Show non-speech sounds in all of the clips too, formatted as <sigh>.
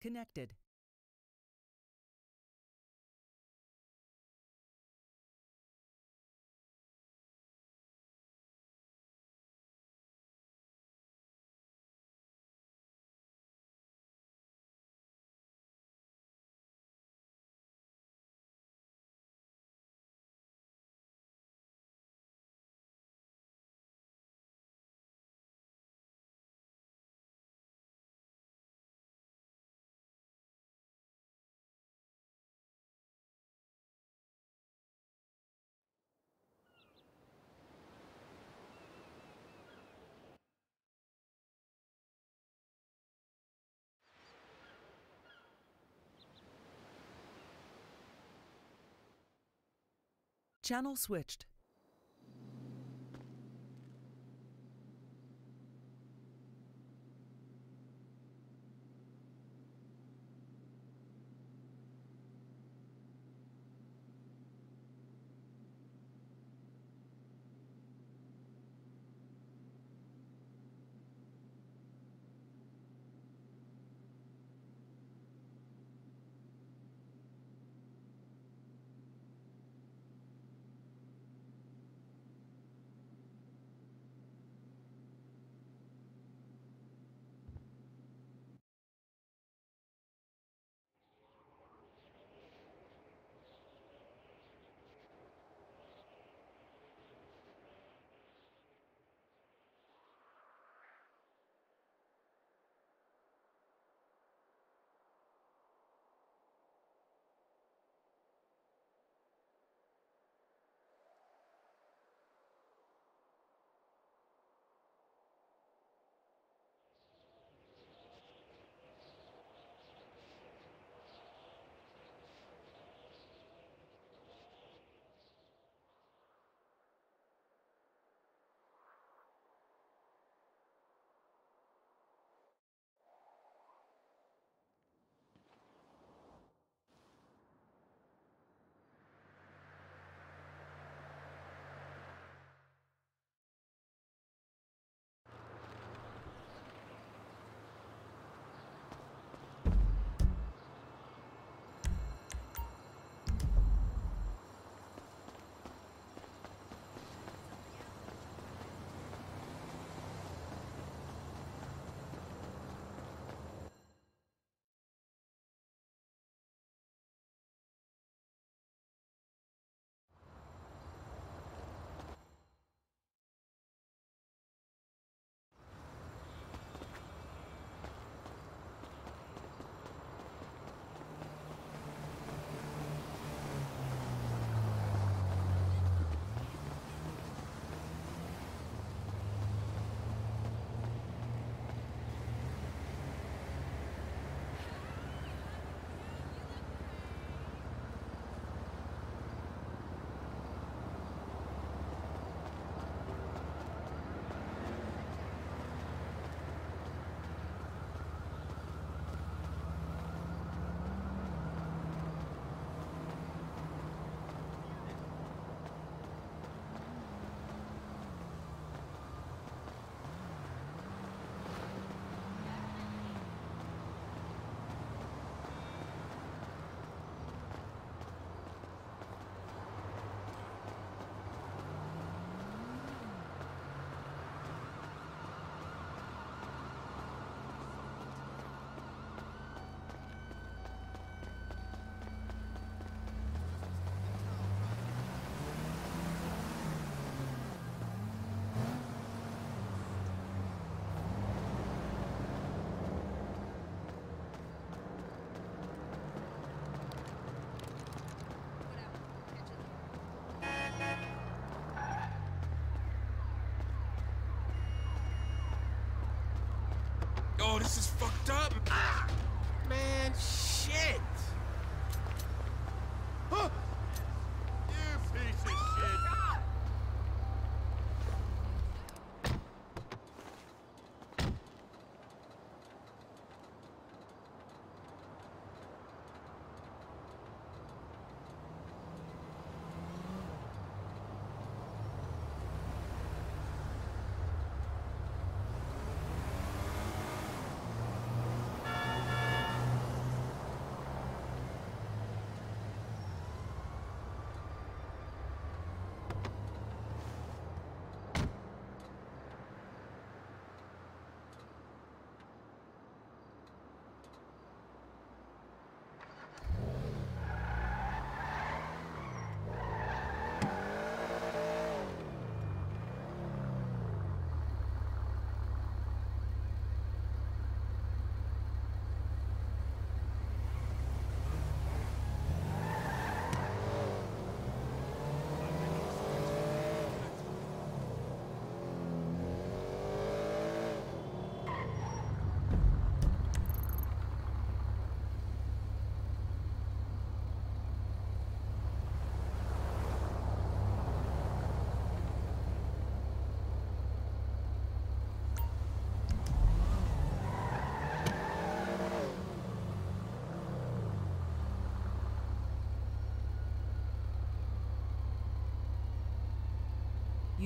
Connected. Channel switched. This is fucked up. Ah, man,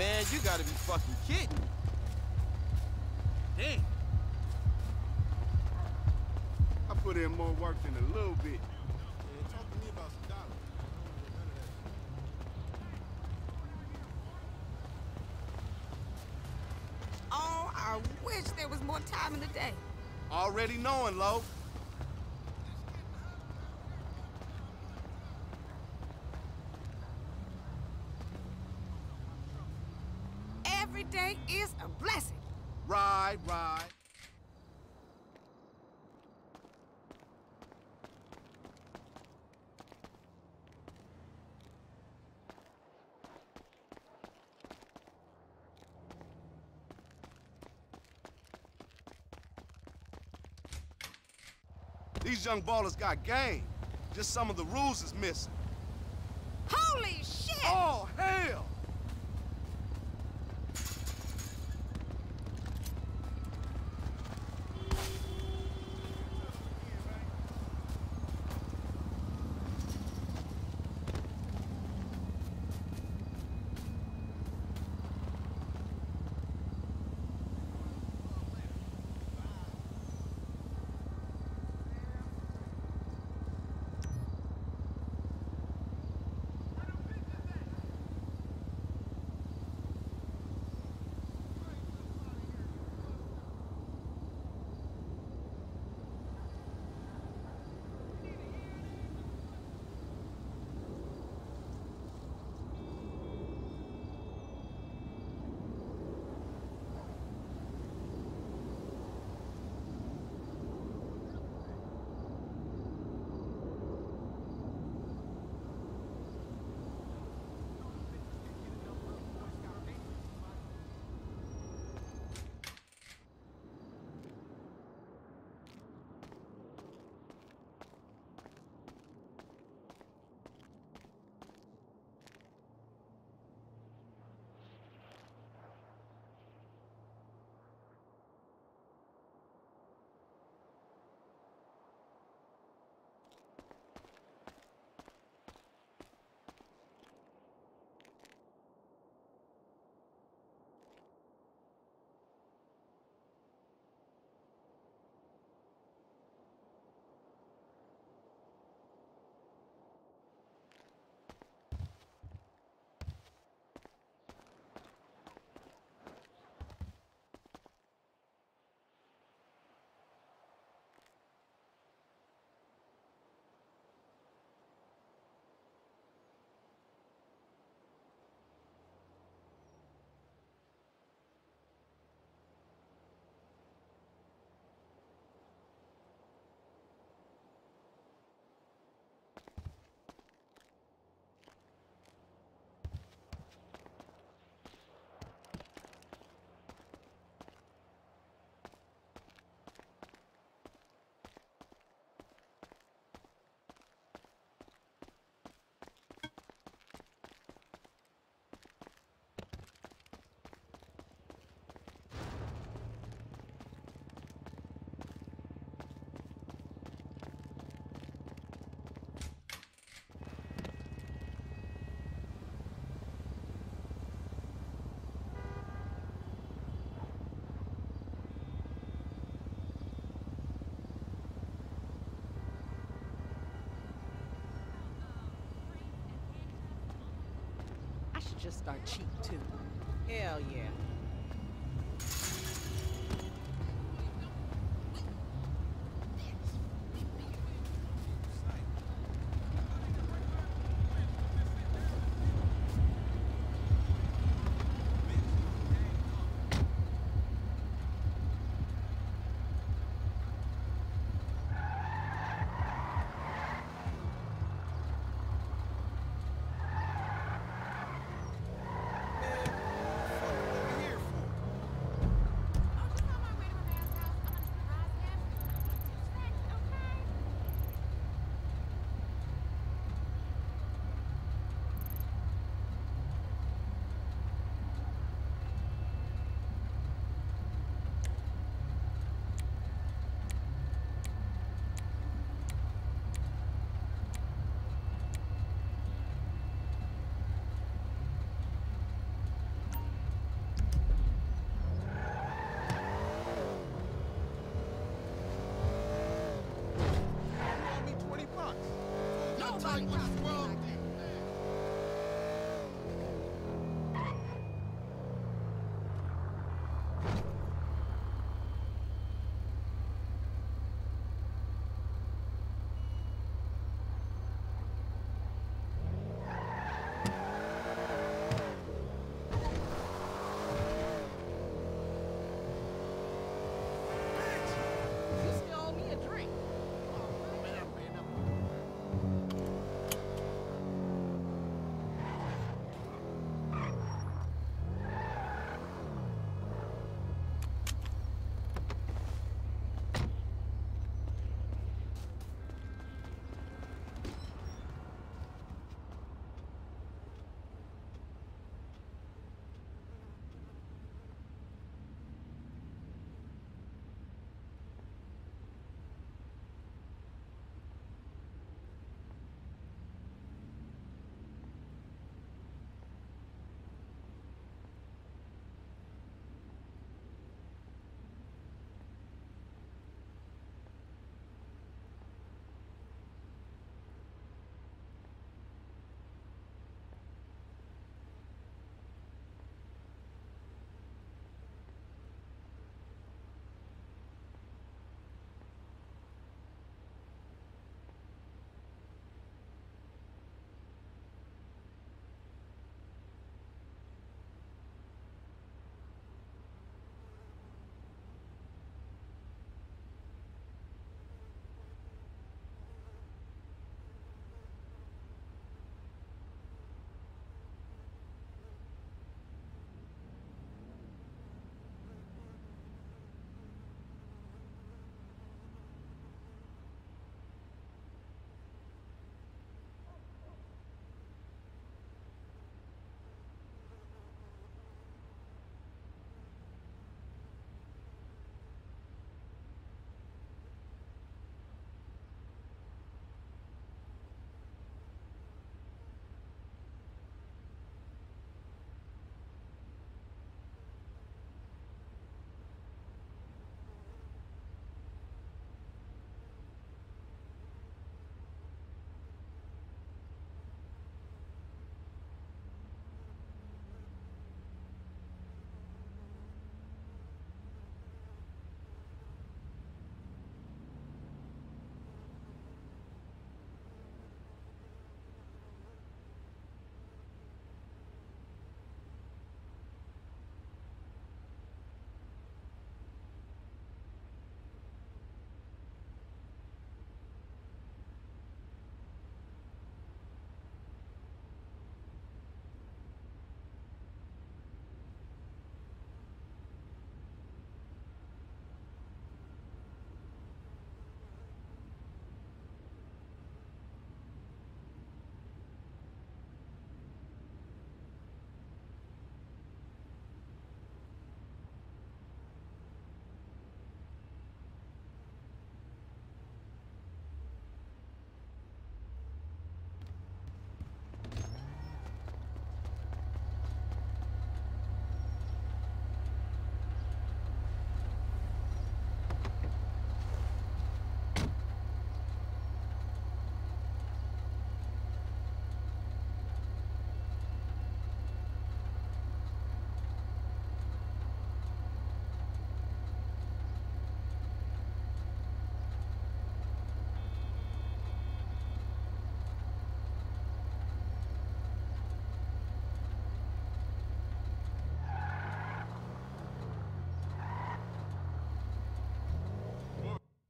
Man, you gotta be fucking kidding me. Damn. I put in more work than a little bit. Man, talk to me about some dollars. Oh, I wish there was more time in the day. Already knowing, Lo. Every day is a blessing. Ride, ride. These young ballers got game. Just some of the rules is missing. Just start cheap too. Hell yeah.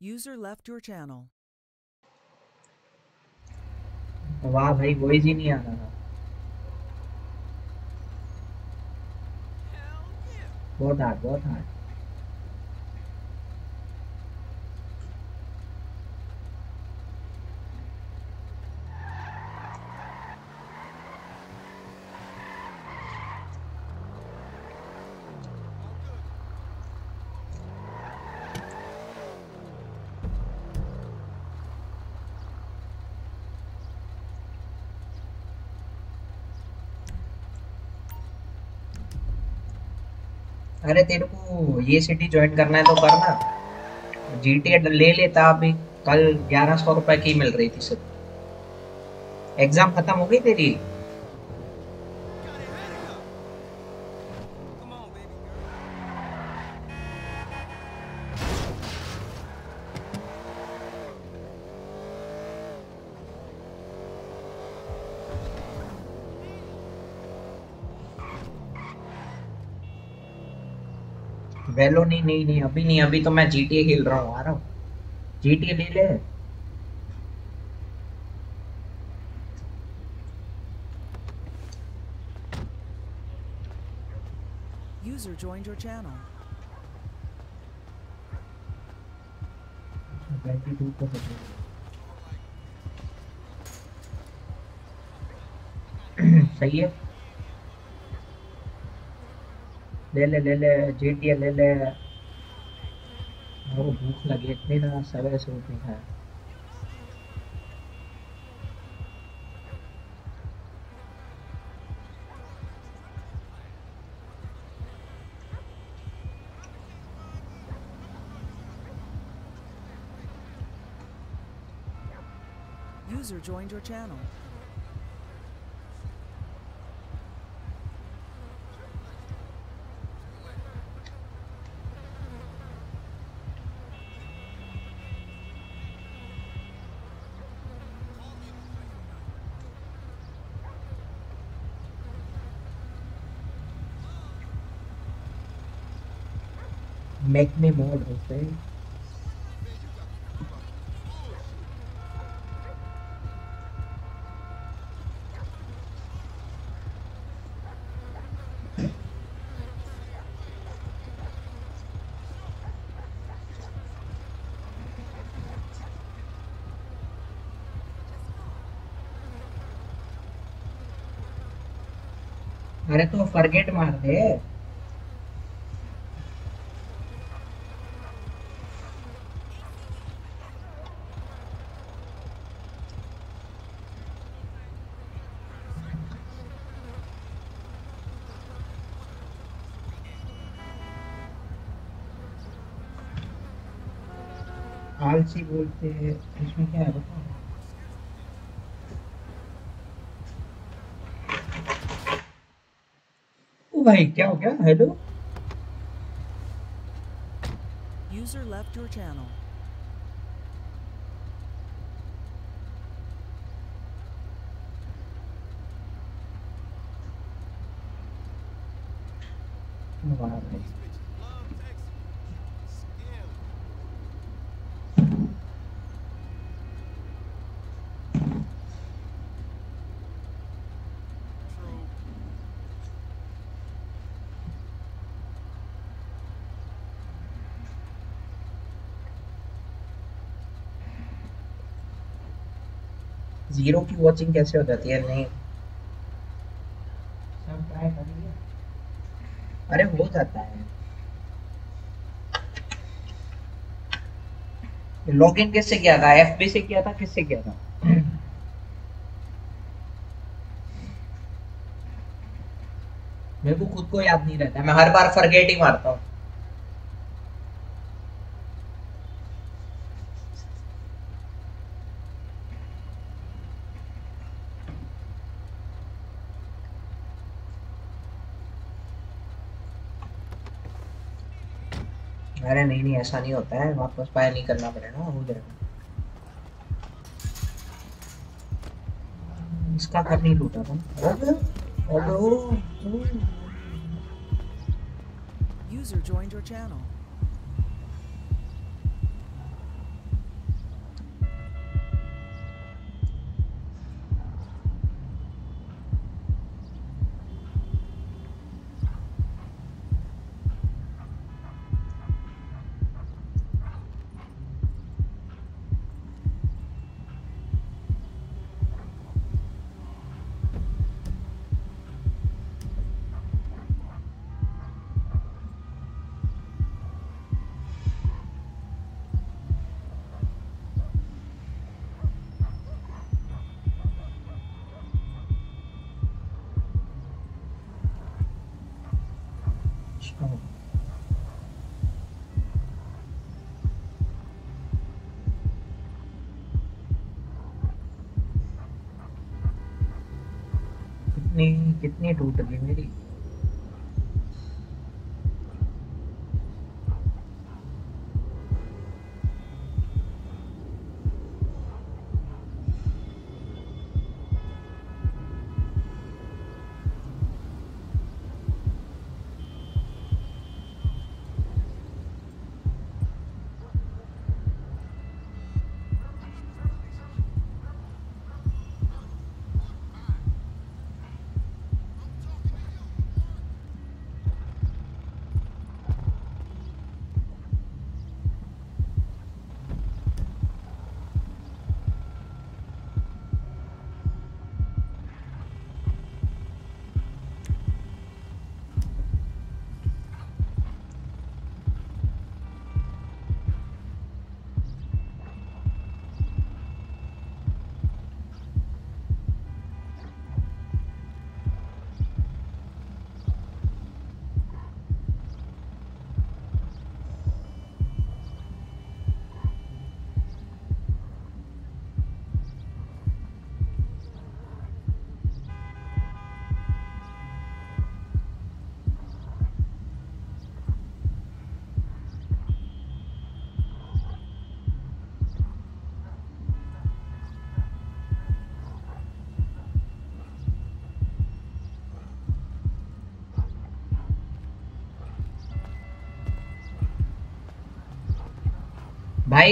User left your channel. वाह भाई voice ही नहीं आ रहा था बहुत hard बहुत hard अरे तेरे को ये सिटी ज्वाइन करना है तो करना। जी टी ले लेता अभी। कल ग्यारह सौ रुपए की मिल रही थी सिर्फ़। एग्ज़ाम खत्म हो गई तेरी? नहीं नहीं नहीं अभी नहीं अभी तो मैं जीटीए खेल रहा हूँ आ रहा हूँ। जीटीए ले ले। User joined your channel. 22 <clears throat> को सही है। ले ले ले ले जीटीए ले ले। भूख लगी इतनी ना सवेरे से उठ नहीं खाया User joined your channel. नेक में मोड होते हैं अरे तो फर्गेट मार दे। आलसी बोलते हैं? इसमें क्या है बताओ। भाई, क्या हो गया? Hello User left your channel. वाह भाई ज़ीरो की वॉचिंग कैसे हो जाती है? नहीं। अरे हो जाता है। लॉगिन किससे किया था? एफबी से किया था? किससे किया था? मेरे को खुद को याद नहीं रहता। मैं हर बार फॉरगेट ही। मारता हूँ अरे नहीं नहीं ऐसा नहीं होता है वापस फायर नहीं करना पड़ेगा हो जाएगा। इसका घर नहीं लूटा था। Hello hello User joined your channel.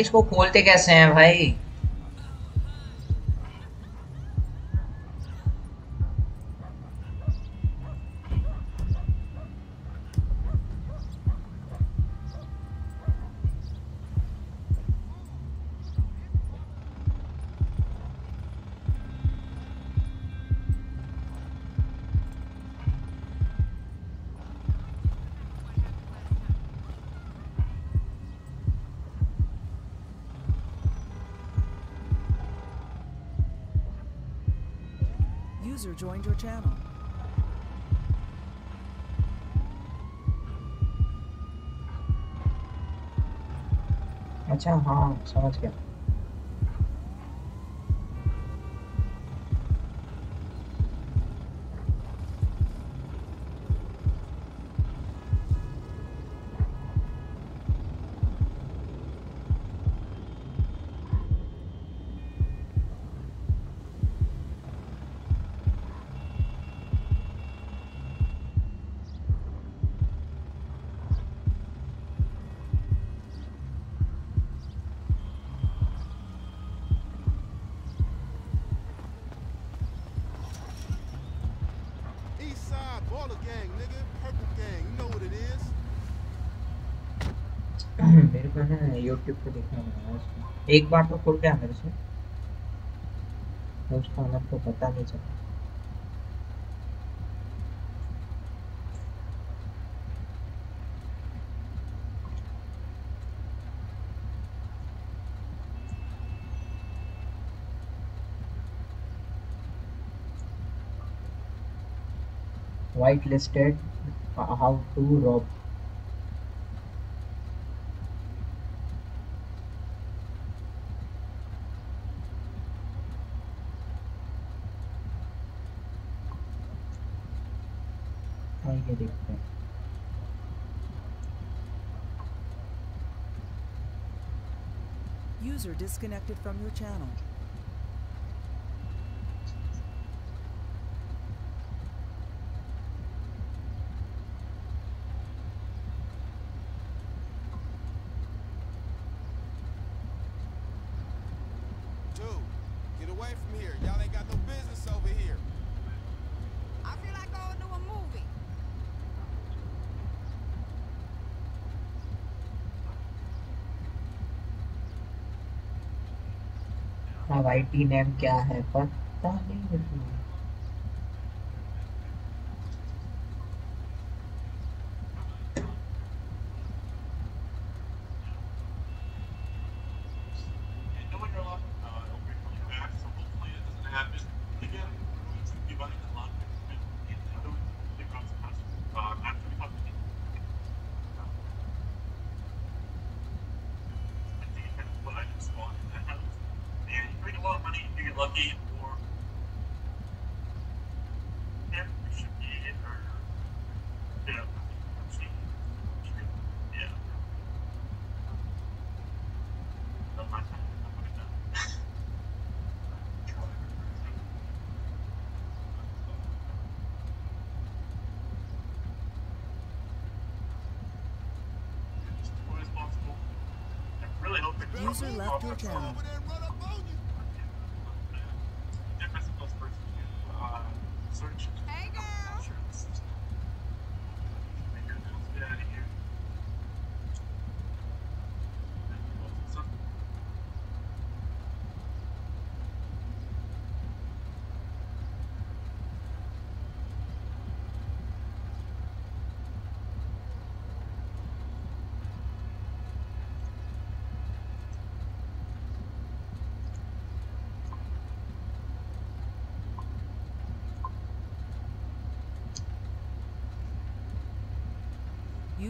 इसको खोलते कैसे हैं भाई? User joined your channel. अच्छा हाँ समझ गया यूट्यूब पे देखना पड़ा उसको। एक बार तो खुल गया मेरे से। तो उसका अलग तो पता नहीं चला। Whitelisted uh, how to rob? आइए देखते हैं User disconnected from your channel. IT name क्या है? पता नहीं। Channel.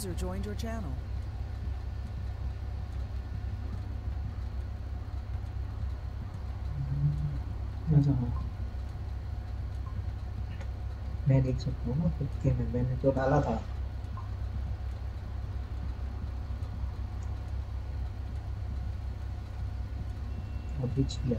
user joined your channel. मैंने चुप्पू में फिट के में मैंने तो डाला था अभी चिल्ला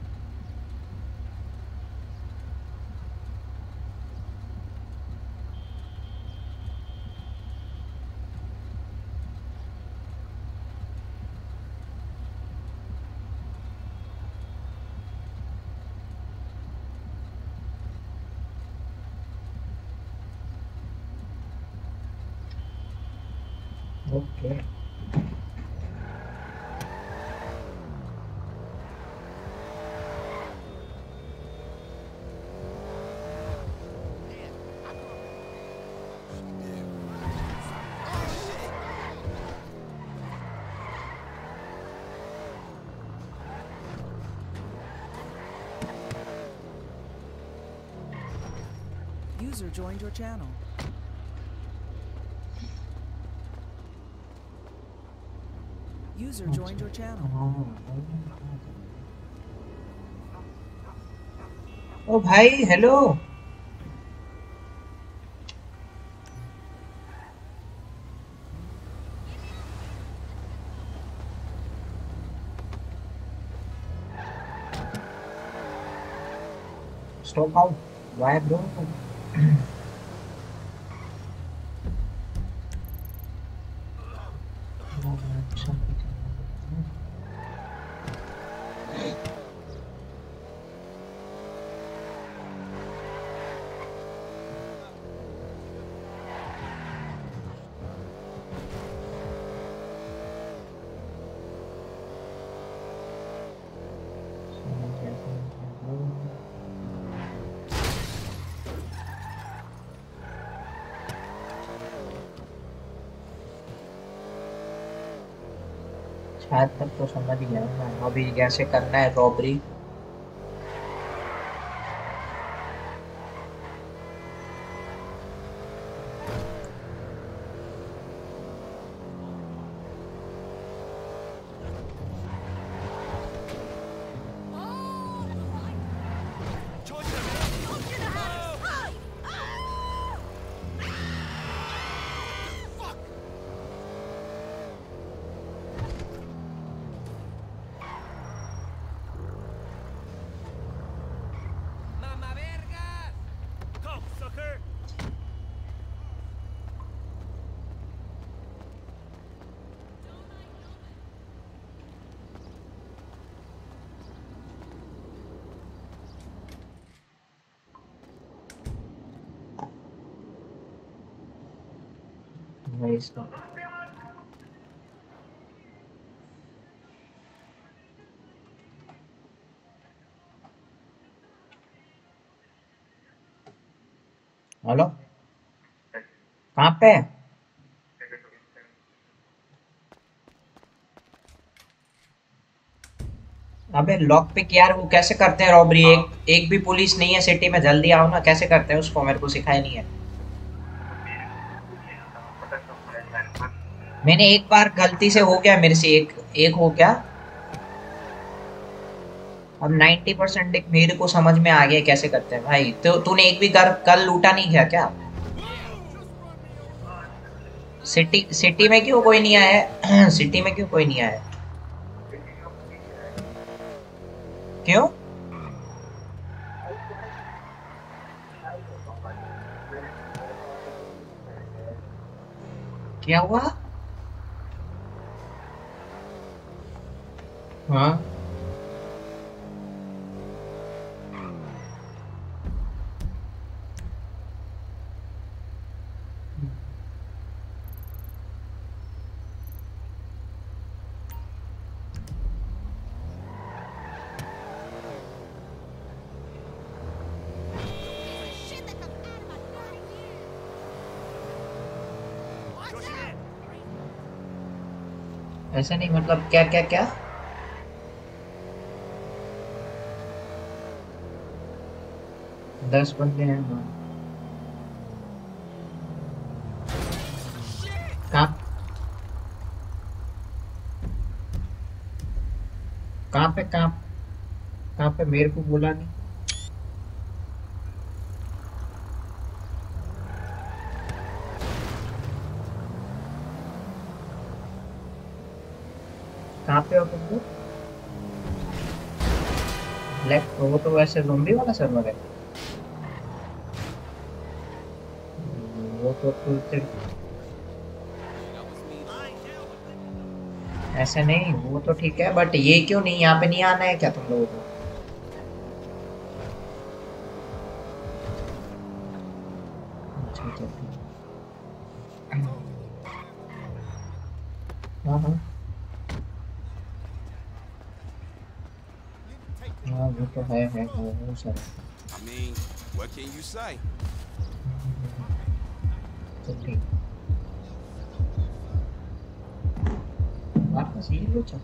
joined your channel. User joined your channel. Oh, bhai, hello. Stop out. Why, bro? शायद तक तो समझ गया मैं। अभी जैसे करना है रॉबरी है इसका हेलो कहाँ पे अबे लॉक पिक यार वो कैसे करते हैं रॉबरी एक एक भी पुलिस नहीं है सिटी में, जल्दी आओ ना। कैसे करते हैं उसको? मेरे को सिखाया नहीं है। मैंने एक बार गलती से हो गया, मेरे से एक एक हो गया। अब 90 परसेंट मेरे को समझ में आ गया कैसे करते हैं भाई। तो तूने एक भी घर, कल लूटा नहीं किया क्या? सिटी सिटी में क्यों कोई नहीं आया? <clears throat> सिटी में क्यों कोई नहीं आया? क्यों? क्या हुआ? ऐसा नहीं मतलब क्या क्या क्या? दस बंदे हैं हाँ। कहाँ? पे कहाँ पे मेरे को बोला नहीं कहाँ पे हो तुम लोग लेफ़्ट वो तो वैसे ज़ोंबी वाला सर्वर है। वो तो तो ऐसे नहीं, वो तो ठीक है बट ये क्यों नहीं, यहाँ पे नहीं आना है क्या तुम लोगों को? I mean, what can you say? Okay. Marcos, sí, lucha.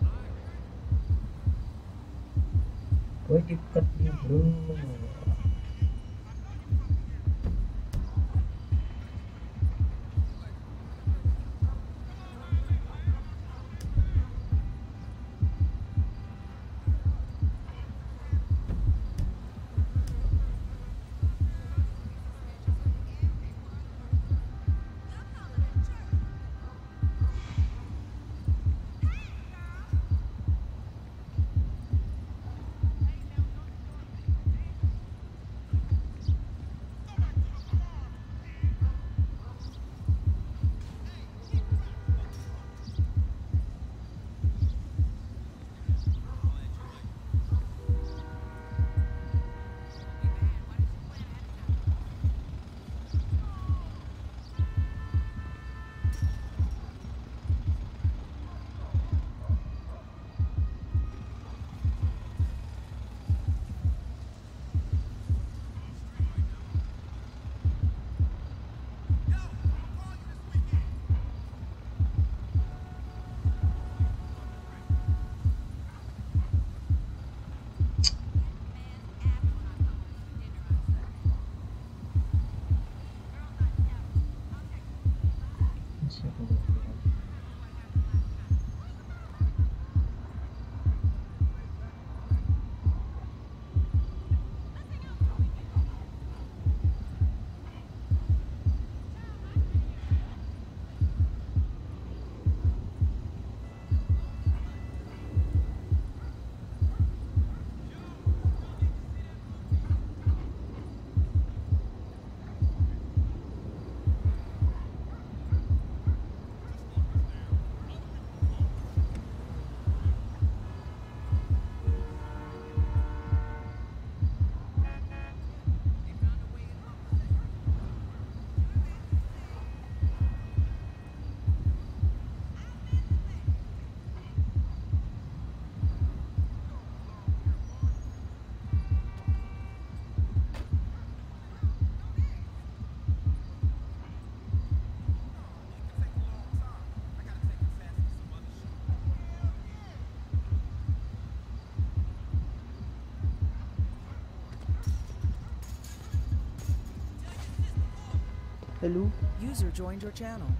Hello User joined your channel.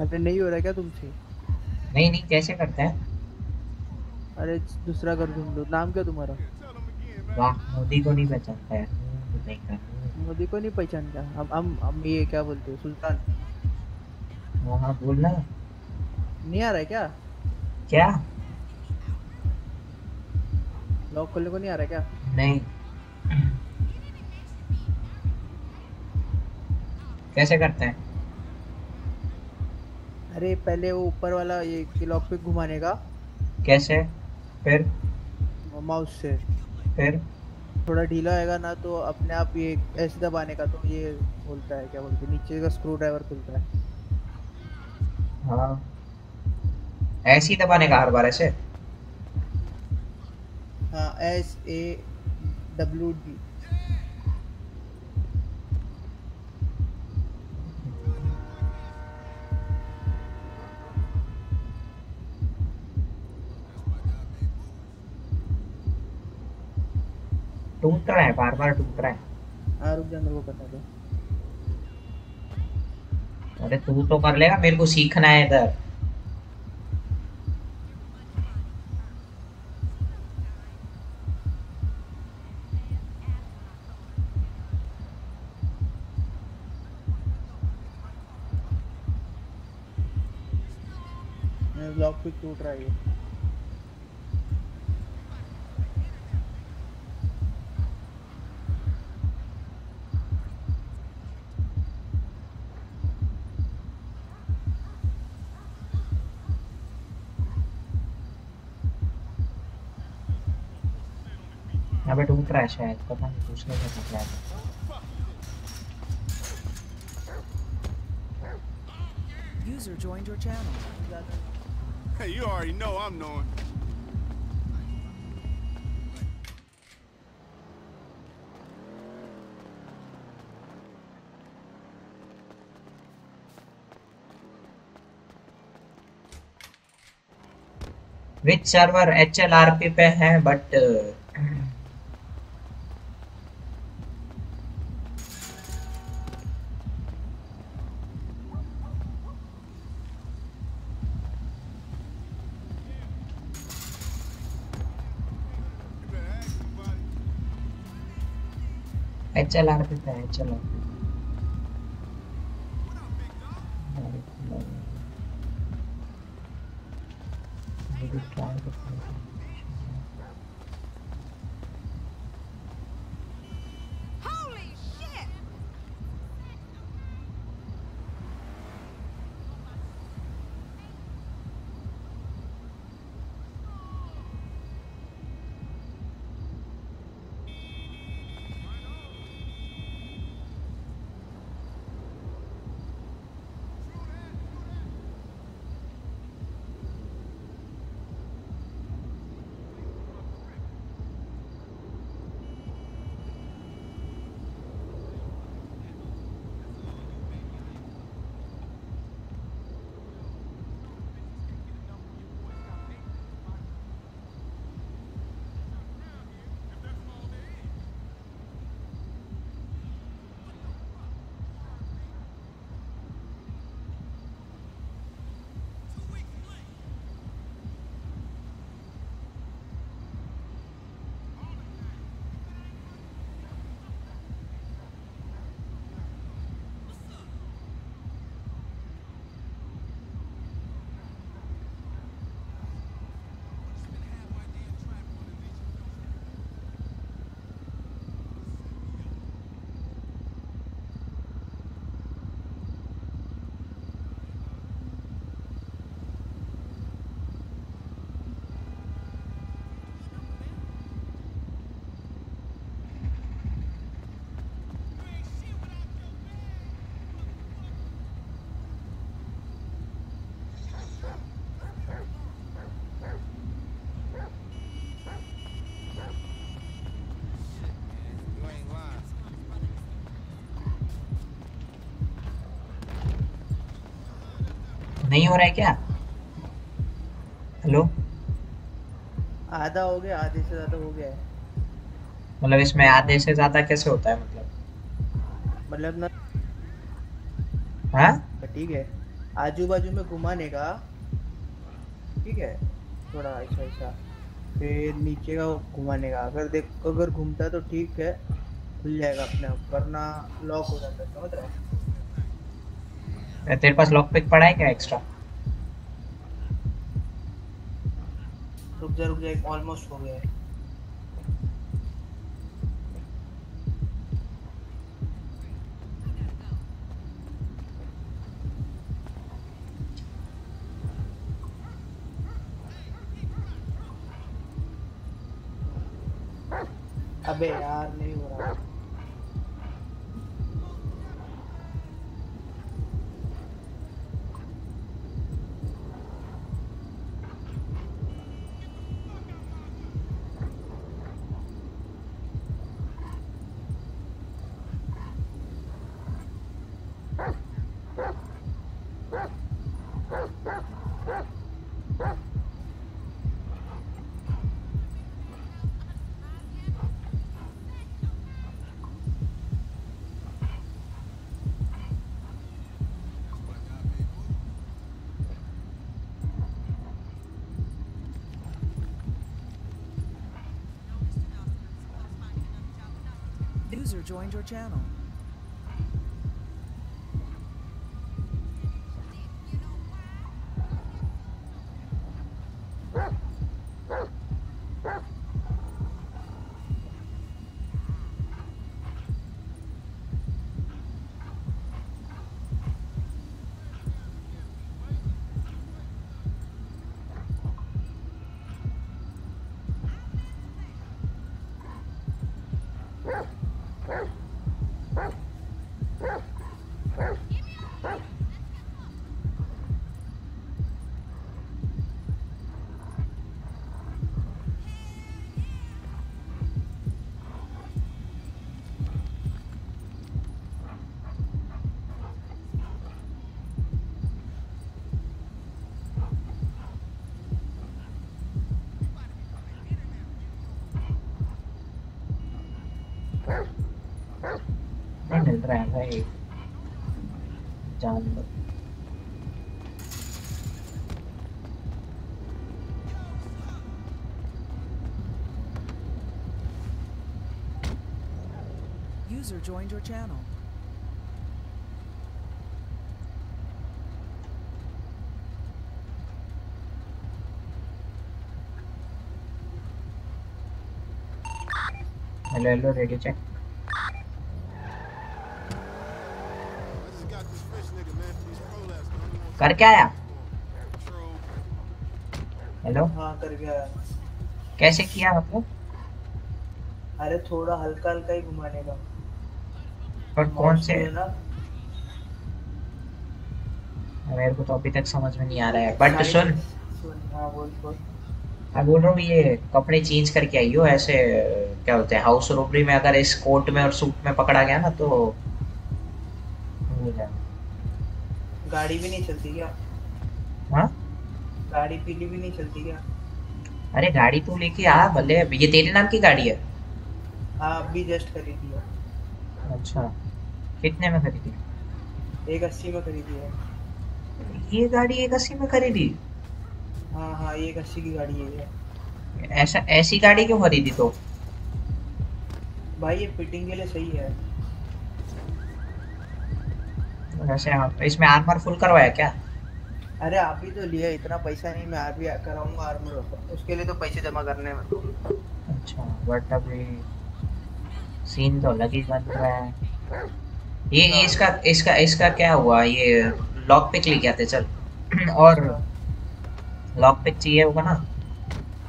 अरे नहीं हो रहा क्या तुमसे? नहीं नहीं कैसे करते हैं? अरे दूसरा घर ढूंढ लो नाम क्या तुम्हारा? वाह मोदी को नहीं पहचानता है तो नहीं कर मोदी को नहीं पहचानता हम हम हम ये क्या बोलते हैं सुल्तान। हाँ हाँ। बोलना नहीं आ रहा है क्या? क्या? लॉक खोलने को नहीं आ रहा है क्या? नहीं। कैसे करते हैं? अरे पहले वो ऊपर वाला ये लॉक पे घुमाने का। कैसे? फिर? माउस से। फिर? थोड़ा ढीला होएगा ना तो अपने आप ये ऐसे दबाने का तो ये बोलता है क्या बोलते हैं नीचे का स्क्रू ड्राइवर खुलता है। हाँ। ऐसे ही दबाने का हर बार ऐसे? हाँ एस ए डब्ल्यू डी टूट रहा है बार बार टूट रहा है हाँ दो। अरे तू तो कर लेगा मेरे को सीखना है इधर। ब्लॉक पे टूट रहा है ये यहाँ पे है शायद पता नहीं दूसरे से टूट रहा है User joined your channel. Hey, you already know I'm knowing. Which server H L R P पे है बट एच देता है एच नहीं हो रहा है क्या? हेलो आधा हो गया आधे से ज़्यादा हो गया मतलब इसमें आधे से ज़्यादा कैसे होता है मतलब? मतलब ना हाँ? ठीक है। आजू बाजू में घुमाने का ठीक है थोड़ा ऐसा ऐसा फिर नीचे का घुमाने का। अगर देख अगर घूमता तो ठीक है खुल जाएगा अपने आप वरना लॉक हो जाता है समझ रहे है? तेरे पास लॉक पिक पड़ा है क्या एक्स्ट्रा रुक जा रुक जा ऑलमोस्ट हो गया joined your channel. Nigga, man, for these prolapse. man. He wants कर क्या आया हेलो हाँ कर गया। कैसे किया मतलब अरे थोड़ा हल्का हल्का ही घुमाने का। पर कौन से है ना? मेरे को तो अभी तक समझ में नहीं आ रहा है। बट सुन। हाँ बोल बोल। मैं बोल रहा हूँ ये कपड़े चेंज करके आइयो ऐसे क्या बोलते हैं हाउस रोबरी में अगर इस कोट में और सूट में पकड़ा गया ना तो हो। गाड़ी भी नहीं चलती क्या? हाँ? गाड़ी पीली भी नहीं चलती क्या? अरे गाड़ी तू लेके आ भले ये तेरे नाम की गाड़ी है? हाँ अभी जस्ट खरीदी है। अच्छा। कितने में खरीदी? एक अस्सी में खरीदी है। ये गाड़ी एक अस्सी में खरीदी? हाँ हाँ एक अस्सी की गाड़ी है ऐसा ऐसी गाड़ी क्यों खरीदी तो? भाई ये फिटिंग के लिए सही है। वैसे हाँ इसमें आर्मर फुल करवाया क्या? अरे आप ही तो लिया इतना पैसा नहीं मैं आप भी कराऊँगा आर्मर उसके लिए तो पैसे जमा करने में अच्छा बट अभी सीन तो अलग ही बन रहा है। ये ये इसका इसका इसका क्या हुआ? ये लॉक पिक लेके आते चल। <clears throat> और लॉक पिक चाहिए होगा ना?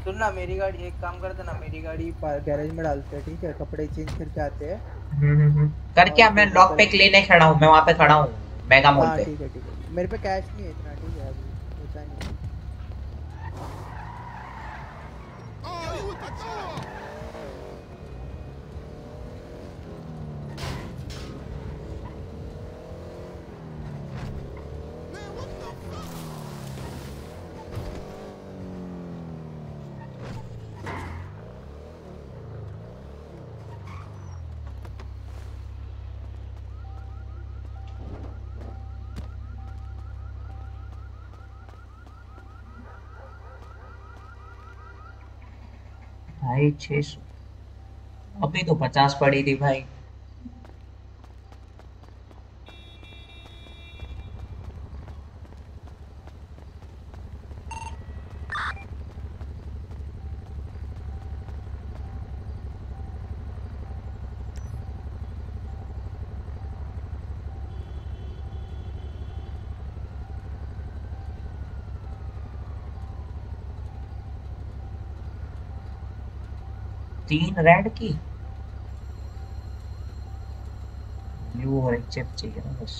सुन ना मेरी गाड़ी एक काम करते ना मेरी गाड़ी गैरेज में डालते हैं ठीक है? कपड़े चेंज करके आते हैं। हम्म, हम्म, हम्म। कर क्या? मैं लॉक पिक लेने खड़ा हूँ मैं वहाँ पे खड़ा हूँ मेगा मॉल हाँ पे। ठीक है ठीक है। मेरे पे कैश नहीं है इतना ठीक है अभी पैसा नहीं है Oh, you with the dog! Man, what the fuck? छह सौ अभी तो पचास पड़ी थी भाई तीन रेड की। ब्लू और एक चिप चाहिए ना बस।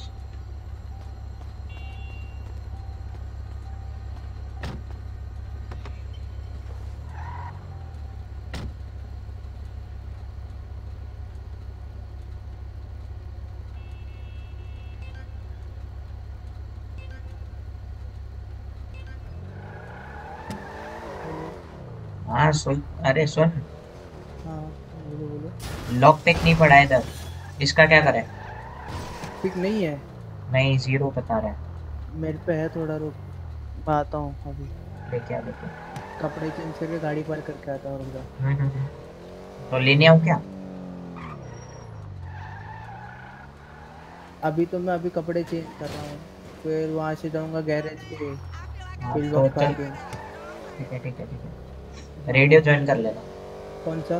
हाँ सुन। अरे सुन। लॉक पिक नहीं पड़ा इधर। इसका क्या करें? पिक नहीं है। नहीं ज़ीरो बता रहा है। मेरे पे है थोड़ा रुक। मैं आता हूँ अभी। लेके आ लेके कपड़े चेंज करके गाड़ी पार करके आता हूँ रुक हम्म, हम्म, हम्म। तो लेने आऊँ क्या? अभी तो मैं अभी कपड़े चेंज कर रहा हूँ। फिर वहाँ से जाऊँगा गैरेज पे हाँ, बिल तो बॉक्स ठीक है ठीक है ठीक है। रेडियो ज्वाइन कर लेना। कौन सा?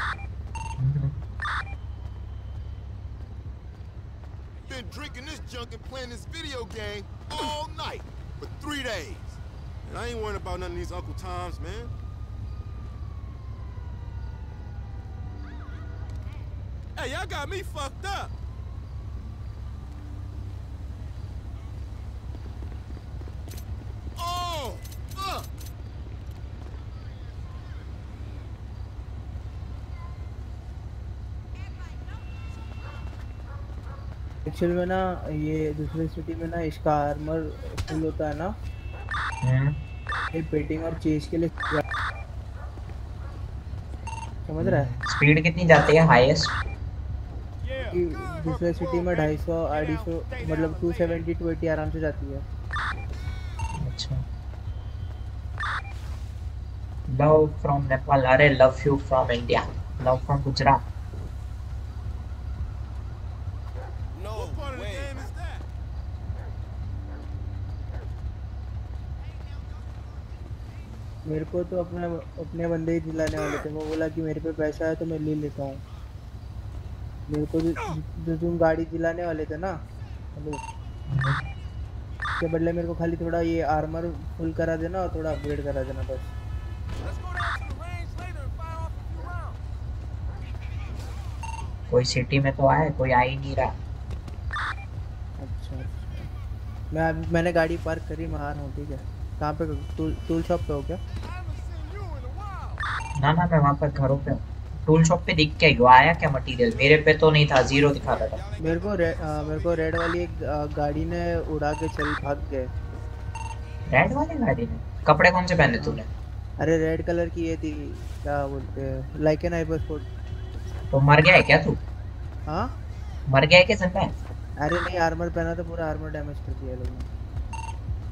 these Uncle Toms, man. Hey, y'all got me fucked up. Oh, fuck. Actual में ना ये दूसरे सिटी में ना इसका आर्मर फुल होता है ना हम्म, ये पेटिंग और चेज के लिए समझ रहा है? स्पीड कितनी जाती है हाईएस्ट दूसरे सिटी में ढाई सौ अढ़ाई सौ मतलब टू सेवेंटी टू एटी आराम से जाती है। अच्छा। लव फ्रॉम नेपाल अरे love you from India love from Gujarat मेरे को तो अपने अपने बंदे ही दिलाने वाले थे। मैं बोला कि मेरे पे पैसा है तो मैं ले लेता हूँ। मेरे को जो, जो तुम गाड़ी दिलाने वाले थे ना हेलो के बदले मेरे को खाली थोड़ा ये आर्मर फुल करा देना और थोड़ा अपग्रेड करा देना बस. कोई सिटी में तो आए कोई आ ही नहीं रहा। अच्छा अच्छा। मैं मैंने गाड़ी पार्क करी मैं आ रहा हूँ ठीक है। कहाँ पे टूल टूल शॉप पे हो क्या. ना ना मैं वहाँ पर घरों पे हूँ। टूल शॉप पे दिख के गया आया क्या मटेरियल मेरे पे तो नहीं था ज़ीरो दिखा रहा था। मेरे को रे, आ, मेरे को रेड वाली एक गाड़ी ने उड़ा के चल भाग गए। रेड वाली गाड़ी में कपड़े कौन से पहने तूने? अरे रेड कलर की ये थी क्या बोलते हैं लाइक एन हाइपर स्पोर्ट तो मर गया है क्या तू? हाँ? मर गया है कि ज़िंदा है अरे नहीं आर्मर पहना तो पूरा आर्मर डैमेज कर दिया लोगों ने।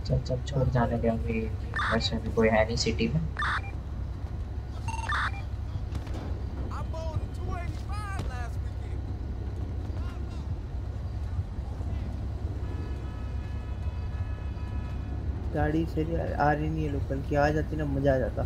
चल चल, छोड़ जाने के अभी वैसे भी कोई है नहीं सिटी में I bowled a 285 last weekend. गाड़ी से आ रही नहीं है लोकल की, आ जाती ना मज़ा आ जाता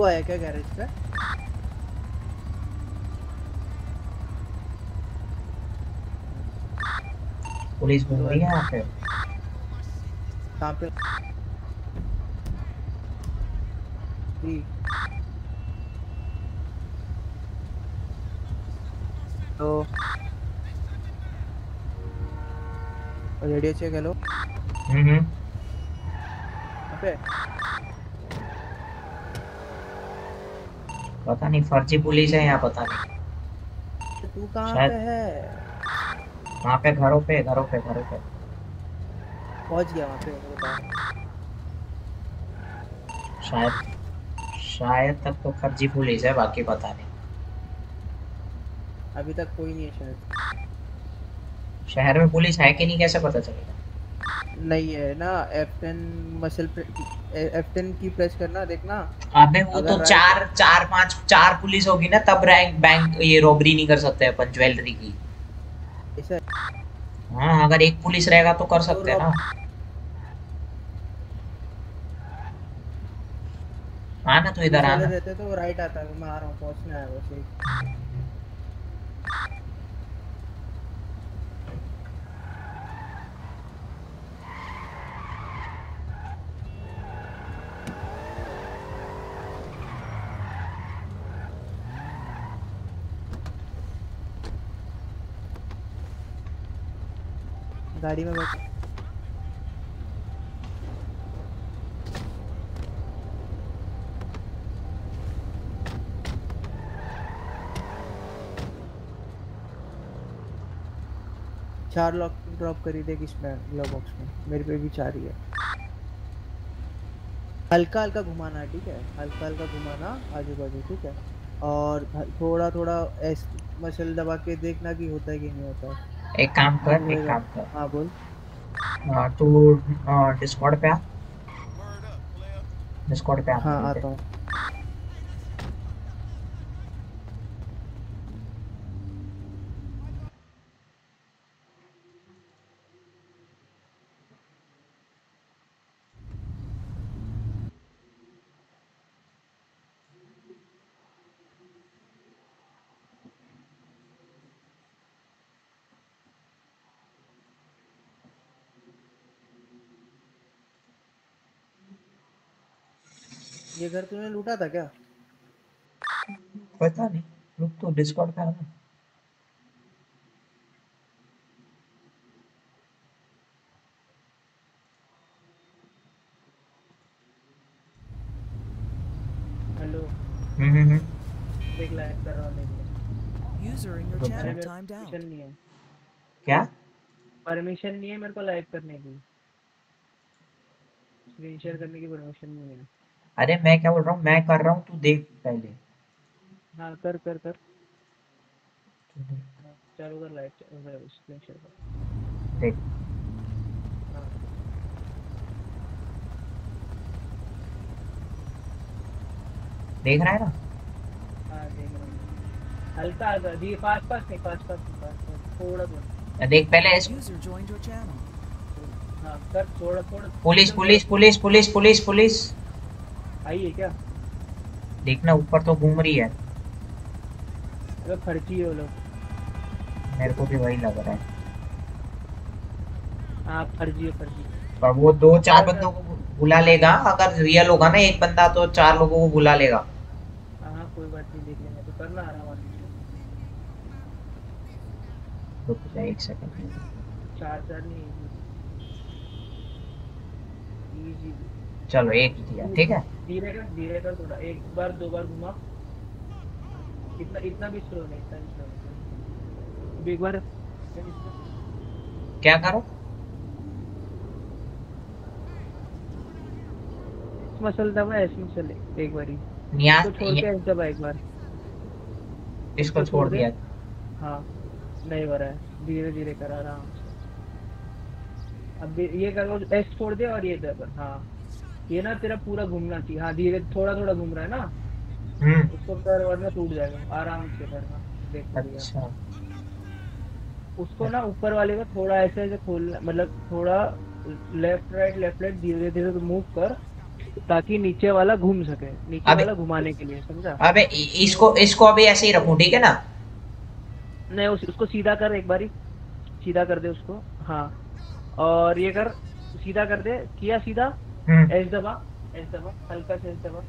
वो आया क्या गैरेज पे? पुलिस घूम रही है यहाँ पे? कहाँ पे? तो रेडियो चेक हेलो। हम्म हम्म। पे? पता नहीं फर्जी पुलिस है यहाँ पता नहीं। तो कहाँ शायद- पे है? वहाँ पे घरों पे घरों पे घरों पे। पहुँच गया वहाँ पे शायद शायद तक तो फर्जी पुलिस है बाकी पता नहीं। अभी तक कोई नहीं है शायद। शहर में पुलिस है कि नहीं कैसे पता चलेगा? नहीं है ना F10 मसल F10 की प्रेस करना देखना। अबे वो तो चार चार पाँच चार पुलिस होगी ना तब रैंक बैंक ये रॉबरी नहीं कर सकते अपन ज्वेलरी की। है। अगर एक पुलिस रहेगा तो कर सकते हैं ना। आना तो इधर आना रहते तो राइट आता है मैं आ रहा हूँ पहुँचना है वैसे गाड़ी में बैठ। चार लॉक ड्रॉप करी देख इसमें ग्लव बॉक्स में। मेरे पे भी चार ही है। हल्का हल्का घुमाना, ठीक है? हल्का हल्का घुमाना आजू बाजू ठीक है? और थोड़ा थोड़ा ऐस मसल दबा के देखना कि होता है कि नहीं होता है। एक काम कर एक काम कर। हाँ बोल। आ, तू डिस्कॉर्ड पे आ। डिस्कॉर्ड पे आ हाँ। आता हूँ। ये घर तूने लूटा था क्या? पता नहीं रुक तो डिस्कॉर्ड पे आना हेलो हम्म हम्म हम्म। देख लाइक कर रहा हूँ नहीं है। क्या? परमिशन नहीं है मेरे को लाइव करने की। स्क्रीन शेयर करने की परमिशन नहीं है। अरे मैं क्या बोल रहा हूँ? मैं कर रहा हूँ तू देख पहले। हाँ कर कर कर। देख। चालू कर लाइव स्क्रीन शेयर कर। देख। देख रहा है ना? हाँ देख रहा हूँ। हल्का हल्का। दी पास पास नहीं पास पास नहीं थोड़ा थोड़ा। देख पहले इस. हाँ कर थोड़ा थोड़ा। Police police police police police police. आई है क्या? देखना ऊपर तो घूम रही है। अरे फर्जी है वो लोग। मेरे को भी वही लग रहा है। हाँ फर्जी है फर्जी। पर वो दो चार बंदों को बुला लेगा। अगर रियल होगा ना एक बंदा तो चार लोगों को बुला लेगा। हाँ हाँ कोई बात नहीं देख लेंगे। तो करना आराम रुक जा एक सेकंड चार चार नहीं इजी चलो एक ही दिया ठीक है? धीरे कर धीरे कर थोड़ा एक बार दो बार घुमा। इतना इतना भी स्लो नहीं इतना भी स्लो एक बार। क्या करो? मसल दबा ऐसे मसल एक बारी। नियाज तो छोड़ के ऐसे दबा एक बार। इसको छोड़ दिया। हाँ नहीं हो रहा है। धीरे धीरे कर आराम से। अब ये करो एस छोड़ दे और ये दबा। हाँ। ये ना तेरा पूरा घूमना चाहिए। हाँ धीरे थोड़ा थोड़ा घूम रहा है ना? हम्म। उसको कर वरना टूट जाएगा। आराम से करना। देख अच्छा। उसको ना ऊपर वाले को थोड़ा ऐसे ऐसे खोलना मतलब थोड़ा लेफ़्ट राइट लेफ़्ट राइट धीरे धीरे मूव कर ताकि नीचे वाला घूम सके। नीचे वाला घुमाने के लिए समझा? अबे इसको इसको अभी ऐसे ही रखूँ ठीक है ना? नहीं उस, उसको सीधा कर एक बारी। सीधा कर दे उसको। हाँ। और ये कर सीधा कर दे। किया सीधा? एस दबा एस दबा हल्का से एस दबा।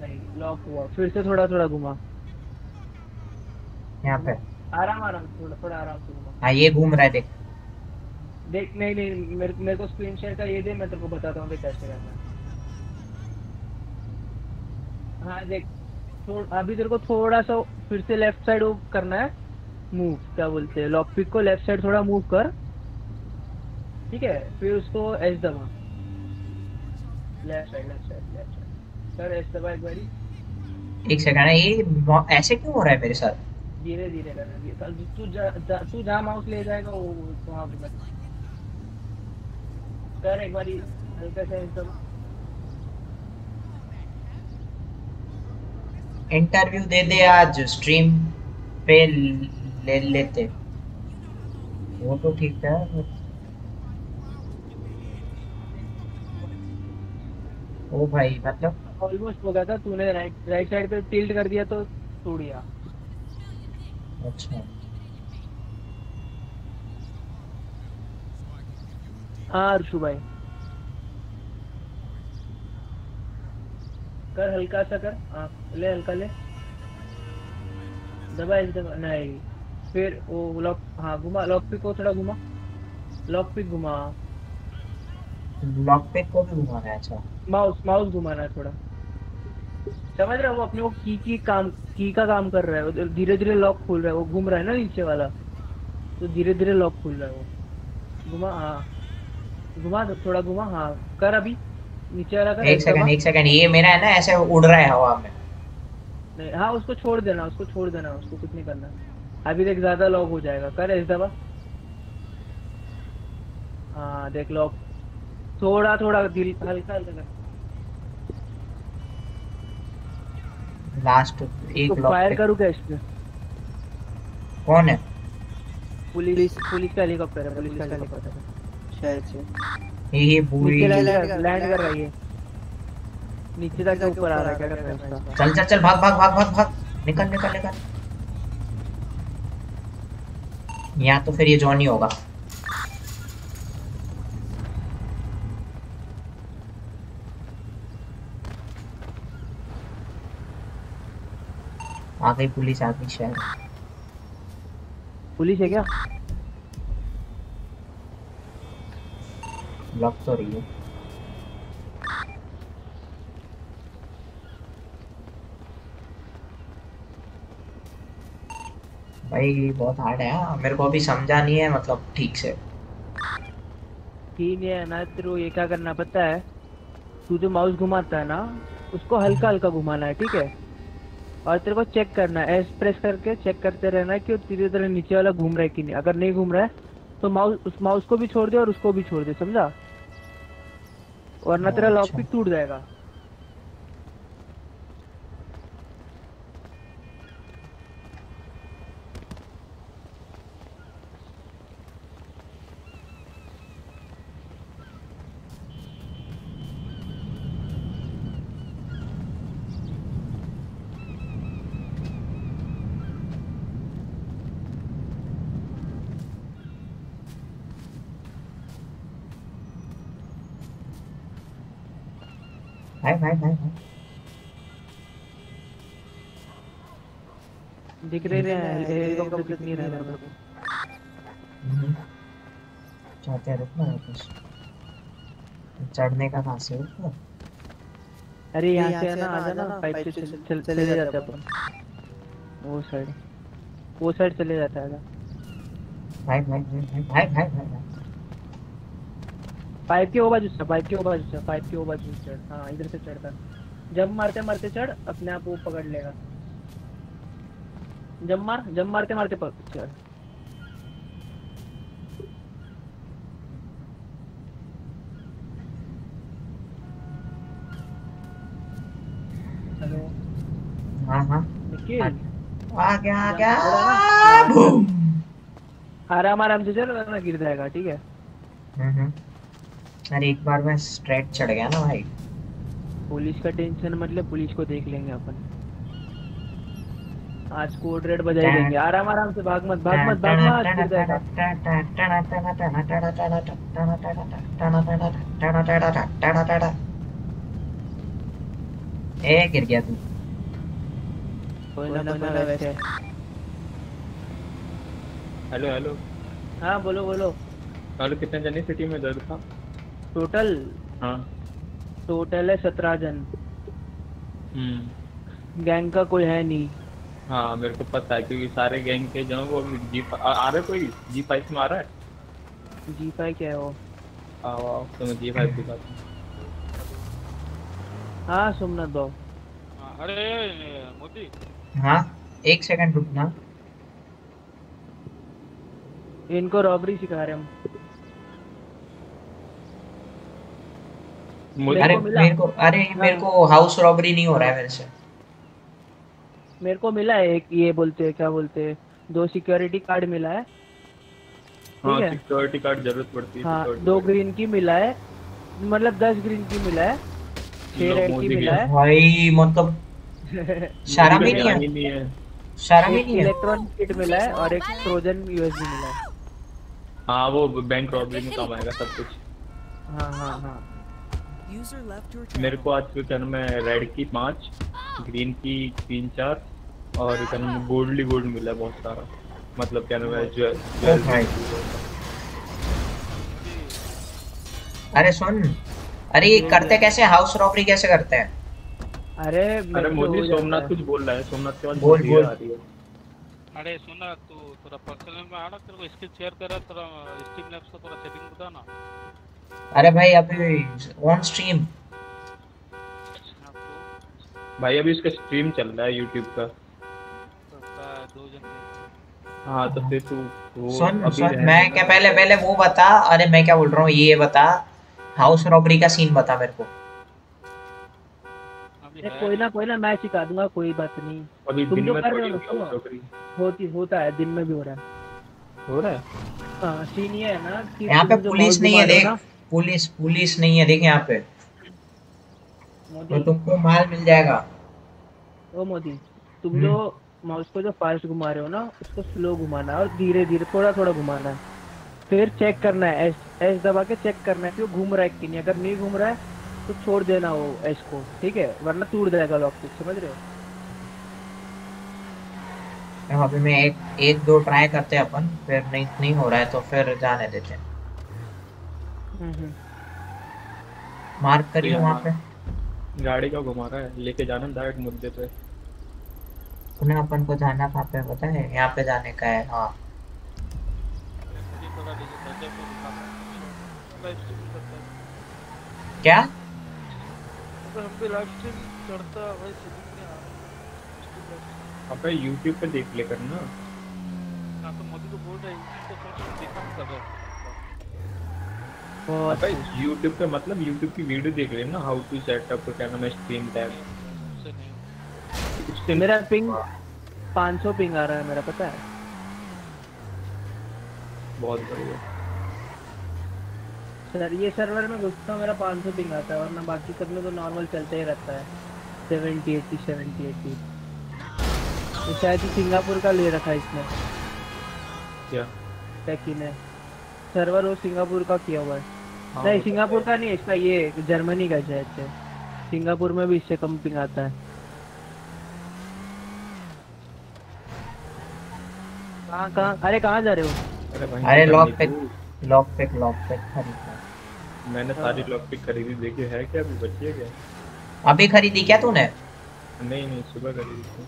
नहीं लॉक हुआ। फिर से थोड़ा थोड़ा घुमा। यहाँ पे। आराम आराम थोड़ा थोड़ा आराम से घुमा। हाँ ये घूम रहा है देख। देख नहीं नहीं मेरे मेरे को स्क्रीन शेयर का ये दे मैं तेरे को बताता हूँ कैसे करना हाँ। देख थोड़ अभी तेरे को थोड़ा सा फिर से लेफ़्ट साइड वो करना है। मूव क्या बोलते हैं लॉक पिक को लेफ़्ट साइड थोड़ा मूव कर। ठीक है फिर उसको एस दबा। Left side left side left side sir S दबा एक बारी एक सेकंड ये ऐसे क्यों हो रहा है मेरे साथ? धीरे धीरे करना धीरे- कल तू जा, जा, तू जहाँ माउस ले जाएगा वो वहाँ पे कर एक बारी हल्का सा एस दबा इंटरव्यू दे दे आज स्ट्रीम पे ले लेते। वो तो ठीक है ओ भाई मतलब ऑलमोस्ट हो गया था तूने राइट राइट साइड पे टिल्ट कर दिया तो टूट गया। अच्छा। हाँ अर्शु भाई। कर हल्का सा कर हाँ ले हल्का ले। दबा इस दबा नहीं। फिर वो लॉक हाँ घुमा लॉक पिक को थोड़ा घुमा। लॉक पिक घुमा। लॉक पिक को भी घुमा रहा है अच्छा। माउस माउस घुमाना है थोड़ा। समझ रहा है? वो अपने वो की की काम की का काम कर रहा है। वो धीरे धीरे लॉक खोल रहा है। वो घूम रहा है ना नीचे वाला? तो धीरे धीरे लॉक खोल रहा है वो। घुमा हाँ। घुमा दो, थोड़ा घुमा हाँ। कर अभी। नीचे वाला कर एक सेकंड एक सेकंड ये मेरा है ना ऐसे उड़ रहा है हवा में। नहीं हाँ उसको छोड़ देना उसको छोड़ देना उसको कुछ नहीं करना। अभी देख ज़्यादा लॉक हो जाएगा। कर इस दबा हाँ देख लॉक थोड़ा थोड़ा दिल हल्का हल्का लास्ट एक तो फायर करूँ क्या इस पे कौन है? पुलिस पुलिस का हेलीकॉप्टर है पुलिस का हेलीकॉप्टर शायद से। ये ये पूरी लैंड कर रही है नीचे तक ऊपर आ रहा है क्या कर रहा है चल चल चल भाग भाग भाग भाग भाग। निकल निकल निकल। यहाँ तो फिर ये जॉनी होगा। आ गई पुलिस आ गई शायद। पुलिस है क्या? लग तो रही है। भाई बहुत हार्ड है हाँ, मेरे को अभी समझा नहीं है मतलब ठीक से। ठीक है ना तेरे ये क्या करना पता है? तू जो माउस घुमाता है ना उसको हल्का हल्का घुमाना है ठीक है? और तेरे को चेक करना है। एस प्रेस करके चेक करते रहना है कि वो धीरे धीरे नीचे वाला घूम रहा है कि नहीं। अगर नहीं घूम रहा है तो माउस उस माउस को भी छोड़ दे और उसको भी छोड़ दे समझा? वरना तेरा लॉक अच्छा। पिक टूट जाएगा। भाई भाई भाई भाई दिख रहे हैं हेलीकॉप्टर कितनी नहीं रहा मेरे को चाहते हैं रुकना कुछ चढ़ने का कहाँ से ऊपर अरे यहाँ से ना आ जाना पाइप से चल चले जाते अपन वो साइड वो साइड चले जाता है भाई भाई भाई भाई भाई भाई पाइप के वो बाजू से पाइप के वो बाजू से पाइप के वो बाजू से चढ़। हाँ इधर से चढ़ता। जब मारते मारते चढ़ अपने आप वो पकड़ लेगा। जब मार जब मारते मारते पकड़ चढ़। हाँ हाँ। निखिल। आ गया आ गया। थोड़ा ना- बूम। आराम आराम से चल वरना गिर जाएगा ठीक है? हम्म, हम्म। अरे एक बार मैं स्ट्रेट चढ़ गया ना भाई पुलिस का टेंशन मतलब पुलिस को देख लेंगे अपन आज कोड रेड बजाई देंगे आराम आराम से भाग मत भाग मत भाग मत ए गिर गया तू कोई ना कोई ना वैसे हेलो हेलो हाँ बोलो बोलो हेलो कितने जने सिटी में दर्द था टोटल? हाँ। टोटल है सत्रह जन। हम्म। गैंग का कोई है नहीं। हाँ मेरे को पता है क्योंकि सारे गैंग के जो वो जी आ, आ रहा है कोई? जी फाइव में आ रहा है? जी फाइव क्या है वो? आओ आओ तो मैं जी फाइव दिखाता हूँ। हाँ सोमनाथ दो। अरे मोदी। हाँ एक सेकंड रुकना। इनको रॉबरी सिखा रहे हम। अरे मेरे को अरे मेरे को हाउस रॉबरी नहीं हो रहा है मेरे से। मेरे को मिला है एक ये बोलते हैं क्या बोलते हैं दो सिक्योरिटी कार्ड मिला है। हाँ ठीक है सिक्योरिटी कार्ड ज़रूरत पड़ती है हाँ दो ग्रीन की मिला है मतलब दस ग्रीन की मिला है छह रेड की मिला है। भाई मतलब <laughs> शर्म ही नहीं है? है। शर्म ही नहीं है? इलेक्ट्रॉनिक किट मिला है और एक ट्रोजन यूएसबी मिला है। हाँ वो बैंक रॉबरी में काम आएगा सब कुछ। हाँ हाँ हाँ। मेरे को आज क्या नाम है रेड की पाँच ग्रीन की तीन चार और क्या नाम है गोल्डली गोल्ड मिला बहुत सारा। मतलब क्या नाम है जो अरे सुन अरे ये करते कैसे हाउस रॉबरी कैसे करते हैं? अरे अरे मोदी सोमनाथ कुछ बोल रहा है। सोमनाथ के बाद बोल, बोल। आ रही है। अरे सुना तू थोड़ा पर्सनल में आना तेरे को स्किल शेयर करा थोड़ा स्टीम लैब्स का थोड़ा सेटिंग बता ना। अरे भाई अभी ऑन स्ट्रीम भाई अभी इसका स्ट्रीम चल रहा है यूट्यूब का। हाँ तो फिर तू सुन सुन मैं। क्या पहले पहले वो बता। अरे मैं क्या बोल रहा हूँ ये बता। हाउस रॉबरी का सीन बता मेरे को। कोई ना कोई ना मैं सिखा दूँगा कोई बात नहीं। अभी तुम में कर रहे हो होती होता है दिन में भी हो रहा है। हो रहा है? हाँ सीन ये है ना कि यहाँ पे पुलिस नहीं है देख। पुलिस पुलिस नहीं है देख यहाँ पे। तो तुमको माल मिल जाएगा। ओ मोदी तुम हम्म। जो माउस को जो फास्ट घुमा रहे हो ना उसको स्लो घुमाना और धीरे धीरे थोड़ा थोड़ा घुमाना है। फिर चेक करना है एस एस दबा के चेक करना है कि वो घूम रहा है कि नहीं। अगर नहीं घूम रहा है तो छोड़ देना वो एस को ठीक है? वरना टूट जाएगा लॉक पिक समझ रहे हो? यहाँ पे मैं एक एक दो ट्राई करते हैं अपन फिर नहीं नहीं हो रहा है तो फिर जाने देते हैं। मार्क करिए वहाँ पे। गाड़ी का घुमा रहा है लेके जाना डायरेक्ट मुद्दे पे। उन्हें अपन को जाना कहाँ पे पता है? यहाँ पे जाने का है हाँ। है क्या? हम पे लाइव स्ट्रीम करता भाई सेटिंग में आ स्ट्रीम लाइव अबे यूट्यूब पे देख ले करना। ना तो मोदी को बोल रहा है इसको सोच देखा कर रहा है बहुत अबे यूट्यूब पे मतलब यूट्यूब की वीडियो देख लेना हाउ टू सेट अप क्या नाम है स्ट्रीम टैब मेरा पिंग 500 पिंग आ रहा है मेरा पता है? बहुत बढ़िया। सर ये सर्वर में घुसता हूँ मेरा 500 पिंग आता है वरना बाकी सब में तो नॉर्मल चलते ही रहता है। 70 80 70 80 तो शायद ही सिंगापुर का ले रखा है इसने। क्या? टेकी ने। सर्वर वो सिंगापुर का किया हुआ है हाँ, नहीं तो सिंगापुर का नहीं इसका ये जर्मनी का शायद से। सिंगापुर में भी इससे कम पिंग आता है। कहाँ कहाँ अरे कहाँ जा रहे हो? अरे भाई अरे लॉक नहीं pick lock pick lock pick खरीदना। मैंने सारी लॉक पिक खरीदी देखी है क्या अभी? बची है क्या? अभी खरीदी क्या तूने? नहीं नहीं सुबह खरीदी थी।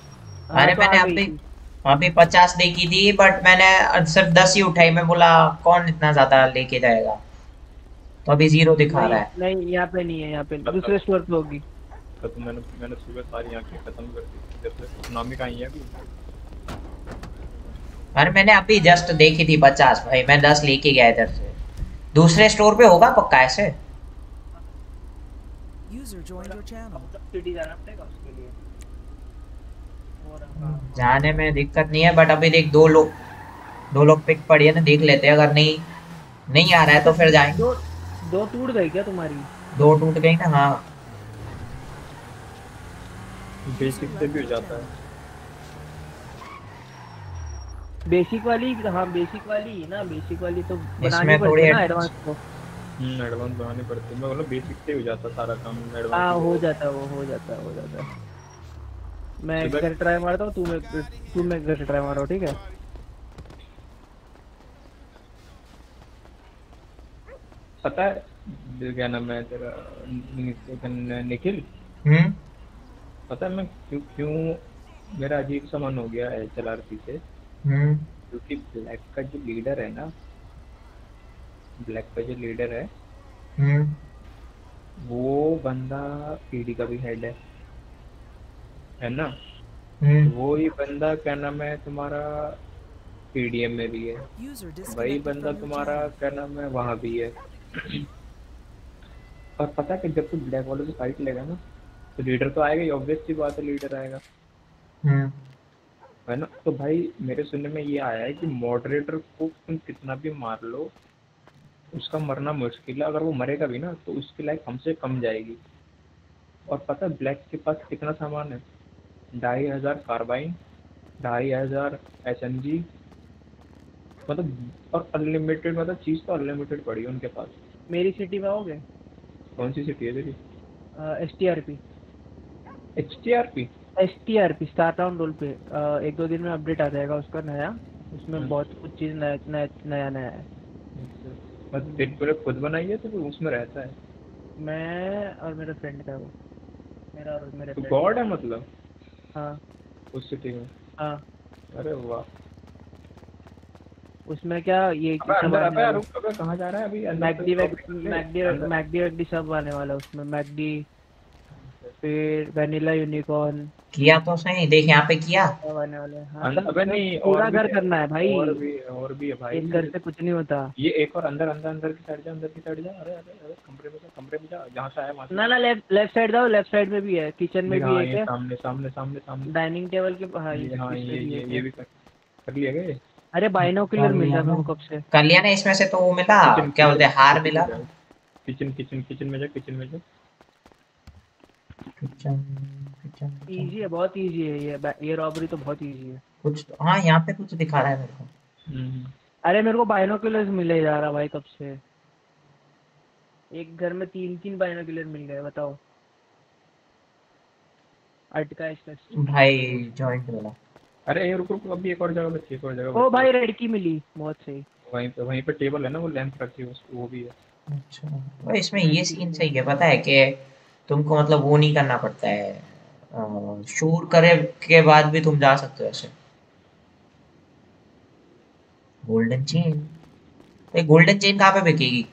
हाँ, अरे तो मैंने अभी। अभी पचास देखी थी बट मैंने सिर्फ़ दस ही उठाई। मैं बोला कौन इतना ज़्यादा लेके जाएगा? तो अभी ज़ीरो दिखा रहा है। नहीं यहाँ पे नहीं है यहाँ पे दूसरे स्टोर पे होगी। तो तो मैंने मैंने सुबह सारी आँखें खत्म कर दी जब से सुनामी आई है अभी। अरे मैंने अभी जस्ट देखी थी पचास भाई मैं दस लेके गया इधर से। दूसरे स्टोर पे होगा पक्का ऐसे? User joined your channel. City जाना पड़ेगा उसके लिए। हाँ। जाने में दिक्कत नहीं है बट अभी देख दो लोग दो लोग पिक पड़ी है ना देख लेते हैं। अगर नहीं नहीं आ रहा है तो फिर जाएँगे। दो टूट गई क्या तुम्हारी? दो टूट गई ना हाँ। बेसिक से भी हो जाता है। बेसिक वाली हाँ बेसिक वाली ही ना बेसिक वाली तो बनानी पड़ती है ना एडवांस को। हम्म एडवांस बनानी पड़ती है। मैं बोला बेसिक से हो जाता सारा काम एडवांस हाँ हो जाता है वो हो जाता हो जाता। मैं घर ट्राई मारता हूँ तू मैं तू मैं घर ट्राई मारो ठीक है? पता है? क्या नाम है तेरा निखिल? हम्म। पता है मैं क्यों क्यों मेरा अजीब सा मन हो गया है एच से? हम्म। क्योंकि ब्लैक का जो लीडर है ना ब्लैक का जो लीडर है हम्म। वो बंदा पीडी का भी हेड है। है ना? हम्म। वो ही बंदा क्या नाम है तुम्हारा पीडीएम में भी है। वही बंदा तुम्हारा क्या नाम है वहाँ भी है। और पता है कि जब तू ब्लैक वालों से फाइट लेगा ना तो लीडर तो आएगा ही ऑब्वियस सी बात है लीडर आएगा। हम्म। है ना? तो भाई मेरे सुनने में ये आया है कि मॉडरेटर को तुम कितना भी मार लो उसका मरना मुश्किल है। अगर वो मरेगा भी ना तो उसकी लाइफ हमसे कम जाएगी। और पता है ब्लैक के पास कितना सामान है? ढाई हज़ार कार्बाइन ढाई हज़ार एस मतलब और अनलिमिटेड मतलब चीज़ तो अनलिमिटेड पड़ी है उनके पास। मेरी सिटी में आओगे? कौन सी सिटी है तेरी? S T R P H T R P S T R P star town role पे। एक दो दिन में अपडेट आ जाएगा उसका नया। उसमें बहुत कुछ चीज़ नया नया नया नया है। मतलब खुद बनाई है तो उसमें रहता है? मैं और मेरा फ्रेंड था वो। मेरा और मेरे तो गॉड है मतलब? हाँ। उस सिटी में? हाँ। अरे वाह। उसमें क्या ये कहाँ जा रहा है अभी? तो- सब आने वाला है उसमें मैकडी फिर वेनिला यूनिकॉर्न। किया तो सही देख यहाँ पे किया। आने वाले हाँ, अबे नहीं पूरा घर करना है भाई। और भी और भी है भाई। एक घर से कुछ नहीं होता। ये एक और अंदर अंदर अंदर की साइड जा अंदर की साइड जा। अरे अरे अरे कमरे में जा कमरे में जा। जहाँ से आया वहाँ ना ना लेफ़्ट लेफ़्ट साइड जाओ लेफ़्ट साइड में भी है किचन में भी हाँ, है सामने सामने सामने सामने। डाइनिंग टेबल के हाँ ये हाँ इस ये भी ये एक ये। भी कर कर लिया गए अरे बाइनोकुलर मिल रहा है मेरे को कब से? कर लिया ना इसमें से तो वो मिला। क्या बोलते हैं हार मिला? किचन किचन किचन में जा किचन में जा। किचन किचन इजी है बहुत इजी है ये ये रॉबरी तो बहुत इजी है। कुछ हाँ यहाँ पे कुछ दिखा रहा है मेरे को। हम्म, अरे मेरे को बाइनोकुलर्स मिले जा रहा भाई कब से? एक घर में तीन तीन बाइनोकुलर मिल गए बताओ। अटका इसका। भाई जॉइंट वाला अरे ये रुक रुक अभी एक और जगह बची एक और जगह ओ भाई रेड की मिली बहुत सही। वहीं पे वहीं पे टेबल है ना वो लैंप रखी है उस- वो भी है। अच्छा। वो इसमें ये सीन सही है पता है कि तुमको मतलब वो नहीं करना पड़ता है। शूर करे के बाद भी तुम जा सकते हो ऐसे। गोल्डन चेन तो गोल्डन चेन कहाँ पे बिकेगी?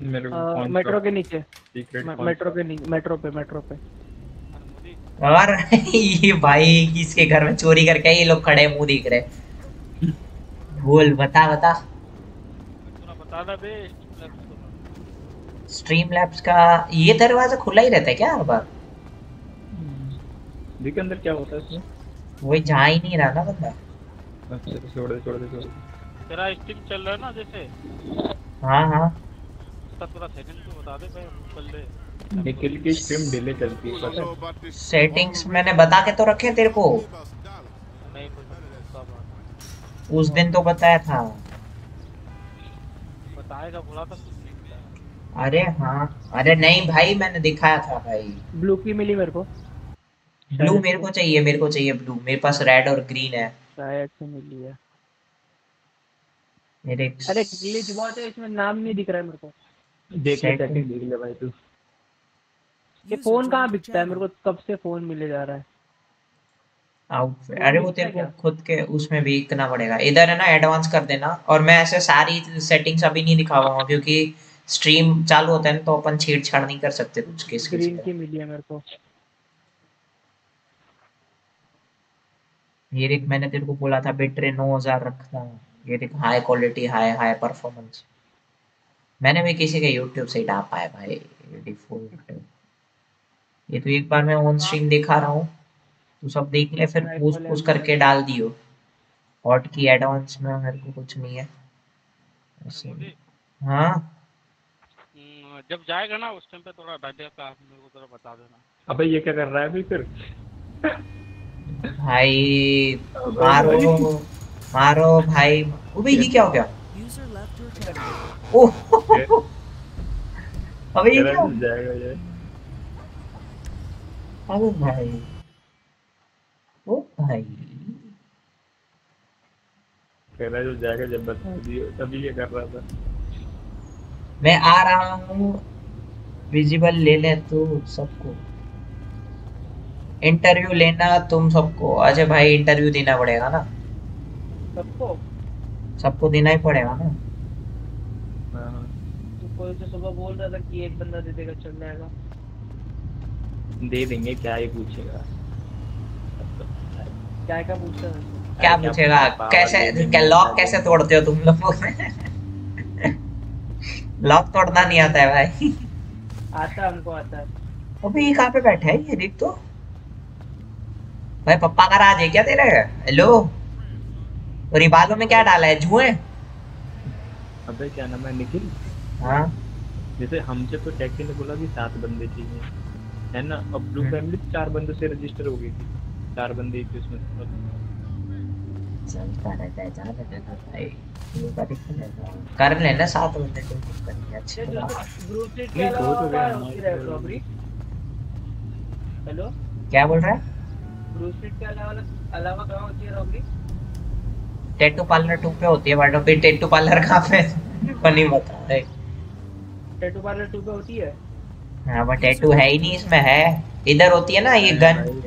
मेरे को मेट्रो के नीचे। सीक्रेट मेट्रो के नीचे मेट्रो पे मेट्रो पे। और ये भाई किसके घर में चोरी करके ये लोग खड़े मुँह दिख रहे बोल बता बता। स्ट्रीम लैब्स का ये दरवाज़ा खुला ही रहता है क्या हर बार? देखिए अंदर क्या होता है इसमें? वही जा ही नहीं रहा ना बंदा। अच्छा तो छोड़ दे छोड़ दे छोड़ दे। तेरा स्टीम चल रहा है ना जैसे? हाँ हाँ। उसका थोड़ा सेटिंग तो बता दे भाई चल दे निखिल की स्ट्रीम डिले चलती है पता है? सेटिंग्स मैंने बता के तो रखे तेरे को। उस दिन तो बताया था। बताएगा बोला था। अरे हाँ अरे नहीं भाई मैंने दिखाया था भाई। ब्लू की मिली मेरे को। ब्लू मेरे को चाहिए मेरे को चाहिए ब्लू मेरे पास रेड और ग्रीन है। शायद से मिली है। मेरे अरे ग्लिच बहुत है इसमें नाम नहीं दिख रहा है मेरे को। देख ले सेटिंग देख ले भाई तू। ये फ़ोन कहाँ बिकता है? मेरे को कब से फ़ोन मिले जा रहा है? अरे वो तेरे को खुद के उसमें भी करना पड़ेगा। इधर है ना एडवांस कर देना। और मैं ऐसे सारी सेटिंग्स अभी नहीं दिखाऊँगा क्योंकि स्ट्रीम चालू होता है ना तो अपन छेड़छाड़ नहीं कर सकते कुछ किस किस ग्रीन की मिली है मेरे को। ये देख मैंने तेरे को बोला था बैटरी नौ हज़ार रखना। ये देख high quality high high performance मैंने भी किसी के यूट्यूब से ही डाल पाया भाई डिफ़ॉल्ट ये तो एक बार मैं ऑन स्ट्रीम दिखा रहा हूँ। तू सब देख ले फिर पूछ पूछ करके डाल दियो। हॉट की एडवांस में मेरे को कुछ नहीं है। हाँ। हम्म, जब जाएगा ना उस टाइम पे थोड़ा डाटा का मेरे को थोड़ा बता देना। अबे ये क्या कर रहा है अभी फिर? भाई मारो मारो भाई। अबे ये क्या हो गया. ओह अबे ये क्या है, जाएगा ये। अबे भाई ओ भाई कह जो जाएगा जब बता दियो तभी ये कर रहा था मैं आ रहा हूँ विजिबल ले ले तू सबको. इंटरव्यू लेना तुम सबको. अजय भाई इंटरव्यू देना पड़ेगा ना? सबको? सबको देना ही पड़ेगा ना? हाँ, हाँ। तू कोई तो सुबह बोल रहा था कि एक बंदा दे देगा चल जाएगा। दे देंगे क्या ही पूछेगा? क्या क्या पूछता है? क्या पूछेगा? कैसे क्या लॉक कैसे तोड़ते हो तुम लोग लॉक तोड़ना नहीं आता है भाई। आता हमको आता है। ये कहाँ पे बैठा है ये देख तो? भाई पप्पा का राज है क्या तेरे? हेलो और ये बालों में क्या डाला है? जुए? अबे क्या नाम है निखिल? हाँ। जैसे हमसे तो टैक्सी ने बोला कि सात बंदे चाहिए। है ना? अब ब्लू हम्म। फैमिली चार बंदों से रजिस्टर हो गई थी। चार बंदे थी उसमें चलता रहता है जाने देना भाई। ये बात ही कर लेना। कर लेना सात बंदे कोई दिक्कत नहीं अच्छी ग्रुप के नहीं, हो तो गया, होती है रॉबरी हेलो? क्या बोल रहा है? ग्रुप के अलावा अलावा कहाँ होती है रॉबरी टेटू पार्लर टू पे होती है बट अभी टेटू पार्लर कहाँ पे? <laughs> नहीं बता रहे। टैटू पार्लर टू पे होती है? हाँ बट टेटू है ही नहीं इसमें है। इधर होती है ना ये गन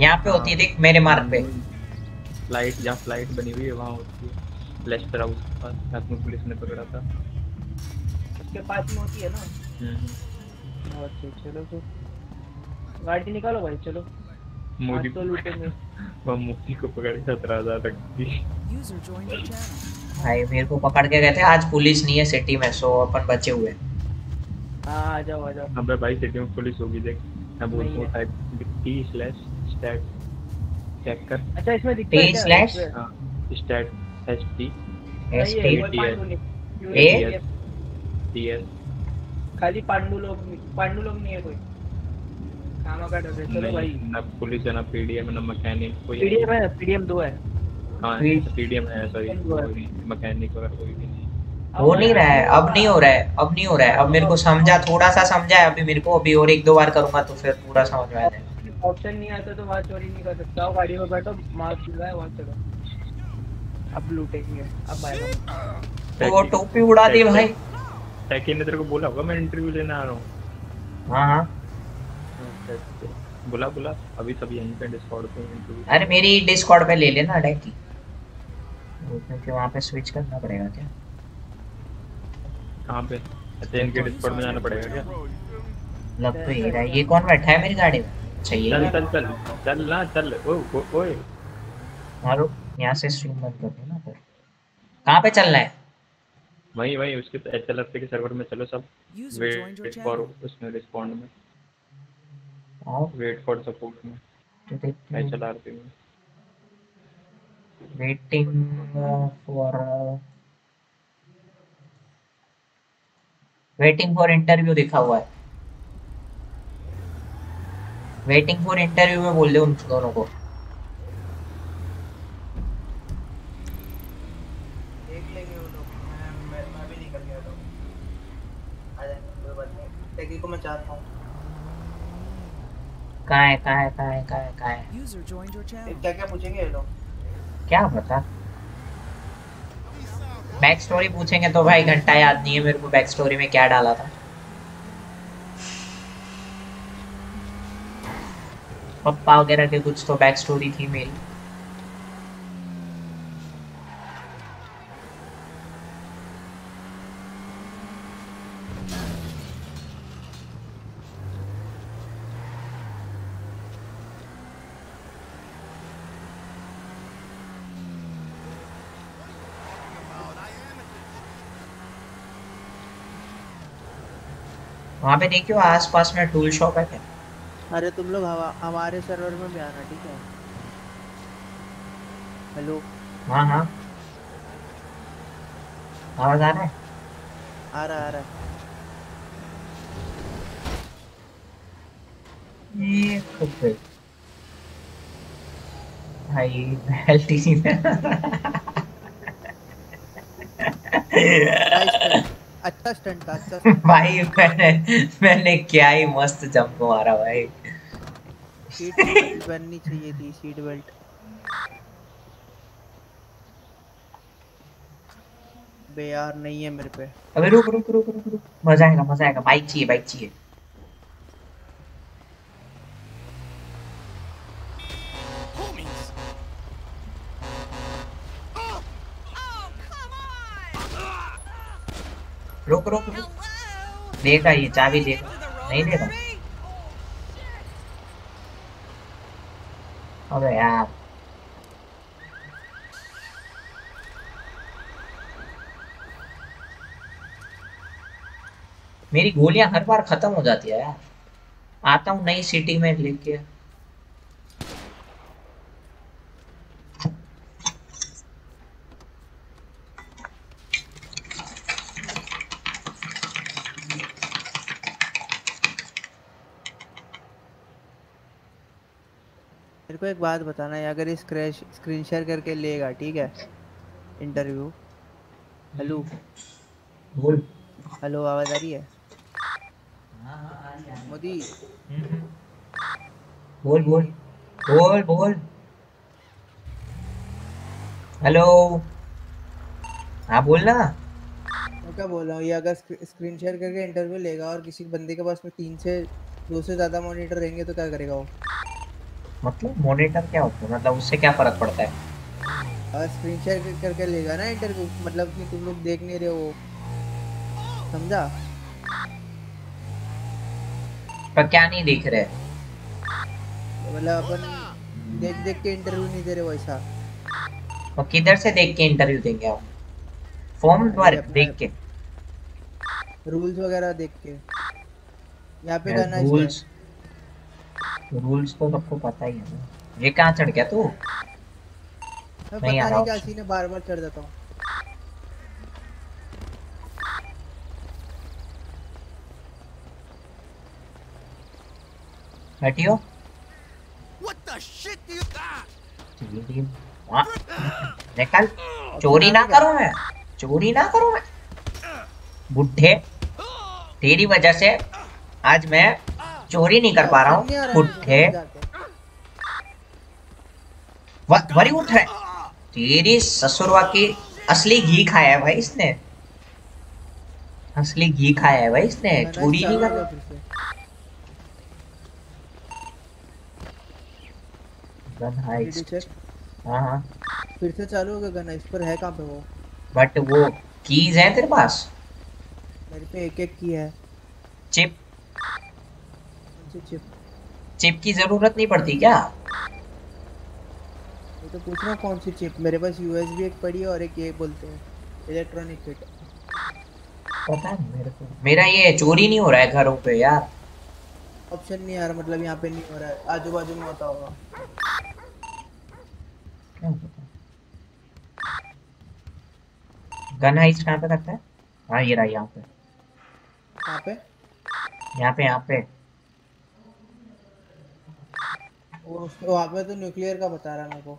यहाँ पे होती है देख मेरे मार्ग पे। फ़्लाइट जहाँ फ़्लाइट बनी हुई है वहाँ होती है। लेस्टर हाउस के पास साथ में पुलिस ने पकड़ा था। उसके पास में होती है ना? हम्म। अच्छा चलो तो। गाड़ी निकालो भाई चलो। मोदी तो लूटेंगे वहाँ मोदी को पकड़ के सत्रह हज़ार रख दी. भाई मेरे को पकड़ के गए थे आज पुलिस नहीं है सिटी में सो अपन बचे हुए। हैं। हाँ आ जाओ आ जाओ। अबे भाई सिटी में पुलिस होगी देख। मैं बोलता हूँ। Type T slash stat check कर। अच्छा इसमें दिखता है? इसमें? हाँ stat S T S T T. Pandu नहीं- ए? ये- ये- टी एस खाली पांडु लोग नहीं- पांडु लोग नहीं है कोई। कामा का डर चलो भाई। नहीं ना पुलिस है ना पीडीएम ना मैकेनिक कोई पीडीएम है पीडीएम दो है। हाँ पीडीएम है सॉरी मैकेनिक वगैरह कोई भी नहीं। हो नहीं रहा है अब नहीं हो रहा है अब नहीं हो रहा है। अब मेरे को समझा थोड़ा सा समझा है अभी मेरे को अभी और एक दो बार करूँगा तो फिर पूरा समझ में आ जाएगा। ऑप्शन नहीं आता तो वहाँ चोरी नहीं कर सकता। हो गाड़ी में बैठो मास्क लगाए वहाँ चलो। अब लूटेंगे अब आएगा। वो टोपी उड़ा दी भाई। टैकी ने तेरे को बोला होगा मैं इंटरव्यू लेने आ रहा हूँ। हाँ हाँ। बुला बुला। अभी सब यहीं पे डिस्कॉर्ड पे इंटरव्यू अरे मेरी डिस्कॉर्ड पे ले लेना डैकी वो क्योंकि वहाँ पे स्विच करना पड़ेगा क्या? कहाँ पे? अच्छा इनके डिस्कॉर्ड में जाना पड़ेगा क्या? लग तो ये रहा ये कौन बैठा है मेरी गाड़ी में? अच्छा चल चल चल। चल ना चल। ओ ओ- ओए मारो। यहाँ से स्ट्रीम बंद कर दो ना फिर। कहाँ पे चलना है? वहीं वहीं। उसके एच एल के सर्वर में चलो सब। वेट फॉर उसमें रिस्पॉन्ड में। आओ। वेट फॉर सपोर्ट में। तो हैं। एल आर पी में। Waiting for waiting for interview लिखा हुआ है। वेटिंग फॉर इंटरव्यू में बोल दे उन दोनों को। को मैं चाहता हूँ। कहाँ है कहाँ है कहाँ है कहाँ है कहाँ है? क्या पूछेंगे ये लोग? क्या पता? बैक स्टोरी पूछेंगे तो भाई घंटा याद नहीं है मेरे को बैक स्टोरी में क्या डाला था। पप्पा वगैरह के कुछ तो बैक स्टोरी थी मेरी। वहाँ पे देखियो आसपास में टूल शॉप है क्या? अरे तुम लोग हमारे सर्वर में भी आना ठीक है? हेलो हाँ हाँ। आवाज़ आ रहा है? आ रहा आ रहा ये खुद भाई में Nice try. अच्छा स्टंट था अच्छा <laughs> भाई मैंने मैंने क्या ही मस्त जंप मारा भाई। सीट बेल्ट बननी चाहिए थी सीट बेल्ट बे यार नहीं है मेरे पे। अबे रुक रुक रुक रुक रुक। मज़ा आएगा मज़ा आएगा। बाइक चाहिए बाइक चाहिए। रुक रुक। रुक देगा ये, चाबी देगा नहीं देगा अबे यार। मेरी गोलियाँ हर बार खत्म हो जाती है यार। आता हूँ नई सिटी में लेके। मेरे को एक बात बताना है अगर इस क्रैश स्क्रीन शेयर करके लेगा ठीक है? इंटरव्यू हेलो बोल। हेलो आवाज़ आ रही है? मोदी। बोल बोल। बोल बोल। हेलो हाँ बोल ना। मैं क्या बोल रहा हूँ ये अगर स्क्रीन शेयर करके इंटरव्यू लेगा और किसी बंदे के पास में तीन से दो से ज़्यादा मॉनिटर रहेंगे तो क्या करेगा वो? मतलब मॉनिटर क्या होता है? मतलब उससे क्या फ़र्क पड़ता है? स्क्रीन शेयर करके लेगा ना इंटरव्यू मतलब कि तुम लोग देख नहीं रहे हो। समझा? पर क्या नहीं देख रहे? मतलब अपन देख देख के इंटरव्यू नहीं दे रहे वैसा और किधर से देख के इंटरव्यू देंगे आप? फॉर्म पर देख के। रूल्स वगैरह देख के। यहाँ पे गाना रूल्स रूल्स तो सबको पता ही है ये कहाँ चढ़ गया तू? मैं नहीं आ रहा क्या सीन है बार बार चढ़ जाता हूँ। हटियो What the shit do you got? निकल <laughs> चोरी ना <laughs> करूँ मैं। चोरी ना करूँ मैं। बुढ़े तेरी वजह से आज मैं चोरी नहीं कर पा रहा हूँ। है। व- वरी उठ रहे तेरी ससुरवा की असली घी खाया है भाई इसने। असली घी खाया है भाई इसने। चोरी नहीं कर? हाँ हाँ फिर से चालू हो गया गाना इस पर है कहाँ पे वो? बट वो कीज है तेरे पास? मेरे पे एक एक की है। चिप। चिप चिप की ज़रूरत नहीं पड़ती क्या? मैं तो पूछ रहा हूँ कौन सी चिप? मेरे पास यूएसबी एक पड़ी है और एक ये बोलते हैं इलेक्ट्रॉनिक किट पता नहीं मेरे को मेरा ये चोरी नहीं हो रहा है घरों पे यार। ऑप्शन नहीं रहा मतलब यहाँ पे नहीं हो रहा है। आजू बाजू में होता होगा। क्या पता गन हाइस्ट कहाँ पे करता है? हाँ ये रहा यहाँ पे। कहाँ पे? यहाँ पे यहाँ पे और उसके वहाँ पे तो न्यूक्लियर का बता रहा है मेरे को।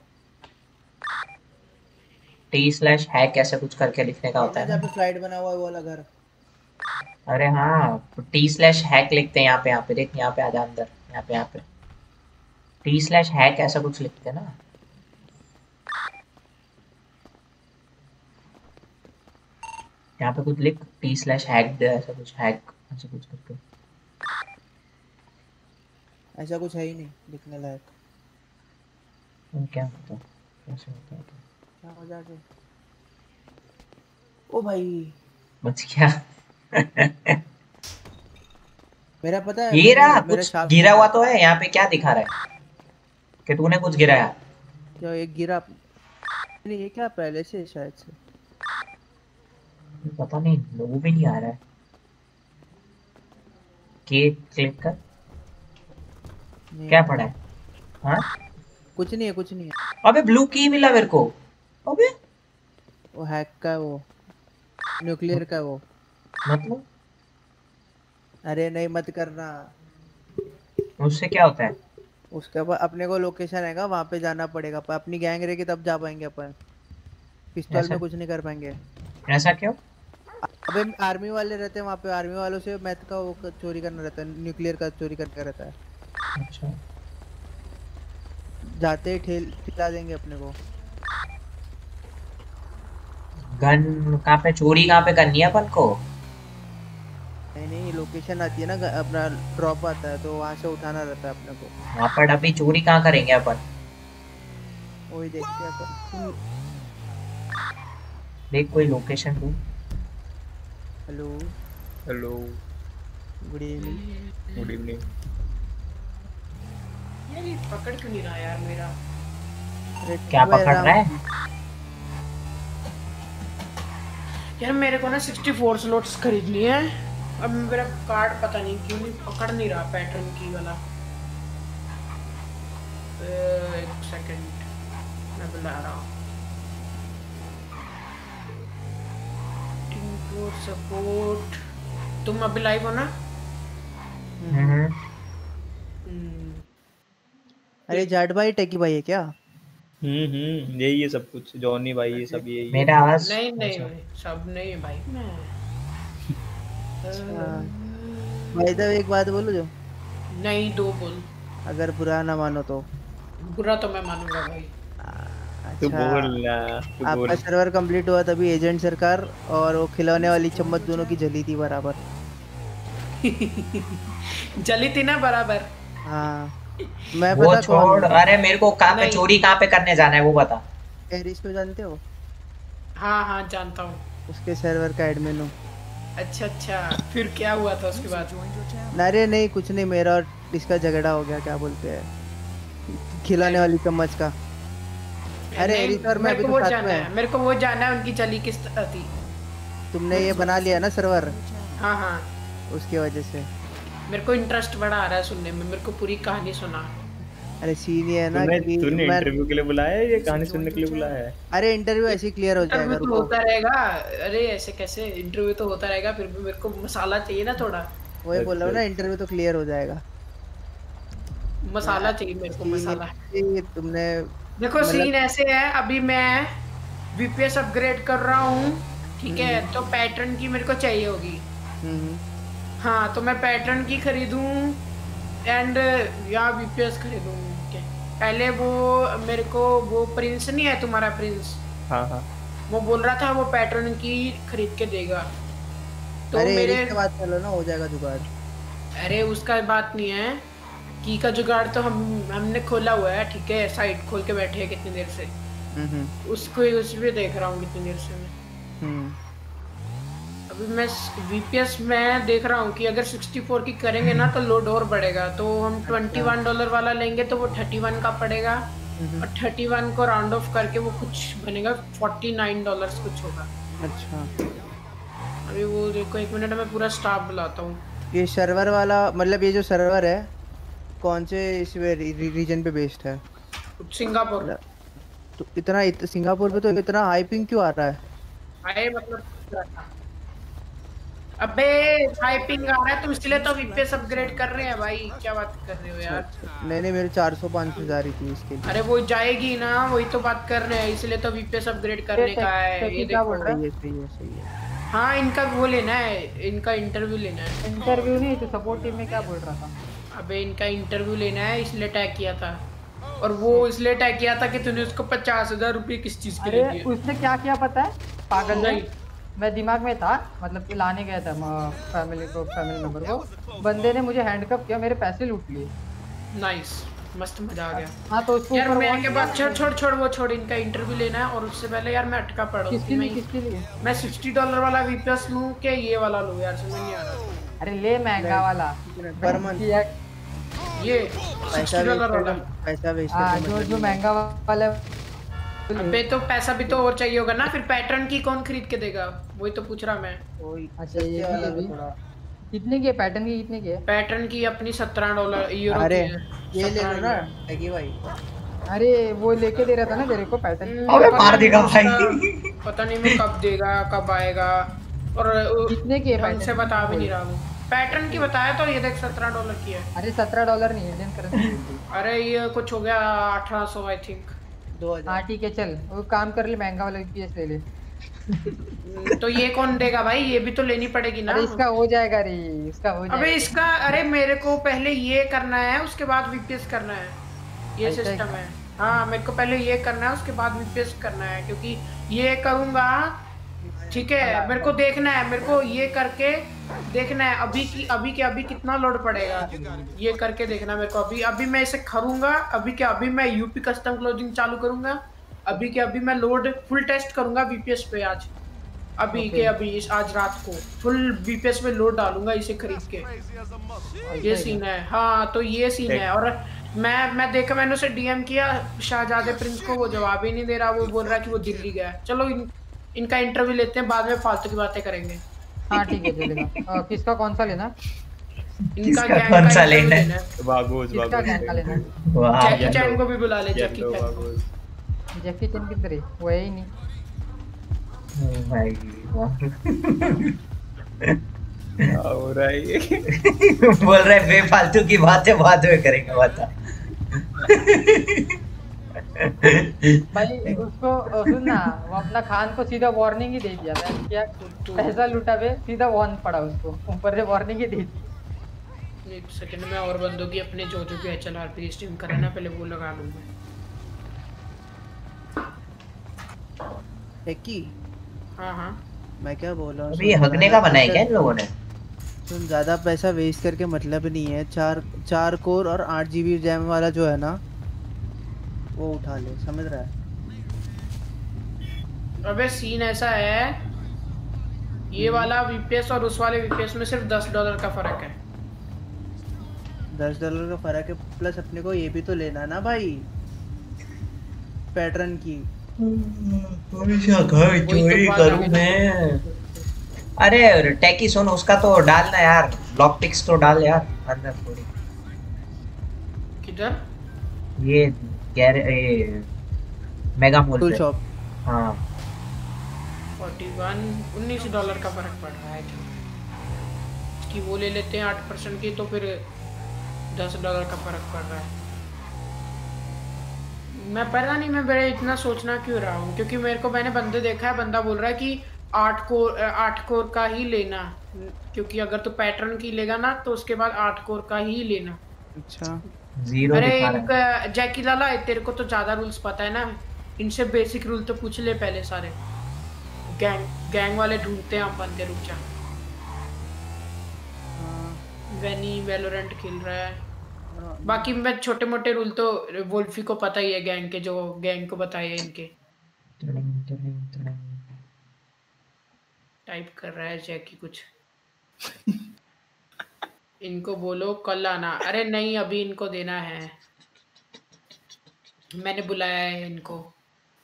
टी स्लैश हैक ऐसे कुछ करके लिखने का होता है जहाँ पे फ़्लाइट बना हुआ है वो वाला घर। अरे हाँ टी स्लैश हैक लिखते हैं यहाँ पे यहाँ पे देख यहाँ पे आ जा अंदर यहाँ पे यहाँ पे। टी स्लैश हैक ऐसा कुछ लिखते हैं ना। यहाँ पे कुछ लिख टी स्लैश हैक ऐसा कुछ हैक ऐसा कुछ करके। ऐसा कुछ है ही नहीं लिखने लायक। तो क्या होता है? कैसे होता है? क्या हो जाके ओ भाई। बच गया। मेरा पता है ये रहा मेरा- मेरा कुछ गिरा हुआ तो है यहाँ पे क्या दिखा रहा है? कि तूने कुछ गिराया। क्या एक गिरा? नहीं ये क्या पहले से शायद से? पता नहीं लोगों भी नहीं आ रहा है। के क्लिक कर। क्या पड़ा है? हाँ? कुछ नहीं है कुछ नहीं है। अबे ब्लू की मिला मेरे को। अबे। वो हैक का वो। न्यूक्लियर का वो। मतलब? अरे नहीं मत करना। उससे क्या होता है? उसके बाद अपने को लोकेशन आएगा वहाँ पे जाना पड़ेगा। पर अपनी गैंग रहेगी तब जा पाएँगे अपन। पिस्टल में कुछ नहीं कर पाएँगे। ऐसा क्यों? अबे आर्मी वाले रहते हैं वहाँ पे आर्मी वालों से मैथ का वो चोरी करना रहता है न्यूक्लियर का चोरी करना रहता है। अच्छा। जाते ही ठेल ठिला देंगे अपने को। गन कहाँ पे चोरी कहाँ पे करनी है अपन को? नहीं नहीं लोकेशन आती है ना अपना ड्रॉप आता है तो वहाँ से उठाना रहता है अपने को। वहाँ पर अभी चोरी कहाँ करेंगे अपन? वही देखते हैं अपन। देख कोई लोकेशन दू hello hello good evening good evening यार ये पकड़ क्यों नहीं रहा यार मेरा? अरे क्या पकड़ रहा है? यार मेरे को ना 64 स्लॉट्स खरीदनी है। अब मेरा कार्ड पता नहीं क्यों नहीं पकड़ नहीं रहा पैटर्न की वाला। एक सेकंड मैं बुला रहा हूँ। सपोर्ट तुम अभी लाइव हो ना? हम्म। हम्म, अरे जाट भाई टेकी भाई है क्या? हम्म हम्म यही है सब कुछ जॉनी भाई ये सब यही मेरा आवाज़ नहीं नहीं अच्छा। भाई, सब नहीं है भाई। मैं भाई साहब एक बात बोलो जो। नहीं दो बोल। अगर बुरा ना मानो तो। बुरा तो मैं मानूँगा भाई। अच्छा, तू अच्छा बोल ना तू आपका बोल। सर्वर कंप्लीट हुआ तभी एजेंट सरकार और वो खिलौने <laughs> वाली चम्मच दोनों की जली थी बराबर। <laughs> जली थी ना बराबर। हाँ। मैं वो पता छोड़। अरे मेरे को कहाँ पे नहीं। चोरी कहाँ पे करने जाना है वो बता। एरिस को जानते हो? हाँ हाँ जानता हूँ। उसके सर्वर का एडमिन हूँ। अच्छा अच्छा। फिर क्या हुआ था उसके बाद? अरे नहीं कुछ नहीं मेरा और इसका झगड़ा हो गया क्या बोलते हैं? खिलाने वाली चम्मच का। अरे एरिस और मैं अभी तो साथ में है। मेरे को वो जानना है उनकी चली किस तरह थी। तुमने ये बना लिया ना सर्वर हाँ हाँ। उसकी वजह से। मेरे को इंटरेस्ट बड़ा आ रहा है सुनने में मेरे को पूरी कहानी सुना। अरे सीन ये है ना तूने कि तूने इंटरव्यू के लिए बुलाया है या कहानी सुनने के लिए बुलाया है? अरे इंटरव्यू ऐसे ही क्लियर हो जाएगा इंटरव्यू तो होता रहेगा। अरे ऐसे कैसे? इंटरव्यू तो होता रहेगा फिर भी मेरे को मसाला चाहिए ना थोड़ा। वही बोल रहा हूँ ना इंटरव्यू तो क्लियर हो जाएगा। मसाला चाहिए मेरे को मसाला। ये तुमने देखो मतलब- सीन ऐसे है अभी मैं वीपीएस अपग्रेड कर रहा हूँ ठीक है? तो पैटर्न की मेरे को चाहिए होगी। हम्म, हाँ तो मैं पैटर्न की खरीदूं एंड या वीपीएस खरीदूं क्या पहले वो मेरे को वो प्रिंस नहीं है तुम्हारा प्रिंस हाँ हाँ। वो बोल रहा था वो पैटर्न की खरीद के देगा। तो अरे मेरे से बात कर लो ना हो जाएगा जुगाड़। अरे उसका बात नहीं है। की का जुगाड़ तो हम हमने खोला हुआ है ठीक है साइट खोल के बैठे हैं कितनी देर से। हम्म, हम्म, उसको उस पे देख रहा हूँ कितनी देर से मैं। हम्म। अभी मैं वीपीएस में देख रहा हूँ कि अगर 64 की करेंगे ना तो लोड और बढ़ेगा। तो हम 21 डॉलर वाला लेंगे तो वो 31 का पड़ेगा। और 31 को राउंड ऑफ़ करके वो कुछ बनेगा 49 डॉलर्स कुछ होगा। अच्छा। अभी वो देखो एक मिनट में पूरा स्टाफ बुलाता हूँ। ये सर्वर वाला मतलब ये जो सर्वर है कौन से इस रीजन पे बेस्ड है? सिंगापुर। तो इतना इत, सिंगापुर पे तो इतना हाइपिंग क्यों आ रहा है? आए मतलब अबे टाइपिंग आ रहा है तुम इसलिए तो वीपीएस अपग्रेड कर रहे हैं भाई। क्या बात कर रहे हो यार? नहीं नहीं मेरे 400 500 जा रही थी इसके लिए। अरे वो जाएगी ना वही तो बात कर रहे हैं इसलिए तो वीपीएस अपग्रेड करने का है। ये देखो सही है सही है सही है। हाँ इनका वो लेना है इनका इंटरव्यू लेना है। इंटरव्यू नहीं तो सपोर्ट टीम में क्या बोल रहा था? अबे इनका इंटरव्यू लेना है इसलिए टैग किया था। और वो इसलिए टैग किया था कि तूने उसको पचास हज़ार रुपये किस चीज़ के लिए दिए। उसने क्या किया पता है? पागल नहीं। मैं दिमाग में था मतलब कि लाने गया था फैमिली को फैमिली मेंबर को। बंदे ने मुझे हैंडकप किया मेरे पैसे लूट लिए। नाइस मस्त मज़ा आ गया। हाँ तो उसको यार ऊपर मैं के बाद छोड़ छोड़ छोड़ वो छोड़ इनका इंटरव्यू लेना है और उससे पहले यार मैं अटका पड़ा हूँ किसके लिए किसके लिए? मैं सिक्सटी डॉलर वाला वीपीएस लूँ कि ये वाला लूँ? यार समझ नहीं आ रहा। अरे ले महँगा वाला। पर मंथ ये पैसा डॉलर वाला। पैसा वेस्ट हाँ जो जो महँगा वाला अबे तो पैसा भी तो और चाहिए होगा ना फिर पैटर्न की कौन खरीद के देगा? वही तो पूछ रहा मैं। अच्छा ये भी कितने के पैटर्न की कितने के पैटर्न की अपनी सत्रह डॉलर यूरो अरे ये ले लो ना डॉलर। भाई। अरे वो लेके दे रहा था ना तेरे को पैटर्न। अबे मार देगा भाई। पता नहीं मैं कब देगा कब आएगा। और कितने की है से बता भी नहीं रहा वो पैटर्न की बताया तो ये देख सत्रह डॉलर की है। अरे सत्रह डॉलर नहीं इंडियन करेंसी अरे ये कुछ हो गया अठारह सौ आई थिंक हाँ ठीक है चल। वो काम कर ले महँगा वाला यूपीएस ले ले। तो ये कौन देगा भाई? ये भी तो लेनी पड़ेगी ना। अरे इसका हो जाएगा रे इसका हो जाएगा। अबे इसका अरे मेरे को पहले ये करना है उसके बाद वीपीएस करना है। ये सिस्टम है। हाँ मेरे को पहले ये करना है उसके बाद वीपीएस करना है क्योंकि ये करूँगा ठीक है मेरे को देखना है मेरे को ये करके देखना है अभी की अभी के अभी कितना लोड पड़ेगा? ये करके देखना मेरे को अभी। अभी मैं इसे खरूँगा अभी के अभी मैं यूपी कस्टम क्लोजिंग चालू करूँगा अभी के अभी मैं लोड फुल टेस्ट करूँगा वीपीएस पे आज। अभी Okay. के अभी इस आज रात को। फुल वीपीएस पे लोड डालूँगा इसे खरीद के। ये सीन है। हाँ तो ये सीन है। और मैं मैं देखा मैंने उसे डीएम किया शाहजादे प्रिंस को वो जवाब ही नहीं दे रहा वो बोल रहा है कि वो दिल्ली गया। चलो इनका इंटरव्यू लेते हैं बाद में फालतू की बातें करेंगे। हाँ ठीक है चलेगा <laughs> किसका कौन सा लेना? इनका कौन सा लेना है? है। बागोज बागोज गैंग का लेना? वाह। जैकी चैन को भी बुला ले जैकी चैन जैकी चैन किधर है? वो है ही नहीं। भाई हो रहा है <laughs> बोल रहे बेफालतू की बातें बाद में करेंगे बता। <laughs> भाई उसको सुन ना वो अपना खान को सीधा वार्निंग ही दे दिया था क्या पैसा लूटा बे सीधा वार्न पड़ा उसको। ऊपर से वार्निंग ही दे दी। एक सेकंड में और बंदों की अपने जो जो भी एचएलआर पे स्ट्रीम करा ना पहले वो लगा लूँगा। टेकी हाँ हाँ। मैं क्या बोल? रहा हूँ अभी हगने का ज़्यादा बना पैसा- क्या इन लोगों ने? सुन ज़्यादा पैसा वेस्ट करके मतलब नहीं है। चार चार कोर और आठ जीबी रैम वाला जो है ना वो उठा ले समझ रहा है? अबे सीन ऐसा है ये वाला वीपीएस और उस वाले वीपीएस में सिर्फ़ दस डॉलर का फ़र्क है। दस डॉलर का फ़र्क है प्लस अपने को ये भी तो लेना ना भाई पैटर्न की। हमेशा घर वही तो अरे टैकी सुन उसका तो डालना यार लॉक पिक्स तो डाल यार अंदर थोड़ी। किधर? ये गैर ये मेगा मॉल टूल शॉप हाँ। 41 19 डॉलर का फ़र्क पड़ रहा है कि वो ले लेते हैं आठ परसेंट की तो फिर दस डॉलर का फ़र्क पड़ रहा है। मैं पता नहीं मैं बड़े इतना सोचना क्यों रहा हूँ? क्योंकि मेरे को मैंने बंदे देखा है बंदा बोल रहा है कि आठ कोर आठ कोर का ही लेना। क्योंकि अगर तू पैटर्न की लेगा ना तो उसके बाद आठ कोर का ही लेना। अच्छा। ज़ीरो अरे है। इनका जैकी लाला तेरे को तो ज़्यादा रूल्स पता है ना। इनसे बेसिक रूल तो पूछ ले पहले सारे। गैंग गैंग वाले ढूंढते हैं अपन के रुक जा। वेनी वेलोरेंट खेल रहा है। बाकी मैं छोटे मोटे रूल तो वोल्फी को पता ही है गैंग के जो गैंग को बताए हैं इनके। टाइप कर रहा है जैकी कुछ। <laughs> इनको बोलो कल आना। अरे नहीं अभी इनको देना है। मैंने बुलाया है इनको।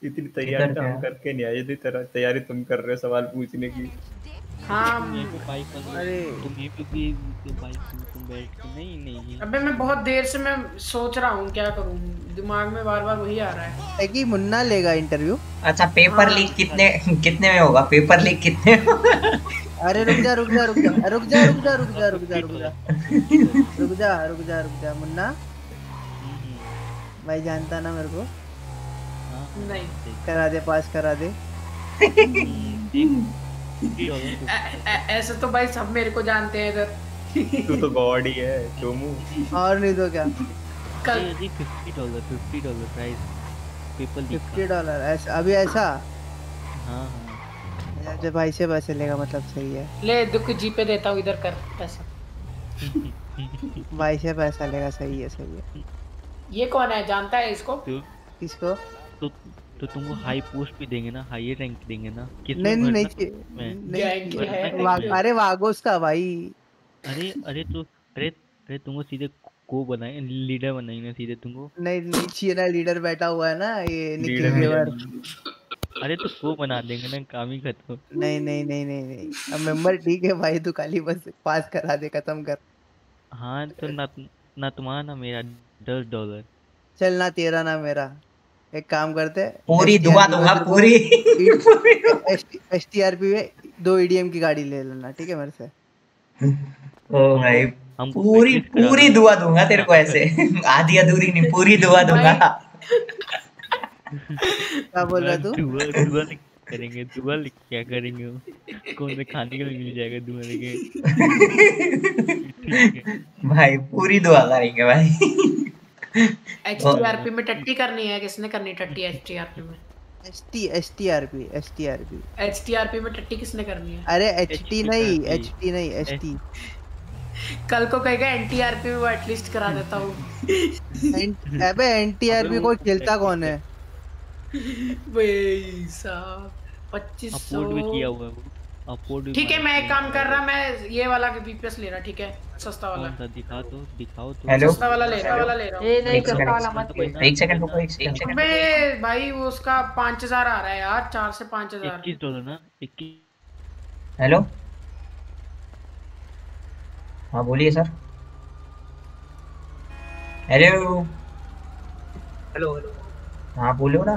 इतनी तैयारी तो हम करके नहीं आए जितनी तरह तैयारी तुम कर रहे हो सवाल पूछने की। हाँ। अरे। तुम ये भी भी बाइक तुम बैठ के नहीं नहीं अबे मैं बहुत देर से मैं सोच रहा हूँ क्या करूँ। दिमाग में बार बार वही आ रहा है। है कि मुन्ना लेगा इंटरव्यू अच्छा पेपर लीक कितने कितने में होगा? पेपर लीक कितने में? अरे रुक जा रुक जा रुक जा रुक जा रुक जा रुक जा रुक जा रुक जा रुक जा रुक जा रुक जा मुन्ना भाई जानता ना मेरे को नहीं करा दे पास करा दे ऐसे तो भाई सब मेरे को जानते हैं इधर तू तो गॉड ही है चोमू और नहीं तो क्या कल जी fifty dollar fifty dollar price paper leak fifty dollar ऐसा अभी ऐसा हाँ हाँ जब भाई से पैसे लेगा मतलब सही है। ले दुख जी पे देता हूँ इधर कर पैसा। भाई से पैसा लेगा सही है सही है। ये कौन है? जानता है इसको? तो किसको? तो तो तुमको हाई पोस्ट भी देंगे ना हाई रैंक देंगे ना? किस नहीं नहीं नहीं नहीं। है? अरे वागोस का भाई। अरे अरे तो अरे अरे तुमको सीधे को बनाए लीडर बनाएँगे सीधे तुमको? नहीं नीचे ना लीडर बैठा हुआ है ना ये निखिल अरे तो को बना देंगे ना काम ही खत्म। नहीं नहीं नहीं नहीं नहीं। अब मेंबर ठीक है भाई तू खाली बस पास करा दे खत्म कर। हाँ तो ना ना तुम्हारा ना मेरा दस डॉलर चल ना तेरा ना मेरा। एक काम करते पूरी दुआ दूँगा पूरी एस टी आर पी में दो ईडीएम की गाड़ी ले लेना ठीक है मेरे से? ओ भाई हमको पूरी पूरी दुआ दूँगा तेरे को ऐसे। आधी अधूरी नहीं पूरी दुआ <laughs> दूँगा। क्या बोल रहा तू? दुआ दुआ करेंगे दुआ क्या करेंगे कौन से खाने के लिए मिल जाएगा दुआ लेके? <laughs> भाई पूरी दुआ करेंगे भाई। एचटीआरपी में टट्टी करनी है किसने करनी टट्टी एचटीआरपी में? एचटी एचटीआरपी एचटीआरपी एचटीआरपी में टट्टी किसने करनी है? अरे एचटी नहीं एचटी नहीं एचटी कल को कहेगा एनटीआरपी में वो एटलीस्ट करा देता हूँ। अबे एनटीआरपी कोई खेलता कौन है? भाई साहब पच्चीस अपलोड भी किया हुआ है अपलोड ठीक है मैं एक काम कर रहा मैं ये वाला के बीपीएस ले रहा ठीक है? सस्ता वाला। दिखा तो दिखाओ तो। हेलो सस्ता वाला ले रहा वाला ले रहा हूँ। ये नहीं सस्ता वाला मत एक सेकंड रुको एक सेकंड अबे भाई वो उसका पाँच हज़ार आ रहा है यार चार से पाँच हज़ार। इक्कीस डॉलर ना इक्कीस। हेलो हाँ बोलिए सर। हेलो हेलो हेलो हाँ बोलो ना।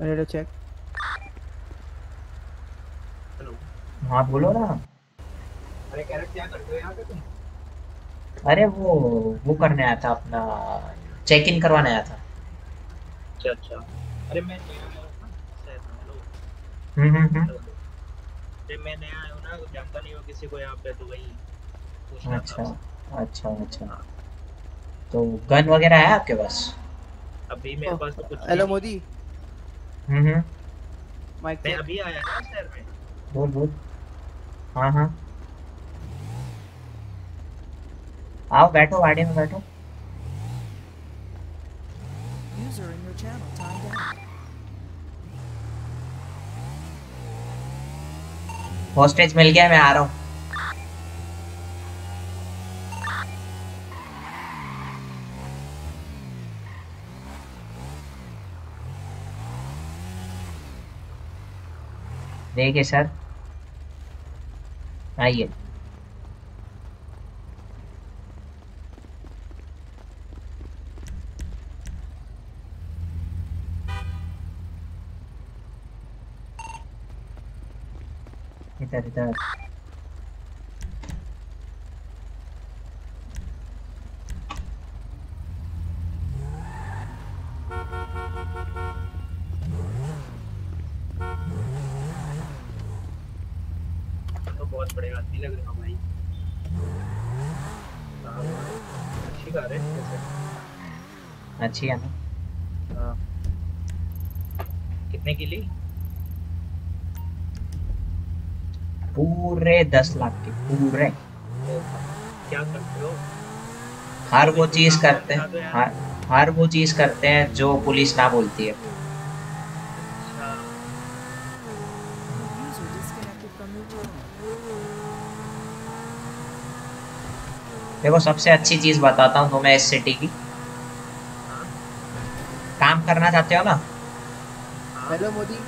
रेडियो चेक हाँ बोलो ना। अरे कह रहे क्या करते हो यहाँ पे तुम? अरे वो वो करने आया था अपना चेक इन करवाने आया था। अच्छा अच्छा। अरे मैं नया आया हूँ ना हेलो हम्म हम्म हम्म। अरे मैं नया आया हूँ ना जानता नहीं हूँ किसी को यहाँ पे तो वही पूछना अच्छा अच्छा अच्छा। तो गन वगैरह है आपके पास? अभी मेरे पास तो कुछ hello Modi. Hmm hmm mike मैं अभी आया ना शहर में? बोल बोल हाँ हाँ। आओ बैठो गाड़ी में बैठो। User in your channel timed out. Hostage मिल गया मैं आ रहा हूँ। देखिए सर आइए इधर इधर तो बहुत बड़े आदमी लग रहे हो भाई हाँ, अच्छी कार है वैसे अच्छी है ना। हाँ। कितने की ली? पूरे दस लाख के पूरे। क्या करते हो? हर वो चीज़ करते हैं हर हर वो चीज़ करते हैं जो पुलिस ना बोलती है। अच्छा. देखो सबसे अच्छी चीज़ बताता हूँ तुम्हें इस सिटी की। काम चाहते हो ना हेलो मोदी।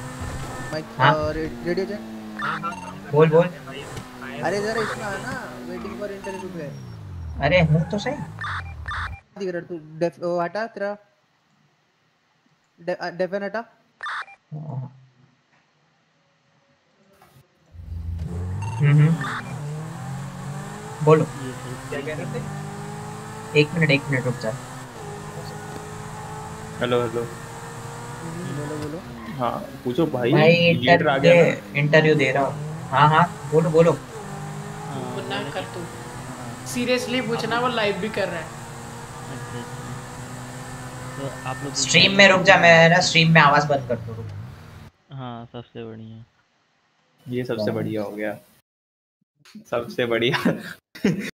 माइक हाँ? रेडियो चेक हाँ हाँ बोल बोल। हैं अरे जरा इसमें आना वेटिंग फॉर इंटरव्यू पे अरे हूँ तो सही। दिख रहा तू डेफ हटा तेरा? डेफन हटा हम्म हम्म। बोलो। क्या कह रहे थे एक मिनट एक मिनट रुक जा। हेलो हेलो बोलो बोलो हाँ पूछो भाई भाई आ इंटरव्यू गया दे इंटरव्यू दे रहा हूँ। हाँ हाँ बोलो बोलो। ना कर तू। सीरियसली पूछना वो लाइव भी कर रहा है। अच्छा अच्छा। तो आप लोग स्ट्रीम में रुक जा मैं ना स्ट्रीम में आवाज़ बंद कर दूँ रुक। हाँ सबसे बढ़िया। ये सबसे बढ़िया हो गया। सबसे बढ़िया। <laughs>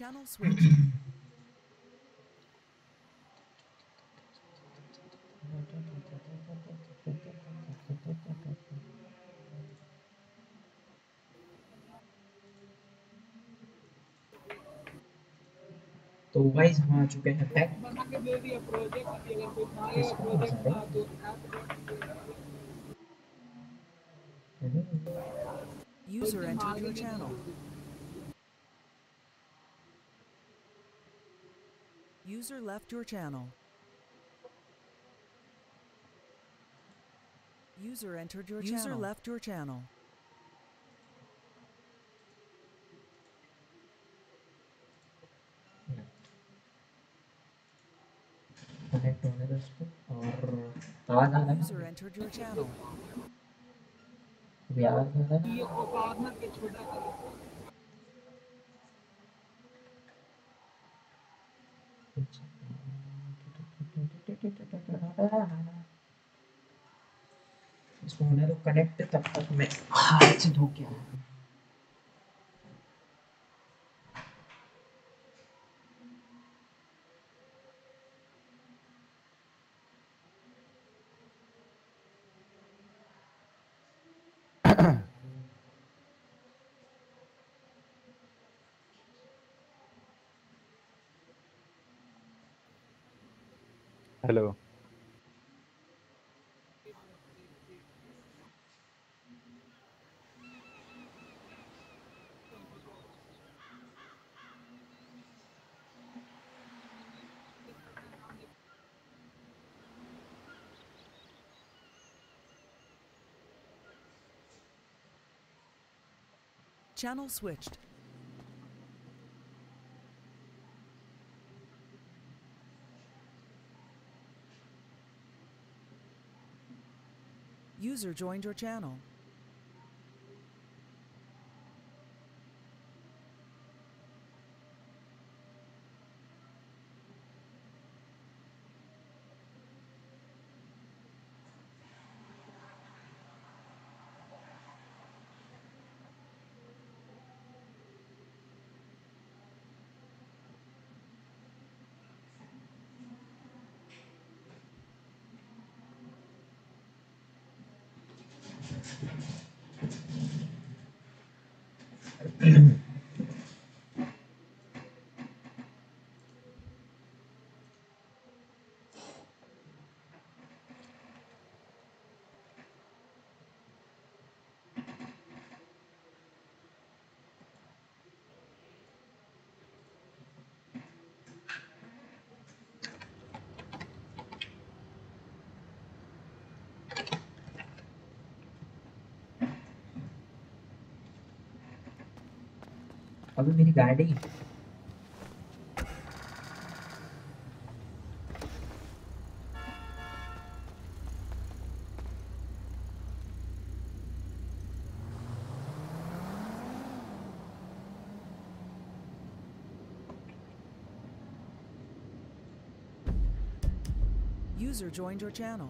Channel switched. <clears throat> तो गाइस हम आ चुके हैं pack User entered your channel. User left your channel. User entered your User channel. User left your channel. User entered your channel. इसको होने दो कनेक्ट तब तक मैं हाथ धो के आया hello Channel switched. User joined your channel. अभी मेरी गाड़ी User joined your channel.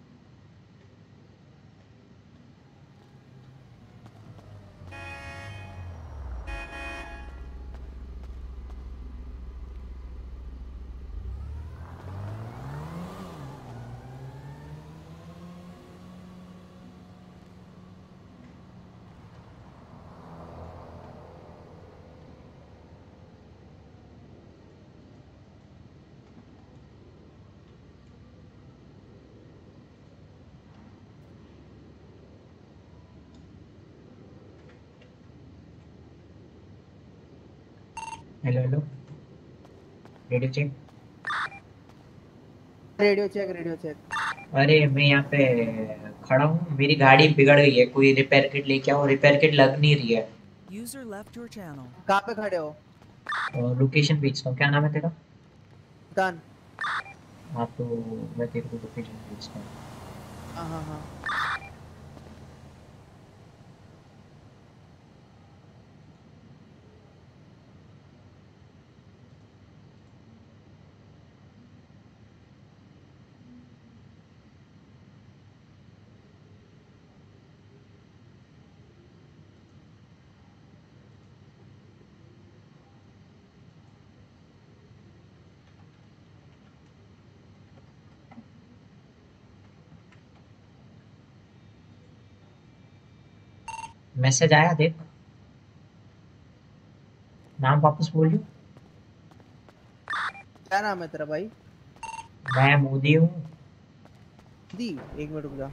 Radio check. Radio check radio check. अरे मैं यहाँ पे खड़ा हूँ मेरी गाड़ी बिगड़ गई है कोई रिपेयर किट लेके आओ रिपेयर किट लग नहीं रही है। User left your channel. कहाँ पे खड़े हो? और लोकेशन भेजता हूँ क्या नाम है तेरा? दान हाँ तो मैं तेरे को लोकेशन भेजता हूँ हाँ हाँ। मैसेज आया देख। नाम वापस बोलियो क्या नाम है तेरा भाई? मैं मोदी हूँ। दी एक मिनट रुक जा।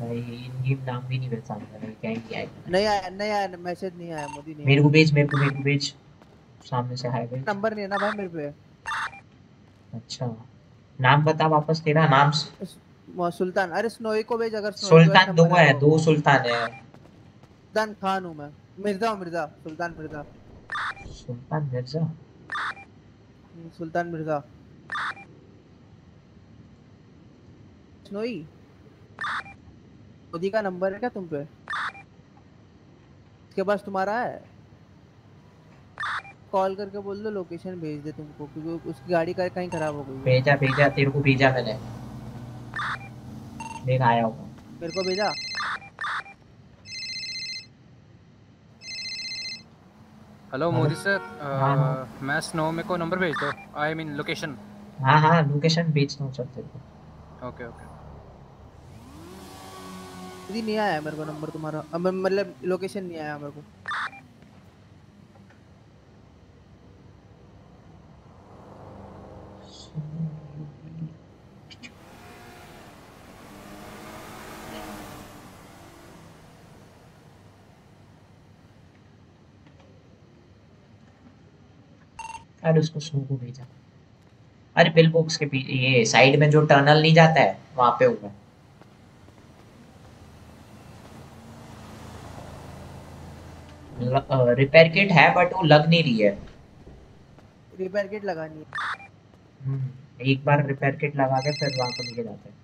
भाई इनकी नाम भी नहीं पहचानता मैं क्या ही आया नहीं आया नहीं आया मैसेज नहीं आया मोदी नहीं मेरे को भेज मेरे को मेरे को भेज। सामने से हाय भेज नंबर नहीं है ना भाई मेरे पे। अच्छा। नाम बता वापस तेरा नाम। स- सुल्तान अरे स्नोई को भेज अगर सुल्तान दो है। दो सुल्तान है। सुल्तान खान हूँ मैं। मिर्ज़ा मिर्ज़ा। सुल्तान मिर्ज़ा। सुल्तान मिर्ज़ा? हम्म, सुल्तान मिर्ज़ा। स्नोई? मोदी का नंबर है क्या तुम पे? इसके पास तुम्हारा है? कॉल करके बोल दो लोकेशन भेज दे तुमको क्योंकि उसकी गाड़ी का कहीं खराब हो गई भेजा भेजा तेरे को भेजा मैंने। देख आया होगा मेरे को भेजा। हेलो मोदी सर हाँ, हाँ। मैं स्नो में को नंबर भेज दो। आई मीन लोकेशन हाँ हाँ लोकेशन भेज हूँ चल तेरे को। ओके ओके नहीं आया मेरे को नंबर तुम्हारा। मतलब लोकेशन नहीं आया मेरे को। अरे उसको स्नो को भेजा। अरे पिल बॉक्स के पीछे ये साइड में जो टनल नहीं जाता है वहाँ पे हुआ। रिपेयर किट है बट वो लग नहीं रही है। रिपेयर किट लगानी है। हम्म, एक बार रिपेयर किट लगा के फिर वहाँ को लेके जाते हैं।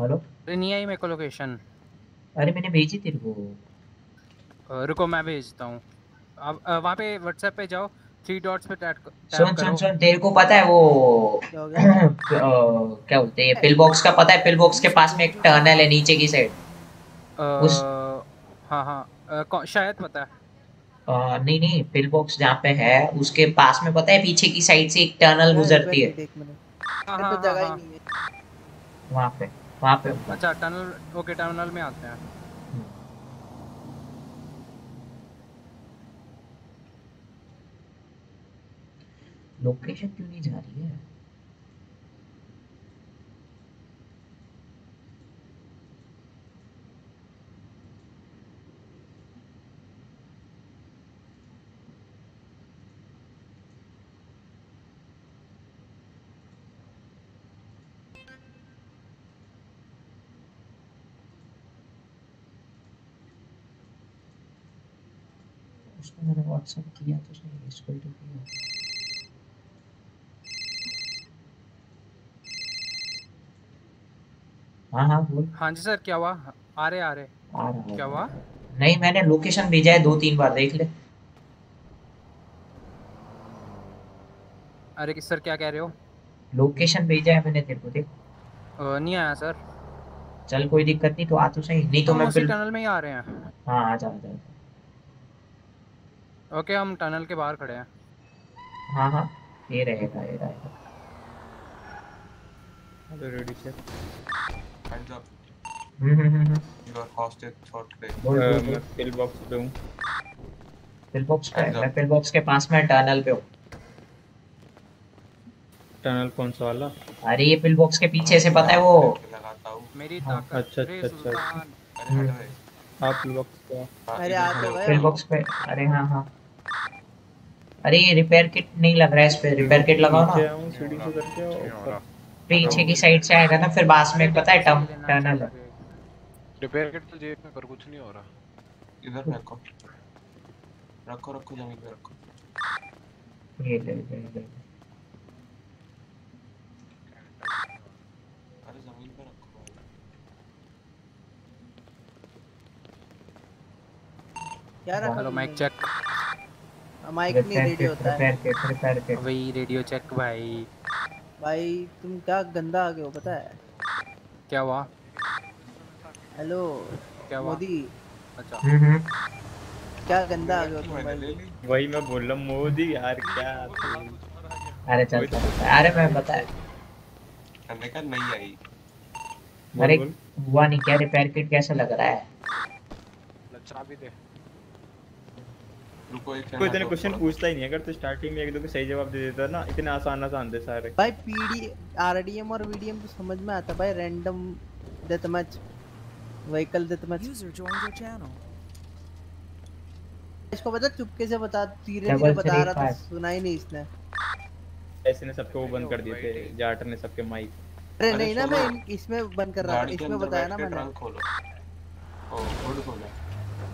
हेलो? अरे नहीं आई मेरे को लोकेशन अरे मैंने भेजी तेरे को। रुको मैं भेजता हूँ। अब वहाँ पे व्हाट्सएप पे जाओ थ्री डॉट्स पे टैप सुन सुन सुन तेरे को पता है वो क्या <clears throat> बोलते हैं पिल बॉक्स का पता है? पिल बॉक्स के पास में एक टनल है नीचे की साइड उस हाँ हाँ शायद पता है। नहीं नहीं पिल बॉक्स जहाँ पे है उसके पास में पता है पीछे की साइड से एक टनल गुजरती है। हाँ हाँ ही वहाँ पे वहाँ पे। अच्छा टनल ओके टनल में आते हैं। लोकेशन क्यों नहीं जा रही है? उसको मैंने व्हाट्सएप किया तो इसको ही तो किया। हाँ हाँ बोल। हाँ जी सर क्या हुआ? आ रहे आ रहे। आ रहा क्या हुआ? नहीं मैंने लोकेशन भेजा है दो तीन बार देख ले। अरे सर क्या कह रहे हो? लोकेशन भेजा है मैंने तेरे को देख। नहीं आया सर। चल कोई दिक्कत नहीं तो आ तो सही नहीं तो मैं फिर टनल में ही आ रहे हैं। हाँ आ जा आ जा ओके हम टनल के बाहर खड़े हैं। हाँ हाँ ये रहेगा ये रहेगा। रेडी से Hands up. Hmm hmm hmm You are hostage for today. मैं पिल बॉक्स पे हूँ। पिल बॉक्स पे? है। मैं पिल बॉक्स के पास में टनल पे हूँ। टनल कौन सा वाला? अरे ये पिल बॉक्स के पीछे से पता है वो? मेरी हाँ, ताकत अच्छा अच्छा अच्छा। आप पिल बॉक्स का हाथ में गए पिल बॉक्स पे? अरे हाँ हाँ। अरे ये रिपेयर किट नहीं लग रहा है इस पे। रिपेयर किट लगाओ ना। सीढ़ी से करके ऊपर। पीछे की साइड से आएगा ना फिर बास में पता है टम टनल है रिपेयर किट तो जेब में पर कुछ नहीं हो रहा। इधर रखो। रखो रखो ज़मीन पे रखो। ये ले ले ले। अरे ज़मीन पे रखो क्या रखा हेलो माइक चेक माइक नहीं रेडी होता है। रिपेयर किट रिपेयर किट वही रेडियो चेक भाई। भाई तुम क्या गंदा आ गए हो पता है? क्या हुआ? हेलो क्या हुआ? मोदी। अच्छा। हम्म हम्म। क्या गंदा आ गए हो तुम भाई? वही मैं बोल रहा हूँ मोदी यार क्या अरे चल चल। अरे मैं बताया मैंने कहा नहीं आई। अरे हुआ नहीं क्या? रिपेयर किट कैसे लग रहा है? चाबी दे। रुको एक कोई इतने क्वेश्चन पूछता ही नहीं अगर तू स्टार्टिंग में एक दो के सही जवाब दे देता ना इतने आसान आसान थे सारे। भाई पीडी आरडीएम और वीडीएम तो समझ में आता भाई। Random death match vehicle death match User joined your channel. इसको पता चुपके से बता धीरे धीरे बता रहा था. सुना ही नहीं इसने। ऐसे ने सबके वो बंद कर दिए थे जाटर ने सबके माइक अरे नहीं ना मैं इसमें बंद कर रहा के इसमें बताया ना मैंने। खोलो। ओ गुड खोलो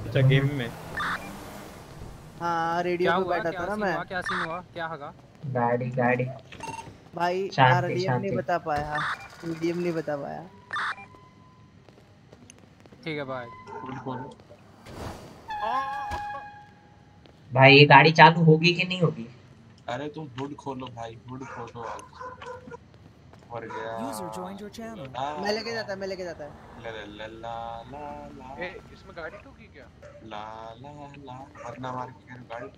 अच्छा गेम में। हाँ रेडियो पे बैठा था ना मैं। हुआ? क्या सीन हुआ? क्या होगा? गाड़ी गाड़ी। भाई शांति, आरडीएम नहीं बता पाया। वीडीएम नहीं बता पाया। ठीक है भाई भाई ये गाड़ी चालू होगी कि नहीं होगी? अरे तुम हुड खोलो भाई हुड खोलो। मर गया User joined your channel. आ, मैं लेके जाता है मैं लेके जाता है ला ला ला ला ए इसमें गाड़ी ठोकी क्या ला ला ला वरना मार के गाड़ी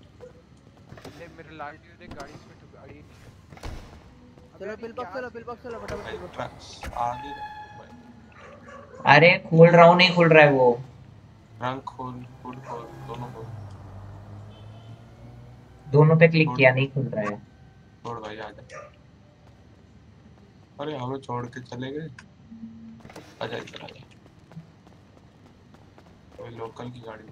ले मेरे लाल टी देख गाड़ी इसमें ठोक गाड़ी चलो पिल बॉक्स चलो पिल बॉक्स चलो फटाफट आगे अरे खोल रहा हूँ नहीं खुल रहा है वो रंग खोल हुड खोल दोनों खोल दोनों पे क्लिक किया नहीं खुल रहा है छोड़ भाई आ जा अरे हमें छोड़ के चले गए। आजा इधर आजा कोई लोकल की गाड़ी।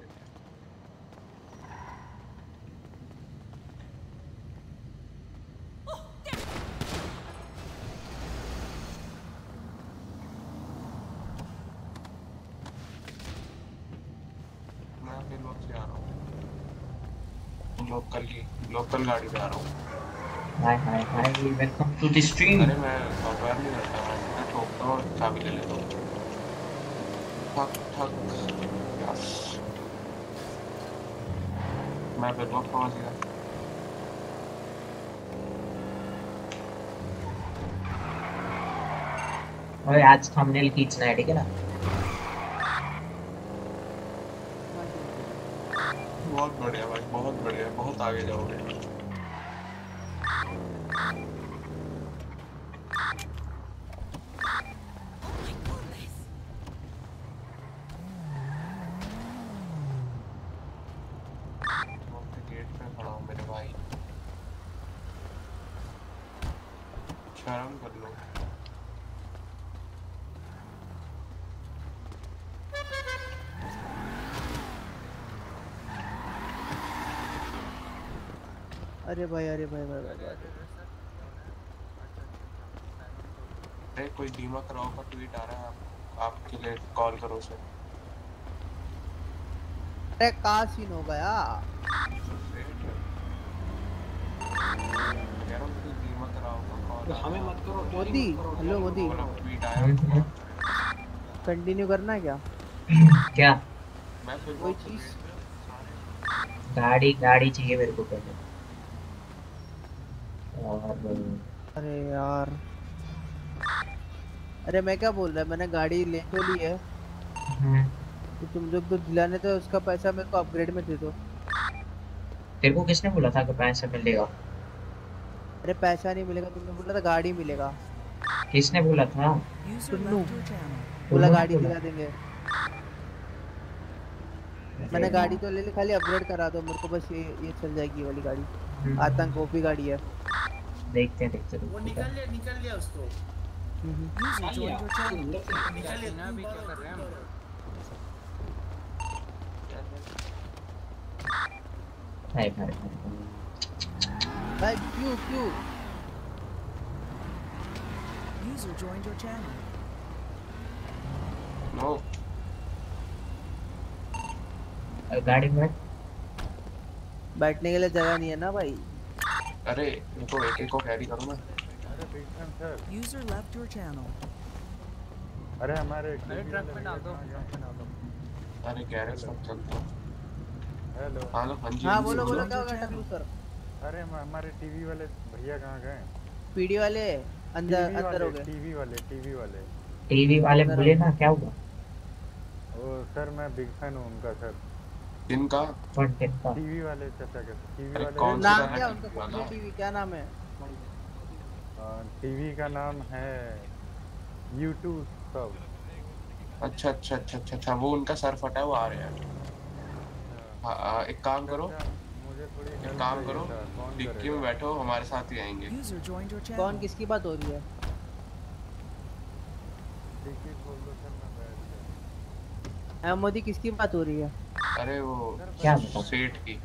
मैं लोकल की, लोकल गाड़ी पे आ रहा हूँ। Hi hi hi welcome to the stream अरे मैं सॉफ्टवेयर नहीं करता मैं मैं ठोकता हूँ चाबी ले लेता हूँ। यस। मैं गया ओए आज थंबनेल खींचना है ठीक है ना? बहुत बढ़िया भाई बहुत बढ़िया बहुत आगे जाओगे गेट पे खड़ा हूँ मेरे भाई शर्म कर लो अरे भाई अरे भाई भाई भाई, भाई। अरे कोई डीमा कराओ का ट्वीट आ रहा है आप आपके लिए कॉल करो उसे। अरे का सीन हो गया। कोई कॉल हमें मत करो मोदी हेलो मोदी। कंटिन्यू करना है क्या? क्या? मैं बॉक्स चीज़? गाड़ी गाड़ी चाहिए मेरे को पहले। अरे यार। अरे मैं क्या बोल रहा है? मैंने गाड़ी ले तो ली है। हम्म, तो तुम जब तो दिलाने थे उसका पैसा मेरे को अपग्रेड में दे दो। तेरे को किसने बोला था कि पैसा मिलेगा? अरे पैसा नहीं मिलेगा तुमने बोला था गाड़ी मिलेगा। किसने बोला था? Channel. बोला गाड़ी दिला देंगे। मैंने गाड़ी तो ले ली खाली अपग्रेड करा दो। मेरे को बस ये ये चल जाएगी वाली गाड़ी। हम्म। आतंक ओपी गाड़ी है। देखते हैं देखते हैं वो। निकल लिया निकल लिया उसको. निकल ना क्या कर रहे हैं भाई भाई भाई क्यों क्यों User joined your channel. No भाई। गाड़ी में बैठने के लिए जगह नहीं है ना भाई अरे इनको एक एक को कैरी करो ना। User left your channel. अरे हमारे अरे ट्रक में डाल दो। अरे गैरेज सब चलते हैं हेलो हाँ लो हाँ जी हाँ हाँ बोलो बोलो। क्या होगा टकलू सर अरे हमारे टीवी वाले भैया कहाँ गए पीडी वाले अंदर अंदर हो गए। टीवी वाले टीवी वाले। टीवी वाले बोले ना क्या हुआ? ओ सर मैं बिग फ़ैन हूँ उनका सर। इनका? टीवी वाले चाचा के टीवी वाले कौन नाम क्या उनका? टीवी टीवी क्या नाम है? टीवी का नाम है यूट्यूब सब। अच्छा अच्छा अच्छा अच्छा अच्छा वो उनका सर फटा है वो आ रहे हैं। हाँ। एक काम करो। एक काम करो। डिक्की में बैठो हमारे साथ ही आएँगे. कौन किसकी बात हो रही है डिक्की खोल दो सर मैं बैठ गया हाँ, मोदी किसकी बात हो रही है? अरे वो क्या बताऊँ? सेठ की।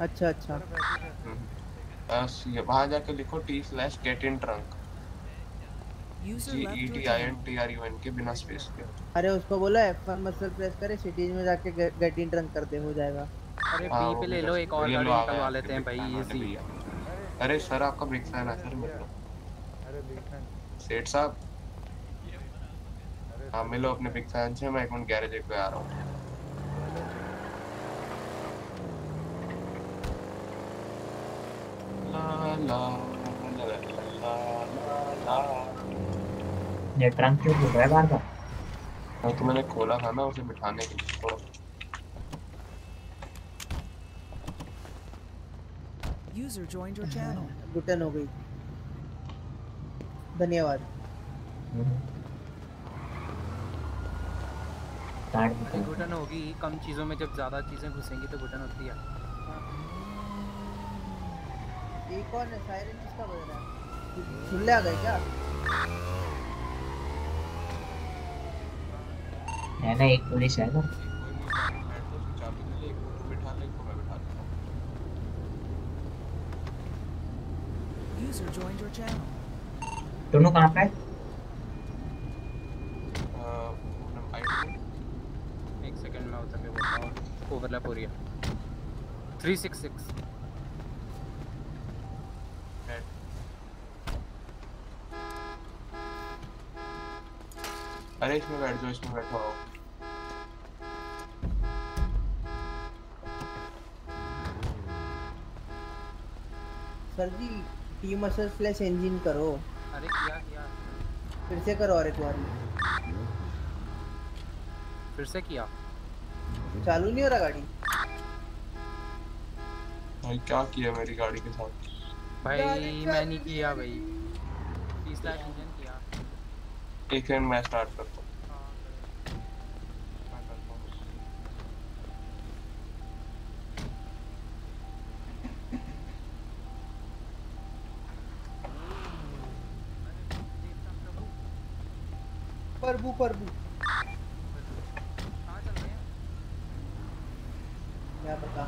अच्छा अच्छा। बस ये वहाँ जाके लिखो T slash get in trunk. User G left E T I N. T R U N K बिना स्पेस के। अरे उसको बोला F1 मसल प्रेस करे सिटीज़ में जाके गेट इन ट्रंक कर दे हो जाएगा। अरे हाँ, बी पे ले लो एक और गाड़ी लो आ निकलवा लेते हैं भाई इजी अरे सर आपका बिग फ़ैन है सर मिलो अरे बिग फ़ैन सेठ साहब हाँ मिलो अपने बिग फ़ैन से मैं एक मिनट गैरेज पे आ रहा हूँ। ये ट्रंक क्यों खुल रहा है बार बार हाँ, तो मैंने खोला था ना उसे बिठाने के लिए थोड़ा User joined your channel. गुटन हो गई। धन्यवाद। घुटन होगी कम चीज़ों में जब ज़्यादा चीज़ें घुसेंगी तो घुटन होती है। ये कौन है सायरन किसका बज रहा है? आ गए क्या? है ना एक पुलिस है ना। चाबी ले ले एक को बिठा ले एक को मैं बिठा लेता हूँ User joined your channel. दोनों कहाँ पे है एक सेकंड में उतर के बोलता हूँ ओवरलैप हो रही है। थ्री सिक्स सिक्स अरे इसमें बैठ जाओ इसमें बैठो। आओ sir ji T muscle flash engine करो। अरे किया किया? फिर से करो और एक बार। फिर से किया? चालू नहीं हो रहा गाड़ी? भाई क्या किया मेरी गाड़ी के साथ? भाई मैं नहीं किया भाई। तीस लाख इंजन किया। एक सेकंड मैं स्टार्ट करता हूँ। प्रभु प्रभु क्या पता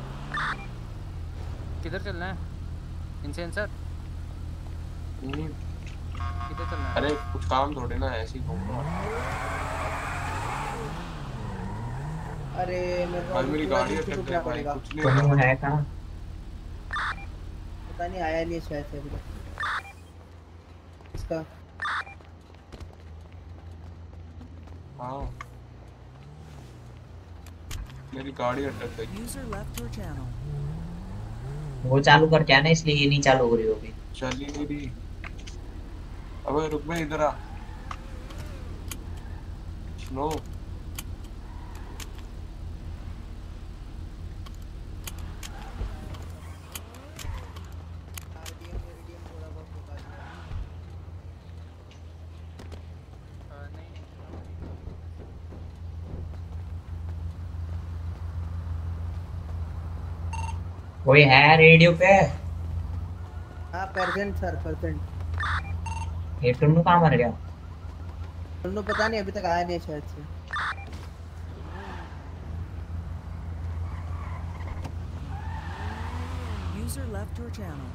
किधर चलना है? Insane sir? किधर चलना है? अरे कुछ काम थोड़े ना ऐसे ही घूमना अरे मेरे को भाई मेरी गाड़ी अटक गई क्या भाई पड़ेगा। कुछ नहीं हो है कहाँ? पता नहीं आया नहीं शायद से अभी इसका। हाँ। मेरी गाड़ी अटक गई. वो चालू कर क्या ना इसलिए ये नहीं चालू हो रही होगी। चल ही नहीं रही। अबे रुक बे इधर आ। नो कोई है रेडियो पे? हाँ परसेंट सर परसेंट ये टुन्नू कहाँ मर गया? उन्होंने पता नहीं अभी तक आया नहीं शायद से। User left your channel.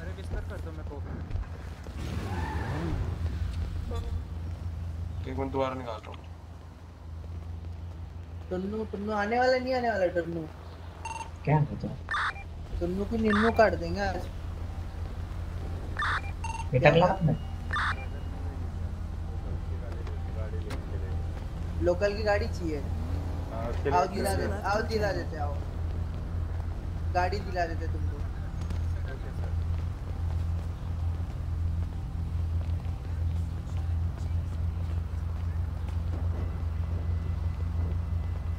अरे विस्तर कर दो मेरे को एक मिनट दोबारा निकाल रहा हूँ। टुन्नू टुन्नू आने वाला नहीं आने वाला टुन्नू। क्या पता टुन्नू की निन्नू काट देंगे आज। बेटा क्लास में? लोकल की गाड़ी चाहिए। आओ दिला दे देते आओ दिला देते आओ। गाड़ी दिला देते तुमको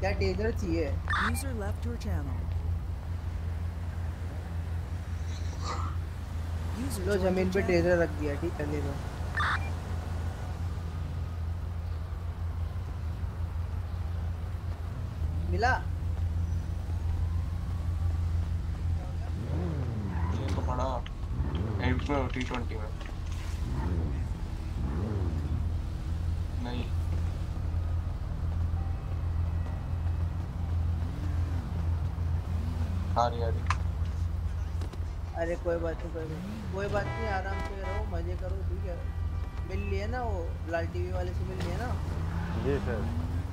क्या टेजर चाहिए? यूज़र लेफ़्ट योर चैनल लो ज़मीन पे टेजर रख दिया ठीक है ले लो। मिला? तो बड़ा एंड पे टी20 में। आ रही आ रही अरे कोई बात नहीं कोई बात नहीं। कोई बात नहीं आराम से रहो मज़े करो ठीक है। मिल लिए ना वो लाल टीवी वाले से मिल लिए ना? जी सर।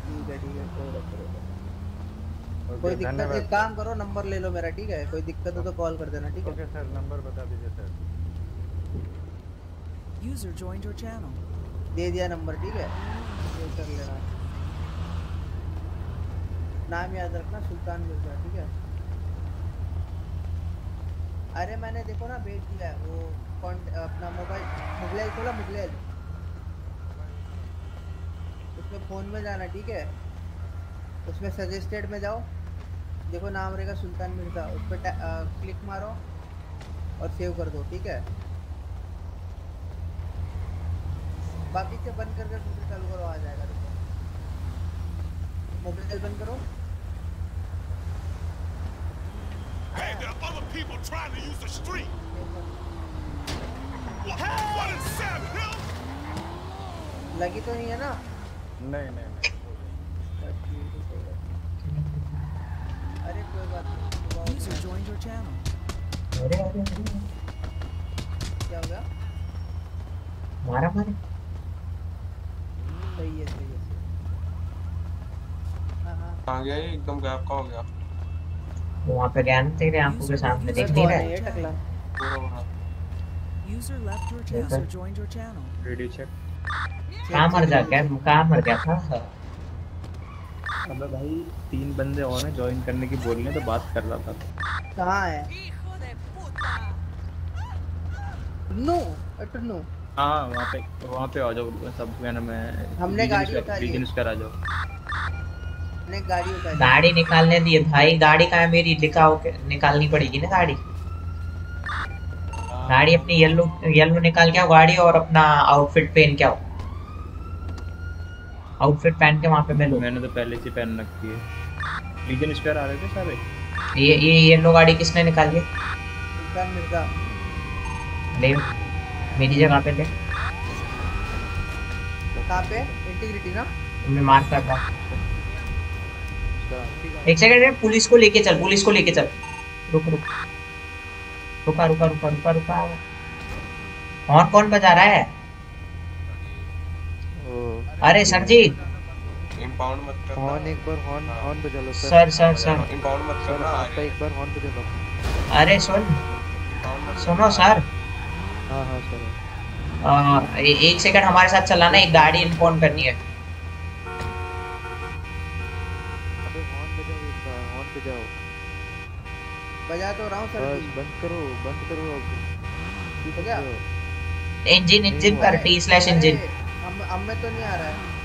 ठीक है ठीक है कोई बात नहीं कोई दिक्कत। एक काम करो नंबर ले लो मेरा ठीक है? कोई दिक्कत हो तो कॉल कर देना ठीक है? ओके सर नंबर बता दीजिए sir. User joined your channel. दे दिया नंबर ठीक है? कर लेना। नाम याद रखना सुल्तान मिर्ज़ा ठीक है? अरे मैंने देखो ना भेज दिया है, वो अपना मोबाइल, मुगलेल खोला, मुगलेल। उसमें फ़ोन में जाना, ठीक है? उसमें सजेस्टेड में जाओ। देखो नाम रहेगा सुल्तान मिर्ज़ा, उस पर क्लिक मारो और सेव कर दो, ठीक है? बाकी से बंद करके दूसरे चालू करो, आ जाएगा, देखो। मोबाइल बंद करो। people trying to use the street. What, what is Sam Hill? लगी तो नहीं है ना नहीं नहीं अरे कोई बात नहीं User joined your channel. अरे अरे अरे क्या हो गया मारा मारे सही है सही है सही है। हाँ हाँ आ गया ये एकदम गैप का हो गया वो वहाँ पे गया ना तेरे आँखों के सामने दिख नहीं रहा ये टकला पूरा पूरा User left your channel. User joined your channel. Radio check कहाँ मर जा क्या कहाँ मर गया था? अबे भाई तीन बंदे और हैं ज्वाइन करने की बोल रहे हैं तो बात कर रहा था। कहाँ है? टुन्नू अ, टुन्नू हाँ वहाँ पे वहाँ पे आ जाओ सब क्या नाम हमने गाड़ी उठा ली। बिज़नेस कर आ जाओ। ने गाड़ी उठा गाड़ी निकालने दिए भाई। गाड़ी कहाँ है मेरी दिखाओ के निकालनी पड़ेगी ना गाड़ी? गाड़ी अपनी येलो येलो निकाल के आओ गाड़ी और अपना आउटफिट पहन के आओ। आउटफिट पहन के वहाँ पे मिलो। मैंने तो पहले से पहन रखी है। लीजन स्क्वायर आ रहे थे सारे? ये ये येलो गाड़ी किसने निकाली है? सुल्तान मिर्ज़ा। ले मेरी जगह पे ले। कहाँ पे? इंटीग्रिटी ना? मैं मार कर रहा हूँ। एक सेकंड में पुलिस को लेके चल पुलिस को लेके चल। रुक रुक। रुका रुका रुका रुका रुका। कौन कौन बजा रहा है? अरे सर जी इम्पाउंड मत करना। हॉर्न एक बार हॉर्न हॉर्न बजा लो सर। सर सर इम्पाउंड मत सर करना। आपका एक बार हॉर्न बजा लो। अरे सुन। सुनो सर। हाँ हाँ सर। आ, एक सेकंड हमारे साथ चलाना एक गाड़ी इन्फॉर्म करनी है। बजा तो रहा हूँ सर बस बंद करो बंद करो अब। क्यों? हो। गया? इंजन इंजन कर टी स्लैश इंजन अब अब में तो नहीं आ रहा है।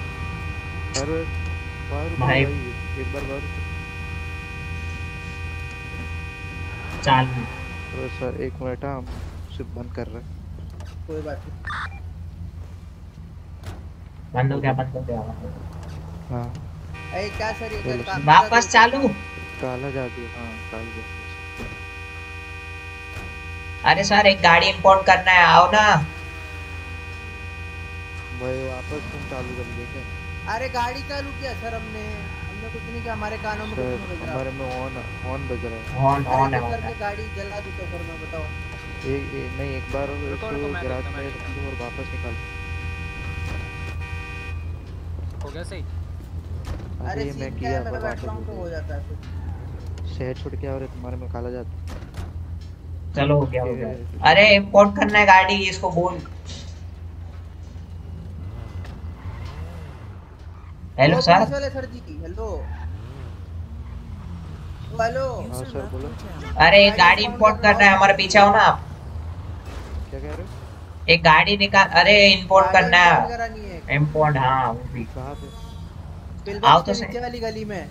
अरे बाहर उतरो भाई। एक बार उतरो। चाल अरे सर एक मिनट हाँ, हम सिर्फ़ बंद कर रहे हैं। कोई बात नहीं। बंद हो गया बंद हो गया। हाँ। अरे क्या सर ये वापस चालू। काला जादू हाँ काला जादू अरे सर एक गाड़ी इम्पोर्ट करना है आओ ना। भाई वापस तुम चालू कर देखे अरे गाड़ी चालू किया सर हमने। हमने कुछ नहीं किया हमारे कानों में कुछ नहीं बज रहा। हमारे में ऑन ऑन बज रहा है। ऑन ऑन है तो करके गाड़ी जला दी तो फिर मैं बताओ एक नहीं एक बार रुको, इसको गैराज में रख दो और वापस निकाल। हो गया सही? अरे मैं क्या है पर तो हो जाता है फिर। शहर छोड़ के आ रहे तुम्हारे में काला जादू चलो हो गया हो गया। अरे इम्पोर्ट करना है गाड़ी इसको बोल। Hello sir sir ji hello hello हाँ सर बोलो। अरे एक गाड़ी इम्पोर्ट करना है। हमारे पीछे हो ना आप। क्या कह रहे हो? एक गाड़ी निकाल अरे इम्पोर्ट करना है। करानी है इम्पोर्ट हाँ वो भी। कहाँ पे? आओ तो सही। वाली गली में।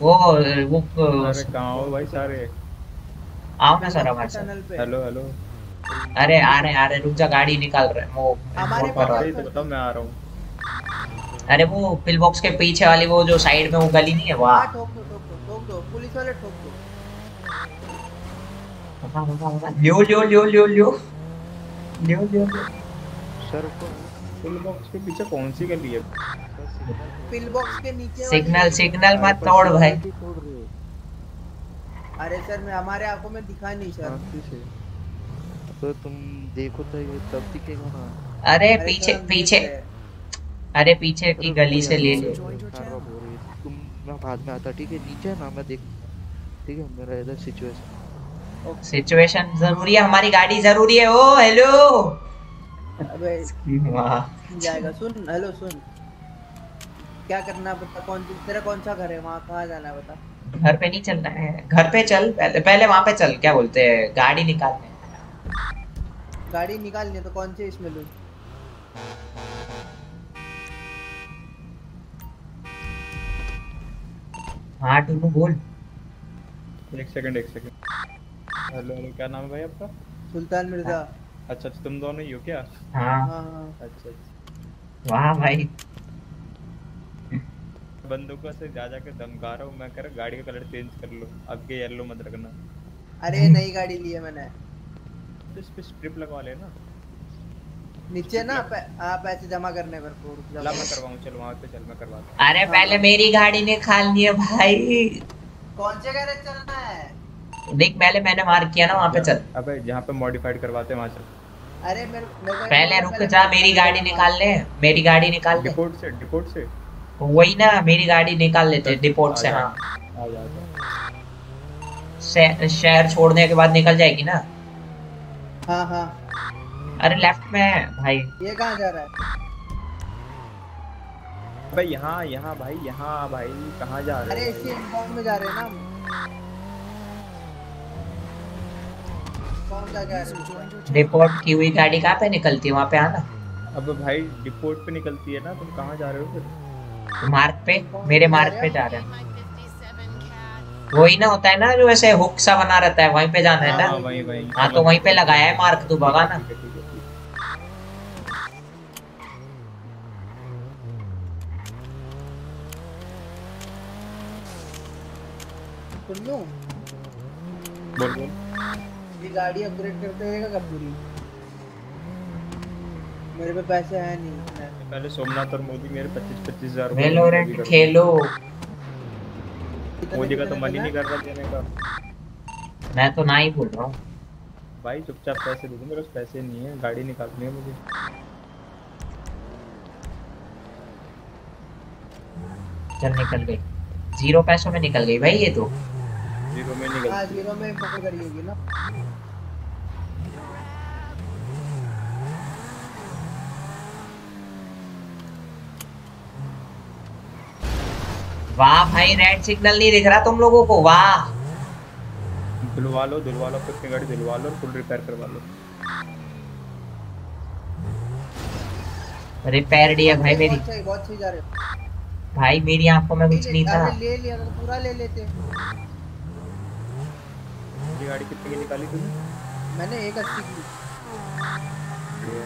वो वो अरे कहाँ हो भाई सारे? आओ ना सर हमारे साथ हेलो हेलो। अरे आ रहे आ रहे रुक जा गाड़ी निकाल रहे वो हमारे पास तो मैं आ रहा हूँ। अरे वो पिल बॉक्स के पीछे वाली वो जो साइड में वो गली नहीं है? वहाँ। ठोक दो ठोक दो ठोक दो। पुलिस वाले ठोक दो। बता बता बता लियो लियो लियो। लियो लियो लियो। सर पिल बॉक्स के पीछे कौन सी गली है? पिल बॉक्स के नीचे सिग्नल सिग्नल मत तोड़ भाई। अरे सर मैं हमारे आँखों में दिखा नहीं सर। आंखी तो तुम देखो तो ये तब दिखेगा ना। अरे अरे पीछे पीछे। हैं। अरे पीछे की गली से ले ले। हो है। तुम मैं बाद में आता ठीक है? नीचे ना मैं देख ठीक है? मेरा इधर सिचुएशन सिचुएशन ज़रूरी है हमारी गाड़ी ज़रूरी है। ओ हेलो अबे वाह। जाएगा। सुन हेलो सुन। क्या करना बता? कौन तेरा कौन सा घर है? वहाँ कहाँ जाना है बता? घर पे नहीं चलना है। घर पे चल पहले पहले वहाँ पे चल क्या बोलते हैं गाड़ी निकालने। गाड़ी निकालनी तो कौन से इसमें लूँ हाँ टूनू बोल। एक सेकंड एक सेकंड हेलो हेलो क्या नाम है भाई आपका? सुल्तान मिर्ज़ा। अच्छा अच्छा तुम दोनों ही हो क्या? हाँ। हाँ हाँ। अच्छा अच्छा। वाह भाई। बंदूकों से जा जा के धमका रहा हूँ मैं कह रहा गाड़ी का कलर चेंज कर लो। अब के येलो मत रखना। अरे नई गाड़ी ली है मैंने। तो इस पे स्ट्रिप लगवा लेना। नीचे ना पै, आ, पैसे जमा करने मेरे को रुक जा ला मैं करवाऊँ चल वहाँ पे चल मैं करवा दूँ। अरे पहले मेरी गाड़ी निकालनी है भाई। कौन से गैरेज चलना है? देख पहले मैंने मार्क किया ना वहाँ पे चल। अबे जहाँ पे मॉडिफाइड करवाते हैं वहाँ चल। अरे मेरे मेरे पहले रुक जा मेरी गाड़ी निकाल ले मेरी गाड़ी निकाल ले। डिपोर्ट से डिपोर्ट से। वही ना मेरी गाड़ी निकाल लेते डिपोर्ट से हाँ। शहर छोड़ने के बाद निकल जाएगी ना? हाँ हाँ। अरे लेफ़्ट में है भाई। ये कहाँ जा रहा है? अबे यहाँ यहाँ भाई यहाँ भाई कहाँ जा रहे अरे इसी में जा रहे हैं ना। कौन जा रहे हैं? डिपोर्ट की हुई गाड़ी कहाँ पे निकलती है? वहाँ पे आना। अब भाई डिपोर्ट पे निकलती है ना तुम कहाँ जा रहे हो फिर? मार्ग पे मेरे मार्ग पे जा रहे हैं। वही ना होता है ना जो ऐसे हुक सा बना रहता है वहीं पे जाना है हाँ, ना वहीं वहीं। हाँ तो वहीं पे लगाया है मार्क तू भगा ना। है, है, है। बोल बोल। ये गाड़ी अपग्रेड करते रहेगा कब पूरी? मेरे पे पैसे हैं नहीं। पहले सोमनाथ और मोदी मेरे पच्चीस पच्चीस हज़ार वेलोरेंट खेलो। मोदी का तो मन ही नहीं कर रहा देने का। मैं तो ना ही बोल रहा हूँ। भाई चुपचाप पैसे दे दो मेरे पास पैसे नहीं है गाड़ी निकालनी है मुझे। चल निकल गई। ज़ीरो पैसों में निकल गई भाई ये तो। ज़ीरो में हाँ निकल ज़ीरो में पकड़ करी होगी ना। वाह भाई रेड सिग्नल नहीं दिख रहा तुम लोगों को वाह। धुलवा लो धुलवा लो अपनी गाड़ी धुलवा लो फुल रिपेयर करवा लो। रिपेयर दिया भाई मेरी। बहुत सही जा रहे भाई मेरी आँखों में कुछ नहीं था। ले लिया पूरा ले लेते ये गाड़ी कितने की निकाली तूने? मैंने एक अस्सी की User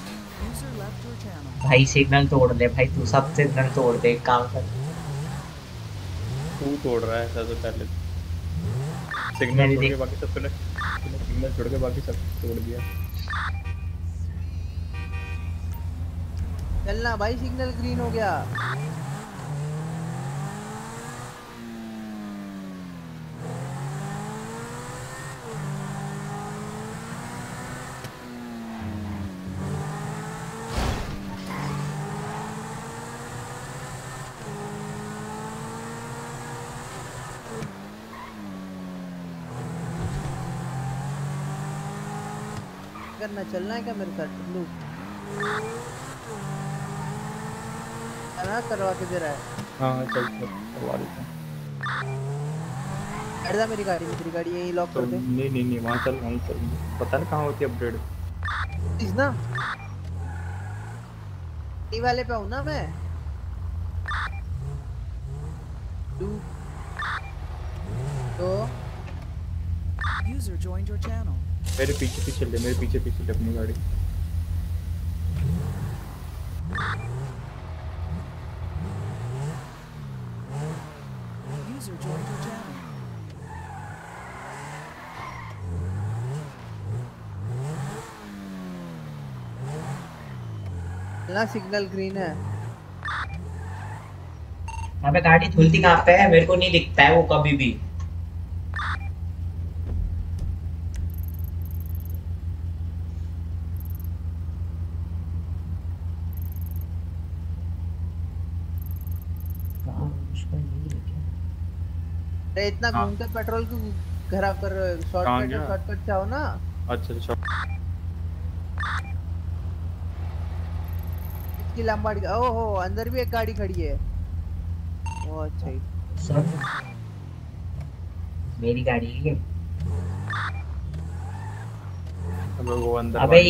left your channel. भाई सिग्नल तोड़ दे भाई तू सब सिग्नल तोड़ दे काम कर। तू तोड़ रहा है सबसे पहले। ले सिग्नल तोड़ के बाकी सब तूने सिग्नल तोड़ के बाकी सब तोड़ दिया। चलना भाई सिग्नल ग्रीन हो गया। करना चलना है क्या मेरे साथ? टुल्लू करवा के दे रहा है। हाँ हाँ चल चल करवा देते हैं। बैठ जा मेरी गाड़ी में तेरी गाड़ी यहीं लॉक कर दे। नहीं नहीं नहीं वहाँ चल वहीं चल। पता नहीं कहाँ होती है अपग्रेड प्लीज़ ना। टी वाले पे हूँ ना मैं। टू तो User joined your channel. मेरे पीछे पीछे ले मेरे पीछे पीछे ले अपनी गाड़ी. ना सिग्नल ग्रीन है। अबे गाड़ी धुलती कहाँ पे है? मेरे को नहीं दिखता है वो कभी भी। अरे इतना हाँ। घूम के पेट्रोल क्यों खराब कर रहे हो शॉर्टकट शॉर्टकट चाहो ना? अच्छा अच्छा। इसकी लंबाड़ी ओहो अंदर भी एक गाड़ी खड़ी है। ओ अच्छा। ही मेरी गाड़ी है अबे वो अंदर अबे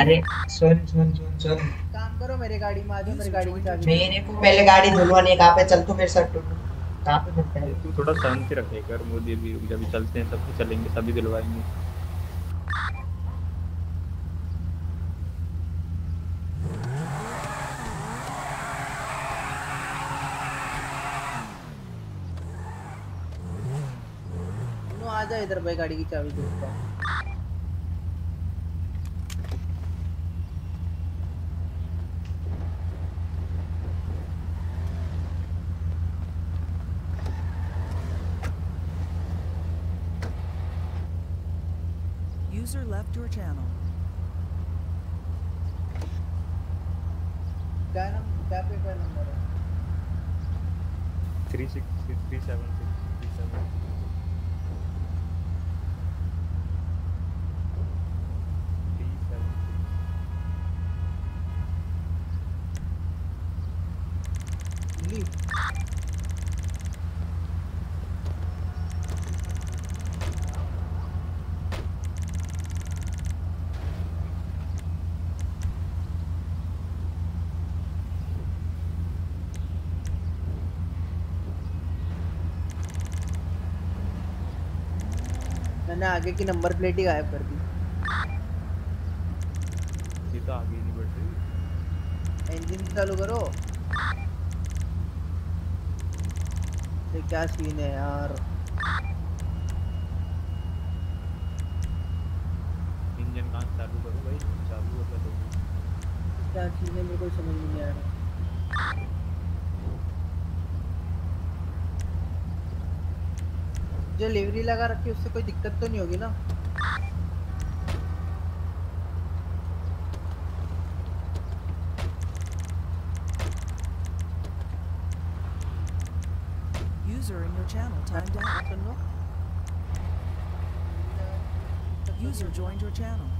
अरे सुन सुन सुन सुन। करो मेरे गाड़ी में आ जाओ मेरी गाड़ी की चाबी दो। मेरे को पहले गाड़ी धुलवानी है कहाँ पे? चल तू मेरे साथ टुल्लू कहाँ पे मिलता है? तू थोड़ा शांति रखे कर मोदी भी रुक जा अभी चलते हैं सब चलेंगे सभी दिलवाएँगे। दोनों आ इधर भाई गाड़ी की चाबी देता हूँ। User left your channel. Dynam number. 366 376 376 मैंने आगे की नंबर प्लेट ही गायब कर दी। ये तो आगे नहीं बढ़ रही। इंजन चालू करो। ये क्या सीन है यार? इंजन कहाँ चालू करो भाई? चालू होता तो। क्या चीज़ है मेरे को समझ नहीं आ रहा। जो लेवरी लगा रखी उससे कोई दिक्कत तो नहीं होगी ना User in your channel timed out. User joined your channel.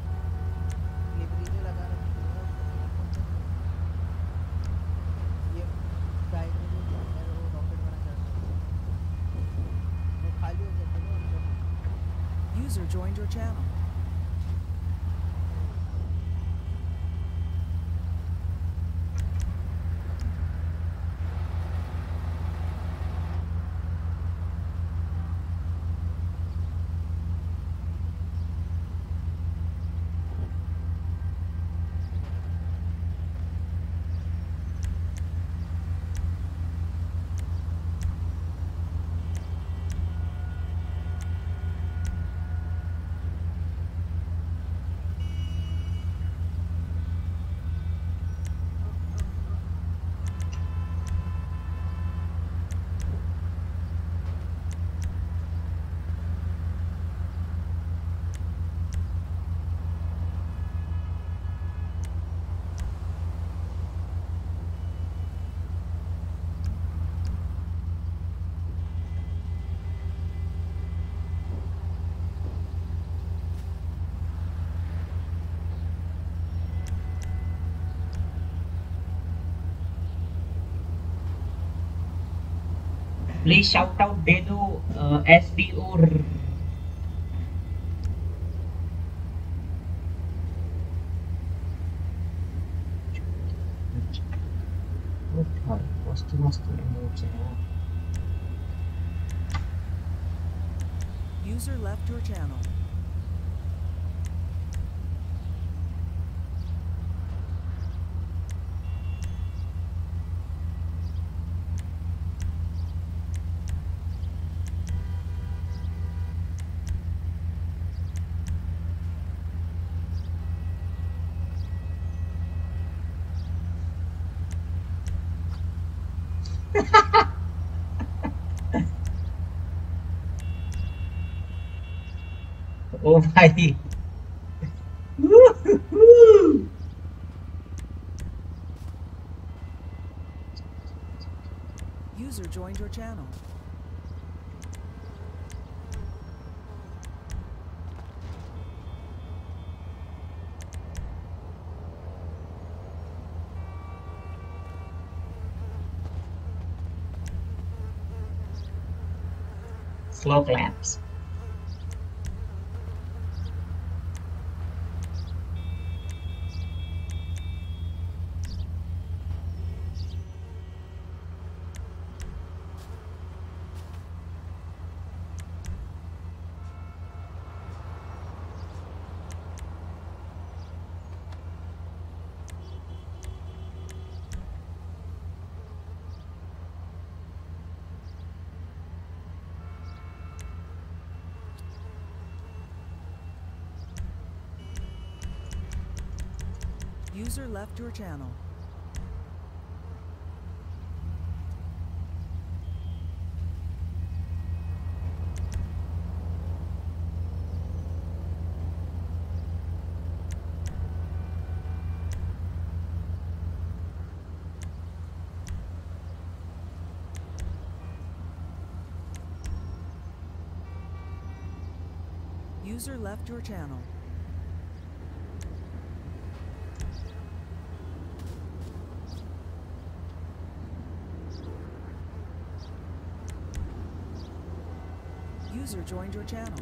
Joined your channel. Please shout out Bedu uh, SDU. User left your channel. Oh User joined your channel. slow collapse. User left your channel. User left your channel. User joined your channel.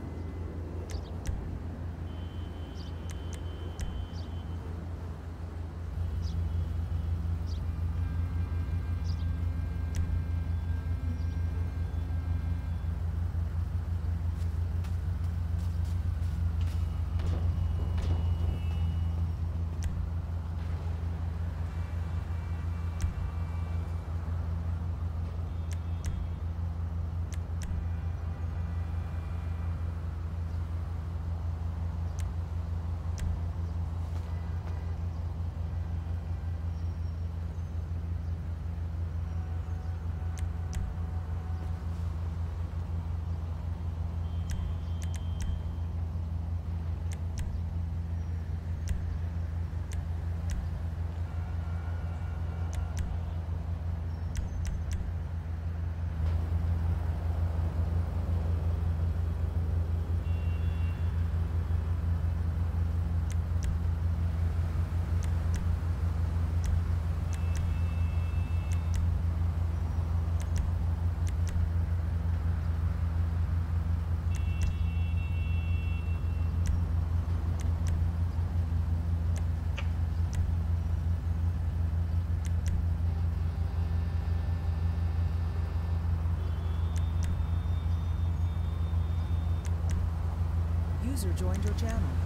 joined your channel.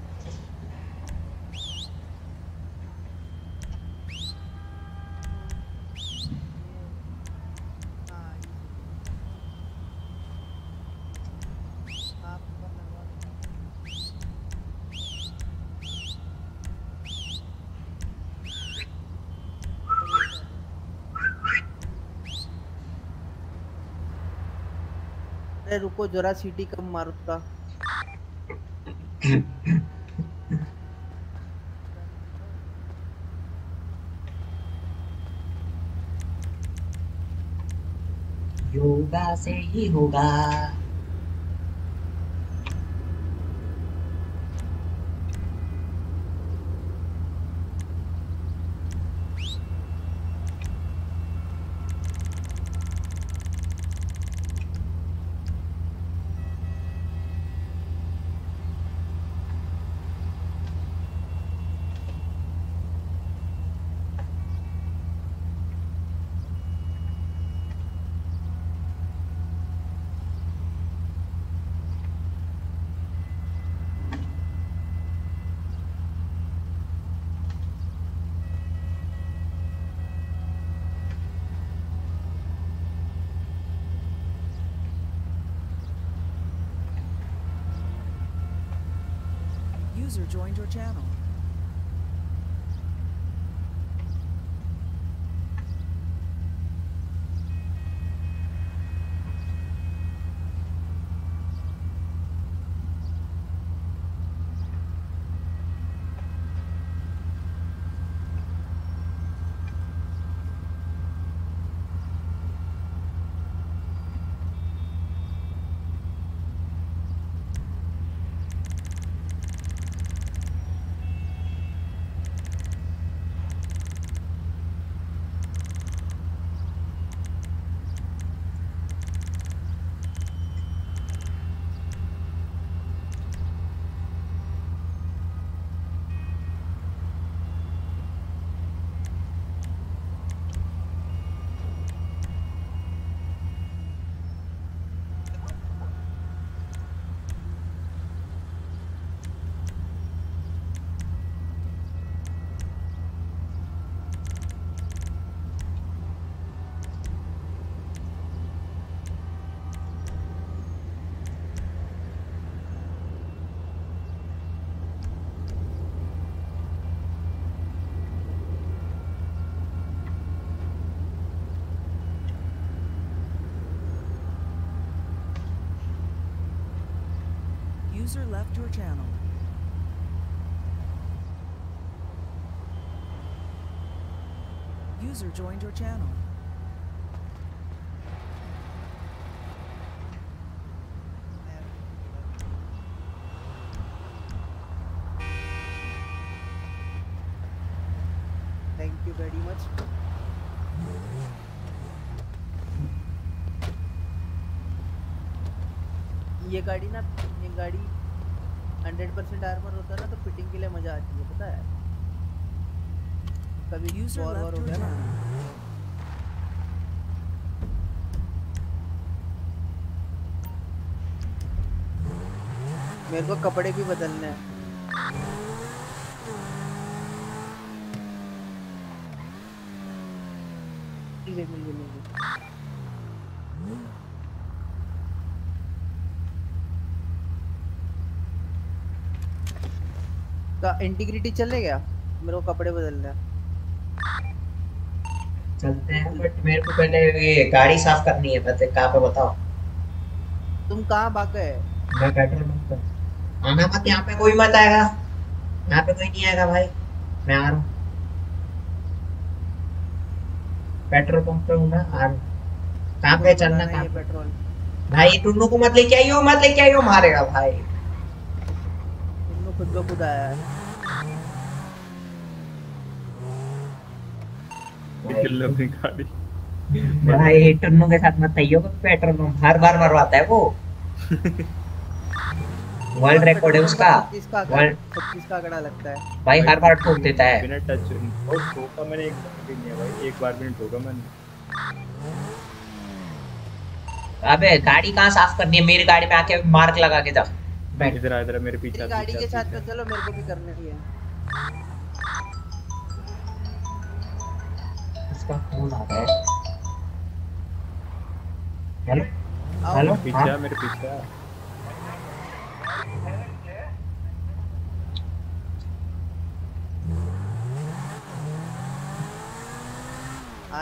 अरे रुको जरा सीटी कम मारो का योगा से ही होगा। Channel. joined your channel. Thank you very much. ये गाड़ी ना ये गाड़ी 100% परसेंट आर्मर होता है ना तो फिटिंग के लिए मज़ा आती है पता है कभी यूज़ वॉर हो गया ना मेरे को कपड़े भी बदलने हैं। मिल गए मिल गए मिल गए का इंटीग्रिटी चले गया? मेरे को कपड़े बदलने हैं। चलते हैं बट मेरे को पहले ये गाड़ी साफ़ करनी है पता है कहाँ पे बताओ। तुम कहाँ भाग गए? मैं पेट्रोल पंप पर आना मत यहाँ पे कोई मत आएगा। यहाँ पे कोई नहीं आएगा भाई। मैं आ रहा हूँ। पेट्रोल पंप पे हूँ ना आ रहा हूँ। कहाँ पे चलना कहाँ पेट्रोल। भाई टुन्नू को मत लेके आइयो मत लेके आइयो मारेगा भाई। खुद ब खुद आया है। गाड़ी। भाई टुन्नू के साथ मत आइयो पेट्रोल पंप। हर बार मरवाता है वो। <laughs> वर्ल्ड रिकॉर्ड है उसका। वर्ल्ड किसका आंकड़ा लगता है? भाई हर बार ठोक देता है। बिना टच और ठोका मैंने एक बार भी नहीं है भाई एक बार भी नहीं ठोका मैंने। अबे गाड़ी कहाँ साफ़ करनी है? मेरी गाड़ी में आके मार्क लगा के जा। बैठ। इधर आ इधर मेरे पीछे आ, गाड़ी के साथ चलो मेरे को भी करने ही है। इसका फ़ोन आ रहा है हेलो? हेलो पीछे हाँ? मेरे पीछे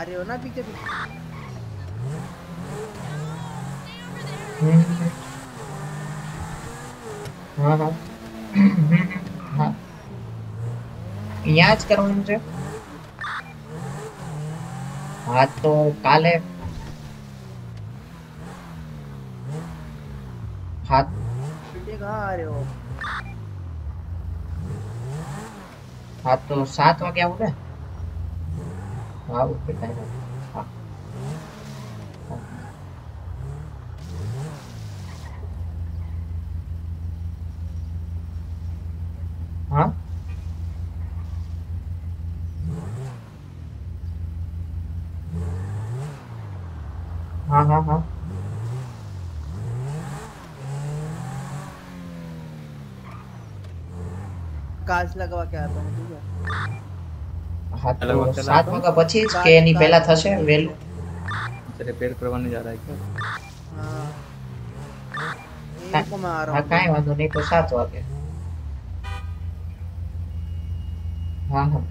आ। आ रहे हो ना पीछे पीछे करो मुझे। तो काले हाथ पीछे कहाँ आ रहे हो? हाँ तो सात हो गया बोले। Wow, good night. हाँ लगवा के आता हूँ સાત વાગ્યા પછી કે એની પહેલા થશે વેલું રિપેર કરવાની જરા એક હા કાંઈ વાંધો નહીં તો સાત વાગે. હા હા.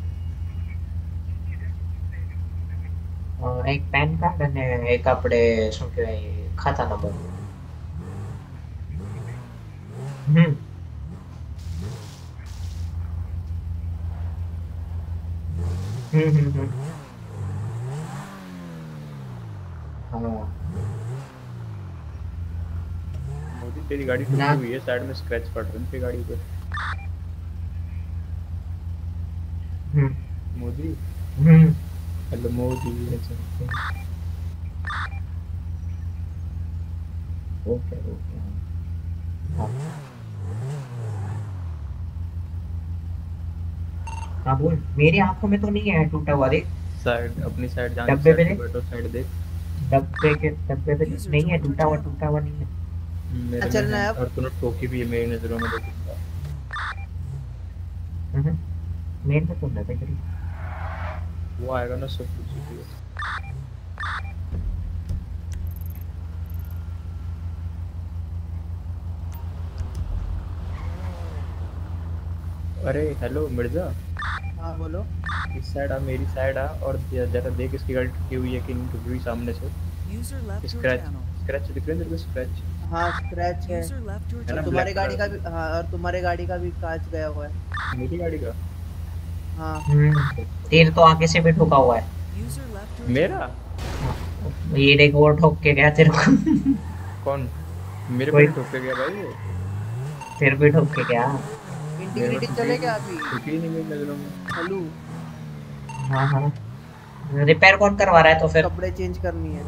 એક પેન કાર્ડ અને એક આપણે શું કહેવાય ખાતા નંબર. गाड़ी टूटी हुई है साइड में स्क्रैच पड़ रहे हैं गाड़ी पे। हम्म। Modi? Hmm. Hello Modi okay okay. हाँ। हाँ बोल। मेरी आँखों में तो नहीं है टूटा हुआ देख। साइड अपनी साइड जान डब्बे पे बैठो साइड देख। डब्बे के डब्बे पे नहीं है टूटा हुआ टूटा हुआ नहीं है। मेरे चलना है है, और तूने ठोकी भी है मेरी नज़रों में देखो हम्म। मेन पे तो नहीं है वो आएगा ना सब कुछ उसी अरे हेलो मिर्ज़ा। हाँ बोलो। इस साइड आ मेरी साइड आ और जरा देख इसकी गाड़ी टूटी हुई है कि नहीं टूटी हुई सामने से। स्क्रैच स्क्रैच दिख रहे हैं तेरे को स्क्रैच हाँ स्क्रैच है। है और तुम्हारी गाड़ी का भी हाँ और तुम्हारी गाड़ी का भी कांच गया हुआ है। मेरी गाड़ी का? हाँ। हम्म। तेल तो आगे से भी ठोका हुआ है। मेरा? ये देख वो ठोक के गया तेरे को। कौन? मेरे कोई- पे ठोक के गया भाई फिर भी ठोक के गया। इंटीग्रिटी चले क्या अभी? ही नहीं मेरी नज़रों में। हेलो। हाँ हाँ। रिपेयर कौन करवा रहा है तो फिर? कपड़े चेंज करनी है।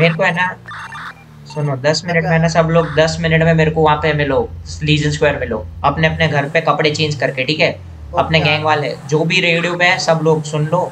मेरे को है ना सुनो दस मिनट में ना सब लोग दस मिनट में मेरे को वहाँ पे मिलो लीजन स्क्वायर मिलो। अपने अपने घर पे कपड़े चेंज करके ठीक है? अपने गैंग वाले जो भी रेडियो पे है सब लोग सुन लो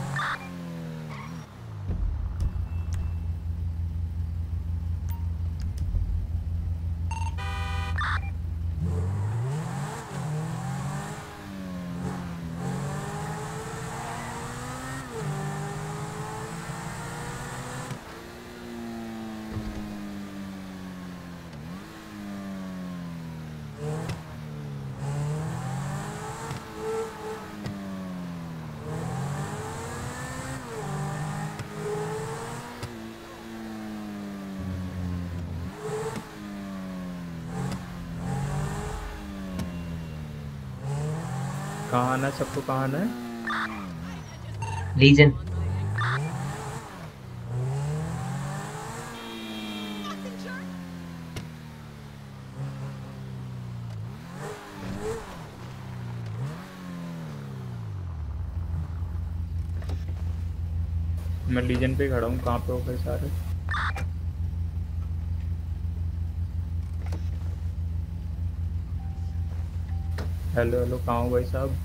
कहाँ आना है सबको कहाँ आना है। लीजन मैं लीजन पे खड़ा हूँ। कहाँ पे हो गए सारे? हेलो हेलो कहाँ हो भाई साहब?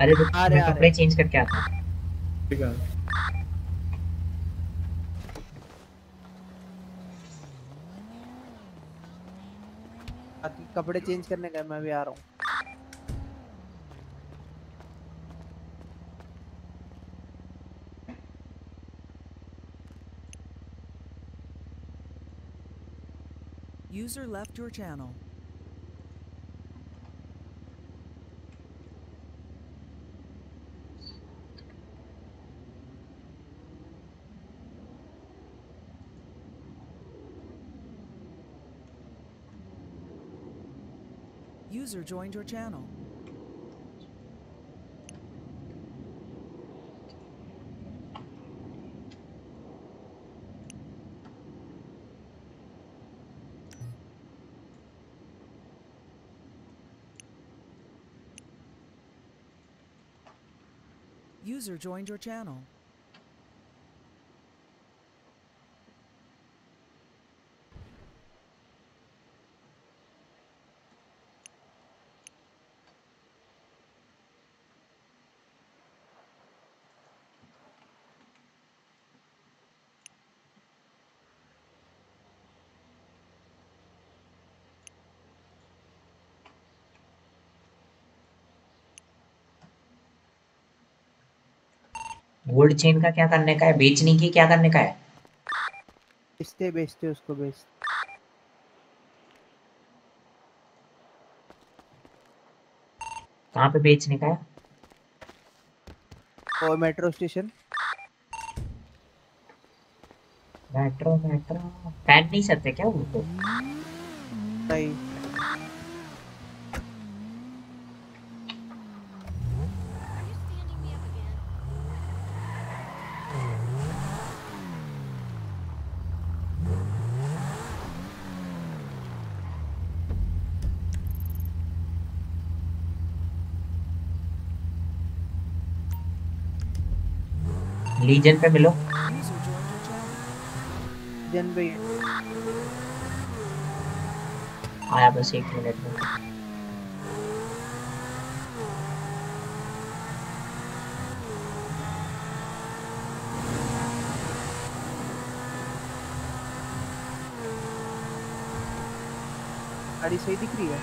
अरे रुक आ रहे, मैं कपड़े चेंज करके आता हूँ। ठीक है। कपड़े चेंज करने का मैं भी आ रहा हूँ। User left your channel. User joined your channel. User joined your channel. Gold chain का क्या करने का है? बेचने की क्या करने का है? बेचते बेचते उसको बेच? कहाँ पे बेचने का है? और मेट्रो स्टेशन? Metro metro. पहन नहीं सकते क्या तो नहीं। लीजन पे मिलो। जन भाई आया बस एक मिनट में। गाड़ी सही दिख रही है।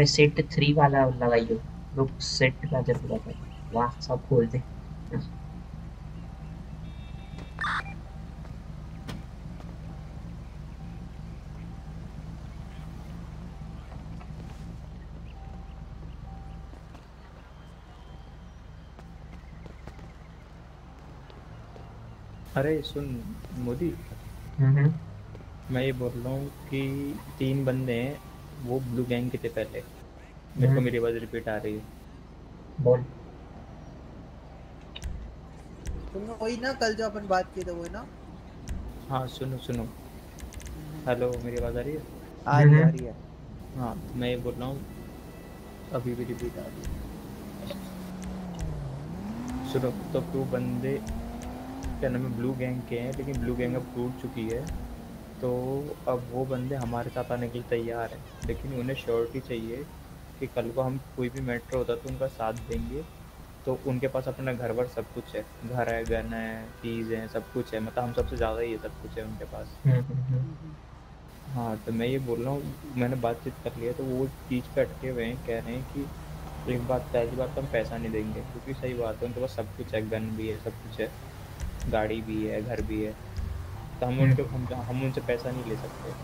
अबे सेट थ्री वाला लगाइयो। रुक सेट का जब पूरा कर। वाह सब खोल दे। अरे सुन मोदी। हम्म। मैं ये बोल रहा हूँ कि तीन बंदे हैं। वो ब्लू गैंग के थे पहले। मेरे को हम्म। मेरी आवाज़ रिपीट आ रही है। बोल। तुम वही ना कल जो अपन बात की थी वही ना? हाँ सुनो सुनो। हेलो मेरी आवाज़ आ रही है? आ रही है, आ रही है। हाँ मैं ये बोल रहा हूँ अभी भी रिपीट आ रही है। सुनो तो दो बंदे क्या नाम है ब्लू गैंग के हैं लेकिन ब्लू गैंग अब टूट चुकी है। तो अब वो बंदे हमारे साथ आने के लिए तैयार हैं। लेकिन उन्हें श्योरिटी चाहिए कि कल को हम कोई भी मैटर होता तो उनका साथ देंगे। तो उनके पास अपना घर वर सब कुछ है। घर है गन है चीज़ है सब कुछ है। मतलब हम सबसे ज़्यादा ही है सब कुछ है उनके पास। हाँ तो मैं ये बोल रहा हूँ मैंने बातचीत कर लिया तो वो चीज़ पे अटके हुए हैं कह रहे हैं कि एक बात पहली बात तो हम पैसा नहीं देंगे क्योंकि सही बात है उनके पास सब कुछ है गन भी है सब कुछ है गाड़ी भी है घर भी है। तो हम उनके हम हम उनसे पैसा नहीं ले सकते।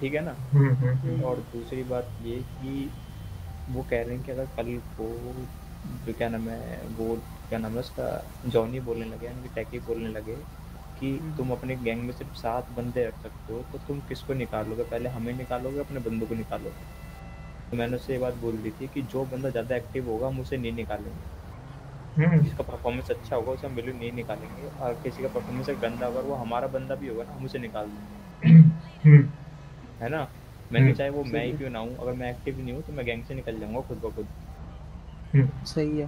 ठीक है ना? हम्म, हम्म, हम्म। और दूसरी बात ये कि वो कह रहे हैं कि अगर कल को जो क्या नाम है वो क्या नाम है उसका जॉनी बोलने लगे यानी कि टैकी बोलने लगे कि तुम अपने गैंग में सिर्फ़ सात बंदे रख सकते हो तो तुम किसको निकालोगे? पहले हमें निकालोगे अपने बंदों को निकालोगे? तो मैंने उससे ये बात बोल दी थी कि जो बंदा ज़्यादा एक्टिव होगा हम उसे नहीं निकालेंगे। जिसका परफॉर्मेंस अच्छा होगा उसे हम बिल्कुल नहीं निकालेंगे। और किसी का परफॉर्मेंस अगर गंदा होगा वो हमारा बंदा भी होगा ना हम उसे निकाल देंगे। हम्म। है ना? मैंने हम्म, चाहे वो मैं ही। क्यों ना हूँ अगर मैं एक्टिव नहीं हूँ तो मैं गैंग से निकल जाऊँगा खुद ब खुद। हम्म। सही है।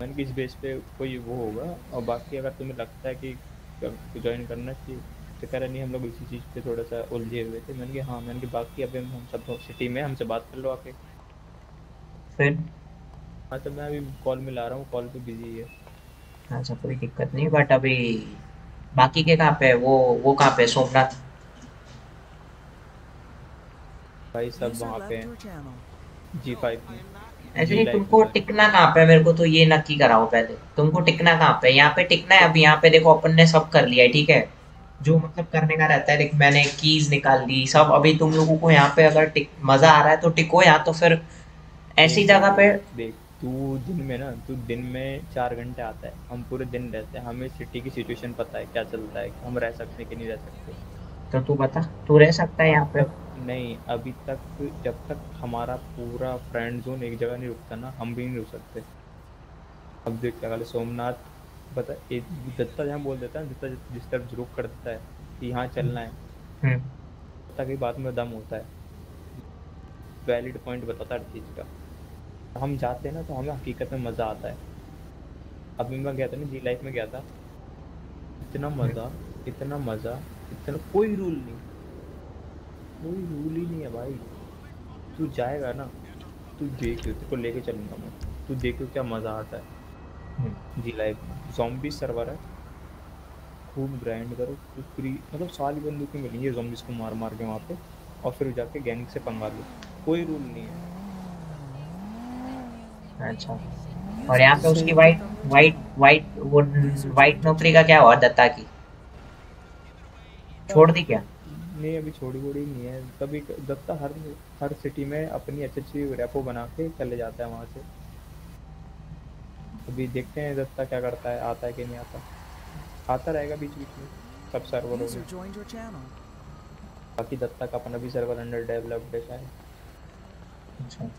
मैंने किस बेस पे कोई वो होगा और बाकी अगर तुम्हें लगता है कि ज्वाइन करना चाहिए तो कह रहा नहीं हम लोग इसी चीज़ पे थोड़ा सा उलझे हुए थे। मैंने कहा हाँ मैंने कहा बाकी अभी हम सब सिटी में हमसे बात कर लो आके। फिर हाँ तो मैं अभी कॉल मिला रहा हूँ कॉल पे बिज़ी है अच्छा कोई दिक्कत नहीं बट अभी बाकी के कहाँ पे वो वो कहाँ पे सोमनाथ? भाई सब वहाँ पे हैं. जी फाइव में। ऐसे नहीं तुमको टिकना कहाँ पे मेरे को तो ये नक्की कराओ पहले। तुमको टिकना कहाँ पे यहाँ पे टिकना है अभी। यहाँ पे देखो अपन ने सब कर लिया है ठीक है? जो मतलब करने का रहता है देख मैंने कीज निकाल ली सब। अभी तुम लोगों को यहाँ पे अगर टिक मज़ा आ रहा है तो टिको यहाँ तो फिर ऐसी जगह पे देख। तू दिन में ना तू दिन में चार घंटे आता है। हम पूरे दिन रहते हैं। हमें सिटी की सिचुएशन पता है क्या चलता है हम रह सकते हैं कि नहीं रह सकते। तो तू बता तू रह सकता है यहाँ पे? नहीं अभी तक जब तक हमारा पूरा फ्रेंड जोन एक जगह नहीं रुकता ना हम भी नहीं रुक सकते। अब देख कल सोमनाथ बता एक दत्ता जहाँ बोल देता है दत्ता जिस तरफ़ रुक कर देता है कि यहाँ चलना है। हम्म। दत्ता की बात में दम होता है। वैलिड पॉइंट बताता हर चीज़ का। हम जाते हैं ना तो हमें हकीकत में मज़ा आता है। अभी मैं गया था ना जी लाइफ में गया था। इतना मज़ा इतना मज़ा इतना कोई रूल नहीं। कोई रूल ही नहीं है भाई। तू जाएगा ना तू देख तेरे को लेके चलूँगा मैं। तू देखो क्या मज़ा आता है। जी लाइफ में। जॉम्बी सर्वर है। खूब ग्राइंड करो। तो फ्री मतलब सारी बंदूकें मिलेंगी जॉम्बिस को मार मार के वहाँ पे और फिर जाके गैंग से पंगा लो। कोई रूल नहीं है। अच्छा। और यहाँ पे उसकी वाइट वाइट वाइट वो वाइट नौकरी का क्या हुआ दत्ता की? छोड़ दी क्या? नहीं अभी छोड़ी वोड़ी नहीं है। कभी दत्ता हर हर सिटी में अपनी अच्छी अच्छी रेपो बना के चले जाता है वहाँ से। अभी देखते हैं दत्ता क्या करता है आता है कि नहीं आता। आता रहेगा बीच बीच में सब सर्वरों में. बाकी दत्ता का अपना भी सर्वर अंडर डेवलप्ड है शायद। अच्छा।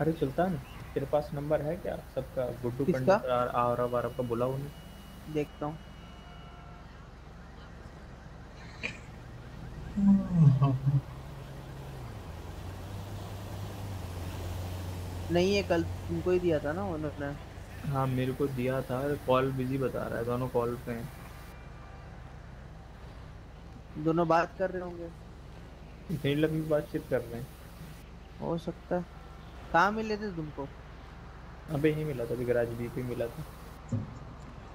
अरे सुल्तान तेरे पास नंबर है क्या? सबका गुड्डू पंडित और आरव का बुलाओ उन्हें। देखता हूँ। नहीं है कल तुमको ही दिया था ना उन्होंने। हाँ मेरे को दिया था। कॉल बिज़ी बता रहा है दोनों कॉल पे हैं। दोनों बात कर रहे होंगे। नहीं लगी बातचीत कर रहे हैं। हो सकता है। कहाँ मिले थे तुमको? अबे ही मिला था अभी गराज बी पे मिला था।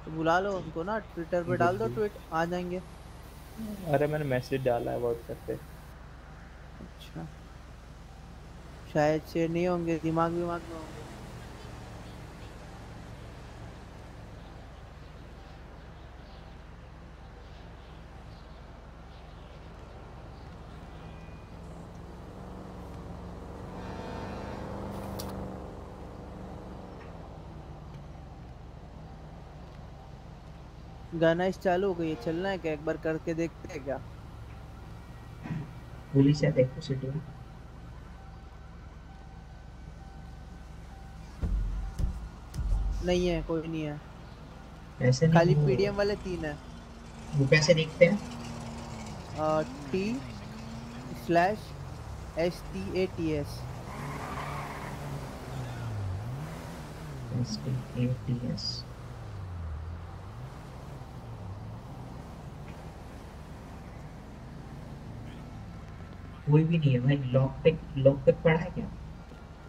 तो बुला लो उनको ना ट्विटर पे डाल दो ट्वीट आ जाएँगे। अरे मैंने मैसेज डाला है व्हाट्सएप पे। अच्छा। शायद से नहीं होंगे दिमाग विमाग में होंगे। गाना इस चालू हो गई है चलना है क्या? एक बार करके देखते हैं क्या? पुलिस है देखो सिटी में नहीं है कोई नहीं है। ऐसे नहीं खाली पीडीएम वाले तीन है। वो कैसे दिखते हैं। T slash S T A T S S T A T S कोई भी नहीं है भाई लॉक पिक लॉक पिक पड़ा है क्या?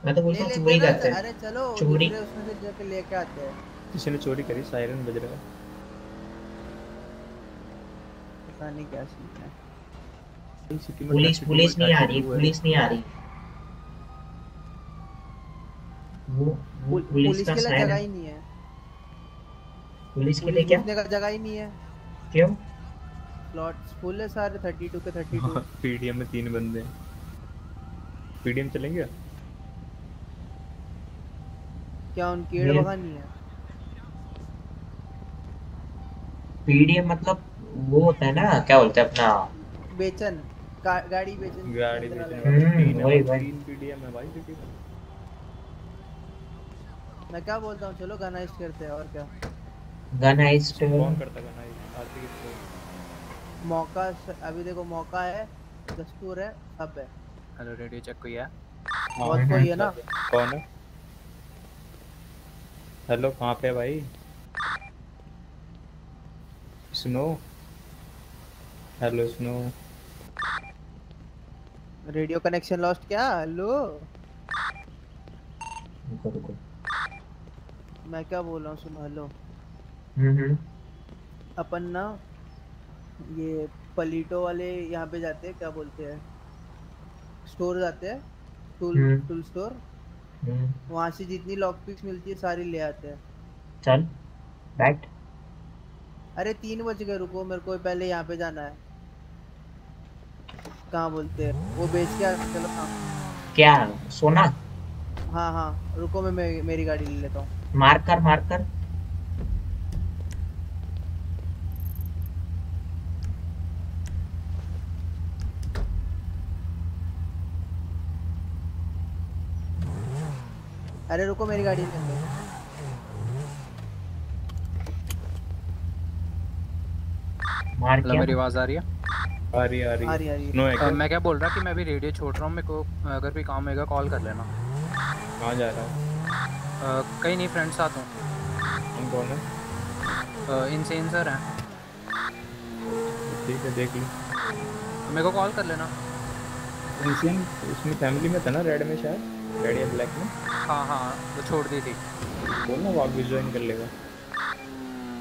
मैं तो बोलता हूँ चोरी करते ना, अरे चलो चोरी। उसमें से जाके लेके आते हैं। किसी ने चोरी करी सायरन बज रहा है। पता नहीं क्या सीन है। पुलिस पुलिस नहीं आ रही पुलिस नहीं आ रही। वो वो पुल- पुलिस पुलिस का लिए जगह ही सायरन नहीं है। पुलिस के लिए क्या? जगह ही नहीं है। क्यों? स्लॉट्स फुल है सारे 32 के 32 पीडीएम में तीन बंदे हैं। पीडीएम चलेंगे? क्या उनकी एड भगानी है? पीडीएम मतलब वो होता है ना क्या बोलते हैं अपना? बेचन गा, गाड़ी बेचन। गाड़ी बेचने हम्म, तीन है वही, भाई, वही। तीन पीडीएम है भाई सिटी में क्या बोलता हूँ? चलो गाना इस्ट करते हैं और क्या? गन आइस्ट कौन करता गाना ये आरती किसको मौका स- अभी देखो मौका है दस्तूर है सब है। हेलो रेडियो चेक कोई है? बहुत कोई है ना? कौन है? हेलो कहाँ पे भाई? Snow. Hello snow. Radio connection lost क्या? हेलो? रुको रुको। मैं क्या बोल रहा हूँ सुनो हेलो। हम्म हम्म। अपन ना ये पलीटो वाले यहाँ पे जाते हैं क्या बोलते हैं? स्टोर जाते हैं टूल। टूल स्टोर वहाँ से जितनी लॉक पिक्स मिलती है सारी ले आते हैं। चल बैठ। अरे तीन बज गए रुको मेरे को पहले यहाँ पे जाना है। कहाँ बोलते हैं? वो बेच के चलो हाँ। क्या सोना? हाँ हाँ रुको मैं मे, मेरी गाड़ी ले लेता हूँ। मार कर मार कर। अरे रुको मेरी गाड़ी लो मार क्या? मेरी आवाज़ आ रही है? आ रही है आ रही आ रही आ रही। नो है मैं क्या बोल रहा कि मैं अभी रेडियो छोड़ रहा हूँ मेरे को अगर कोई काम होगा कॉल कर लेना। कहाँ जा रहा है? कहीं नहीं फ्रेंड साथ हूँ। हम कौन है? इनसेन सर हैं। ठीक है देख ली। मेरे को कॉल कर लेना। इंसियन उसमें फैमिली में था ना रेड में शायद? रेड या ब्लैक में? हाँ हाँ तो छोड़ दी थी। बोल ना भी ज्वाइन कर लेगा।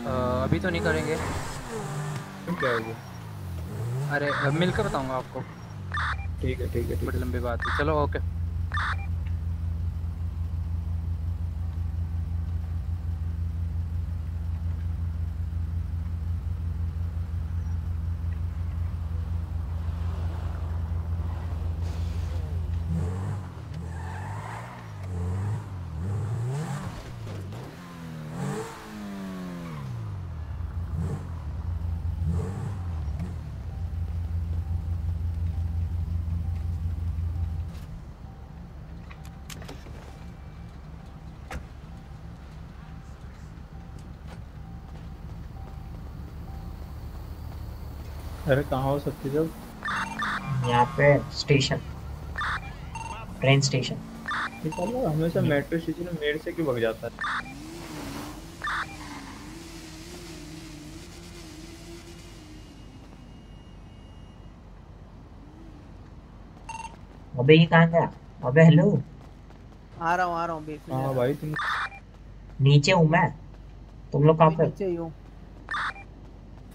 आ, अभी तो नहीं करेंगे। क्या क्या वो अरे मिलकर बताऊँगा आपको। ठीक है ठीक है। बड़ी लंबी बात है। चलो ओके। अरे कहाँ हो सकती सब यहाँ पे स्टेशन। Train station. हमेशा मेट्रो स्टेशन में मेरे से क्यों भग जाता है? अबे ये कहाँ गया? अबे हेलो। आ रहा हूँ आ रहा हूँ बेच हाँ भाई तुम नीचे हूँ मैं? तुम लोग कहाँ पे नीचे ही हूँ।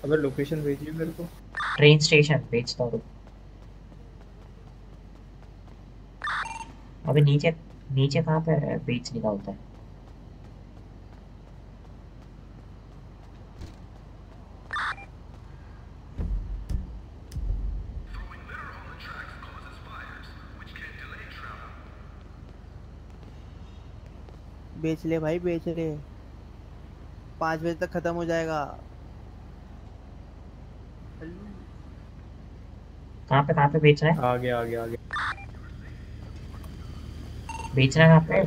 अबे लोकेशन भेजिए मेरे को। ट्रेन स्टेशन भेजता हूँ। अबे नीचे नीचे कहाँ पे बेचने का होता है। बेच ले भाई, बेच ले। पाँच बजे तक खत्म हो जाएगा। कहाँ पे कहाँ पे बेचना है? आगे आगे आगे। बेचना है कहाँ पे?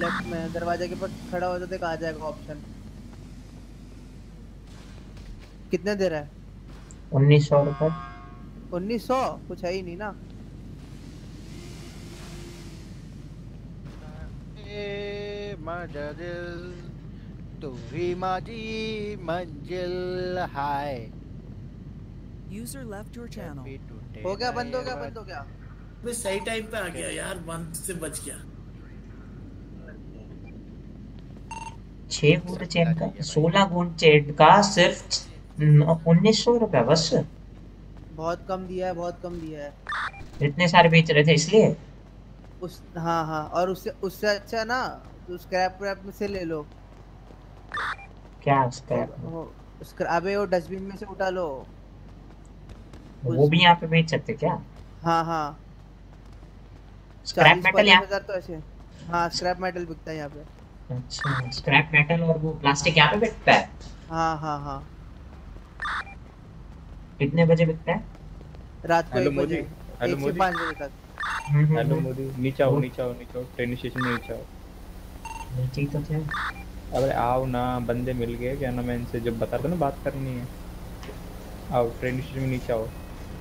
लेफ़्ट में दरवाजे के पास खड़ा हो तो देख आ जाएगा ऑप्शन कितने दे रहा है? उन्नीस सौ रुपये उन्नीस सौ? कुछ है ही नहीं ना। माझी मंजिल हाय। User left your channel. हो गया बंद हो गया बंद हो गया। मैं सही टाइम पे आ गया यार बंद से बच गया। छह गुण चेन का सोलह गुण चेन का सिर्फ़ उन्नीस सौ रुपया बस। बहुत कम दिया है बहुत कम दिया है। इतने सारे बेच रहे थे इसलिए? उस हाँ हाँ और उससे उससे अच्छा ना तो स्क्रैप व्रैप में से ले लो। क्या उसका वो स्क्र- अबे वो डस्टबिन में से उठा लो। वो भी यहाँ पे बेच सकते क्या? हाँ हाँ। स्क्रैप मेटल यहाँ तो ऐसे। हाँ स्क्रैप मेटल बिकता है यहाँ पे। अच्छा स्क्रैप मेटल और वो प्लास्टिक यहाँ पे बिकता है? हाँ हाँ हाँ। कितने बजे बिकता है? रात को हेलो एक मोदी बजे हेलो एक से मोदी। पाँच बजे तक। हम्म, हेलो हम्म। मोदी नीचे आओ नीचे आओ नीचे आओ ट्रेन स्टेशन में नीचे आओ। नीचे तो थे। अबे आओ ना बंदे मिल गए क्या ना मैं इनसे जब बता था ना बात करनी है। आओ ट्रेन स्टेशन में नीचे आओ।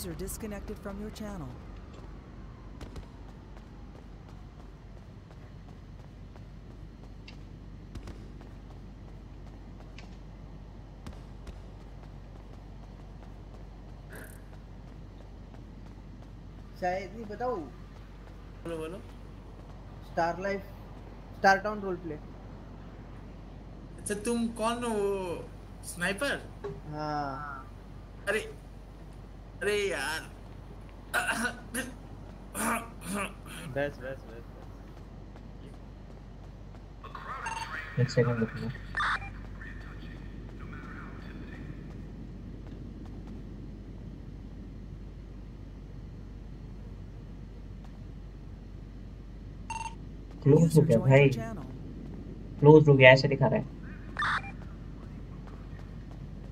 User disconnected from your channel. शायद नहीं बताओ। बोलो बोलो। Star life star town role play अच्छा तुम कौन हो? वो स्नाइपर हाँ। अरे अरे यार। बस बस बस एक सेकंड रुकना क्लोज हो गया भाई। क्लोज हो गया ऐसे दिखा रहा है।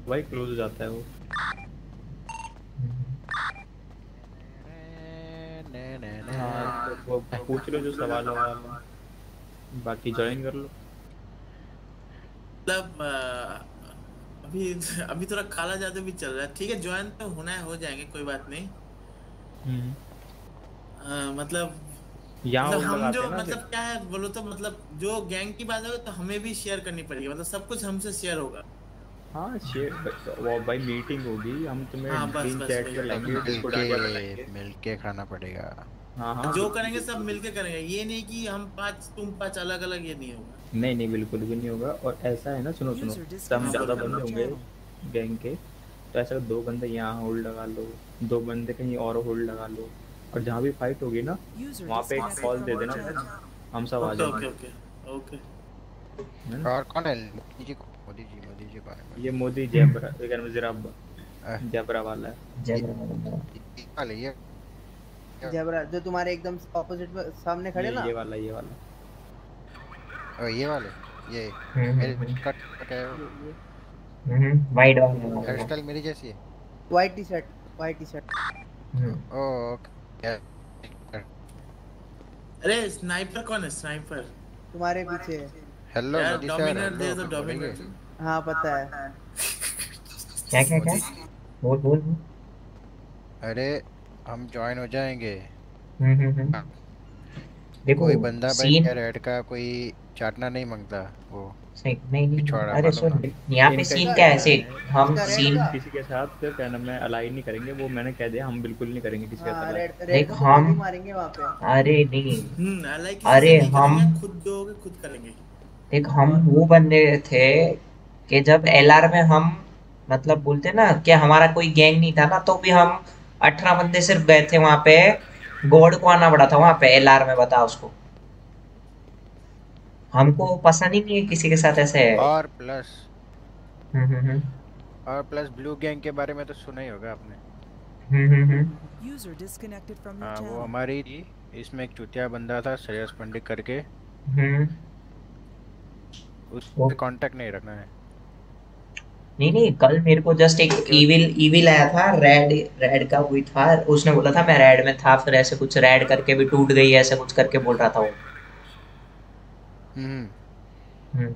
भाई क्लोज हो जाता है वो हाँ तो वो पूछ लो जो सवाल हो बाकी ज्वाइन कर लो। मतलब अभी अभी थोड़ा काला जादू भी चल रहा है। ठीक है ज्वाइन तो होना है हो जाएँगे कोई बात नहीं। अ, मतलब यहाँ मतलब हम जो मतलब क्या है बोलो तो मतलब जो गैंग की बात होगा तो हमें भी शेयर करनी पड़ेगी। मतलब सब कुछ हमसे शेयर होगा। हाँ शेयर वो भाई मीटिंग होगी। हम तुम्हें हाँ, बस, बस, चैट लाएँगे डिस्कॉर्ड पे मिलके लाएँगे मिलके खाना पड़ेगा। हाँ हाँ जो करेंगे सब मिलके करेंगे ये नहीं कि हम पाँच तुम पाँच अलग अलग ये नहीं होगा नहीं नहीं बिल्कुल भी नहीं होगा और ऐसा है ना सुनो सुनो हम ज़्यादा बंदे होंगे गैंग के तो ऐसा दो बंदे यहाँ होल्ड लगा लो दो बंदे कहीं और होल्ड लगा लो और जहाँ भी फाइट होगी ना वहाँ पे एक कॉल दे देना हम सब आ जाएँगे ओके ओके ओके है ना? और कौन है मोदी जी मोदी जी मोदी जी को है ये मोदी जरा जयबरा वाला है जय बराबर वाले ये जेबरा जो तुम्हारे एकदम ऑपोजिट में सामने खड़े ना। ये वाला ये वाला। ओ ये वाले ये। हम्म, मेरे हम्म, कट कट है? हम्म वाइड वाला हेयर स्टाइल मेरी जैसी है? White T shirt white T shirt hmm, oh okay अरे स्नाइपर कौन है? स्नाइपर तुम्हारे पीछे हेलो यार मोदी सर डोमिनर दे हेलो तो डोमिनर हाँ पता है। क्या क्या क्या? बोल बोल। अरे हम ज्वाइन हो जाएँगे। हम्म हम्म हम्म। देखो कोई बंदा भाई सीन क्या रेड का कोई चाटना नहीं माँगता वो सही नहीं नहीं। पिछवाड़ा अरे सुन। यहाँ पे सीन क्या है? ऐसे हम सीन किसी के साथ क्या नाम है? अलाई नहीं करेंगे वो मैंने कह दिया हम बिल्कुल नहीं करेंगे किसी के हाँ साथ देख, हम- मारेंगे वहाँ पे। अरे नहीं। अरे हम खुद जो खुद करेंगे। देख हम वो बंदे थे कि जब एलआर में हम मतलब बोलते ना कि हमारा कोई गैंग नहीं था ना तो भी हम अठारह बंदे सिर्फ़ गए थे वहाँ पे। गॉड को आना पड़ा था वहाँ पे एलआर में बता उसको। हमको पसंद ही नहीं है किसी के साथ ऐसे। और प्लस हम्म हम्म हम्म। और प्लस ब्लू गैंग के बारे में तो सुना ही होगा आपने। हम्म हम्म हम्म। User disconnected हाँ वो हमारी थी। इसमें एक चुतिया बंदा था श्रेयस पंडित करके। हम्म। उससे कांटेक्ट नहीं रखना है। नहीं नहीं कल मेरे को जस्ट एक इविल इविल आया था रेड रेड का कोई था। उसने बोला था मैं रेड में था फिर ऐसे कुछ रेड करके भी टूट गई ऐसे कुछ करके बोल रहा था वो। हम्म। हम्म।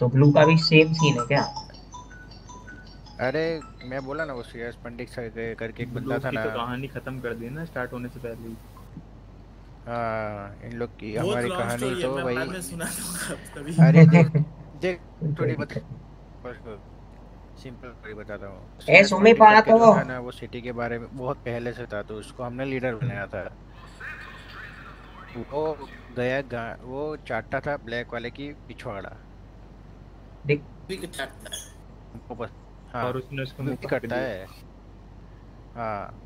तो ब्लू का भी सेम सीन है क्या? अरे मैं बोला ना वो श्रेयस पंडित सर के- करके एक बंदा था ना। तो कहानी खत्म कर दी ना स्टार्ट होने से पहले ही। हाँ इन लोग की हमारी कहानी तो भाई अरे देख देख <laughs> थोड़ी बता सिंपल स्टोरी बताता हूँ। ए, सुमी पंडित करके पातो। जो ना वो सिटी के बारे में बहुत पहले से था तो उसको हमने लीडर बनाया था। वो गया वो चाटता था ब्लैक वाले की पिछवाड़ा। देख भी चाटता है। हाँ। और उसने उसको करता है। हाँ।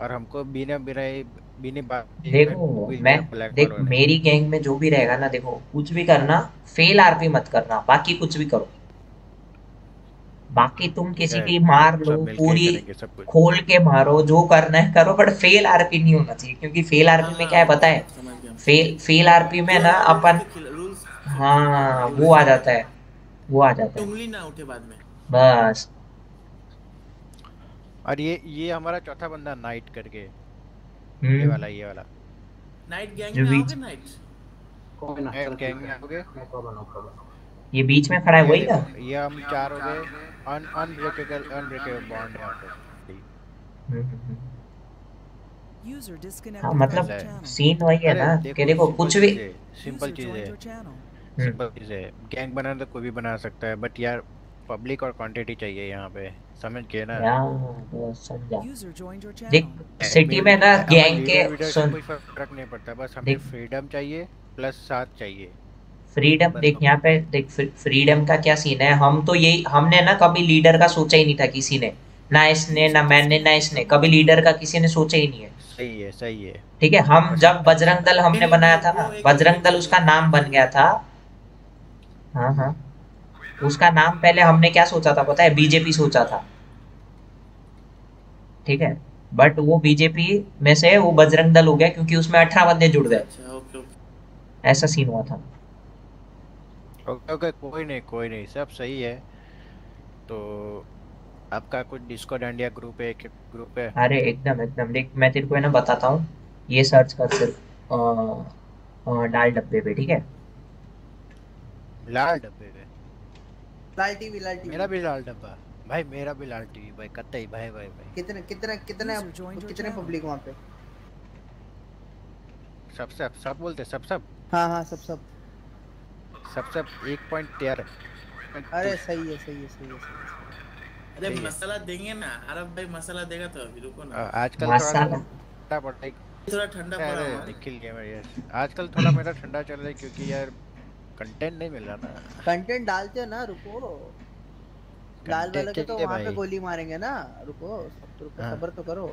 और हमको बिना बिना बिना बात देखो मैं देख मेरी गैंग में जो भी रहेगा ना देखो कुछ भी करना फेल आरपी मत करना बाकी कुछ भी करो। बाकी तुम किसी की मार लो पूरी। खोल के मारो जो करना है करो बट फेल आरपी नहीं होना चाहिए क्योंकि फेल आरपी में क्या है पता है? फेल फेल आरपी में ना अपन हाँ वो आ जाता है वो आ जाता है। उंगली ना उठे बाद में। बस। और ये ये हमारा चौथा बंदा नाइट करके। ये हम्म। वाला ये वाला। नाइट गैंग में आओगे नाइट कोई ना ए, गैंग में आओगे? ये बीच में खड़ा है वही ना? ये हम चार हो गए। हम्म, हम्म। User disconnected हाँ मतलब. सीन वही है ना कि देखो कुछ भी सिंपल चीज़ है. सिंपल चीज़ है गैंग बनाना तो कोई भी बना सकता है बट यार पब्लिक और क्वांटिटी चाहिए यहाँ पे समझ गए ना समझा. देख सिटी में ना गैंग के सुन कोई फ़र्क नहीं पड़ता बस हमें देख फ्रीडम चाहिए प्लस साथ चाहिए फ्रीडम देख यहाँ पे देख फ्रीडम का क्या सीन है? हम तो यही हमने ना कभी लीडर का सोचा ही नहीं था किसी ने। ना इसने ना मैंने ना इसने। कभी लीडर का किसी ने सोचा ही नहीं है। सही है सही है। ठीक है? हम जब बजरंग दल हमने बनाया था ना बजरंग दल उसका नाम बन गया था। हाँ हाँ। उसका नाम पहले हमने क्या सोचा था पता है? बीजेपी सोचा था। ठीक है? बट वो बीजेपी में से वो बजरंग दल हो गया क्योंकि उसमें अठारह बंदे जुड़ गए। अच्छा ओके ओके ऐसा सीन हुआ था। ओके ओके कोई नहीं कोई नहीं सब सही है। तो आपका कुछ डिस्को डांडिया ग्रुप है ग्रुप है? अरे एकदम एकदम। देख मैं तेरे को है ना बताता हूँ। ये सर्च कर सिर्फ़ डाल डब्बे पे ठीक है? लाल डब्बे पे? लाल टीवी लाल टीवी। मेरा भी लाल डब्बा? भाई मेरा भी लाल टीवी भाई कतई भाई भाई भाई। कितने कितने कितने कितने पब्लिक वहाँ पे? सब सब सब बोलते सब सब? हाँ हाँ सब सब। सब सब एक पॉइंट तेरह। अरे सही है सही है सही है अरे मसाला देंगे ना अरब भाई मसाला देगा तो अभी रुको ना। आजकल थोड़ा मसाला। ठंडा पड़ रहा है। थोड़ा ठंडा पड़ा अरे हुआ। है। निखिल गेमर यस आजकल थोड़ा मेरा ठंडा चल रहा है क्योंकि यार कंटेंट नहीं मिल रहा ना। कंटेंट डालते हो ना रुको। लाल वाले को तो वहाँ पे गोली मारेंगे ना। रुको सब रुको हाँ। सब्र तो करो।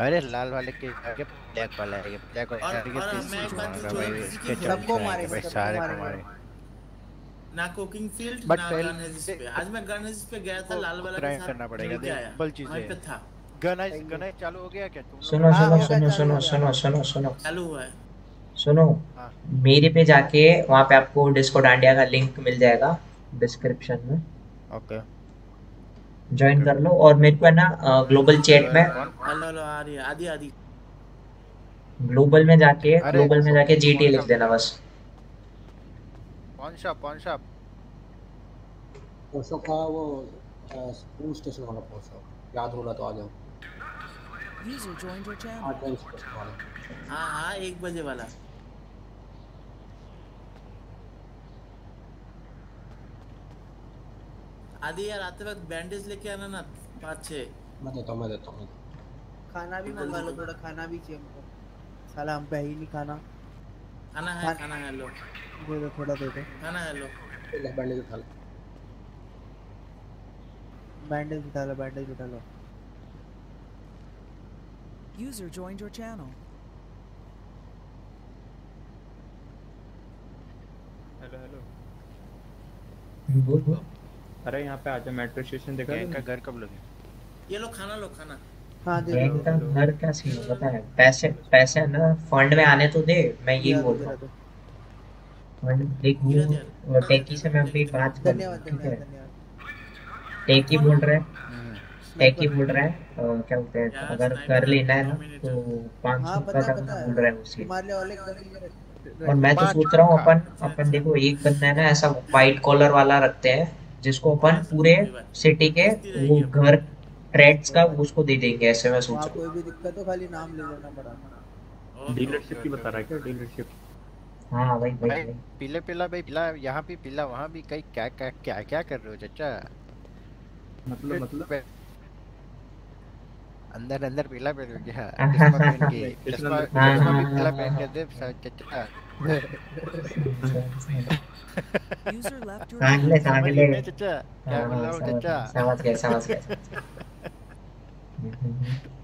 अरे लाल वाले के आगे ब्लैक वाला है ये ब्लैक मारा जो है, भाई इसके की चल सबको मारेंगे, भाई सारे को मारे। ना कुकिंग फ़ील्ड ना पहले- गन हेजिस पे। आज मैं गन हेजिस पे गया था लाल वाला के साथ करना पड़ेगा, आया। चीज़ है। पे था। गणेश गणेश चालू हो गया क्या तुम सुनो हाँ, सुनो सुनो सुनो सुनो सुनो सुनो। चालू हुआ है। सुनो मेरे पे जाके वहाँ पे आपको डिस्को डांडिया का लिंक मिल जाएगा डिस्क्रिप्शन में। ओके ज्वाइन कर लो। और मेरे को है ना ग्लोबल चैट में हेलो हेलो है आधी आधी ग्लोबल में जाके ग्लोबल में जाके जीटी लिख देना बस। कौन शॉप कौन शॉप पोस्टो का वो स्कूल स्टेशन वाला पोस्टो याद होगा तो आ जाओ। User joined your channel. हाँ हाँ हाँ एक बजे वाला। आदि यार आते वक्त बैंडेज लेके आना ना पाँच छः। मैं देता हूँ मैं देता हूँ। खाना भी मंगा लो थोड़ा खाना भी चाहिए हमको। साला हम पे ही नहीं खाना। खाना है खाना है लो। दे दो थोड़ा दे दो। खाना है लो। ले बैंडेज उठा लो। बैंडेज उठा लो बैंडेज उठा लो। User joined your channel. Hello hello बोल बोल। अरे यहाँ पे आजा मेट्रो स्टेशन देखा गैंग का घर कब लगे? ये लो खाना लो खाना। हाँ दे गैंग का घर क्या सीन है पता है पैसे पैसे ना फंड में आने तो दे मैं दो, बोल रहा हूँ। फंड देख और टेकी से मैं अपनी बात कर ठीक है? टेकी बोल रहा है। टेकी बोल रहा है क्या बोलते हैं अगर कर लेना है ना तो पाँच हाँ सौ पता का है पता करना है। बोल रहा है उसी तुम्हारे वाले घर में और मैं तो सोच रहा हूँ अपन अपन देखो एक बंदा है ना ऐसा वाइट कॉलर वाला रखते हैं। जिसको अपन पूरे सिटी के वो घर ट्रेड्स का उसको दे देंगे ऐसे मैं सोच रहा कोई भी दिक्कत हो खाली नाम ले लेना पड़ा। डीलरशिप की बता रहा है क्या? डीलरशिप हूँ हाँ भाई भाई पीले पीला भाई पीला यहाँ भी पीला वहाँ भी कहीं क्या क्या क्या क्या कर रहे हो चाचा? मतलब मतलब। अंदर अंदर पीला पहन के क्या चश्मा पहन के <laughs> चश्मा हाँ, हाँ, भी पीला हाँ, पहन के हाँ। दे चाचा। सांगले सांगले समझ गए चाचा क्या बोल रहा समझ गए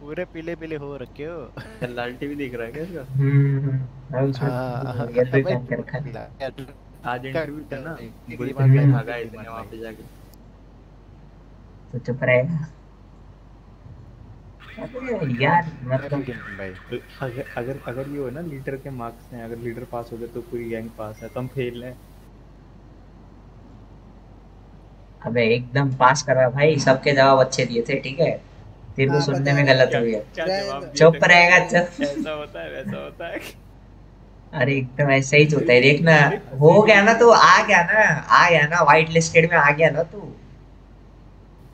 पूरे पीले पीले हो। रखे हो लालटी भी दिख रहा है। क्या इसका अब उसमें ये कर रखा आज इंटरव्यू था ना में भागा इसने वहाँ पे जाके तो चुप रहेगा यार मतलब भाई। अगर अगर अगर ये हो ना लीडर के मार्क्स हैं अगर लीडर पास हो गए तो पूरी गैंग पास है तो हम फेल हैं। अबे एकदम पास करा भाई सबके जवाब अच्छे दिए थे ठीक है? तेरे को हाँ, सुनने में गलत हुई है दिए चुप रहेगा चुप। ऐसा होता है वैसा होता है। अरे एकदम ऐसा ही तो होता है देखना हो गया ना तो आ गया ना आ गया ना व्हाइट लिस्टेड में आ गया ना तू।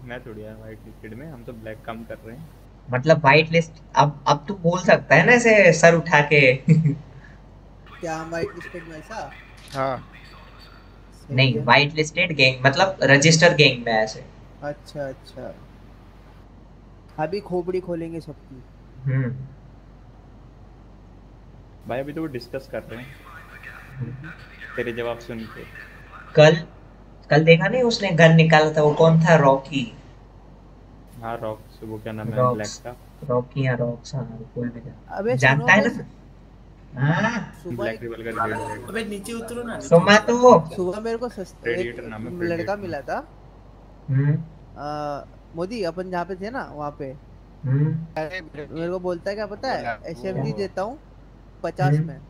मैं थोड़ी यार वाइट लिस्टेड में हम तो ब्लैक काम कर रहे हैं। मतलब व्हाइट लिस्ट अब अब तू बोल सकता है ना ऐसे सर उठा के? क्या हम वाइट लिस्टेड में ऐसा? हाँ। नहीं व्हाइट लिस्टेड गैंग मतलब रजिस्टर गैंग में ऐसे। अच्छा अच्छा। अभी खोपड़ी खोलेंगे सबकी। हम्म। भाई अभी तो वो डिस्कस कर रहे हैं। तेरे जवाब सुन के। कल कल देखा नहीं उसने? गन निकाला था वो कौन था? रॉकी हाँ रॉक्स वो क्या नाम है? ब्लैक का रॉकी या रॉक्स हाँ कोई भी अबे जानता है ना? हाँ। का अबे नीचे उतरो ना सुमा तो। सुबह मेरे को सस्ते एक Predator नाम है, लड़का मिला था। हम्म। मोदी अपन जहाँ पे थे ना वहाँ पे। हम्म। मेरे को बोलता है क्या पता है? एस बोला। देता हूँ पचास हम्म। में।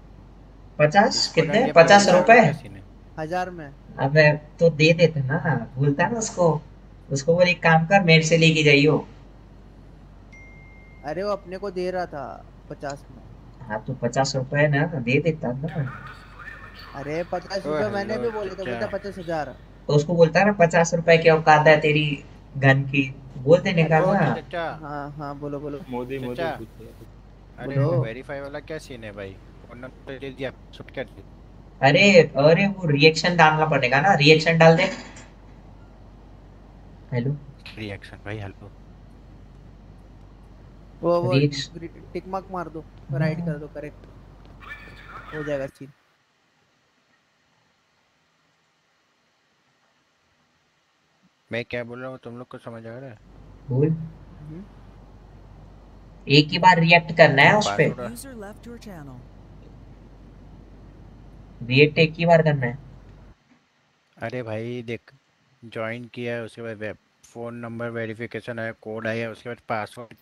पचास? कितने? पचास रुपए। हज़ार में। अबे तो दे देते ना बोलता ना उसको। उसको बोल एक काम कर मेरे से लेके जाइयो। अरे वो अपने को दे रहा था पचास में। हाँ तो पचास रुपए ना दे देता ना। अरे पचास रुपए मैंने भी बोले थे बोलता पचास हज़ार। तो उसको बोलता है ना पचास रुपए की औकात है तेरी गन की। बोल देने का ना। हाँ हाँ बोलो बोलो। मोदी मोदी। अरे वेरीफाई वाला क्या सीन है भाई? उन्होंने दे दिया शूट कर दी। अरे अरे वो रिएक्शन डालना पड़ेगा ना। रिएक्शन डाल दे। हेलो रिएक्शन भाई हेलो वो वो टिक मार्क मार दो राइट कर दो करेक्ट। हो जाएगा सीन। मैं क्या बोल रहा हूँ तुम लोग को समझ आ रहा है? बोल। एक ही बार रिएक्ट करना है उस पे. रिएक्ट एक ही बार करना है। अरे भाई देख ज्वाइन किया है उसके बाद वेब फ़ोन नंबर वेरिफिकेशन है कोड आया उसके बाद पासवर्ड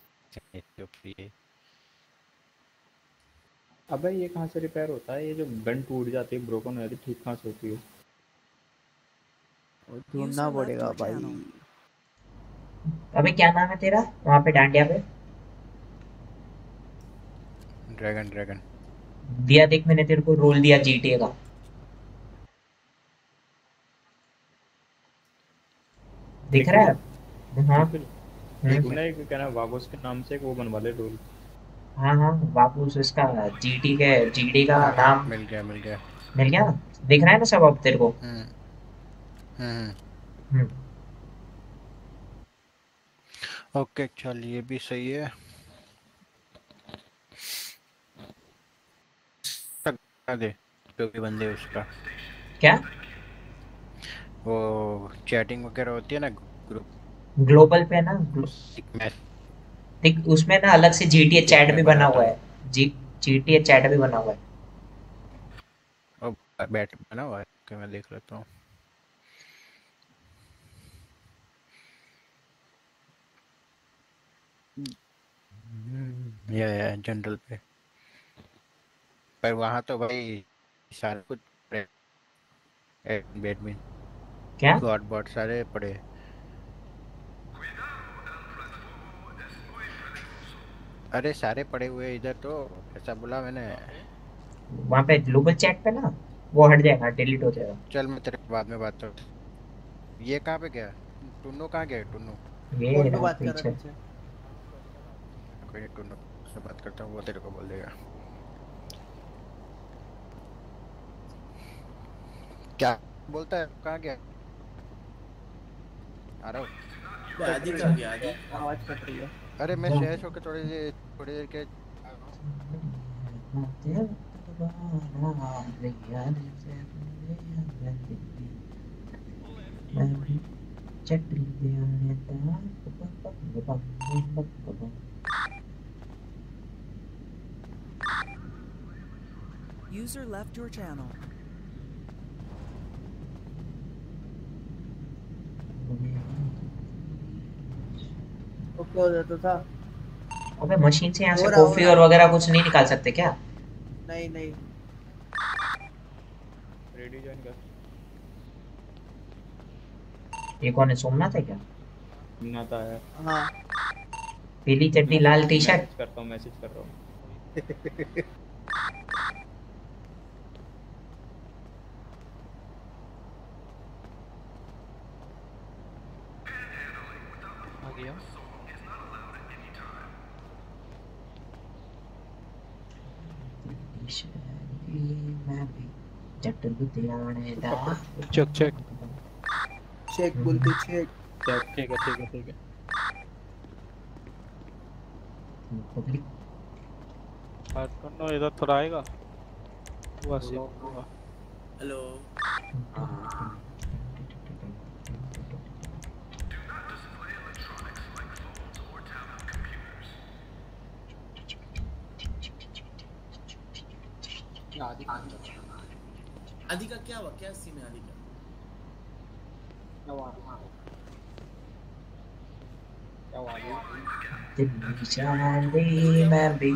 अबे ये कहाँ से रिपेयर होता है? ये जो गन टूट जाती है ब्रोकन हो जाती है ठीक कहाँ से होती है? ढूंढना पड़ेगा भाई। अबे क्या नाम है तेरा? वहाँ पे डांडिया पे। ड्रैगन ड्रैगन दिया देख मैंने तेरे को रोल दिया जीटीए का। दिख रहा है? हाँ। हम्म। एक क्या ना वागोस के नाम से एक वो बनवा ले रोल हाँ हाँ वापस इसका जीटी के जीडी का नाम। मिल गया मिल गया। मिल गया? दिख रहा है ना सब अब तेरे को? हम्म हम्म हम्म। ओके चल ये भी सही है। दे? जो भी बंदे उसका। क्या? वो चैटिंग वगैरह होती है ना ग्रुप ग्लोबल पे ना? देख उसमें ना अलग से जीटीए चैट भी बना हुआ है। जी जीटीए चैट भी बना हुआ है। और बैट बना हुआ है कि मैं देख लेता हूँ। या या जनरल पे। पर वहाँ तो भाई सारा कुछ बैडमिन क्या? गॉड बॉट सारे पड़े। अरे सारे पड़े हुए इधर तो ऐसा बोला मैंने। वहाँ पे ग्लोबल चैट पे ना वो हट जाएगा डिलीट हो जाएगा। चल मैं तेरे बाद में बात करता हूँ। ये कहाँ पे गया? टुन्नू कहाँ गया? टुन्नू। ये तो बात कर रहा है? कोई टुन्नू से बात करता हूँ वो तेरे को बोल देगा। क्या बोलता है? कहाँ गया? आ रहा हूँ। आदि का गया आदि। आवाज़ कट रही है। अरे मैं शेष होकर थोड़ी देर थोड़ी देर के User left your channel. Okay हो जाता था। अबे मशीन से यहाँ से कॉफ़ी और वगैरह कुछ नहीं निकाल सकते क्या? नहीं नहीं। रेडी ज्वाइन कर। ये कौन है सोमनाथ है क्या? सोमनाथ है हाँ। हाँ पीली चड्डी लाल टी शर्ट करता हूँ मैसेज कर रहा हूँ <laughs> आ गया जट लुधियाने दा चेक चेक। चेक बोलते चेक। चेक ठीक है ठीक है ठीक है। पब्लिक बात करना इधर थोड़ा आएगा। हुआ से हुआ हेलो। आदि का क्या हुआ? क्या सीन है आदि का दिल्ली चांदी मैं भी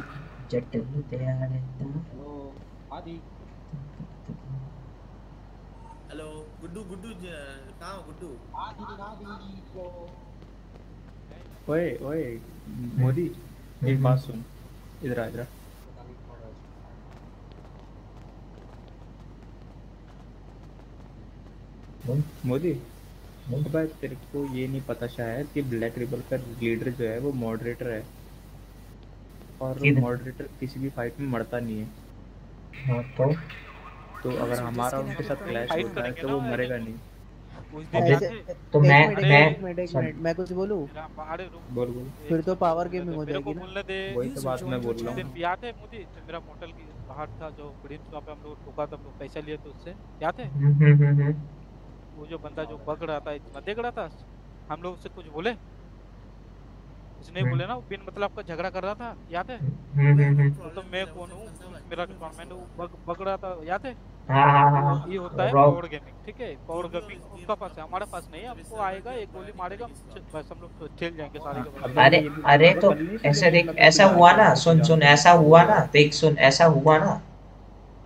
जट लुधियाने दा हेलो गुड्डू गुड्डू ज- कहाँ हो गुड्डू? ओए ओए मोदी एक बात सुन। इधर आ इधर आ। मोदी? भाई तेरे को ये नहीं पता शायद कि ब्लैक रिबल का लीडर जो है वो मॉडरेटर है। और मॉडरेटर किसी भी फाइट में मरता नहीं है। हाँ तो? तो अगर हमारा उनके साथ क्लैश होता है तो वो मरेगा नहीं। जाते तो मैं मैं मैं कुछ बोलूँ? बोल बोल। फिर तो पावर गेमिंग हो जाएगी ना। वही तो बात मैं बोल रहा हूँ। याद है मुझे जब मेरा मोटल की बाहर था जो ग्रीन शॉप पे हम लोग रुका था हम लोग पैसा लिए थे उससे। याद है? वो जो बंदा जो बग रहा था इतना देख रहा था? हम लोग उससे कुछ बोले? इसने बोले ना? बिन मतलब का झगड़ा कर रहा था? याद है? हम्म हम्म हम्म। वो तो मैं कौन हूँ? मेरा डिपार्टमेंट बग बग रहा था याद है? हाँ हाँ हाँ ये होता है पावर गेमिंग ठीक है? पावर गेमिंग उनका पास है हमारे पास नहीं है। हमको आएगा एक गोली मारेगा बस हम लोग खेल जाएँगे सारे के सारे। अरे अरे तो ऐसे देख ऐसा हुआ ना? सुन सुन ऐसा हुआ ना? देख सुन ऐसा हुआ ना?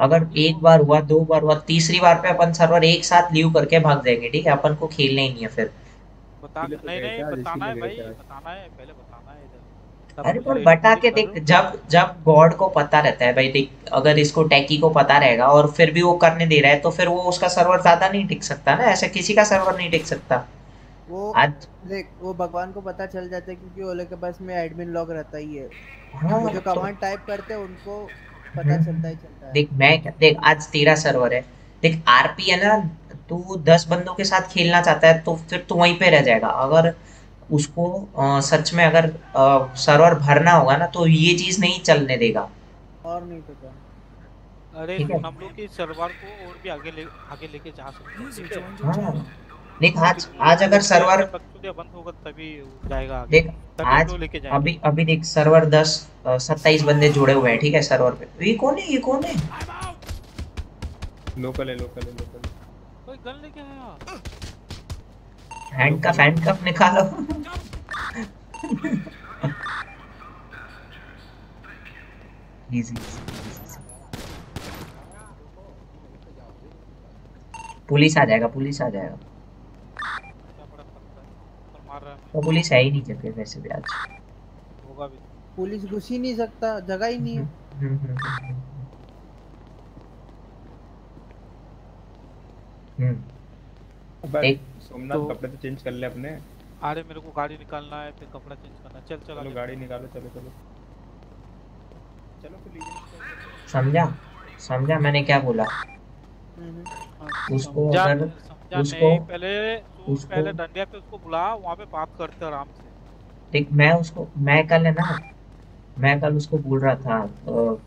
अगर एक बार हुआ दो बार हुआ तीसरी बार पे अपन सर्वर एक साथ लीव करके भाग जाएँगे ठीक है? अपन को खेलना ही नहीं है फिर। बता नहीं नहीं बताना है भाई बताना है पहले बताना है अरे पर बता के देख जब जब गॉड को पता रहता है भाई देख अगर इसको टैकी को पता रहेगा और फिर भी वो करने दे रहा है तो फिर वो उसका सर्वर ज़्यादा नहीं टिक सकता ना? ऐसे किसी का सर्वर नहीं टिक सकता। वो आज देख वो भगवान को पता चल जाता है क्योंकि ओले के पास में एडमिन लॉग रहता ही है। हाँ, वो जो तो- कमांड टाइप करते हैं उनको पता चलता ही चलता है। देख मैं देख आज तेरा सर्वर है। देख आरपी है ना तू दस बंदों के साथ खेलना चाहता है तो फिर तू वहीं पे रह जाएगा। अगर उसको अ, सच में अगर सर्वर भरना होगा ना तो ये चीज़ नहीं चलने देगा। और नहीं तो क्या। अरे हम लोग की सर्वर को और भी आगे ले आगे लेके जा सकते हाँ। देख आज आज अगर सर्वर बंद होगा तभी जाएगा आगे। देख तभी आज तो लेके जाएँगे। अभी अभी देख सर्वर दस सत्ताईस बंदे जुड़े हुए हैं ठीक है सर्वर पे। ये कौन है ये कौन है? लोकल है लोकल है लोकल कोई गन लेके आया? हैंड कफ हैंड कफ निकालो इजी पुलिस आ जाएगा पुलिस आ जाएगा मार रहा है तो पुलिस है ही नहीं जगह वैसे भी आज। होगा भी। पुलिस घुस ही नहीं सकता जगह ही नहीं है। हम्म, हम्म, हम्म, अबे, सोमनाथ तो- कपड़े तो चेंज कर ले अपने। अरे मेरे को गाड़ी निकालना है फिर कपड़ा चेंज करना चल चल चलो गाड़ी निकालो चलो चलो। चलो फिर समझा? समझा? मैंने क्या बोला? उसको अगर उसको पहले उसको- पहले डंडिया पे उसको बुला वहाँ पे बात करते आराम से। देख मैं उसको मैं कल है ना मैं कल उसको बोल रहा था अ,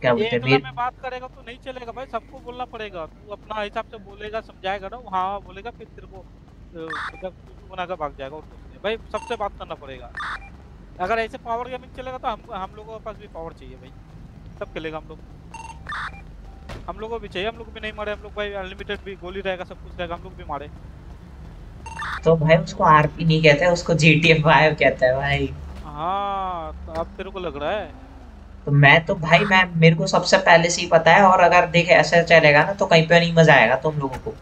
क्या बोलते हैं एकला वीर में बात करेगा तो नहीं चलेगा भाई सबको बोलना पड़ेगा। तू अपना हिसाब से बोलेगा समझाएगा ना हाँ बोलेगा फिर तेरे को मतलब तू बनाकर भाग जाएगा कुछ भाई सबसे बात करना पड़ेगा। अगर ऐसे पावर गेमिंग चलेगा तो हम हम लोगों के पास भी पावर चाहिए भाई। सब खेलेगा हम लोग। हम लोगों को भी चाहिए हम लोग भी नहीं मारे हम लोग भाई अनलिमिटेड भी गोली रहेगा सब कुछ रहेगा हम लोग भी मारे। तो भाई उसको आरपी नहीं कहते उसको जीटीएफ फाइव कहता है भाई। हाँ तो अब तेरे को लग रहा है। तो मैं तो भाई मैं मेरे को सबसे पहले से ही पता है और अगर देख ऐसा चलेगा ना तो कहीं पे नहीं मज़ा आएगा तुम लोगों को।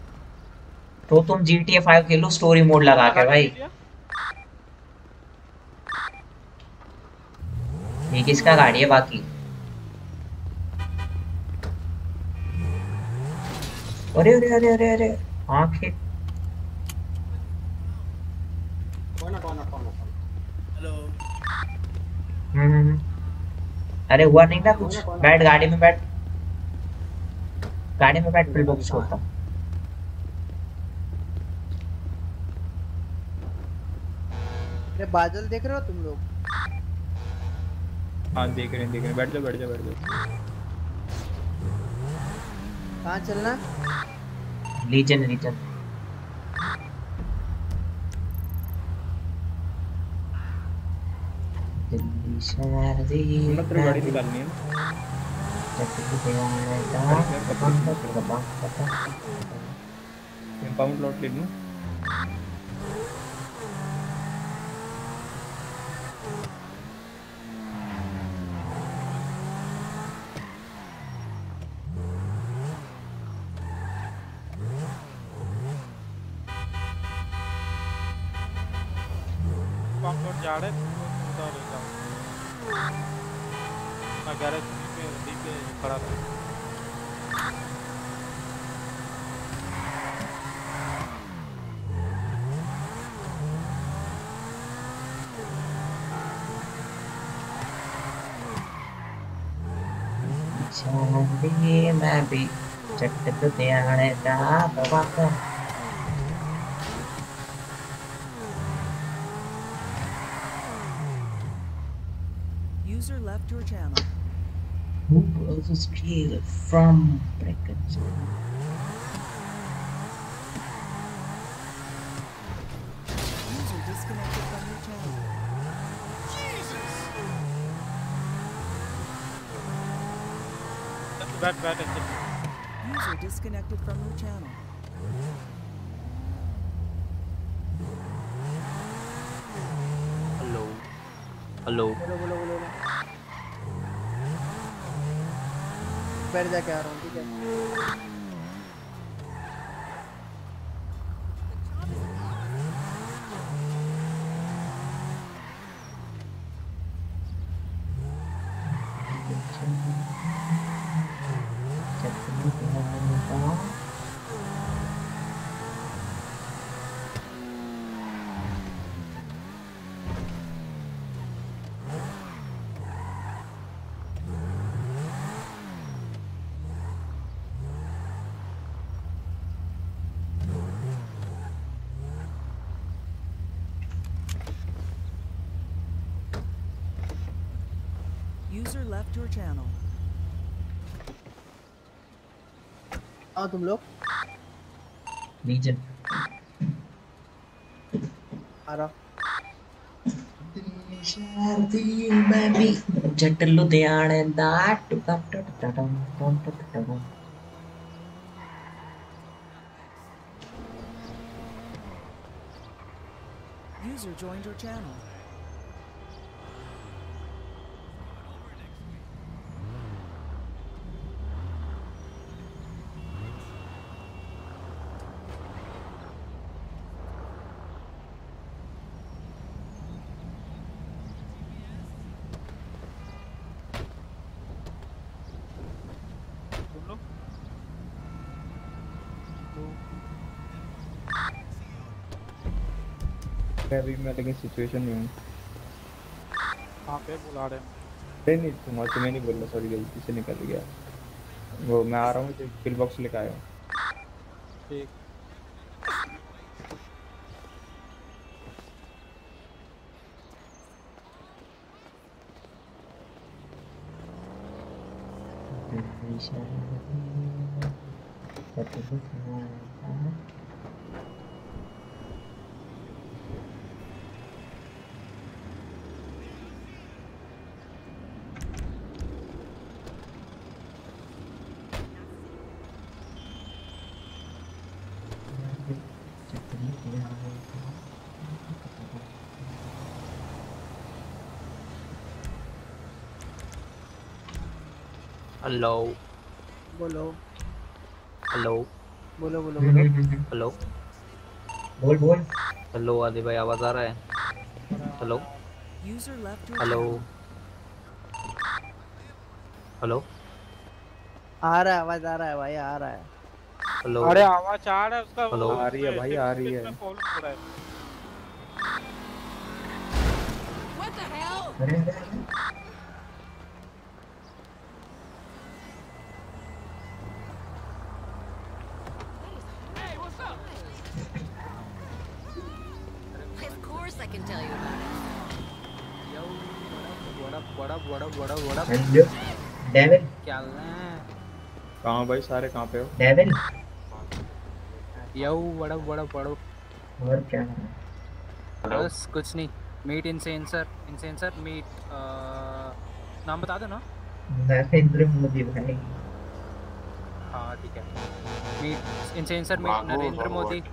तो तुम जी टी फाइव खेलो स्टोरी मोड लगा के भाई। ये किसका गाड़ी है बाकी? अरे अरे अरे अरे अरे आँखें। कौन है कौन है कौन है हेलो। अरे हुआ नहीं ना कुछ? बैठ गाड़ी में बैठ। गाड़ी में बैठ फिर बॉक्स होता ये बादल देख रहे हो तुम लोग? हाँ देख रहे हैं देख रहे हैं। बैठ जाओ बैठ जाओ बैठ जाओ। कहाँ चलना? लीजन लीजन दिल्ली शहर दी सोमनाथ गाड़ी निकालनी है। ना कंपाउंड लॉट ले लूँ। हम लोग जा रहे हैं मैं गैरेज पे डी पे खड़ा था मैं भी चट लुधियाने दा बाबा to scale from brackets. Bad, bad, User disconnected from your channel. Hello. Hello. hello, hello, hello. बैठ जाके आ रहा हूँ ठीक है User left your channel. आओ तुम लोग नीचे आ रहा జట్టలు ధ్యాన దాటు కట్టు తడం కొంటు తడం User joined your channel. मैं अभी मैं लेकिन सिचुएशन में हूँ कहाँ पे बुला रहे हैं नहीं नहीं तुम तुम्हें नहीं बोल रहा सॉरी गलती से निकल गया वो मैं आ रहा हूँ पिल बॉक्स लेकर आया हूँ ठीक हेलो बोलो। हेलो बोलो बोलो बोलो। हेलो बोल बोल। हेलो आदि भाई आवाज़ आ रहा है? हेलो हेलो हेलो आ रहा है आवाज़ आ रहा है भाई आ रहा है। हेलो अरे आवाज़ आ रहा है उसका हेलो। आ रही है भाई, आ रही है। What the hell? डेविल क्या है। कहाँ भाई? सारे कहाँ पे हो? डेविल यो बड़ा बड़ा बड़ा। और क्या? है? बस कुछ नहीं। Meet insane sir insane sir meet नाम बता दो ना। नरेंद्र मोदी भाई। हाँ ठीक है। Meet insane sir meet Narendra Modi and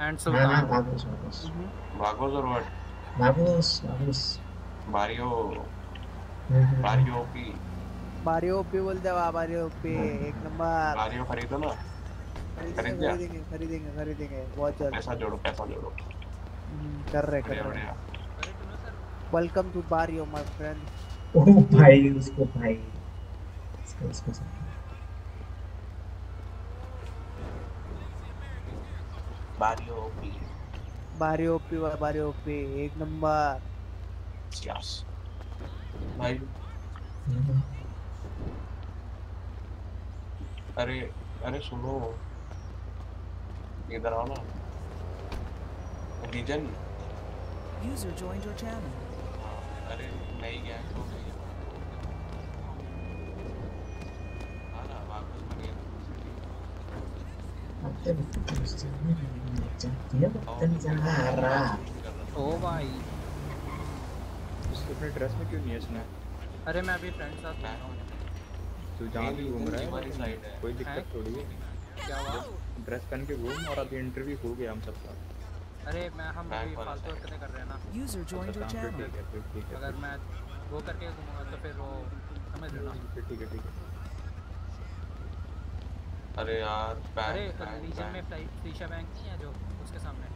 हाँ हाँ सुल्तान बाबूस बाबूस भागोस और व्हाट बाबूस बाबूस बारियो हम्म, बारियो की बारियो ओपी बोलते हैं बारियो ओपी एक नंबर। बारियो खरीदो ना। खरीदेंगे खरीद लिया? खरीदेंगे खरीदेंगे खरीदेंगे बहुत जल्द। पैसा जोड़ो पैसा जोड़ो। हम्म, कर रहे कर रहे। Welcome to Barrio my friend oh भाई उसको भाई। उसको उसको बारियो की बारियो ओपी बारियो ओपी एक नंबर। यस भाई। अरे अरे सुनो। इधर आओ ना। Reason? User joined your channel. अरे नई गैंग हो गई हाँ। ना वापस बनी ओ भाई। उसके अपने ड्रेस में क्यों नहीं है इसने? अरे मैं अभी फ्रेंड साथ बैठा हूँ। तू जहाँ भी घूम रहा है कोई दिक्कत थोड़ी है। क्या हुआ? ड्रेस पहन के घूम और अभी इंटरव्यू हो गया हम सबका। अरे मैं हम फालतू। हरकतें कर रहे हैं ना. ठीक है ठीक है अगर मैं वो करके घूमूँगा तो फिर वो समझ लो ना। फिर ठीक है ठीक है। अरे यार अरे बैंक रीजन में फ्रीशा बैंक नहीं है जो उसके सामने।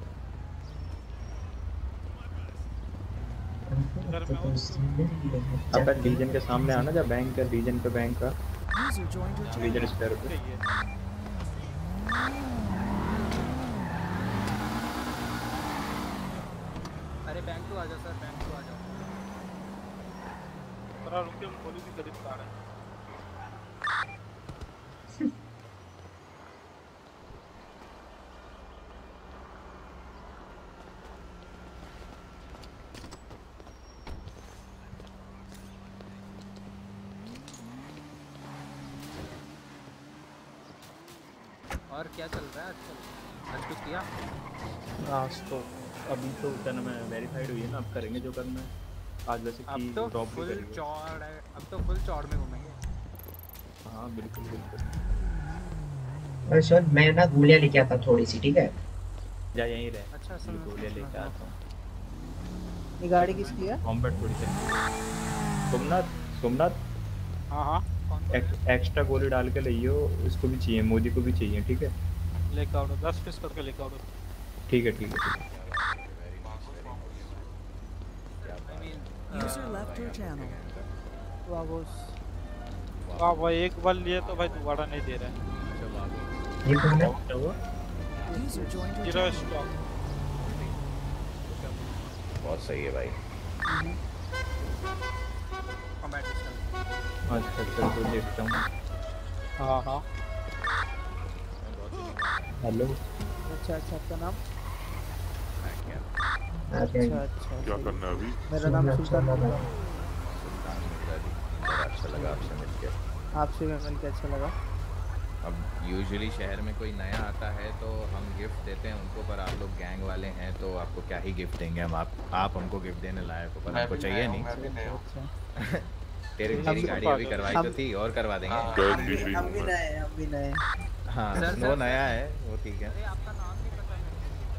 अबे डीजन के सामने आना जब बैंक का डीजन पे बैंक का। डीजन. स्क्वायर पे। अरे बैंक तो आ जाओ सर बैंक तो आ जाओ। थोड़ा रुक के हम पुलिस के करीब आ रहे हैं और क्या चल रहा है आजकल आज कुछ किया। आज तो अभी तो क्या नाम है वेरीफाइड हुई है ना अब करेंगे जो करना है। आज वैसे की अब तो ड्रॉप फुल चौड़ है अब तो फुल चौड़ में घूमेंगे। हाँ बिल्कुल बिल्कुल। अरे सुन मैं ना गोलियाँ लेके आता थोड़ी सी ठीक है? जा यहीं रहे। अच्छा सुन गोलियाँ लेके आता हूँ। ये गाड़ी किसकी है? कॉम्बैट थोड़ी सी। सोमनाथ सोमनाथ? हाँ हाँ एक, एक्स्ट्रा गोली डाल के लियो इसको भी चाहिए मोदी को भी चाहिए ठीक है? लेके आओ दस पीस करके लेके आओ। ठीक है ठीक है। ठीक है User left your channel. वाह भाई एक बार लिए तो भाई दोबारा नहीं दे रहे। हैं ये कौन है क्या हुआ ज़ीरो स्टॉक बहुत सही है भाई। सिस्टम अच्छा चल तो देखता हूँ। हाँ हाँ। हेलो। अच्छा अच्छा आपका नाम? अच्छा अच्छा क्या करना है अभी? मेरा नाम सुल्तान अच्छा लगा आपसे मिलकर आपसे भी मिलकर अच्छा लगा। अब यूजुअली शहर में कोई नया आता है तो हम गिफ्ट देते हैं उनको पर आप लोग गैंग वाले हैं तो आपको क्या ही गिफ्ट देंगे? हम आप आप हमको गिफ्ट देने लायक हो पर आपको चाहिए नहीं। <laughs> तेरे मेरी तेरी गाड़ी अभी करवाई तो थी और करवा देंगे। हाँ, हम भी भी भी नए हैं, हम भी नए हैं। हाँ स्नो नया है वो ठीक है।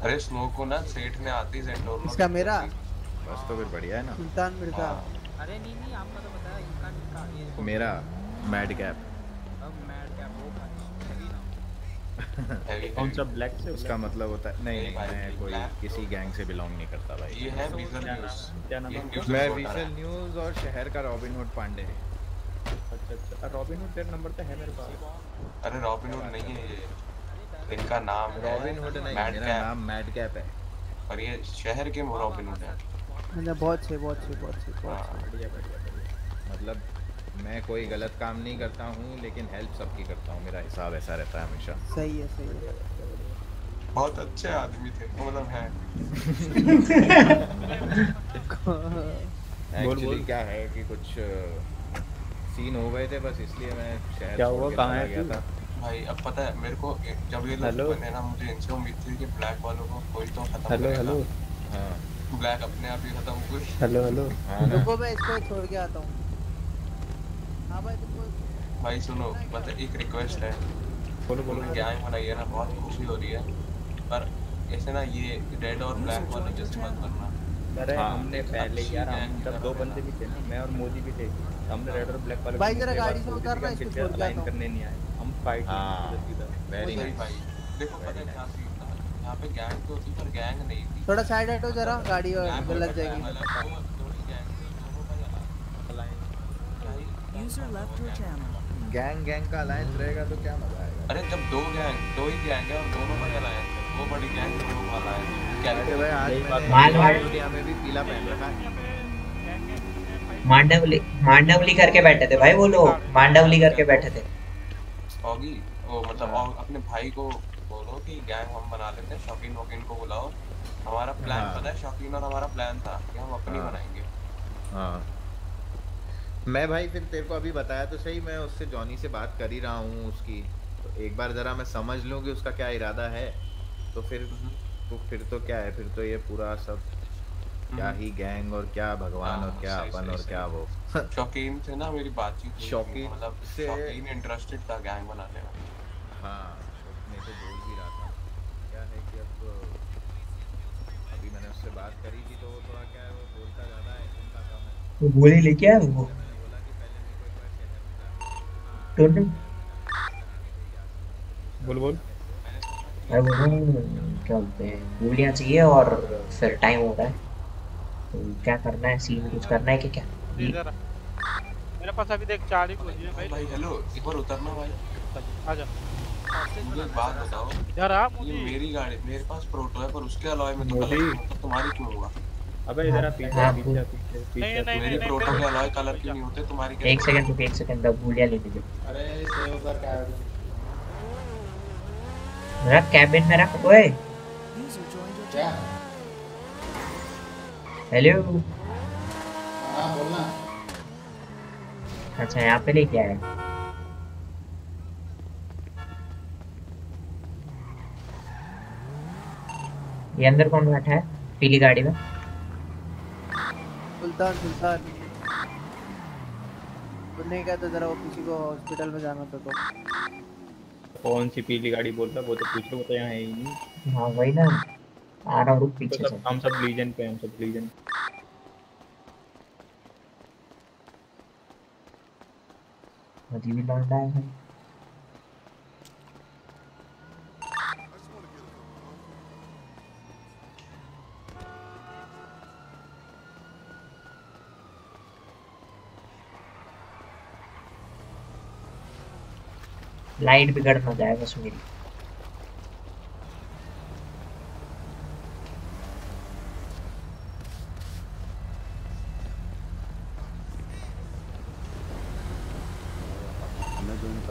अरे स्नो को ना सेठ ने आती है सेंटोर इसका मेरा? बस तो फिर बढ़िया है ना। सुल्तान मिर्ज़ा। अरे नहीं नहीं आपका तो बताया इनका इनका मेरा मैड कैप अब मैड क्या वो भाई ना हैवी कौन सा ब्लैक से उसका मतलब होता है नहीं मैं कोई किसी गैंग से बिलोंग नहीं करता भाई। ये है विजन क्या न्यूज़ नाम क्या नाम है मैं विजन न्यूज़ और शहर का रॉबिन हुड पांडे अच्छा अच्छा। रॉबिन हुड तेरा नंबर तो है मेरे पास? अरे रॉबिन हुड नहीं है ये। इनका नाम रॉबिन हुड नहीं मैड मेरा कैप नाम मैड कैप है। और ये शहर के रॉबिन हुड है। मतलब बहुत से बहुत से बहुत से बहुत हाँ, बढ़िया बढ़िया। मतलब मैं कोई गलत काम नहीं करता हूँ लेकिन हेल्प सबकी करता हूँ मेरा हिसाब ऐसा रहता है हमेशा। सही है सही है। बहुत अच्छे आदमी थे मतलब है। एक्चुअली <laughs> बोल। क्या है कि कुछ सीन हो गए थे बस इसलिए मैं शहर क्या हुआ? कहाँ है गया था। भाई अब पता है मेरे को जब ये लोग बने ना मुझे इनसे उम्मीद थी कि ब्लैक वालों को कोई तो खत्म हेलो हेलो हाँ। ब्लैक अपने आप ही खत्म हुए हेलो हेलो हाँ रुको मैं इसको छोड़ के आता हूँ हाँ। भाई सुनो मतलब एक रिक्वेस्ट है। बोलो बोलो। गैंग बनाई है ना बहुत खुशी हो रही है। पर ऐसे ना ये रेड और ब्लैक वाले जैसे मत करना अरे हाँ। हमने पहले यार हम तब दो बंदे भी थे ना मैं और मोदी भी थे हमने रेड और ब्लैक वाले भाई जरा गाड़ी से मोदी उतारना, का इसको हूँ। करने नहीं आए हम फाइट हाँ। सीधा वेरी नाइस भाई देखो पता है क्या सीन था यहाँ पे गैंग तो थी पर गैंग नहीं थी। थोड़ा साइड हटो जरा गाड़ी और गैंग लग जाएगी अलग दो थोड़ी गैंग थी दोनों का क्या ही User left your channel. Gang gang का अलायंस रहेगा तो क्या मज़ा आएगा? अरे जब दो गैंग दो ही गैंग है और दोनों अलायंस है। वो बड़ी गैंग दोनों का अलायंस क्या अरे भाई आज मैंने माल वाल- इंडिया में भी पीला पहन रखा। है मांडवली मांडवली करके बैठे थे भाई वो लोग। मांडवली करके बैठे थे। होगी वो मतलब अपने भाई को बोलो कि गैंग हम बना लेते हैं शौकीन वकीन को बुलाओ। हमारा प्लान हाँ। पता है शौकीन और हमारा प्लान था कि हम अपनी हाँ। बनाएँगे। हाँ। मैं भाई फिर तेरे को अभी बताया तो सही मैं उससे जॉनी से बात कर ही रहा हूँ उसकी। तो एक बार ज़रा मैं समझ लूँ कि उसका क्या इरादा है। तो फिर तो फिर तो क्या है फिर तो ये पूरा सब क्या ही गैंग और क्या भगवान और हाँ, क्या सही, अपन सही, और सही। क्या वो। शौकीन से ना मेरी बातचीत शौकीन मतलब से- शौकीन इंटरेस्टेड था गैंग बनाने में। हाँ मैं तो बोल भी रहा था। क्या है कि अब अभी मैंने उससे बात करी थी तो वो थोड़ा क्या है वो बोलता ज़्यादा है सुनता कम है। वो गोली लेके आया वो? टोटल बोल बोल। मैं बोल रहा हूँ क्या बोलते हैं गोलियाँ चाहिए और फिर टाइम हो रहा है। तो क्या करना है सीन कुछ करना है कि क्या? मेरे पास अभी देख चार ही गोली है भाई। भाई हेलो एक बार उतरना भाई। आजा मुझे बात बताओ। इधर आ ये मेरी गाड़ी मेरे पास प्रोटो है पर उसके अलॉय में तो मतलब तुम्हारी क्यों होगा? अबे इधर आ पीछे आ, पीछे पीछे आ, पीछे। आ। मेरी प्रोटो के अलॉय कलर क्यों नहीं होते तुम्हारी क्या एक सेकंड रुक एक सेकंड अब गोलियाँ लेने दो अरे सेव कर क्या रख कैबिन में रख ओए। क्या? हेलो हाँ बोलना। अच्छा यहाँ पे लेके आया। ये अंदर कौन बैठा है? पीली गाड़ी में। सुल्तान सुल्तान। तुमने क्या तो जरा वो किसी को हॉस्पिटल में जाना था तो। कौन सी पीली गाड़ी बोल रहा वो तो पूछ लो वो तो यहाँ है ही नहीं। हाँ वही ना। आ रहा हूँ रुक तो पीछे से हम सब लीजन पे हम सब लीजन अभी भी लौंडा है। भाई लाइट बिगड़ ना जाए बस मेरी।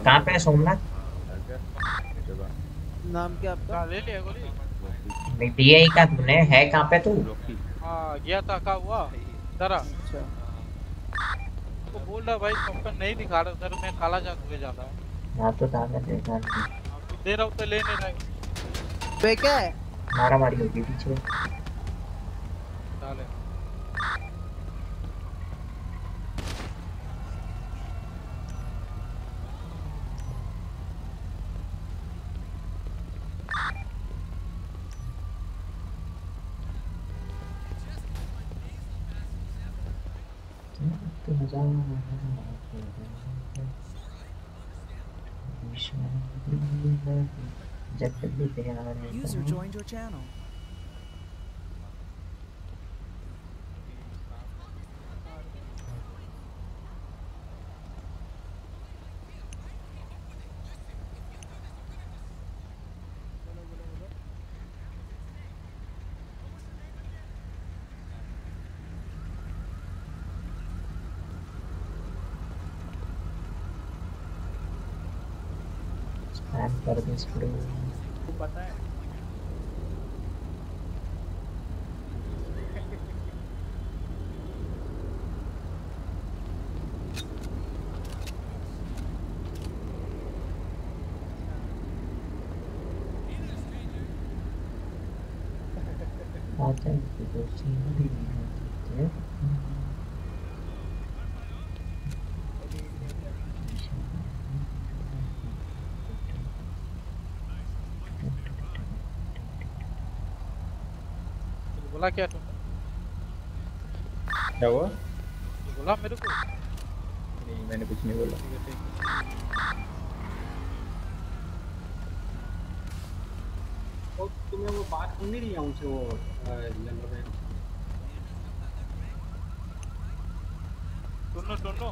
कहाँ पे है सोमनाथ? नाम क्या आपका? ले लिया गोली? ही का तूने है कहाँ पे तू? हाँ गया था क्या हुआ? जरा। अच्छा। तो बोल रहा भाई कंपन नहीं दिखा रहा उधर मैं काला जादू में जाता हूँ। हाँ तो ताकत देखा दे रहा हूँ तो ले नहीं रहा वे क्या है। मारा मारी होगी पीछे। User joined your channel. Spam for this blue. पता है आता है तो दोस्ती भी नहीं होती है बोला क्या तुम क्या हुआ बोला मेरे को नहीं मैंने कुछ नहीं बोला और तुम्हें वो बात सुन नहीं रही है उनसे वो येलो में दोनों दोनों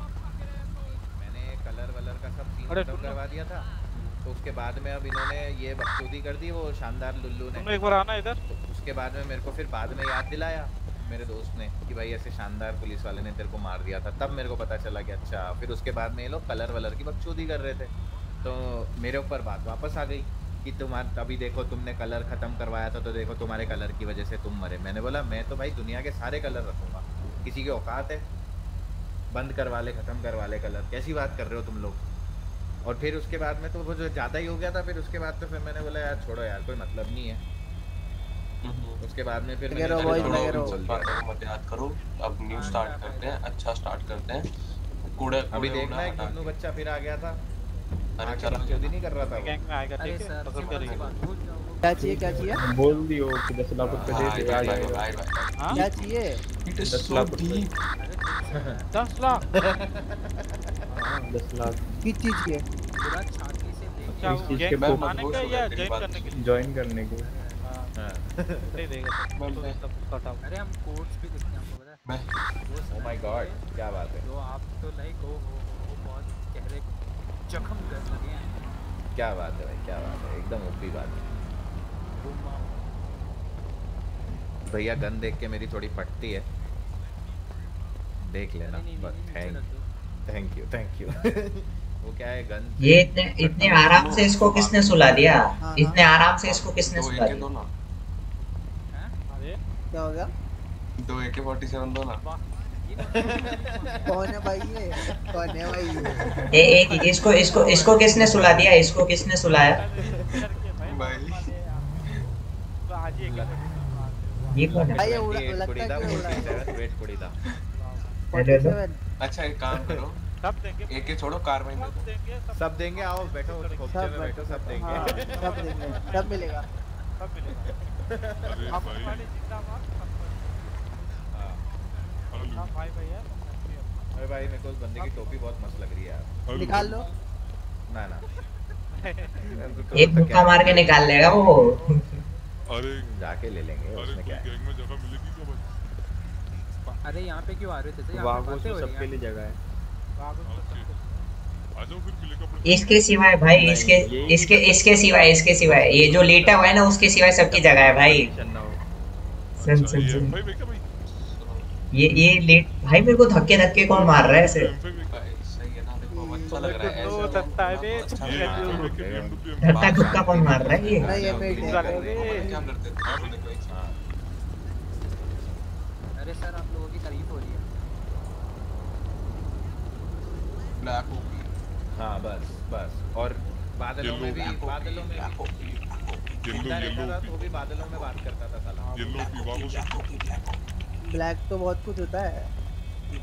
मैंने कलर वलर का सब सीन खत्म करवा दिया था। तो उसके बाद में अब इन्होंने ये बकचोदी कर दी वो शानदार लुल्लू ने। तुम एक बार आना इधर। तो उसके बाद में मेरे को फिर बाद में याद दिलाया मेरे दोस्त ने कि भाई ऐसे शानदार पुलिस वाले ने तेरे को मार दिया था। तब मेरे को पता चला कि अच्छा फिर उसके बाद में ये लोग कलर वलर की बकचोदी कर रहे थे। तो मेरे ऊपर बात वापस आ गई कि तुम्हारा अभी देखो तुमने कलर ख़त्म करवाया था तो देखो तुम्हारे कलर की वजह से तुम मरे। मैंने बोला, मैं तो भाई दुनिया के सारे कलर रखूँगा। किसी की औकात है? बंद करवा ले, ख़त्म करवा ले कलर। कैसी बात कर रहे हो तुम लोग? और फिर उसके बाद में तो वो जो ज़्यादा ही हो गया था, फिर उसके बाद तो फिर मैंने बोला, यार छोड़ो यार, कोई मतलब नहीं है। उसके बाद में फिर मैंने को मत याद करो अब न्यू स्टार्ट करते हैं। अच्छा स्टार्ट करते हैं। कूड़े अभी देखना है किन्नू बच्चा फिर आ गया था। अरे चलो। बकचोदी नहीं कर रहा था गैंग में आएगा ठीक है? पकड़ करेंगे क्या चाहिए क्या चाहिए? बोल दियो कि दस लाख रुपए दे दे आ भाई जाएगा भाई भाई। हाँ? क्या चाहिए? इट इज़ दस सो लाख रुपए डीप दस लाख? <laughs> हाँ, दस लाख। किस चीज़ के? पूरा छाती से देख क्या के का ज्वाइन करने के लिए। नहीं देगा तो <laughs> सब कट अरे हम कोड्स भी देखते हैं आपको पता है? ओ माय गॉड क्या बात है? आप तो लाइक ओ हो हो बहुत चेहरे जख्म कर लगे हैं। क्या बात है भाई क्या बात है? एकदम ओपी बात है। भैया गन देख के मेरी थोड़ी फटती है। देख लेना बस thank thank you thank you वो क्या है गन? ये इतने इतने आराम से इसको किसने सुला दिया? हाँ, इतने आराम से इसको किसने सुला दिया? क्या हो गया? दो एके फोर्टी सेवन दो ना। कौन है भाई ये? कौन है भाई ये? ए, ए, इसको इसको इसको किसने सुला दिया? इसको किसने सुलाया? भाई। आज एक ये कौन है? भाई ये उड़ा लगता कुड़ी है था कि उड़ा 47 वेट कुड़ी था हेलो। हेलो 47 अच्छा एक काम करो। सब देंगे। एके छोड़ो कार्बाइन दे दो देंगे सब देंगे आओ बैठो खोपचे में बैठो सब देंगे। हाँ, सब देंगे सब मिलेगा। सब मिलेगा। पार्टी जिंदाबाद हाँ। हाँ भाई भैया अरे भाई मेरे को उस बंदे की टोपी बहुत मस्त लग रही है यार। निकाल लो। ना ना। <laughs> एक मुक्का मार के निकाल लेगा वो। अरे जाके ले लेंगे अरे उसमें क्या गैंग में जगह मिलेगी क्या भाई? अरे यहाँ पे क्यों आ रहे थे? सर यहाँ वागो बातें से हो रही सबके लिए जगह है। फिर मिलेगा अपने इसके सिवाय भाई इसके इसके इसके सिवाय इसके सिवाय। ये जो लेटा हुआ है ना उसके सिवाय सबकी जगह है भाई। सुन अच्छा सुन सुन ये ये लेट भाई मेरे को धक्के धक्के कौन मार रहा है ऐसे? भाई सही है ना देखो अब अच्छा लग रहा है तो अच्छा धक्का धुक्का कौन मार रहा है ये? है? अरे सर आप लोगों की तारीफ़ हो रही है। ब्लैक हाँ बस बस। और बादलों में भी बादलों में येलो ज़िंदा रहता येलो था तो भी बादलों में बात करता था साला। येलो ब्लैक तो बहुत कुछ होता है। <laughs>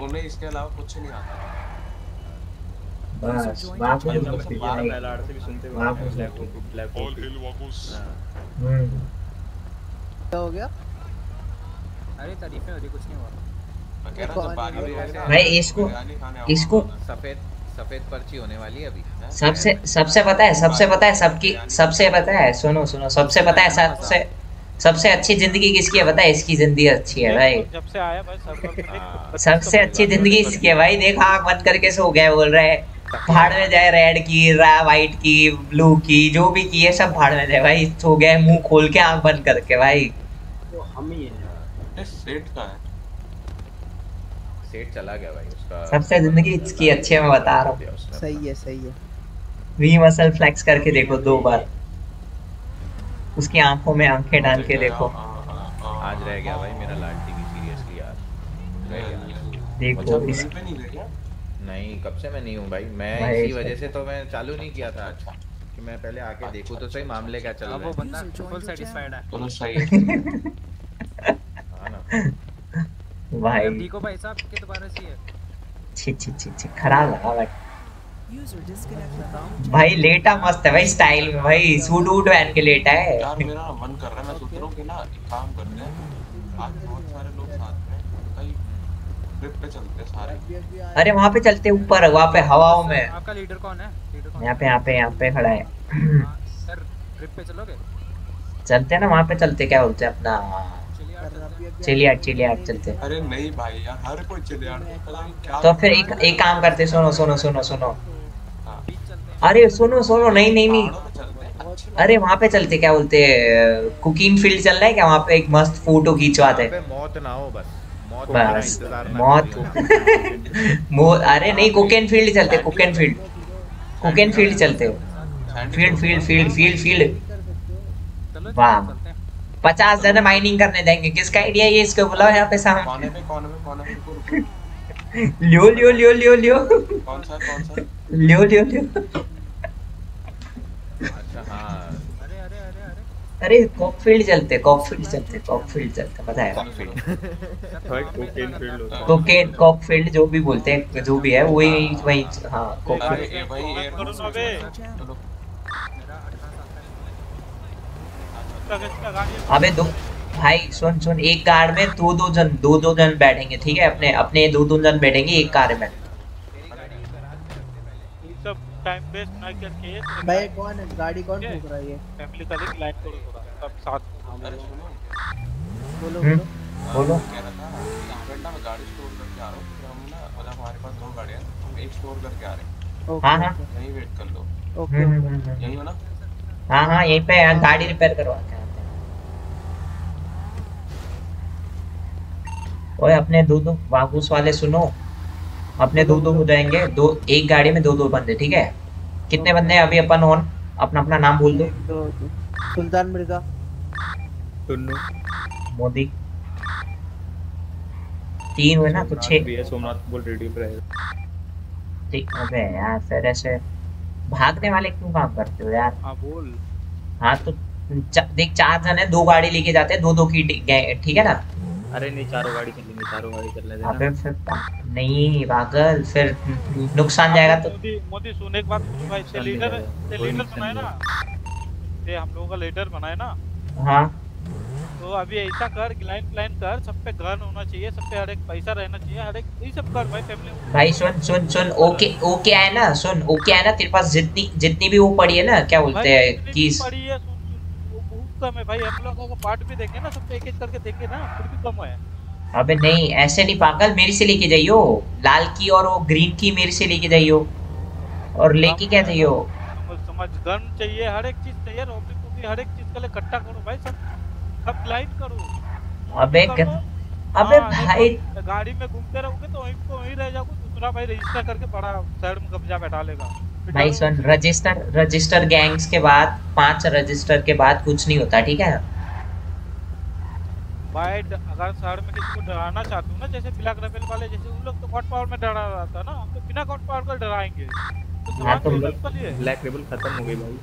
उन्हें इसके अलावा कुछ नहीं आता। बस पे मतलब तो बारह से भी सुनते हुए हैं, ब्लैक ब्लैक ऑल हिल हम्म। क्या हो गया? अरे तारीफें हो रही कुछ नहीं हुआ। भाई इसको। इसको सफ़ेद सफ़ेद पर्ची होने वाली है अभी। सबसे सबसे पता है सबसे पता है सबकी सबसे पता है सुनो सुनो सबसे पता है सबसे सबसे अच्छी ज़िंदगी किसकी है पता है? इसकी ज़िंदगी अच्छी है भाई। जब से आया भाई हाँ। सबसे अच्छी ज़िंदगी इसकी है भाई। देखो आँख बंद करके सो गए बोल रहे हैं। भाड़ में जाए रेड की वाइट की ब्लू की जो भी की है सब भाड़ में जाए भाई। सो गए मुँह खोल के आँख बंद करके भाई। तो हम ही हैं। सेट का है। सेट चला गया भाई उसका सबसे ज़िंदगी इसकी अच्छी है मैं बता रहा हूँ। सही है सही है। वी मसल फ्लेक्स करके देखो दो बार। उसकी आँखों में आँखें डाल के देखो। आज रह गया भाई मेरा लाडली की सीरियसली यार। देखो अच्छा इस नहीं कब से मैं नहीं हूँ भाई? मैं इसी वजह से तो मैं चालू नहीं किया था आज कि मैं पहले आके देखूँ तो सही मामले क्या चल रहे वो बंदा फुल सेटिस्फाइड है। चलो सही है हाँ। <laughs> भाई। हो भाई साहब के दोबारा से है छी छी छी छी खराब लगा भाई। भाई लेटा मस्त है भाई स्टाइल में भाई सूट वूट पहन के लेटा है। यार मेरा मन कर रहा है मैं सोच रहा हूँ कि ना एक काम करते हैं। आज बहुत सारे लोग साथ में कहीं ट्रिप पे चलते हैं सारे। अरे वहाँ पे चलते ऊपर वहाँ पे हवाओं में। आपका लीडर कौन है? लीडर कौन यहाँ पे यहाँ पे यहाँ पे खड़ा है। हाँ, सर ट्रिप पे चलोगे? चलते हैं ना वहाँ पे चलते क्या बोलते हैं अपना? चलिए आप चलते। अरे नहीं भाई यार हर कोई चले यार पता नहीं क्या तो फिर एक एक काम करते सुनो सुनो सुनो सुनो। अरे सुनो सुनो नहीं नहीं नहीं। अच्छे। अरे वहाँ पे चलते क्या बोलते हैं कुकिंग फ़ील्ड चल रहा है क्या? वहाँ पे एक मस्त फ़ोटो खींचवाते हैं मौत ना हो बस। बस ना <laughs> मौत। अरे नहीं कुकिंग फ़ील्ड चलते कुकिंग फ़ील्ड। कुकिंग फ़ील्ड चलते हो। Field field field field field. वाह। पचास जन माइनिंग करने देंगे। किसका आइडिया ये? इसको बुलाओ यहाँ पे सामने। कोने पे कोने पे कोने रुको लियो लियो लियो लियो लियो। कौन सा कौन सा? लियो लियो लियो। अच्छा हाँ। अरे कॉकफील्ड चलते कॉकफील्ड चलते कॉकफील्ड चलते मज़ा आएगा है। कोकेन कॉकफील्ड जो भी बोलते हैं जो भी है वही वही हाँ कॉकफील्ड ए भाई एयर चलो अबे दो भाई सुन सुन एक कार में दो दो जन दो दो जन बैठेंगे ठीक है? अपने अपने दो दो जन बैठेंगे एक कार में। टाइम वेस्ट ना करके भाई कौन है? गाड़ी कौन रहा है ये? फैमिली का एक लाइन करो थोड़ा सब साथ में। अरे सुनो बोलो हम्म, बोलो। बोलो। कह रहा था यहाँ पे ना मैं गाड़ी स्टोर करके आ रहा हूँ फिर हम ना मतलब हमारे पास दो गाड़ियाँ हम एक स्टोर करके आ रहे हैं। ओके हाँ हाँ। यहीं वेट कर लो। ओके। हम्म, हम्म, यहीं हो ना? हाँ हाँ यहीं पे गाड़ी रिपेयर करवा करवाते हैं। ओए अपने दो दो वागूस वाले सुनो। अपने दो दो हो जाएँगे। दो एक गाड़ी में दो दो बंदे ठीक है? कितने बंदे हैं अभी अपन ऑन अपना अपना नाम बोल दो। तो सुल्तान मिर्ज़ा। टुन्नू। मोदी। तीन हुए ना तो छह। है सोमनाथ बोल रेडियो पे रहेगा ठीक अबे यार फिर ऐसे भागने वाले क्यों काम करते हो यार? हाँ बोल। हाँ तो चा, देख चार जन है दो गाड़ी लेके जाते हैं दो दो की ठीक है ना? अरे नहीं चारों गाड़ी चलेंगे चारों गाड़ी चलने देना। अबे फिर नहीं पागल फिर नुकसान जाएगा तो मोदी मोदी सुन एक बात सुनो भाई ते नुकसान लीडर ते कोई लीडर बनाए ना? ते हम लोगों का लीडर बनाए ना? हाँ। तो अभी ऐसा कर लाइन प्लान कर सब पे गन होना चाहिए सब पे हर एक पैसा रहना चाहिए हर एक ये सब कर भाई फैमिली भाई सुन सुन सुन ओके ओके है ना सुन ओके है ना तेरे पास जितनी जितनी भी वो पड़ी है ना क्या बोलते हैं कि पड़ी है सुन वो बहुत कम है भाई हम लोगों का पार्ट भी देंगे ना सब एक एक करके देंगे ना फिर भी कम है। अबे नहीं ऐसे नहीं पागल मेरे से लेके जाइयो लाल की और वो ग्रीन की मेरे से लेके जाइयो और लेके क्या जाइयो? समझ गन चाहिए हर एक चीज़ चाहिए रोबी को भी हर एक चीज़ के लिए इकट्ठा करो भाई सब। लाइन करो। अबे करो। अबे हाँ, भाई। तो गाड़ी में घूमते रहोगे तो वहीं को वहीं रह जाओगे दूसरा भाई रजिस्टर करके बड़ा साइड में कब्जा बैठा लेगा। भाई सुन रजिस्टर रजिस्टर गैंग्स के बाद पाँच रजिस्टर के बाद कुछ नहीं होता ठीक है? भाई अगर शहर में किसी को डराना चाहते हो ना जैसे ब्लैक रेबल वाले जैसे उन लोग तो गॉड पावर में डरा रहा था ना हम तो बिना गॉड पावर का डराएँगे। तो तो सिंपल ही ब्लैक रेबल खत्म हो गई भाई।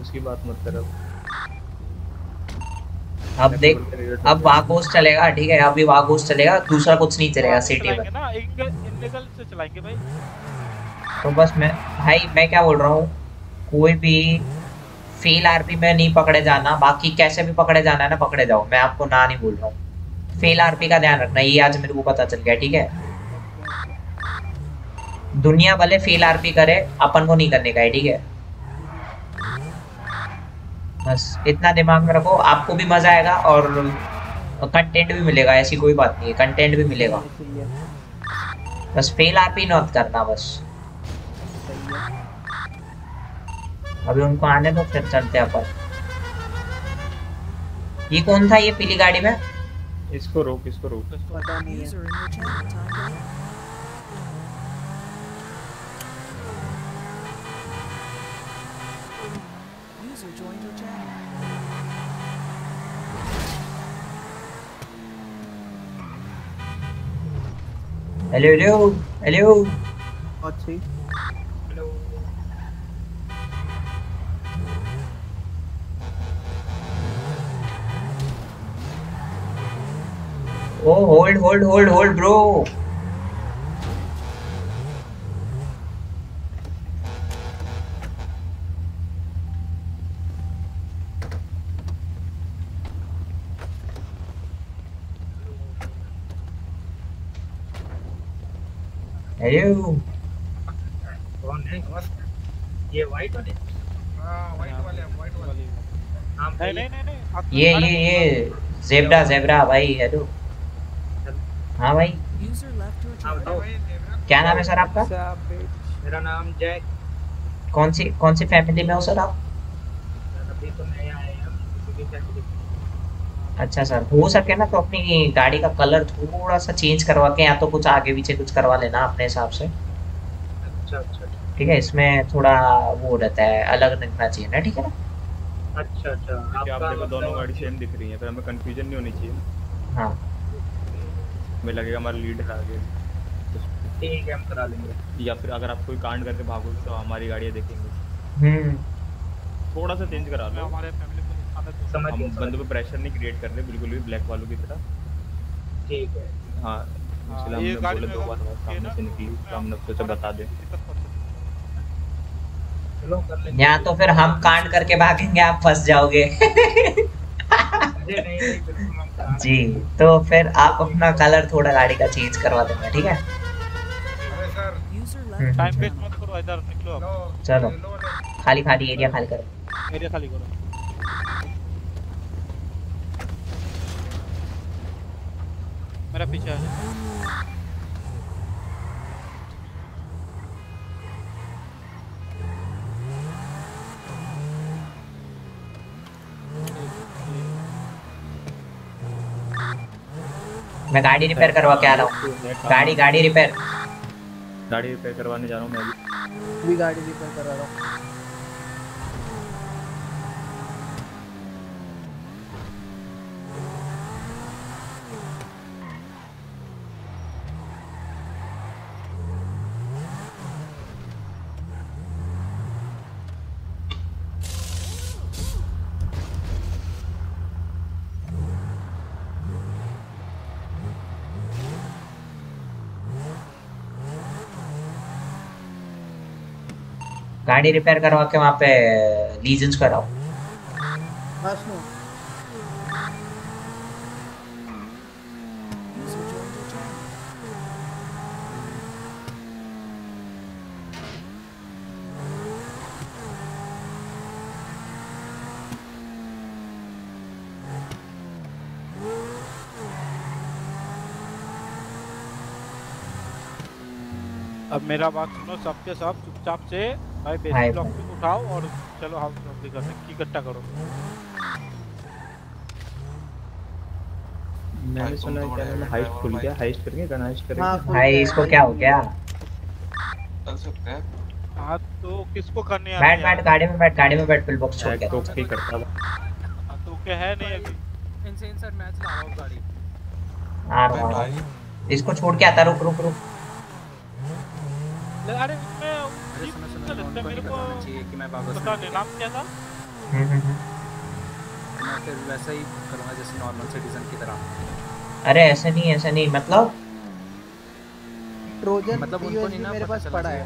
उसकी बात मत करो। अब देख अब वागोस चलेगा ठीक है अभी वागोस चलेगा दूसरा कुछ नहीं चलेगा सिटी में। तो बस मैं भाई मैं क्या बोल रहा हूँ कोई भी फेल आरपी में नहीं पकड़े जाना बाकी कैसे भी पकड़े जाना है ना पकड़े जाओ मैं आपको ना नहीं बोल रहा हूँ। फेल आरपी का ध्यान रखना ये आज मेरे को पता चल गया ठीक है? दुनिया भले फेल आरपी करे अपन को नहीं करने का है ठीक है? बस इतना दिमाग में रखो आपको भी मज़ा आएगा और कंटेंट भी मिलेगा ऐसी कोई बात नहीं है कंटेंट भी मिलेगा। बस फेल आरपी नॉट करना बस। अभी उनको आने दो फिर चलते हैं अपन। ये कौन था ये पीली गाड़ी में? इसको रोक इसको रोक। पता नहीं है Hello, hello, hello. Let's. Hello. Oh, hold, hold, hold, hold, bro. Hello कौन है? कौन? ये वाइट वाले? हाँ वाइट वाले वाइट वाले। हाँ नहीं नहीं नहीं ये ये ये जेब्रा जेब्रा भाई हेलो। हाँ भाई। हाँ क्या नाम है सर आपका? मेरा नाम जैक। कौन सी कौन सी फैमिली में हो सर आप? अभी तो नया है हम किसी फैमिली अच्छा सर हो सके ना तो अपनी गाड़ी का कलर थोड़ा सा चेंज करवा के या तो कुछ आगे पीछे कुछ करवा लेना अपने हिसाब से। अच्छा अच्छा ठीक है इसमें थोड़ा वो रहता है अलग दिखना चाहिए ना ठीक है ना? अच्छा अच्छा क्योंकि आप आपका दोनों मतलब गाड़ी सेम दिख रही है फिर हमें कंफ्यूजन नहीं होनी चाहिए। हाँ। हमें लगेगा हमारा लीडर आ गया ठीक है हम करा लेंगे। या फिर अगर आप कोई कांड करके भागोगे तो हमारी गाड़ियाँ देखेंगे। हम्म। थोड़ा सा चेंज करा लो। हमारे फैमिली समझ गया, बंदों पे प्रेशर नहीं क्रिएट कर रहे बिल्कुल भी ब्लैक वालों की तरह। ठीक है। हाँ हाँ, ये गाड़ी में दो बार सामने से निकली तो हमने सोचा बता दें। चलो। कर लेंगे। यहाँ तो फिर हम कांड करके भागेंगे आप फंस जाओगे। अरे नहीं नहीं बिल्कुल हम करा जी तो फिर आप अपना कलर थोड़ा गाड़ी का चेंज करवा देना ठीक है? User हम्म, टाइम वेस्ट मत करो इधर निकलो चलो। खाली खाली एरिया खाली करो। एरिया खाली करो। मेरा पीछे आ जा मैं गाड़ी रिपेयर करवा के आ रहा हूँ। गाड़ी गाड़ी रिपेयर गाड़ी रिपेयर करवाने जा रहा हूँ मैं भी गाड़ी रिपेयर करा रहा हूँ। गाड़ी रिपेयर करवा के वहाँ पे लीजेंस कराओ हाँ सुनो User joined your channel. अब मेरा बात सुनो सबके सब चुपचाप से। भाई बेसिक भाई। टॉपिक उठाओ और चलो हाउस टॉपिक करते हैं। इकट्ठा करो। मैंने सुना है क्या मैंने हाइस्ट खुल गया हाइस्ट करेंगे? गन हाइस्ट करेंगे? हाँ, भाई इसको क्या हो गया? चल सकते हैं। हाँ तो किसको करने आ बैठ बैठ गाड़ी में बैठ गाड़ी में बैठ पिल बॉक्स छोड़ के। तो ही करता था हाँ, तो क्या है नहीं अभी? इनसेन सर मैं चला रहा हूँ गाड़ी। आ रहा हूँ, हूँ। इसको छोड़ के आता रुक रुक रुक। ले- अरे अरे जीप सुनो सुनो लगता है नहीं को बताना चाहिए कि मैं वापस पता नहीं नाम क्या था? हम्म, हम्म, हम्म। मैं फिर वैसा ही करूँगा जैसे नॉर्मल सिटीजन की तरह। अरे ऐसे नहीं ऐसे नहीं मतलब ट्रोजन मतलब उनको USB नहीं ना मेरे पता पास चलना पड़ा है।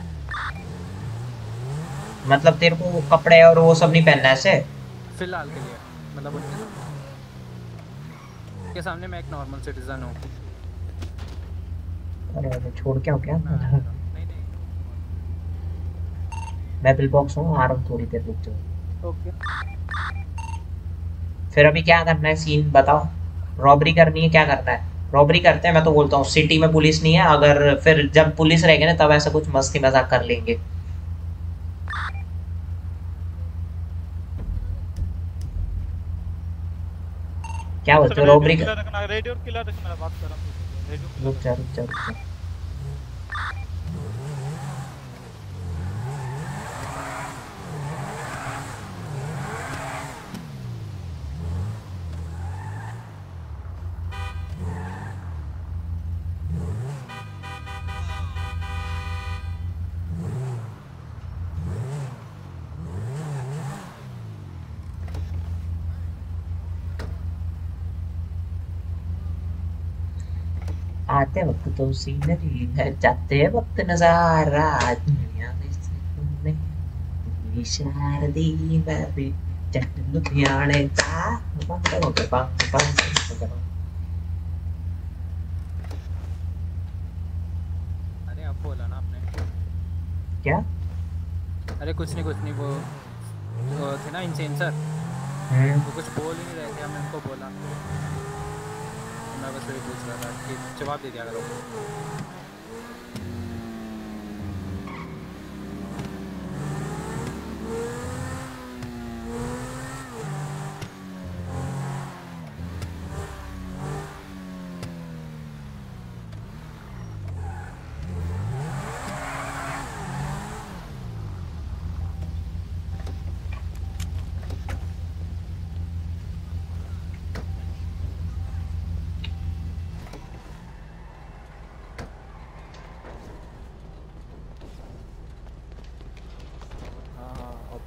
मतलब तेरे को कपड़े और वो सब नहीं पहनना ऐसे? फ़िलहाल के लिए मतलब उनके के सामने मैं एक नॉर्मल सिटीजन हूँ। अरे छोड़ के हो क्या मैं बिल बॉक्स हूँ आ रहा हूँ थोड़ी देर रुक जाओ। ओके। फिर अभी क्या करना है? सीन बताओ। रॉबरी करनी है क्या करना है? रॉबरी करते हैं मैं तो बोलता हूँ सिटी में पुलिस नहीं है अगर फिर जब पुलिस रहेगी ना तब ऐसा कुछ मस्ती मज़ाक कर लेंगे। क्या बोलते हो? रॉबरी रेडियो किलर रखना बात कर रहा हूँ। रुक जा रुक जा रुक जा। आते वक्त तो सीनरी है जाते वक्त नज़ारा दुनिया में से तुमने अपनी शारदी भी जट लुधियाने का बंग बंग बंग बंग बंग अरे अब बोला ना आपने। क्या? अरे कुछ नहीं कुछ नहीं वो थे ना इनसेन सर हम्म वो कुछ बोल ही नहीं रहे थे हमने उनको बोला। मैं बस ये पूछ रहा था कि जवाब दे दिया करो Thank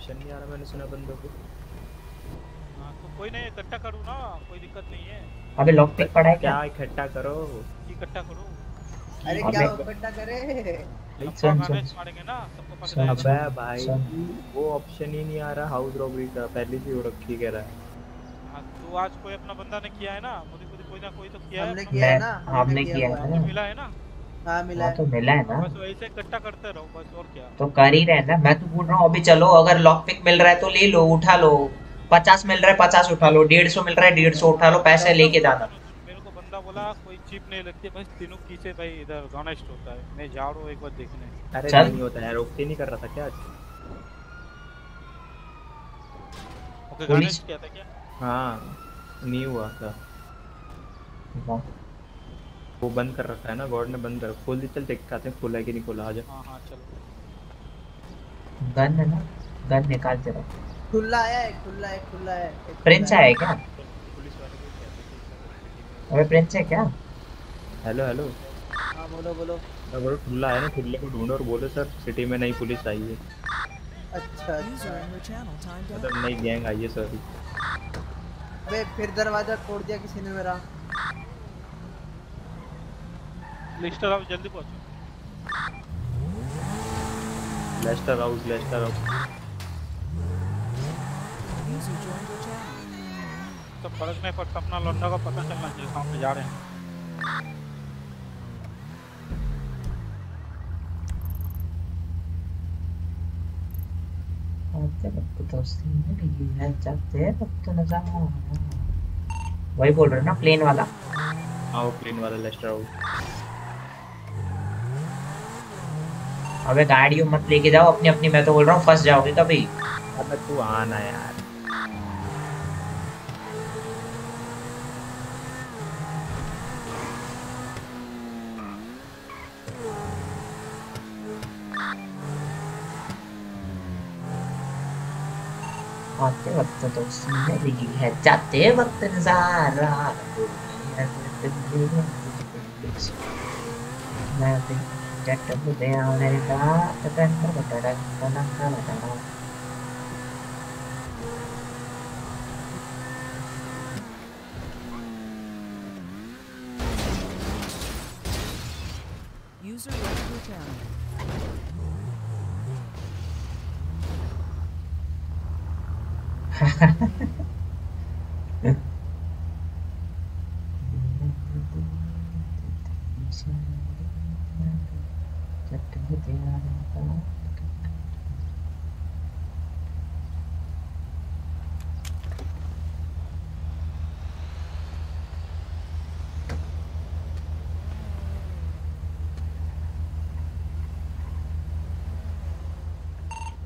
ऑप्शन नहीं आ रहा मैंने सुना बंदों को। हाँ तो कोई नहीं इकट्ठा करूँ ना कोई दिक्कत नहीं है। अबे लॉक पिक पड़ा है क्या इकट्ठा करो? इकट्ठा करूँ। अरे क्या इकट्ठा करे? सुन सुन मारेंगे ना सबको पकड़ अबे भाई वो ऑप्शन ही नहीं आ रहा हाउस रॉबरी का पहले से हो रखी कह रहा है। हाँ, तो आज कोई अपना बंदा ने किया है ना मुझे कोई ना कोई तो किया है हमने किया है ना हमने किया है ना मिला है ना? हाँ मिला हाँ तो मिला है ना। बस वैसे इकट्ठा करते रहो बस और क्या। तो कर ही रहे ना। मैं तो बोल रहा हूँ अभी चलो अगर लॉक पिक मिल रहा है तो ले लो उठा लो। पचास मिल रहा है पचास उठा लो। डेढ़ सौ मिल रहा है डेढ़ सौ उठा लो पैसे लेके जाना। मेरे को बंदा बोला कोई चिप नहीं लगती। बस तीनों पीछे भाई इधर गानेस्ट होता है। मैं जा रहा हूँ एक बार देखने। अरे चल। नहीं होता है रोकते नहीं कर रहा था क्या आज? ओके पुलिस- गानेस्ट क्या था क्या? हाँ नहीं हुआ था। वो बंद कर रखा है ना गॉड ने बंद कर खोल दी चल देख के आते हैं खोला है कि नहीं खोला आ जा। हाँ हाँ चलो। गन है ना? गन निकाल जरा खुला है खुला है खुला है। खुला प्रिंस है। है क्या? अबे प्रिंस है क्या? हेलो हेलो हाँ बोलो बोलो। बोलो ठुल्ला है ना ठुल्ले को ढूंढो और बोलो सर सिटी में नई पुलिस आई है। अच्छा अच्छा. मतलब नई गैंग आई है सॉरी अबे फिर दरवाज़ा तोड़ दिया किसी ने मेरा। लिस्टर आप जल्दी पहुंचो। Leicester house Leicester house. तो फ़र्क नहीं पड़ता अपना लौंडा का पता चलना चाहिए कहाँ पे जा रहे हैं। है जाते वक्त वही बोल रहे ना प्लेन वाला? हाँ वो प्लेन वाला लेस्टर हाउस अबे गाड़ी मत लेके जाओ अपनी अपनी मैं तो बोल रहा हूँ फंस जाओगे कभी। अबे तू आना यार। आते वक्त दोस्ती मेरी है जाते वक्त नज़ारा। मैं भी जट बुदे आने का तन पर बटड़ा तना का बटड़ा User left your channel. जट बुदे आने का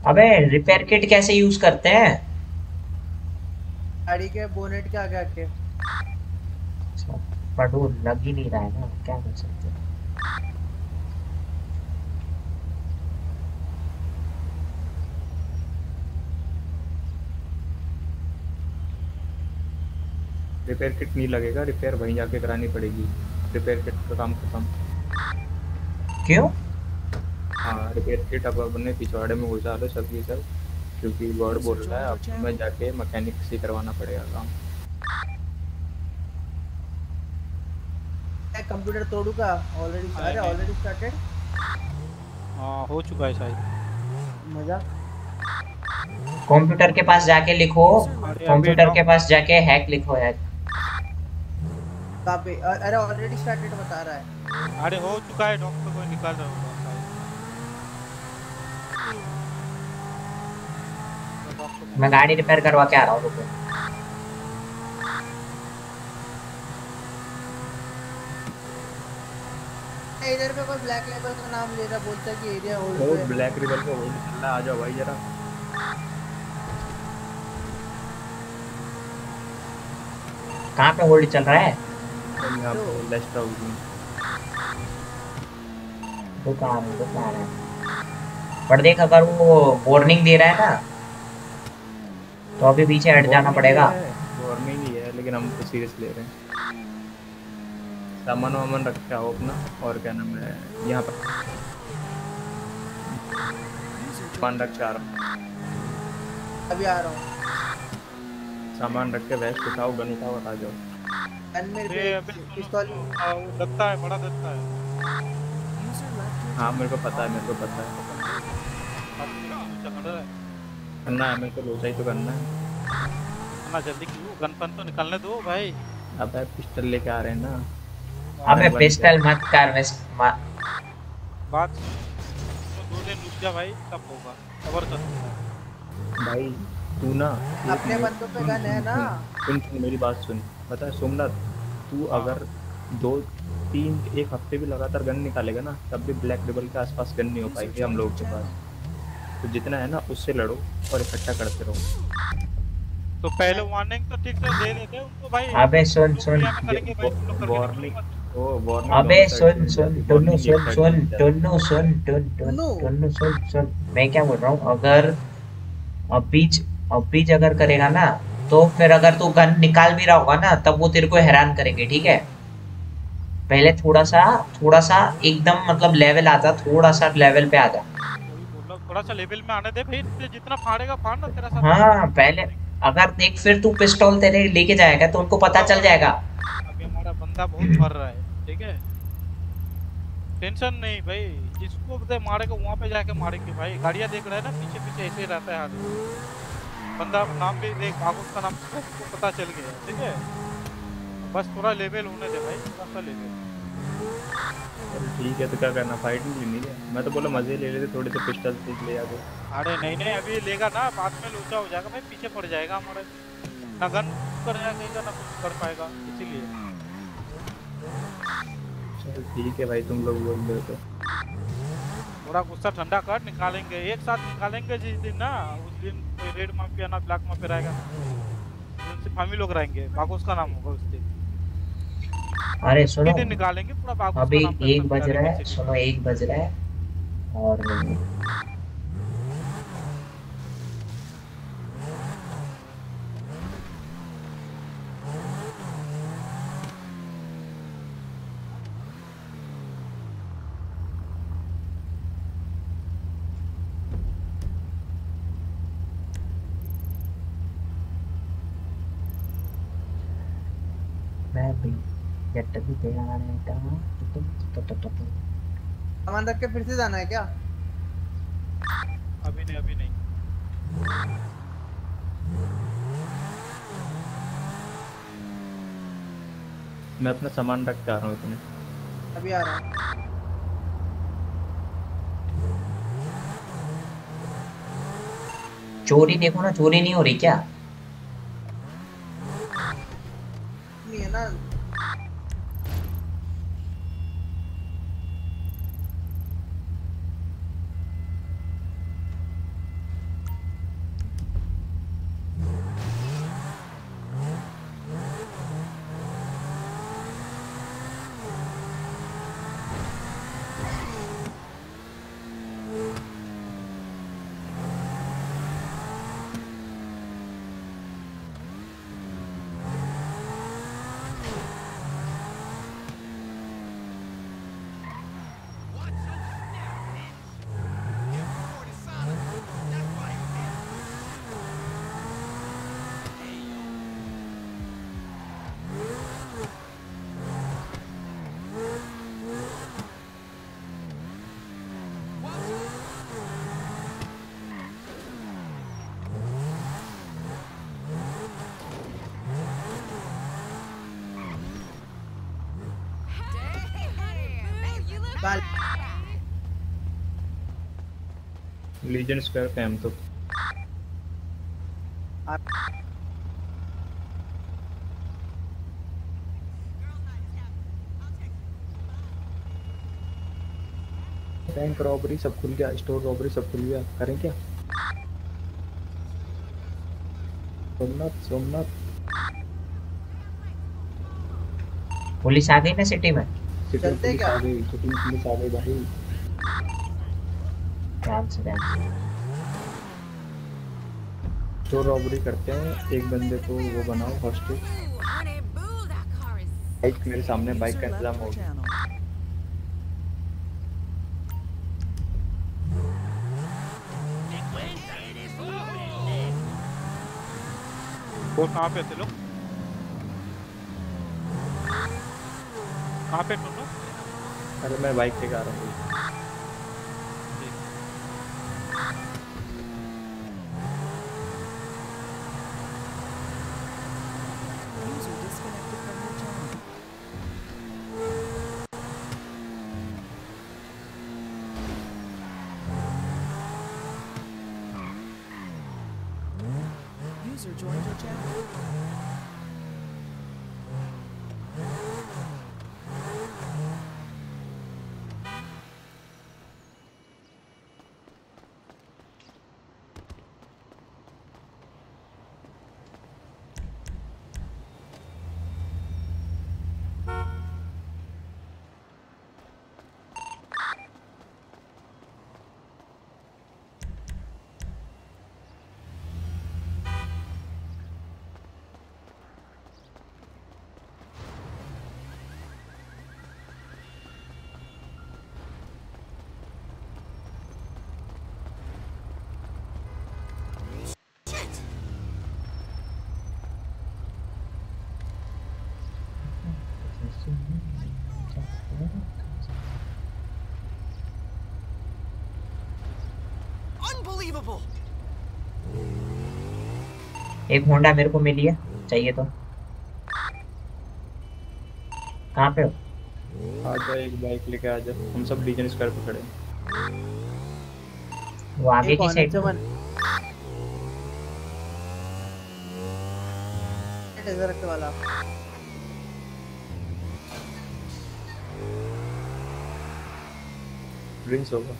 अबे रिपेयर किट कैसे यूज़ करते हैं? गाड़ी के बोनेट के आगे आके। बट वो लग ही नहीं रहा है ना क्या कर सकते हैं? रिपेयर किट नहीं लगेगा रिपेयर वहीं जाके करानी पड़ेगी। रिपेयर किट का काम खत्म। क्यों? हाँ रिपेयर किट अब अपने पिछवाड़े में घुसा लो सब ये सब क्योंकि गॉड बोल रहा है अब मैं जाके मैकेनिक से करवाना पड़ेगा काम। कंप्यूटर तोड़ू का ऑलरेडी अरे ऑलरेडी स्टार्टेड हाँ हो चुका है शायद। मज़ा? कंप्यूटर के पास जाके लिखो कंप्यूटर के पास जाके हैक लिखो हैक अरे ऑलरेडी स्टार्टेड बता रहा है। अरे हो चुका है डॉक्टर कोई निकाल रहा होगा शायद। मैं गाड़ी रिपेयर करवा के आ रहा हूँ रुको। इधर पे कोई ब्लैक लेबल का नाम ले रहा बोलता है कि एरिया होल्ड है। ब्लैक का होल्ड चल रहा आ जाओ भाई जरा। कहाँ पे होल्ड चल रहा है? यहाँ पे लेस्ट हाउस में। दुकान दुकान है। पर देख अगर वो वार्निंग दे रहा है ना तो अभी पीछे हट जाना पड़ेगा। वार्निंग ही है लेकिन हम तो सीरियस ले रहे हैं। सामान वामान रख के आओ अपना और क्या नाम है यहाँ पर। दुकान रख के आ रहा हूँ। अभी आ रहा हूँ। सामान रख के वेस्ट उठाओ गन उठाओ आ जाओ। गन मेरे सुनो, पिस्तौल आ, दत्ता है बड़ा दत्ता है। हाँ मेरे को पता है मेरे को पता है। है। करना है मेरे को लोचा ही तो करना है। ना जल्दी क्यों? गन पन तो निकालने दो भाई। अब भाई पिस्टल लेके आ रहे हैं ना। अबे पिस्टल मत कर वेस्ट मा- बात तो दो दिन रुक जा भाई तब होगा। ज़बरदस्त भाई तू ना अपने बंदों पे गन है ना। सुन सुन मेरी बात सुन। पता है सोमनाथ तू अगर दो तीन एक हफ़्ते भी लगातार गन निकालेगा ना तब भी ब्लैक रिबल के आसपास गन नहीं हो पाएगी हम लोगों के पास। तो जितना है ना उससे लड़ो और इकट्ठा करते रहो। तो पहले वार्निंग तो ठीक से दे देते उनको भाई। अबे सुन सुन वार्निंग अबे सुन सुन टुन्नू सुन सुन टुन्नू सुन टुन टुन टुन्नू। सुन सुन। मैं क्या बोल रहा हूँ? अगर अबीज अबीज अगर करेगा ना तो फिर अगर तू गन निकाल भी रहा होगा ना तब वो तेरे को हैरान करेंगे ठीक है? पहले थोड़ा सा थोड़ा सा एकदम मतलब लेवल आता थोड़ा सा लेवल पे आ जा। मतलब थोड़ा सा लेवल में आने दे भाई ते जितना फाड़ेगा फाड़ ना तेरा साथ हाँ पहले अगर देख फिर तू पिस्टल तेरे लेके जाएगा तो उनको पता चल जाएगा। अभी हमारा बंदा बहुत मर रहा है ठीक है? टेंशन नहीं भाई जिसको दे मारेगा वहाँ पे जाके मारेंगे भाई। गाड़ियाँ देख रहे हैं ना पीछे पीछे ऐसे ही रहता है आदमी बंदा नाम भी देख आगुस का नाम सबको पता चल गया ठीक है? बस थोड़ा लेवल होने दे भाई थोड़ा सा लेवल चल ठीक है तो क्या करना? फाइट नहीं लेनी है मैं तो बोला मज़े ले लेते थोड़े से पिस्टल ले आते अरे नहीं नहीं अभी लेगा ना बाद में लोचा हो जाएगा भाई पीछे पड़ जाएगा हमारे। ना गन कर जाएगा ना कुछ कर पाएगा इसीलिए। चल ठीक है भाई तुम लोग बोल रहे हो तो। थोड़ा गुस्सा ठंडा कर निकालेंगे। एक साथ निकालेंगे जिस दिन ना उस दिन कोई रेड माफिया ना ब्लैक माफिया रहेगा हम ही लोग रहेंगे। बागोस का नाम होगा उस दिन। अरे सुनो निकालेंगे पूरा अभी का एक बज रहा है। सुनो एक बज रहा है और मैं भी जट भी तैयार है कहाँ तो तो तो तो तो सामान रख के फिर से जाना है क्या? अभी नहीं अभी नहीं। मैं अपना सामान रख के आ रहा हूँ इतने। अभी आ रहा हूँ। चोरी देखो ना चोरी नहीं हो रही क्या? नहीं है ना। लीजेंड स्क्वायर पे हम तो। बैंक रॉबरी सब खुल गया स्टोर रॉबरी सब खुल गया। करें क्या? सोमनाथ सोमनाथ। पुलिस आ गई ना सिटी में? सिटी पुलिस आ गई सिटी पुलिस आ गई भाई। से ध्यान से रॉबरी करते हैं एक बंदे को वो बनाओ हॉस्टेज बाइक मेरे सामने बाइक का इंतज़ाम हो गया। वो कहाँ पे थे लोग? कहाँ पे अरे मैं बाइक लेके आ रहा हूँ User disconnected from your channel. User joined your channel. Unbelievable! एक होंडा मेरे को मिली है चाहिए तो। कहाँ पे हो? आ जा एक बाइक लेके आ जा। हम सब रीजन स्क्वायर पे खड़े हैं। वो आगे की साइड डेजर्ट वाला ड्रिंक्स होगा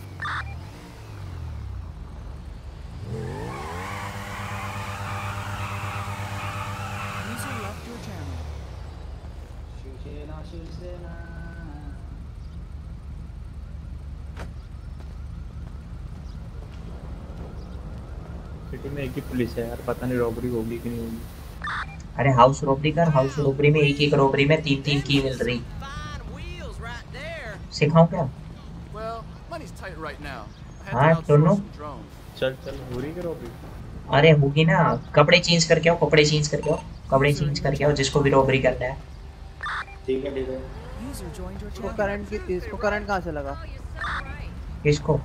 User left your channel. Shiv Sena Shiv Sena city में एक ही पुलिस है यार पता नहीं रॉबरी होगी कि नहीं होगी। अरे हाउस रोबरी कर हाउस रोबरी में एक एक रोबरी में तीन तीन की मिल रही। सिखाऊं क्या? हाँ टोनो चल चल हो रही है रॉबरी अरे होगी ना कपड़े चेंज करके आओ कपड़े चेंज करके आओ कपड़े चेंज करके आओ जिसको भी रोबरी करना है। ठीक है ठीक है। इसको करंट की इसको करंट कहाँ से लगा? किसको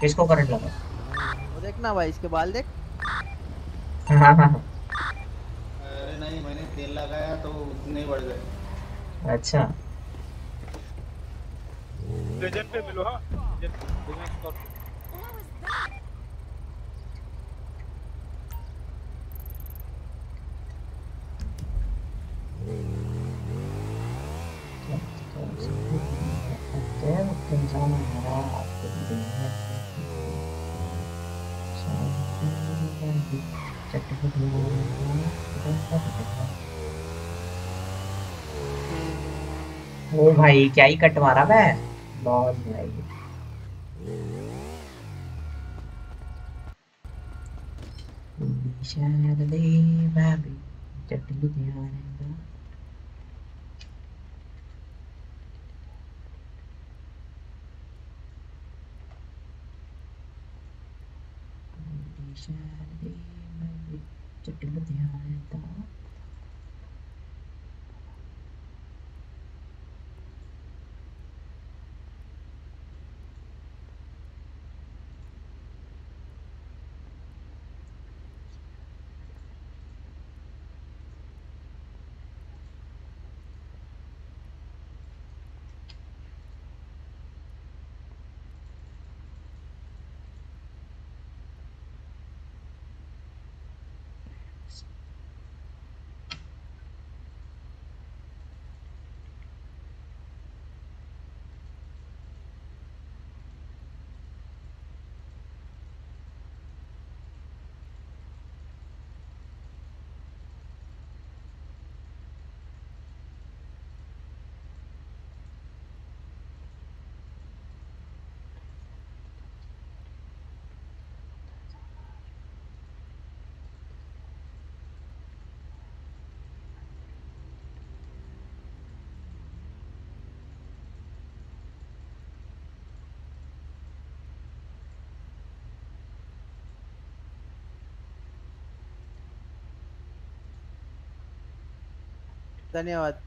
किसको करंट लगा। वो देख ना भाई इसके बाल देख। अरे नहीं मैंने तेल लगाया तो उतने बढ़ गए। अच्छा लेजेंड पे मिलो हाँ लेजेंड लेजेंड स्टोर पे। ओ भाई क्या ही कट मारा मैं? बहुत भाई। शरदे धन्यवाद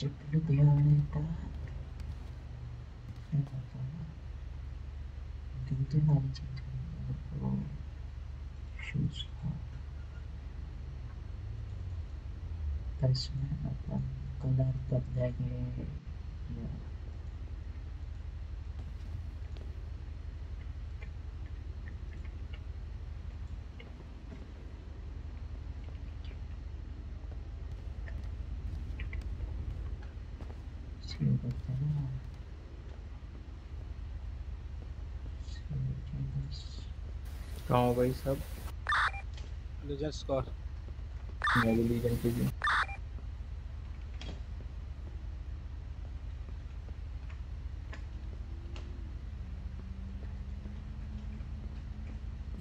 जब लुधियाने का दूध हम शूज़ इसमें अपन कलर बदलेंगे करते हैं ना। कहाँ हो भाई सब लीजेंड स्कोर मैं भी लीजन कीजिए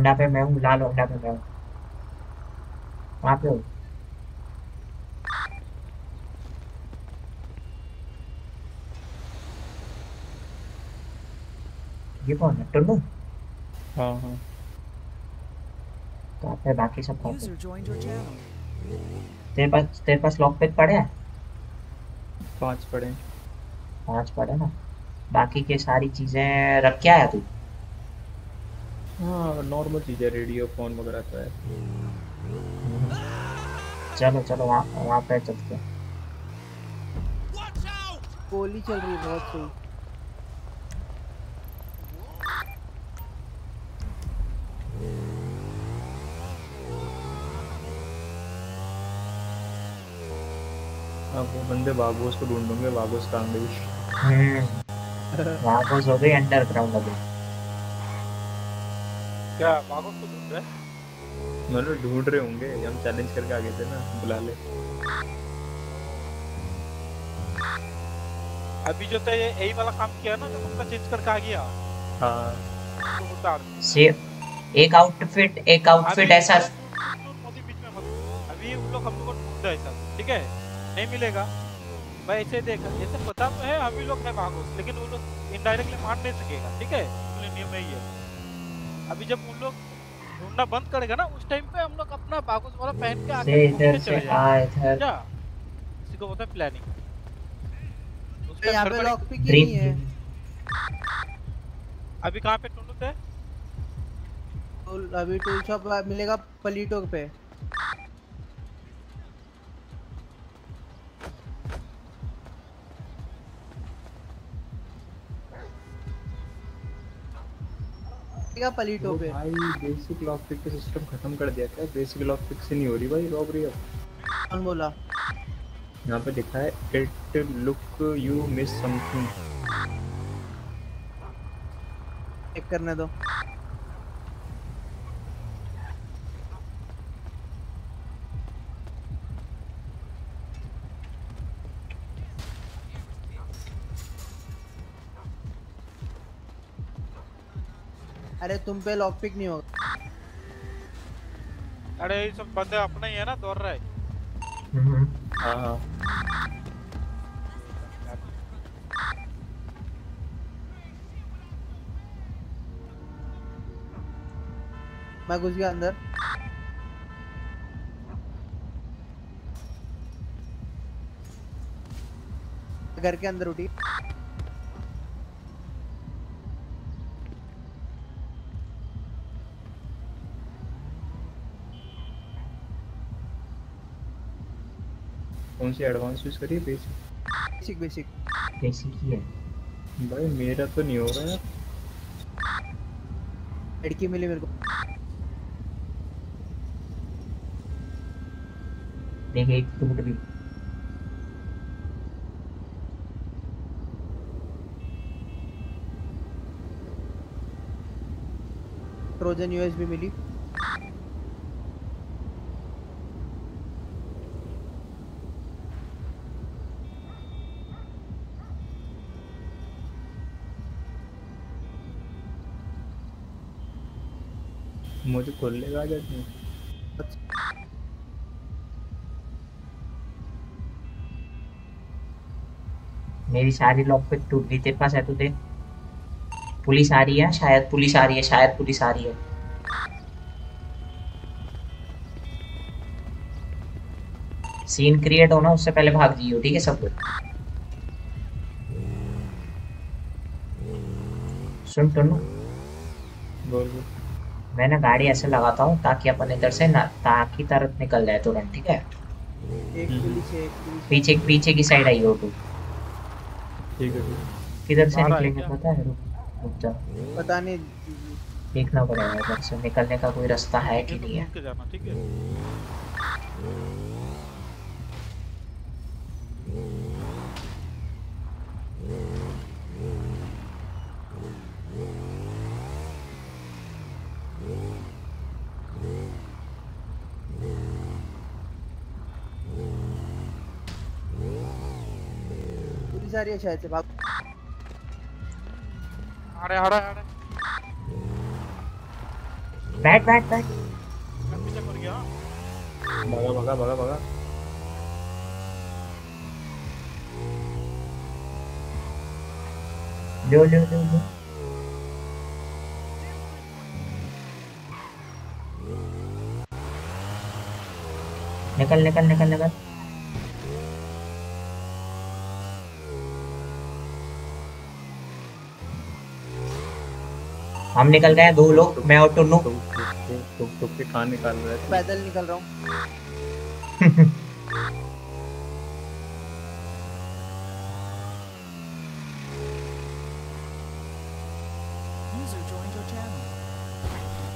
होंडा पे मैं हूँ लाल होंडा पे मैं हूँ। वहाँ पे हो। ये कौन है? टुन्नू? हाँ हाँ। तो आप बाकी सब कौन. तेरे पास तेरे पास लॉक पिक पड़े हैं? पाँच पड़े पाँच पड़े ना। बाकी के सारी चीज़ें रख के आया तू? हाँ नॉर्मल चीज़ है रेडियो फ़ोन वगैरह तो है। चलो चलो वहाँ वहाँ पे चलते हैं। गोली चल रही है बहुत सही। अब वो बंदे बागोस को ढूंढूँगे बागोस हम्म। वहाँ हो गई अंडरग्राउंड अभी क्या बागों को ढूंढ रहे मतलब ढूंढ रहे होंगे हम चैलेंज करके आ गए थे ना बुला ले। अभी जो तो यही वाला काम किया ना जो तुमका चेंज करके आ गया हाँ। तो। सेम एक आउटफिट एक आउटफिट ऐसा मत अभी उन लोग हम लोग को ढूंढ रहे सब ठीक है? नहीं मिलेगा। भाई ऐसे देख ऐसे पता तो है हम लोग हैं बागोस लेकिन वो लोग इनडायरेक्टली मार नहीं सकेगा ठीक है? नियम यही है। अभी जब उन लोग ढूंढना बंद करेगा ना उस टाइम पे हम लोग अपना बागोस वाला पहन के के इधर से आ इधर क्या? इसी को बोलते हैं प्लानिंग उस पे लॉक पिक ही नहीं है? अभी कहाँ पे ढूंढते हैं? टूल- अभी टूल शॉप मिलेगा पलीटो पे। मिलेगा पलीटो पे। भाई बेसिक लॉक पिक का सिस्टम खत्म कर दिया क्या? बेसिक लॉक पिक से नहीं हो रही भाई रॉबरी अब कौन बोला? यहाँ पे लिखा है it look you miss something check करने दो। अरे तुम पे लॉक पिक नहीं होगा। अरे ये सब बंदे अपने ही है ना दौड़ रहे हाँ हाँ। मैं घुस गया अंदर। घर के अंदर उठी। कौन सी एडवांस यूज़ करिए बेसिक बेसिक बेसिक बेसिक ही है। भाई मेरा तो नहीं हो रहा यार। लड़की मिली मेरे को। देख एक टूट भी ट्रोजन यूएसबी मिली। मुझे का आदत नहीं। मेरी सारी लॉक पे टूट गई तेरे पास है तो दे। पुलिस आ रही है शायद पुलिस आ रही है शायद पुलिस आ रही है। सीन क्रिएट होना उससे पहले भाग जाइयो ठीक है सब कुछ। सुन टुन्नू बोल बोल। मैं ना गाड़ी ऐसे लगाता हूँ ताकि अपन इधर से ना ताकि तरफ़ निकल जाए तुरंत ठीक है? है पुलिस पीछे पीछे। की साइड आई हो तू। ठीक है किधर से निकलेंगे पता है? रुक रुक जा। पता नहीं देखना पड़ेगा इधर से। निकलने का कोई रास्ता है कि नहीं है? आ रही है शायद से भाग। अरे अरे अरे बैठ बैठ बैठ मैं पीछे पड़ गया। भगा भगा भगा भगा। लो लो लो लो। निकल निकल निकल निकल। हम निकल गए दो लोग मैं और टुन्नू टुक टुक के कान निकाल रहा है पैदल निकल रहा हूँ User joined your channel.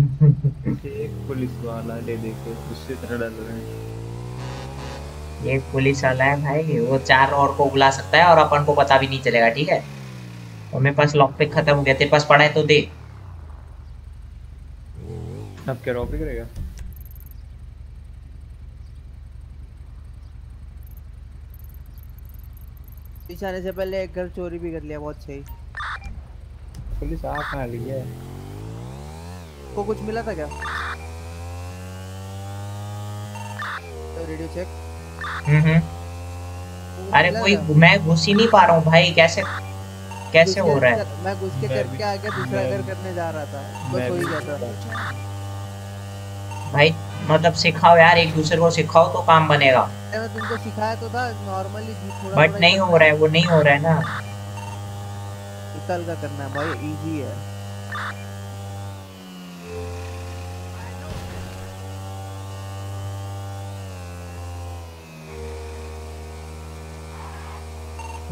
एक पुलिस वाला ले देके उससे तरह डर रहे हैं। ये पुलिस वाला है भाई वो चार और को बुला सकता है और अपन को पता भी नहीं चलेगा ठीक है? और मेरे पास लॉक पिक खत्म हो गया तेरे पास पड़ा है तो दे। अब क्या रॉबरी करेगा? पुलिस आने से पहले एक घर चोरी भी कर लिया बहुत सही। पुलिस आ कहाँ रही है? को कुछ मिला था क्या? तो रेडियो चेक। हम्म हम्म। अरे कोई मैं घुस ही नहीं पा रहा हूँ भाई कैसे कैसे हो रहा है? मैं घुस के मैं करके आ गया दूसरा घर करने जा रहा था। बस मैं हो ही गया था। भाई मतलब सिखाओ यार एक दूसरे को सिखाओ तो काम बनेगा। मैंने तुमको सिखाया तो था नॉर्मली थोड़ा बट नहीं हो रहा है वो नहीं हो रहा है ना। निकल का करना है भाई इजी है।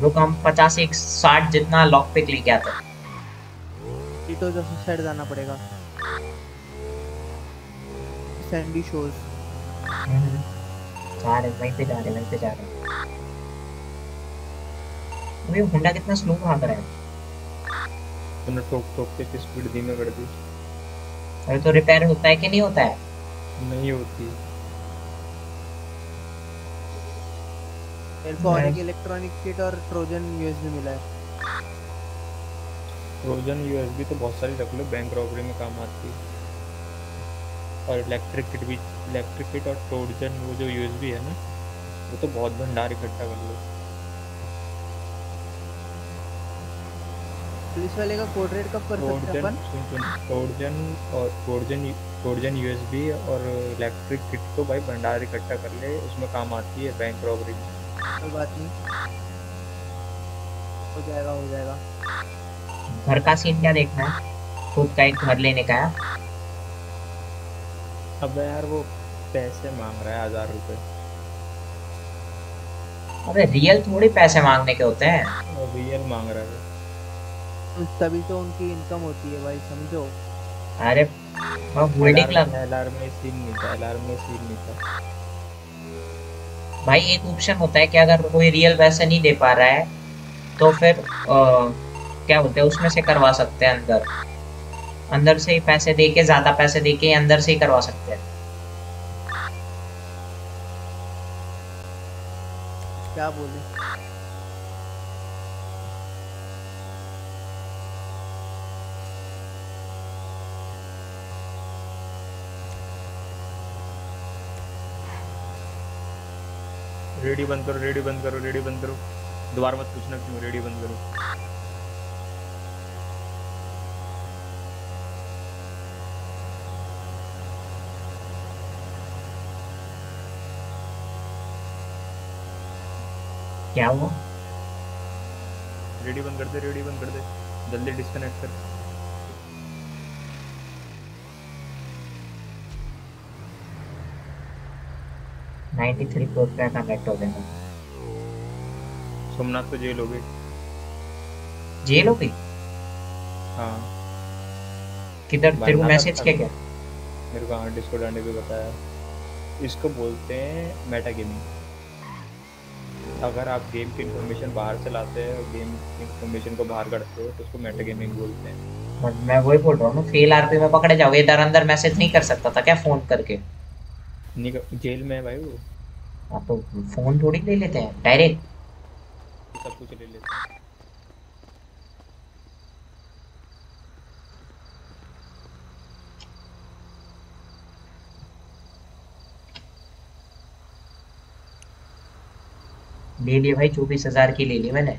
रुक हम पचास एक साठ जितना लॉक पिक लेके आते हैं। टीटो जो साइड जाना पड़ेगा। सैंडी शोज़ हम्म। जा रहे वहीं पे जा रहे वहीं पे जा रहे। अभी होंडा कितना स्लो भाग रहा है? तूने ठोक ठोक के स्पीड धीमे कर दी। अरे तो रिपेयर होता है कि नहीं होता है? नहीं होती। मेरे को और एक इलेक्ट्रॉनिक किट और ट्रोजन यूएसबी मिला है। ट्रोजन यूएसबी तो बहुत सारी रख लो बैंक रॉबरी में काम आती है। और इलेक्ट्रिक किट भी इलेक्ट्रिक किट और ट्रोजन वो जो यूएसबी है ना वो तो बहुत भंडार इकट्ठा कर लो। पुलिस वाले का कोड रेड कब कर सकते हैं अपन? सुन सुन ट्रोजन और ट्रोजन ट्रोजन यूएसबी और इलेक्ट्रिक किट तो भाई भंडार इकट्ठा कर ले उसमें काम आती है बैंक रॉबरी में। कोई बात नहीं। हो जाएगा हो जाएगा। घर का सीन क्या देखना है? खुद का एक घर लेने का है। अब यार वो पैसे मांग रहा है हज़ार रुपए। अबे रियल थोड़ी पैसे मांगने के होते हैं। और रियल मांग रहा है। तभी तो उनकी इनकम होती है भाई समझो। अरे मैं होल्डिंग लग एलआर में सीन नहीं था एलआर में सीन नहीं था। भाई एक ऑप्शन होता है कि अगर कोई रियल पैसे नहीं दे पा रहा है तो फिर आ, क्या बोलते हैं उसमें से करवा सकते हैं अंदर। अंदर से ही पैसे दे के ज़्यादा पैसे दे के अंदर से ही करवा सकते हैं। क्या बोले? रेडी बंद करो रेडी बंद करो रेडी बंद करो। दोबारा मत पूछना क्यों रेडी बंद करो। क्या हुआ? रेडी बंद कर दे रेडी बंद कर दे। जल्दी डिस्कनेक्ट कर। नाइन्टी थ्री का कनेक्ट हो जाएगा सोमनाथ को जेल हो गई। जेल हो गई? हाँ। किधर? तेरे को मैसेज किया क्या? मेरे को हाँ डिस्को डांडे पे बताया। इसको बोलते हैं मेटा गेमिंग अगर आप गेम की इंफॉर्मेशन बाहर से लाते हैं और गेम की इंफॉर्मेशन को बाहर करते हो तो उसको मेटा गेमिंग बोलते हैं। मैं वही बोल रहा हूँ ना फेल आरपी में पकड़े जाओगे इधर अंदर मैसेज नहीं कर सकता था क्या? फ़ोन करके। जेल में है भाई वो। आप तो फ़ोन थोड़ी ले लेते हैं डायरेक्ट। सब कुछ ले लेते हैं। ले लिए भाई चौबीस हज़ार की ले ली मैंने।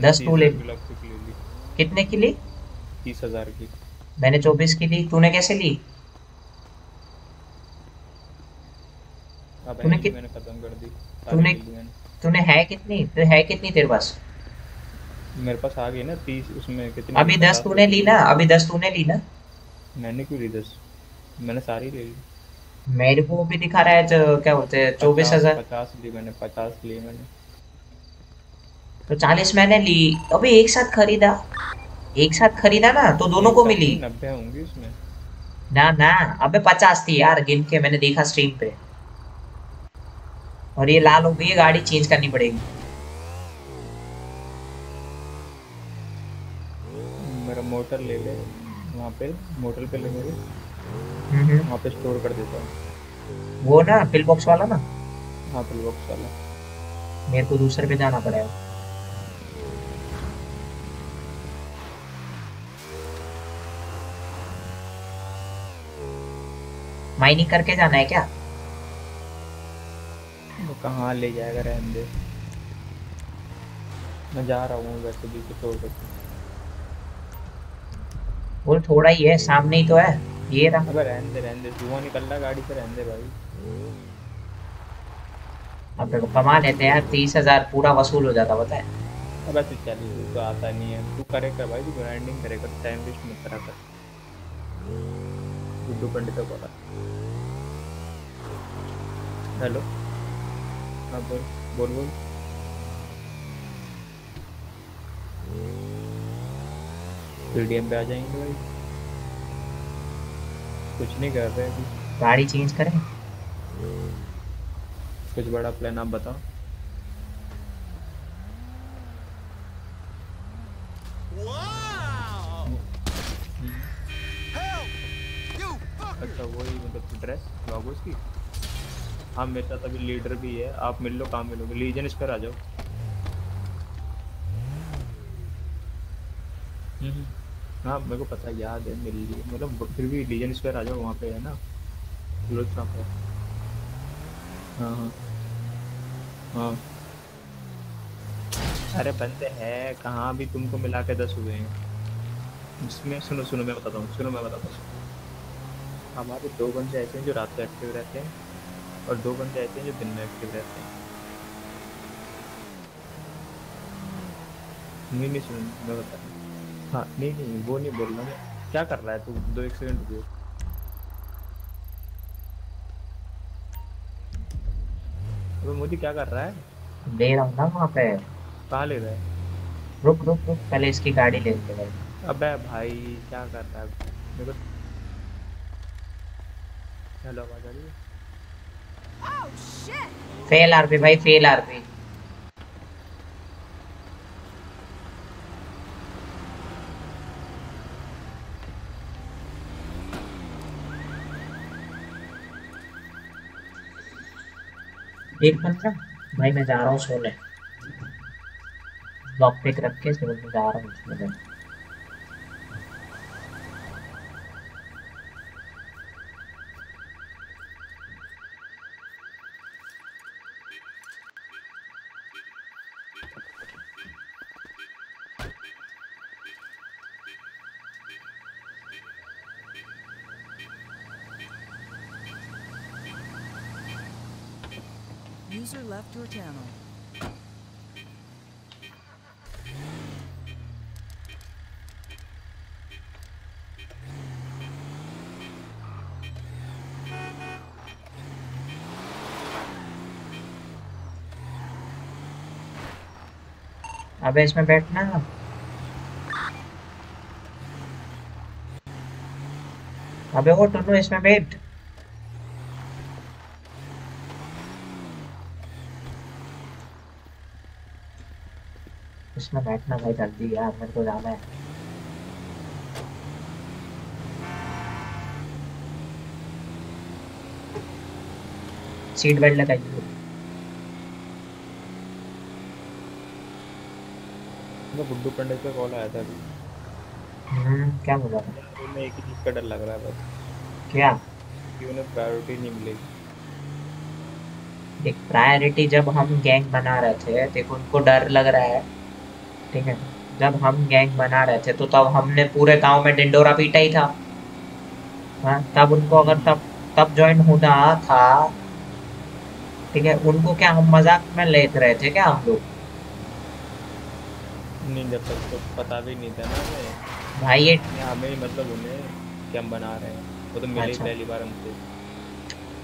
दस 30 तू ले ले। कितने की ली? तीस हज़ार की। मैंने चौबीस की ली तूने कैसे ली? तूने ऐसे कित- मैंने खत्म कर दी तूने तूने है कितनी? तो है कितनी तेरे पास? मेरे पास आ गई ना तीस उसमें कितनी अभी दस तूने ली ना अभी दस तूने ली ना। मैंने क्यों ली दस? मैंने सारी ले ली। मेरे को भी दिखा रहा है जो क्या बोलते हैं चौबीस हज़ार। पचास ली मैंने पचास ली मैंने। तो चालीस मैंने ली अबे एक साथ खरीदा। एक साथ खरीदा ना तो दोनों को मिली। नब्बे होंगी उसमें। ना ना अबे पचास थी यार गिन के मैंने देखा स्ट्रीम पे। और ये लाल हो गई है गाड़ी चेंज करनी पड़ेगी। मेरा मोटर ले ले वहाँ पे मोटर पे ले मेरे। हम्म। वहाँ पे स्टोर कर देता हूँ। वो ना पिल बॉक्स वाला ना? हाँ पिल बॉक्स वाला। मेरे को दूसरे पे जाना पड़ेगा। माइनिंग करके जाना है क्या? वो कहाँ ले जाएगा रहने दे। मैं जा रहा हूँ वैसे भी कुछ और करके वो थोड़ा ही है सामने ही तो है। ये रहा। अबे रहने दे रहने दे। धुआँ निकल रहा गाड़ी से रहने दे भाई। अब तो कमा लेते हैं तीस हज़ार पूरा वसूल हो जाता पता है। अब ऐसे चल तू तो आता नहीं है। तू करे कर भाई तू ग्राइंडिंग करे कर टाइम वेस्ट मत करा कर। गुड्डू पंडित को बोला। हेलो हाँ बोल। बोल बोल। पीडीएम पे आ जाएँगे भाई। कुछ नहीं कर रहे अभी। गाड़ी चेंज करें? कुछ बड़ा प्लान आप बताओ। ड्रेस लॉगोस की हाँ मेरे साथ अभी लीडर भी है। आप मिल लो कहाँ मिलोगे। लीजन स्क्वायर आ जाओ। हम्म। हाँ मेरे को पता है याद है मिल ली। मतलब फिर भी लीजन स्क्वायर आ जाओ वहाँ पे है ना? लोग पे हाँ? हाँ हाँ। अरे बंदे है। कहाँ भी तुमको मिला के दस हुए हैं? इसमें सुनो सुनो मैं बताता हूँ सुनो मैं बताता हूँ। हमारे दो बंदे ऐसे हैं जो रात को एक्टिव रहते हैं और दो बंदे ऐसे हैं जो दिन में एक्टिव रहते हैं। नहीं नहीं सुनो मैं बता हाँ। नहीं नहीं वो नहीं बोल रहा मैं क्या कर रहा है तू? दो एक सेकंड रुको। अबे मोदी क्या कर रहा है? ले रहा हूँ ना वहाँ पे। कहाँ ले रहा है रुक रुक रुक पहले इसकी गाड़ी ले लेते भाई अबे भाई क्या कर रहा है? मेरे को हेलो आवाज़ आ रही है? Oh! फेल आरपी भाई फेल आरपी एक पंद्रह भाई मैं जा रहा हूँ सोने। लॉक पिक रख के में जा रहा हूँ सोने User left your channel. अबे इसमें बैठना है अबे वो टुन्नू इसमें बैठ। इसमें बैठना भाई, जल्दी यार, मेरे को जाना है। सीट बेल्ट लगाइए। मैं बुड्ढू पंडित का कॉल आया था अभी। हम्म क्या बोला रूम में एक ही चीज़ का डर लग रहा है बस। क्या? कि उन्हें प्रायोरिटी नहीं मिलेगी एक प्रायोरिटी जब हम गैंग बना रहे थे देखो उनको डर लग रहा है ठीक है? जब हम गैंग बना रहे थे तो तब हमने पूरे गाँव में डिंडोरा पीटा ही था। हाँ तब उनको अगर तब तब ज्वाइन होना था ठीक है? उनको क्या हम मज़ाक में ले रहे थे क्या हम लोग? नहीं जब तक तो पता भी नहीं था ना हमें। भाई ये हमें ही मतलब उन्हें कि हम बना रहे हैं। वो तो मिले अच्छा। पहली बार हमसे।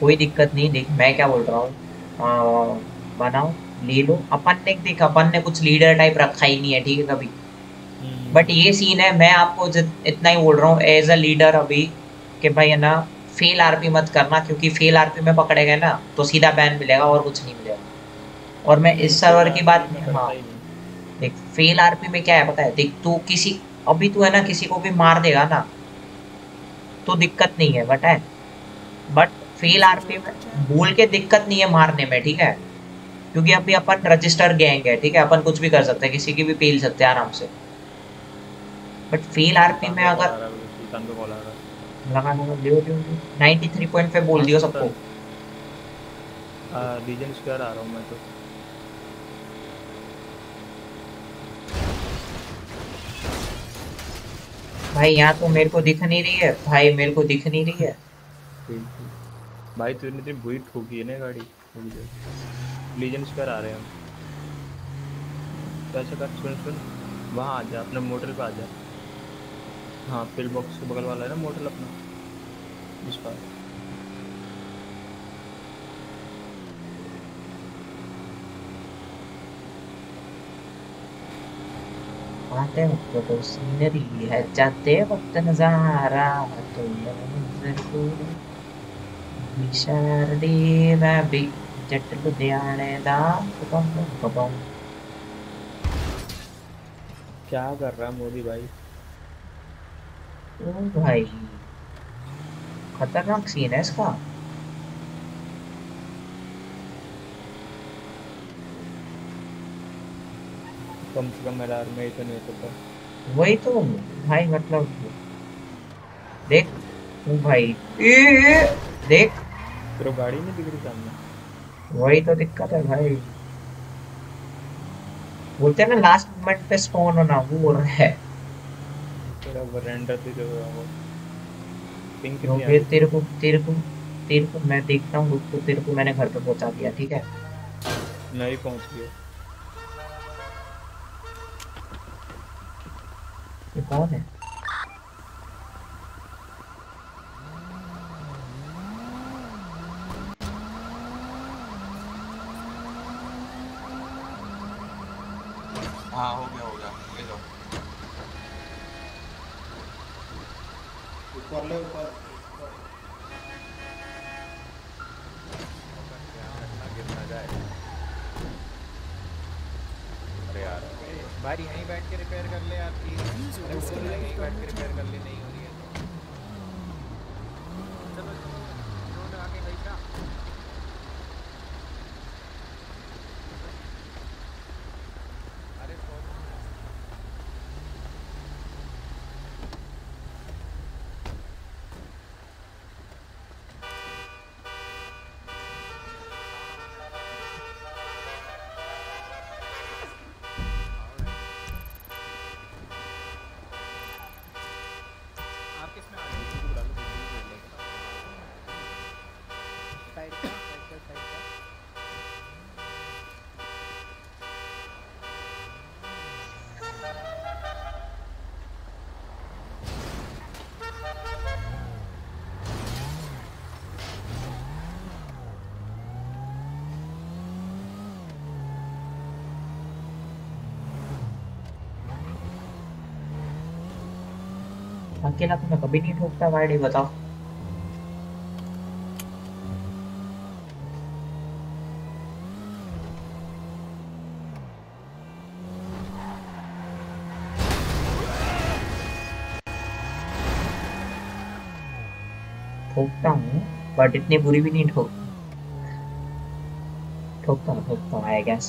कोई दिक्कत नहीं देख मैं क्या बोल रहा हूँ? बनाओ ले लो। अपन ने देख अपन ने कुछ लीडर टाइप रखा ही नहीं है ठीक है कभी। बट ये सीन है मैं आपको इतना ही बोल रहा हूँ एज अ लीडर अभी कि भाई है ना फेल आरपी मत करना क्योंकि फेल आरपी में पकड़े गए ना तो सीधा बैन मिलेगा और कुछ नहीं मिलेगा। और मैं इस सर्वर की बात हाँ। देख फेल आरपी में क्या है पता है? देख तू किसी अभी तू है ना किसी को भी मार देगा ना तो दिक्कत नहीं है बट है। बट फेल आरपी में भूल के दिक्कत नहीं है मारने में ठीक है? क्योंकि अभी अपन रजिस्टर गैंग है ठीक है? अपन कुछ भी कर सकते हैं किसी की भी पेल सकते हैं आराम से। बट फेल आरपी में अगर लगा लगा लियो लियो लियो 93 पे बोल दियो सबको। रीजन स्क्वायर आ रहा हूँ मैं तो। भाई, यहाँ तो मेरे को दिख नहीं रही है। भाई, मेरे को दिख नहीं रही है। भाई तूने इतनी बुरी ठोकी है ना गाड़ी। लीजेंड्स पर आ रहे हैं कैसे कर, सुन सुन। वहाँ आ जा, अपने मोटर पे आ जा। हाँ पिल बॉक्स के बगल वाला है ना मोटर अपना? इस पर। आते वक्त तो सीनरी है जाते वक्त नज़ारा तो भी जट लुधियाने दा क्या कर रहा मोदी भाई? ओ भाई? खतरनाक सीन है इसका। कम से कम मेरा में तो नहीं होता वही तो भाई मतलब देख ओ भाई। ए, ए, देख। तेरे गाड़ी नहीं दिख रही सामने। वही तो दिक्कत है भाई। बोलते हैं ना लास्ट मोमेंट पे स्पॉन होना वो हो रहा है। तेरा वरेंडर थी जो वो पिंक तो कितनी आ फिर तेरे को तेरे को तेरे को मैं देखता हूँ रुक तो तेरे को मैंने घर पे पहुँचा दिया ठीक है? नहीं पहुँच गया। cái bó này À, hôm kia rồi, biết rồi. Còn lên con. Đây. भाई यहीं बैठ के रिपेयर कर ले आपकी। प्लीज़ अरे ऊपर यहीं बैठ के रिपेयर कर ले नहीं हो रही है तो चलो रोड आगे गई क्या अरे आप किसमें आ रहे साइड का साइड का साइड का अकेला तो मैं कभी नहीं ठोकता गाड़ी बताओ. ठोकता हूँ बट इतनी बुरी भी नहीं ठोक ठोकता ठोकता हूँ I guess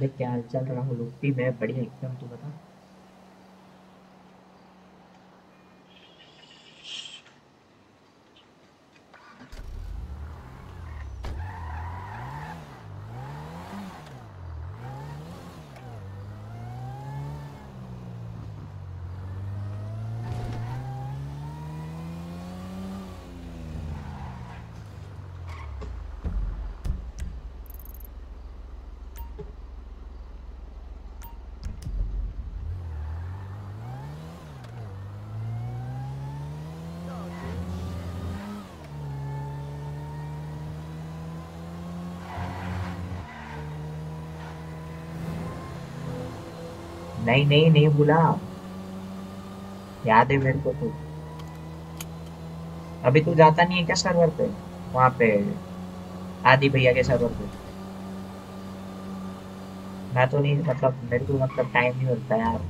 अरे क्या हाल चाल राहुल? उप्पी मैं बढ़िया एकदम तू बता। नहीं नहीं नहीं बुला याद है मेरे को तू। अभी तू जाता नहीं है क्या सर्वर पे? वहाँ पे, आदि भैया के सर्वर पे? मैं तो नहीं मतलब मेरे को मतलब टाइम नहीं होता यार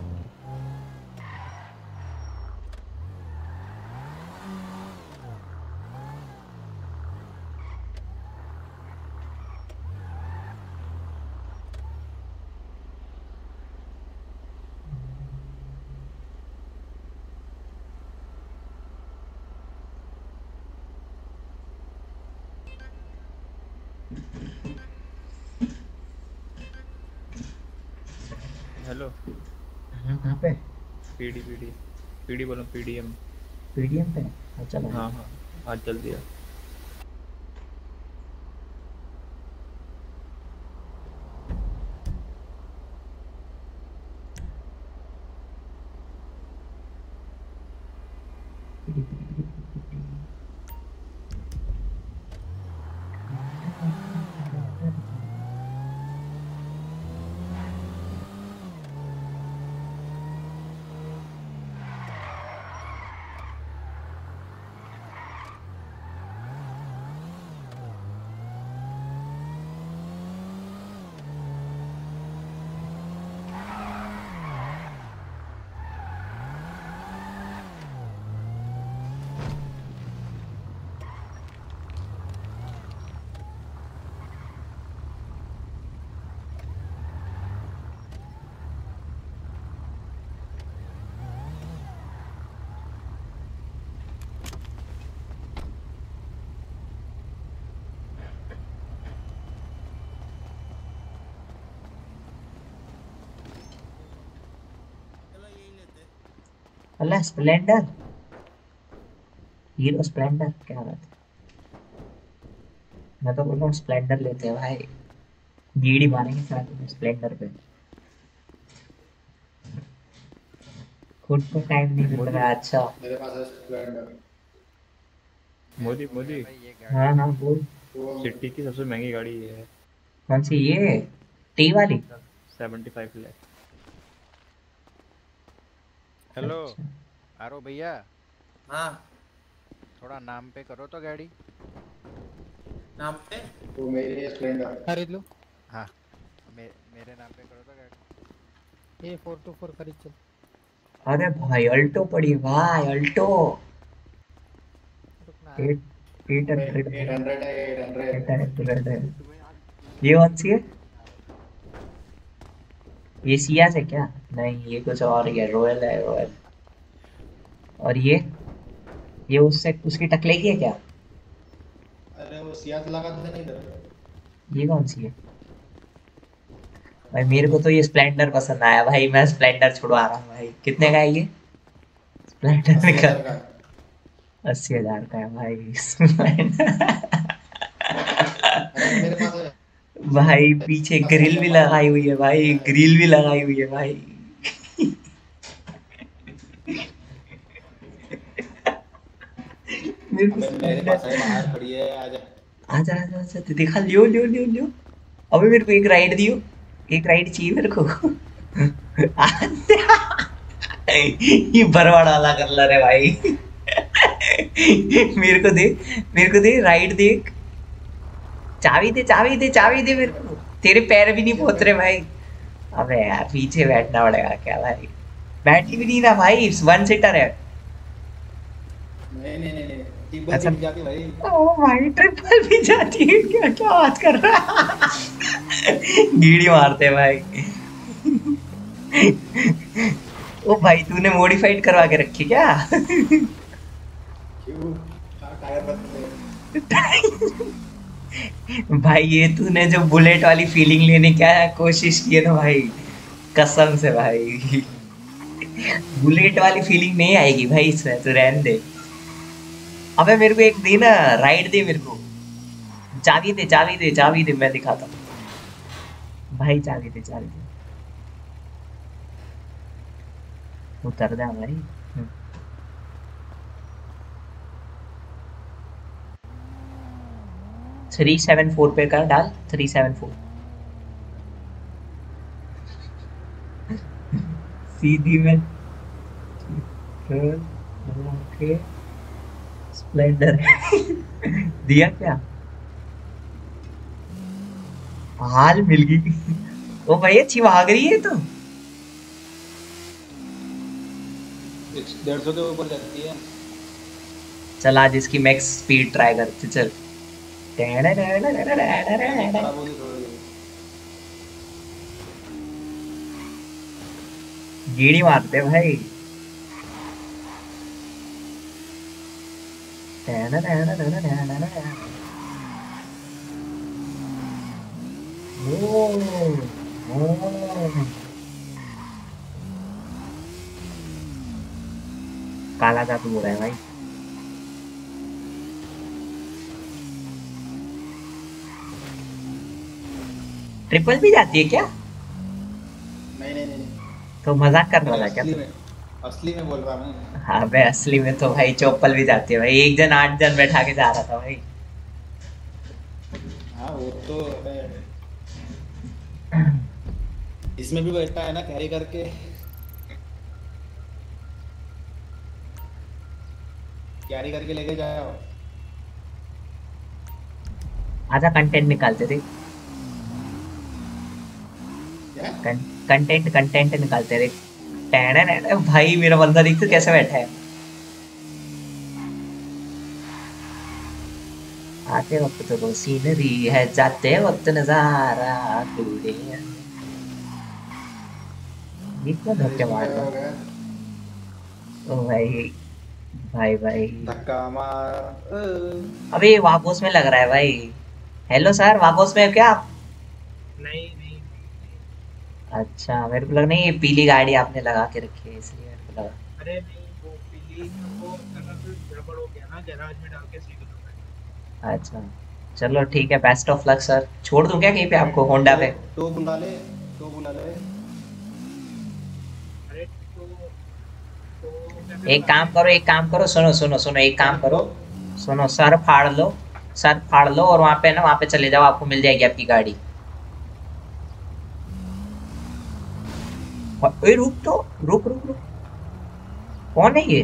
हेलो हाँ कहाँ पे पीडी पीडी पीडी बोलो पीडीएम। पीडीएम पे? अच्छा हाँ हाँ आज जल्दी आ अल्लाह स्प्लेंडर हीरो स्प्लेंडर क्या बात है? मैं तो बोल रहा हूँ स्प्लेंडर लेते हैं भाई। जीडी मारेंगे साथ में स्प्लेंडर पे। खुद को टाइम नहीं मिल रहा है अच्छा। मेरे पास है स्प्लेंडर मोदी मोदी। हाँ हाँ बोल। सिटी की सबसे महँगी गाड़ी ये है। कौन सी ये? टी वाली? Seventy five lakh. हेलो। आरो भैया। हाँ। थोड़ा नाम पे करो तो गाड़ी। नाम पे? वो मेरी स्प्लेंडर। खरीद लो। हाँ। मे, मेरे नाम पे करो तो गाड़ी। ये फोर टू फोर खरीद चल। अरे भाई अल्टो पड़ी भाई Alto. Eight eight hundred. Eight hundred eight hundred. Eight hundred है ये कौन सी है? ये सियाज है क्या? नहीं ये कुछ और ही है रॉयल है रॉयल। और ये? ये उससे उसकी टकलेगी है क्या? अरे वो सियाज लगा था नहीं इधर। ये कौन सी है? भाई मेरे को तो ये स्प्लेंडर पसंद आया भाई मैं स्प्लेंडर छुड़वा रहा हूँ भाई। कितने का है ये? स्प्लेंडर का। अस्सी हज़ार का। है भाई स्प्लेंडर। भाई पीछे ग्रिल भी लगाई हुई है भाई ग्रिल भी लगाई हुई है भाई। आजा आजा आजा तो दिखा, लियो लियो लियो लियो। मेरे को एक राइड दियो। एक राइड चाहिए मेरे को। ये बरवाड़ा वाला कर ला रे भाई। मेरे को दे, मेरे को दे राइड दे दे, चाबी दे मेरे को। तेरे पैर भी नहीं पहुँच रहे भाई। अबे यार, पीछे बैठना पड़ेगा क्या भाई? बैठी भी नहीं ना भाई वन सीटर है। नहीं नहीं नहीं अच्छा। जाती भाई। ओ भाई ट्रिपल भी जाती है क्या? क्या बात कर रहा है? गीड़ी मारते हैं भाई। ओ भाई तूने मॉडिफाइड करवा के रखी क्या? क्यों? हाँ, भाई ये तूने जो बुलेट वाली फीलिंग लेने क्या कोशिश की है ना भाई? कसम से भाई। बुलेट वाली फीलिंग नहीं आएगी भाई इसमें तो रहने दे। अबे मेरे को एक दे ना राइड दे मेरे को। चाबी दे चाबी दे चाबी दे, मैं दिखाता हूँ। भाई चाबी दे चाबी दे। उतर जा भाई। थ्री सेवन फोर पे कर डाल थ्री सेवन फोर सीधी में। ओके स्प्लेंडर दिया क्या? हाल मिल गई। ओ भाई अच्छी भाग रही है तो। डेढ़ सौ के ऊपर जाती है। चल आज इसकी मैक्स स्पीड ट्राई करते चल। गीड़ी मारते भाई। काला जादू हो रहा है भाई ट्रिपल भी जाती है क्या? नहीं नहीं नहीं तो मज़ाक कर रहा था क्या असली में बोल रहा मैं हाँ भाई असली में तो भाई चौपल भी जाती है भाई। एक जन आठ जन बैठा के जा रहा था भाई। हाँ वो तो इसमें भी बैठता है ना कैरी करके। कैरी करके लेके जाओ आजा कंटेंट निकालते थे। कंटेंट कंटेंट निकालते थे। भाई मेरा बंदा देख तो कैसे बैठा है। आते वक्त तो वो सीनरी है जाते वक्त नज़ारा टूटे ये क्या धक्के मार रहा है? ओ भाई भाई भाई। धक्का मार अबे वापस में लग रहा है भाई। हेलो सर वापस में हो क्या आप? नहीं अच्छा मेरे को लगा नहीं ये पीली गाड़ी आपने लगा के रखी है इसलिए मेरे को लगा। अरे नहीं वो पीली वो गड़बड़ हो गया ना गैराज में डाल के सीख दूँगा अच्छा चलो ठीक है बेस्ट ऑफ़ लक सर छोड़ दूँ क्या कहीं पे आपको होंडा पे? तो बुला ले तो बुला ले। अरे तो तो एक काम करो एक काम करो सुनो सुनो सुनो एक काम करो। सुनो सर फाड़ लो सर फाड़ लो और वहाँ पे ना वहाँ पे चले जाओ आपको मिल जाएगी आपकी गाड़ी। ए रुक तो रुक रुक रुक। कौन है ये?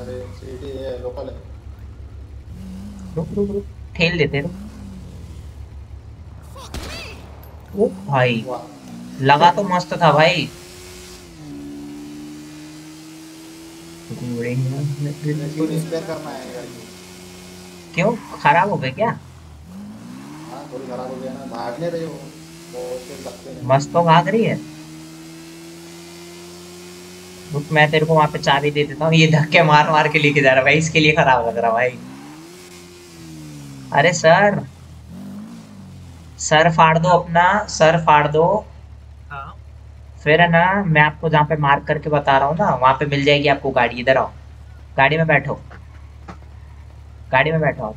अरे सिटी है लोकल है। रुक रुक रुक। ठेल देते रुक। ओ भाई लगा तो मस्त था भाई। क्यों? खराब हो गए क्या? हाँ थोड़ी खराब हो गया ना भागने रहे हैं। मस्त तो भाग रही है। रुक मैं तेरे को वहाँ पे चाबी दे देता हूँ। ये धक्के मार मार के लेके जा रहा भाई इसके लिए खराब लग रहा भाई। अरे सर सर फाड़ दो अपना सर फाड़ दो। हाँ। फिर है ना मैं आपको जहाँ पे मार्क करके बता रहा हूँ ना वहाँ पे मिल जाएगी आपको गाड़ी। इधर आओ। गाड़ी में बैठो। गाड़ी में बैठो आप।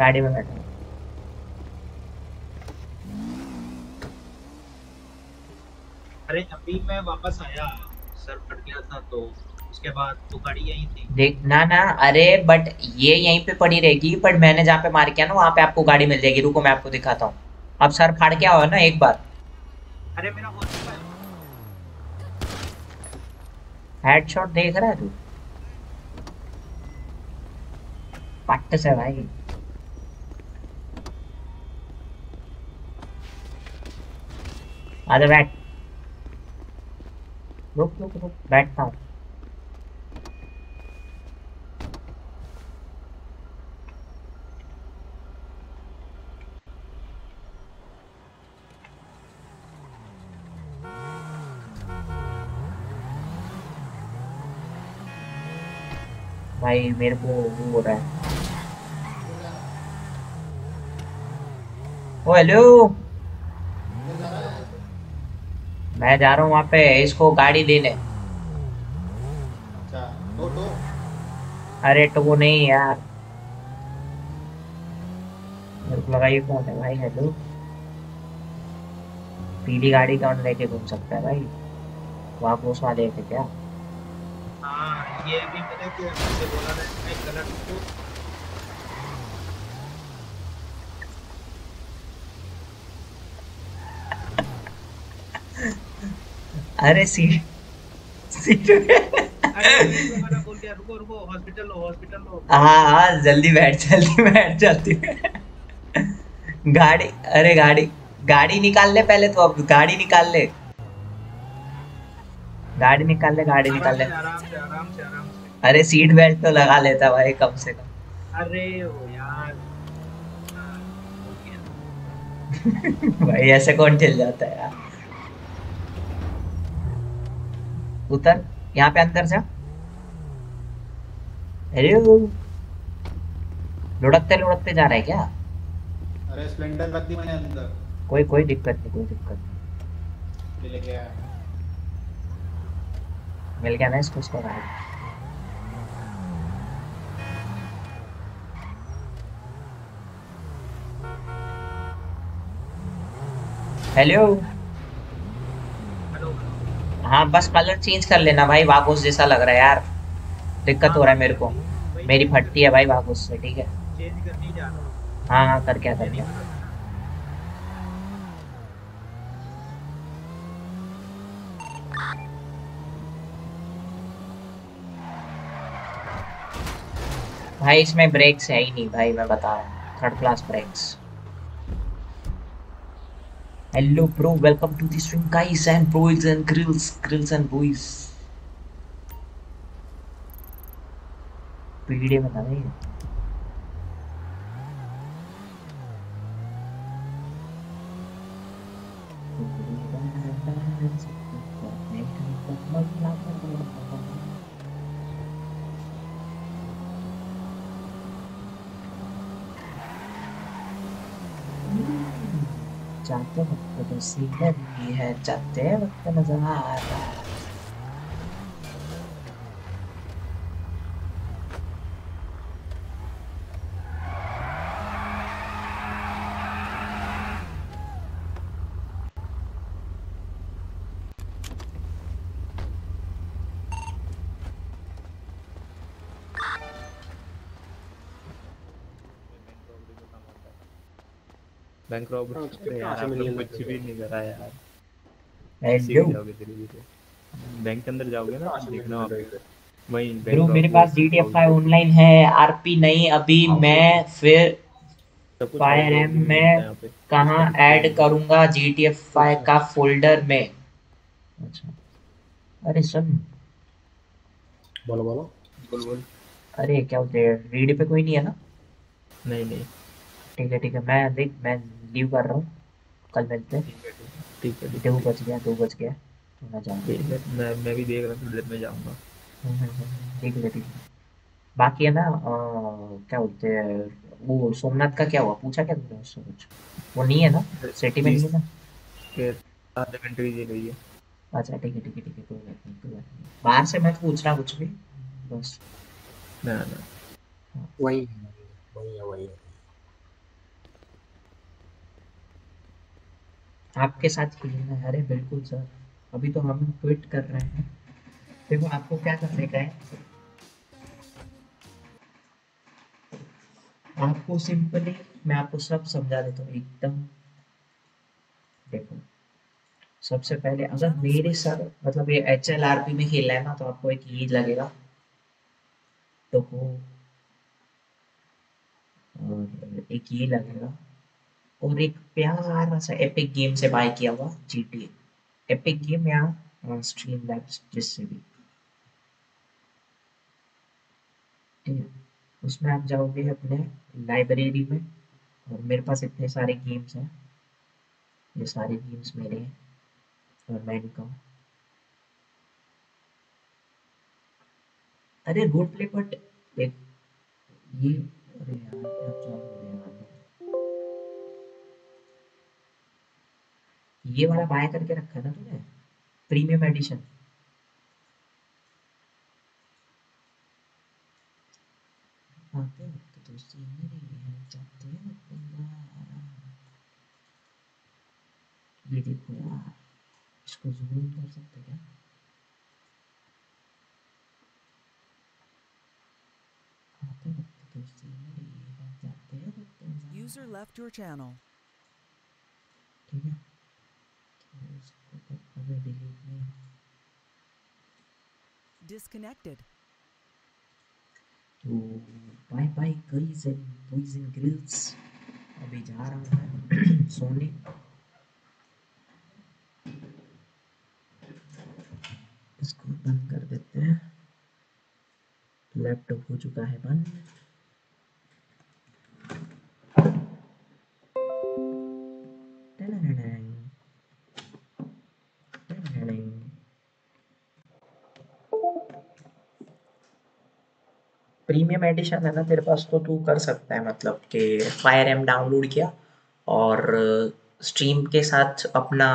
गाड़ी में बैठो अरे अभी मैं वापस आया। सर फट गया था तो उसके बाद तो गाड़ी यहीं थी। देख ना ना अरे बट ये यहीं पे पड़ी रहेगी बट मैंने जहाँ पे मार किया ना वहाँ पे आपको गाड़ी मिल जाएगी। रुको मैं आपको दिखाता हूँ। अब सर फाड़ के आओ ना एक बार। अरे मेरा हो चुका है। हेडशॉट देख रहा है तू? पट्ट से भाई। आजा बैठ रुक रुक रुक बैठता हूँ भाई, मेरे को वो रहा है। ओ हेलो मैं जा रहा हूँ वहाँ पे इसको गाड़ी देने अच्छा तो तो। अरे तो वो नहीं यार। मेरे को लगा ये कौन है भाई हेलो। पीली गाड़ी कौन लेके घूम सकता है भाई? वहाँ पोस वाले थे क्या? हाँ ये भी मैंने बोला था कलर को अरे सीट सीट अरे ये तो मैंने बोल दिया रुको रुको हॉस्पिटल लो हॉस्पिटल लो। हाँ हाँ जल्दी बैठ जल्दी बैठ जल्दी गाड़ी अरे गाड़ी गाड़ी निकाल ले पहले तो अब गाड़ी निकाल ले। गाड़ी निकाल ले गाड़ी निकाल ले। आराम से आराम से अरे सीट बेल्ट तो लगा लेता भाई कम से कम। अरे यार। <laughs> भाई ऐसे कौन चल जाता है यार? उतर यहाँ पे अंदर जा। अरे लुढ़कते लुढ़कते जा रहा है क्या? अरे स्प्लेंडर रख दी मैंने अंदर। कोई कोई दिक्कत नहीं कोई दिक्कत नहीं। ले लेके आया मिल गया ना इसको उसको गाड़ी हेलो हाँ बस कलर चेंज कर लेना भाई, वागोस जैसा लग रहा है यार। दिक्कत हो रहा है मेरे को। मेरी फटती है भाई वागोस से, ठीक है। हाँ हाँ कर क्या कर क्या। भाई, इसमें ब्रेक्स है ही नहीं भाई, मैं बता रहा हूँ। Third class breaks Hello, bro. Welcome to the stream, guys and boys and grills, grills and boys. पीढ़ी बता रही है वक्त घर की है जाते वक्त नज़र आ रहा है। बैंक रॉबरी यार मिलियन लोग कुछ भी नहीं करा यार। ऐसे ही जाओगे बैंक के अंदर जाओगे ना तो देखना वहाँ पे। वहीं बैंक ब्रो मेरे पास टी एफ़ ऑनलाइन है आरपी नहीं अभी मैं फिर फायर एम में कहाँ ऐड करूँगा जी टी एफ़ का फोल्डर में? अच्छा। अरे सुन बोलो बोलो। बोल बोल। अरे क्या बोलते हैं? रीड पे कोई नहीं है ना? नहीं नहीं। ठीक है ठीक है। मैं देख मैं लीव कर रहा हूँ कल मिलते हैं। ठीक है ठीक दो बज गया दो बज गया तो मैं जाऊँगा। ठीक है मैं मैं भी देख रहा हूँ देर में जाऊँगा। ठीक है ठीक है बाकी है ना क्या बोलते हैं वो सोमनाथ का क्या हुआ? पूछा क्या तुमने उससे कुछ? वो नहीं है ना? सिटी में नहीं है ना? आधे घंटे की गई है। अच्छा ठीक है ठीक है ठीक है कोई बात नहीं कोई बात नहीं। बाहर से मत पूछना कुछ भी बस। ना ना। वही वही है वही है। आपके साथ खेलना है। अरे, बिल्कुल सर। अभी तो हम ट्वीट कर रहे हैं। देखो, आपको क्या करने का है? आपको सिंपली मैं आपको सब समझा देता हूँ, एकदम। देखो, सबसे पहले अगर मेरे सर मतलब ये एच एल आर पी में खेलना है ना तो आपको एक ये लगेगा। तो और एक ये लगेगा। और एक प्यारा सा एपिक गेम से बाय किया हुआ जीटी एपिक गेम यहाँ स्ट्रीम लैब्स जिससे भी। है, उसमें आप जाओगे अपने लाइब्रेरी में, और मेरे पास इतने सारे गेम्स हैं। ये सारे गेम्स मेरे हैं, और मैं इनका अरे रोड प्ले बट देख, ये अरे यार, क्या ये वाला बाय करके रखा था ना तूने? प्रीमियम एडिशन तो है नज़ारा। ये देखो यार इसको जूम कर सकते क्या? तो User left your channel. ठीक है तो इसको तो अभी डिलीट नहीं Disconnected. तो bye bye girls and boys and girls अभी जा रहा हूँ सोने। इसको बंद कर देते हैं। लैपटॉप हो चुका है बंद। प्रीमियम एडिशन है ना तेरे पास तो तू कर सकता है मतलब कि फायर एम डाउनलोड किया और स्ट्रीम के साथ अपना,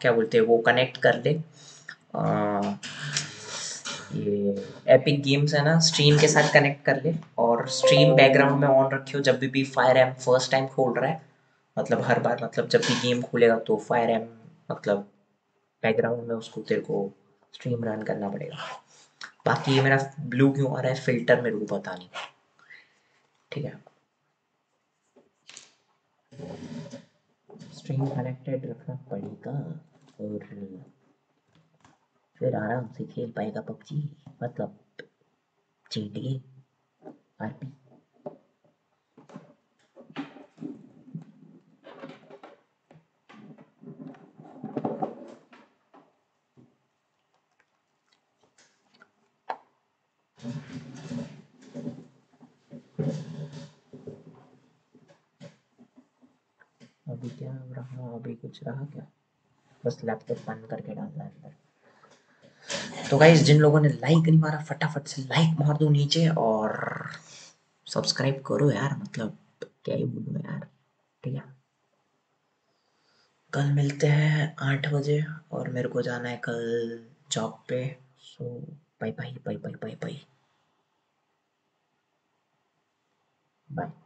क्या बोलते हैं, वो कनेक्ट कर ले। ये एपिक गेम्स है ना स्ट्रीम के साथ कनेक्ट कर ले और स्ट्रीम बैकग्राउंड में ऑन रखियो जब भी भी फायर एम फ़र्स्ट टाइम खोल रहा है। मतलब हर बार मतलब जब भी गेम खोलेगा तो फायर एम मतलब बैकग्राउंड में उसको तेरे को स्ट्रीम रन करना पड़ेगा। बाकी ये मेरा ब्लू क्यों आ रहा है? फ़िल्टर मेरे को पता नहीं। ठीक है। स्ट्रिंग कनेक्टेड रखना पड़ेगा और फिर आराम से खेल पाएगा पबजी मतलब आर आरपी अभी क्या रहा अभी कुछ रहा क्या? बस लैपटॉप बंद करके डालना अंदर। तो गाइस जिन लोगों ने लाइक नहीं मारा, फटाफट से लाइक मार दो नीचे और सब्सक्राइब करो यार मतलब क्या ही बोलूँ यार, ठीक है? कल मिलते हैं आठ बजे और मेरे को जाना है कल जॉब पे so bye bye bye bye bye bye bye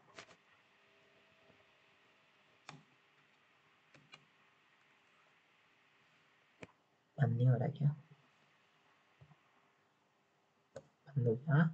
बंद नहीं हो रहा क्या बंद हो गया?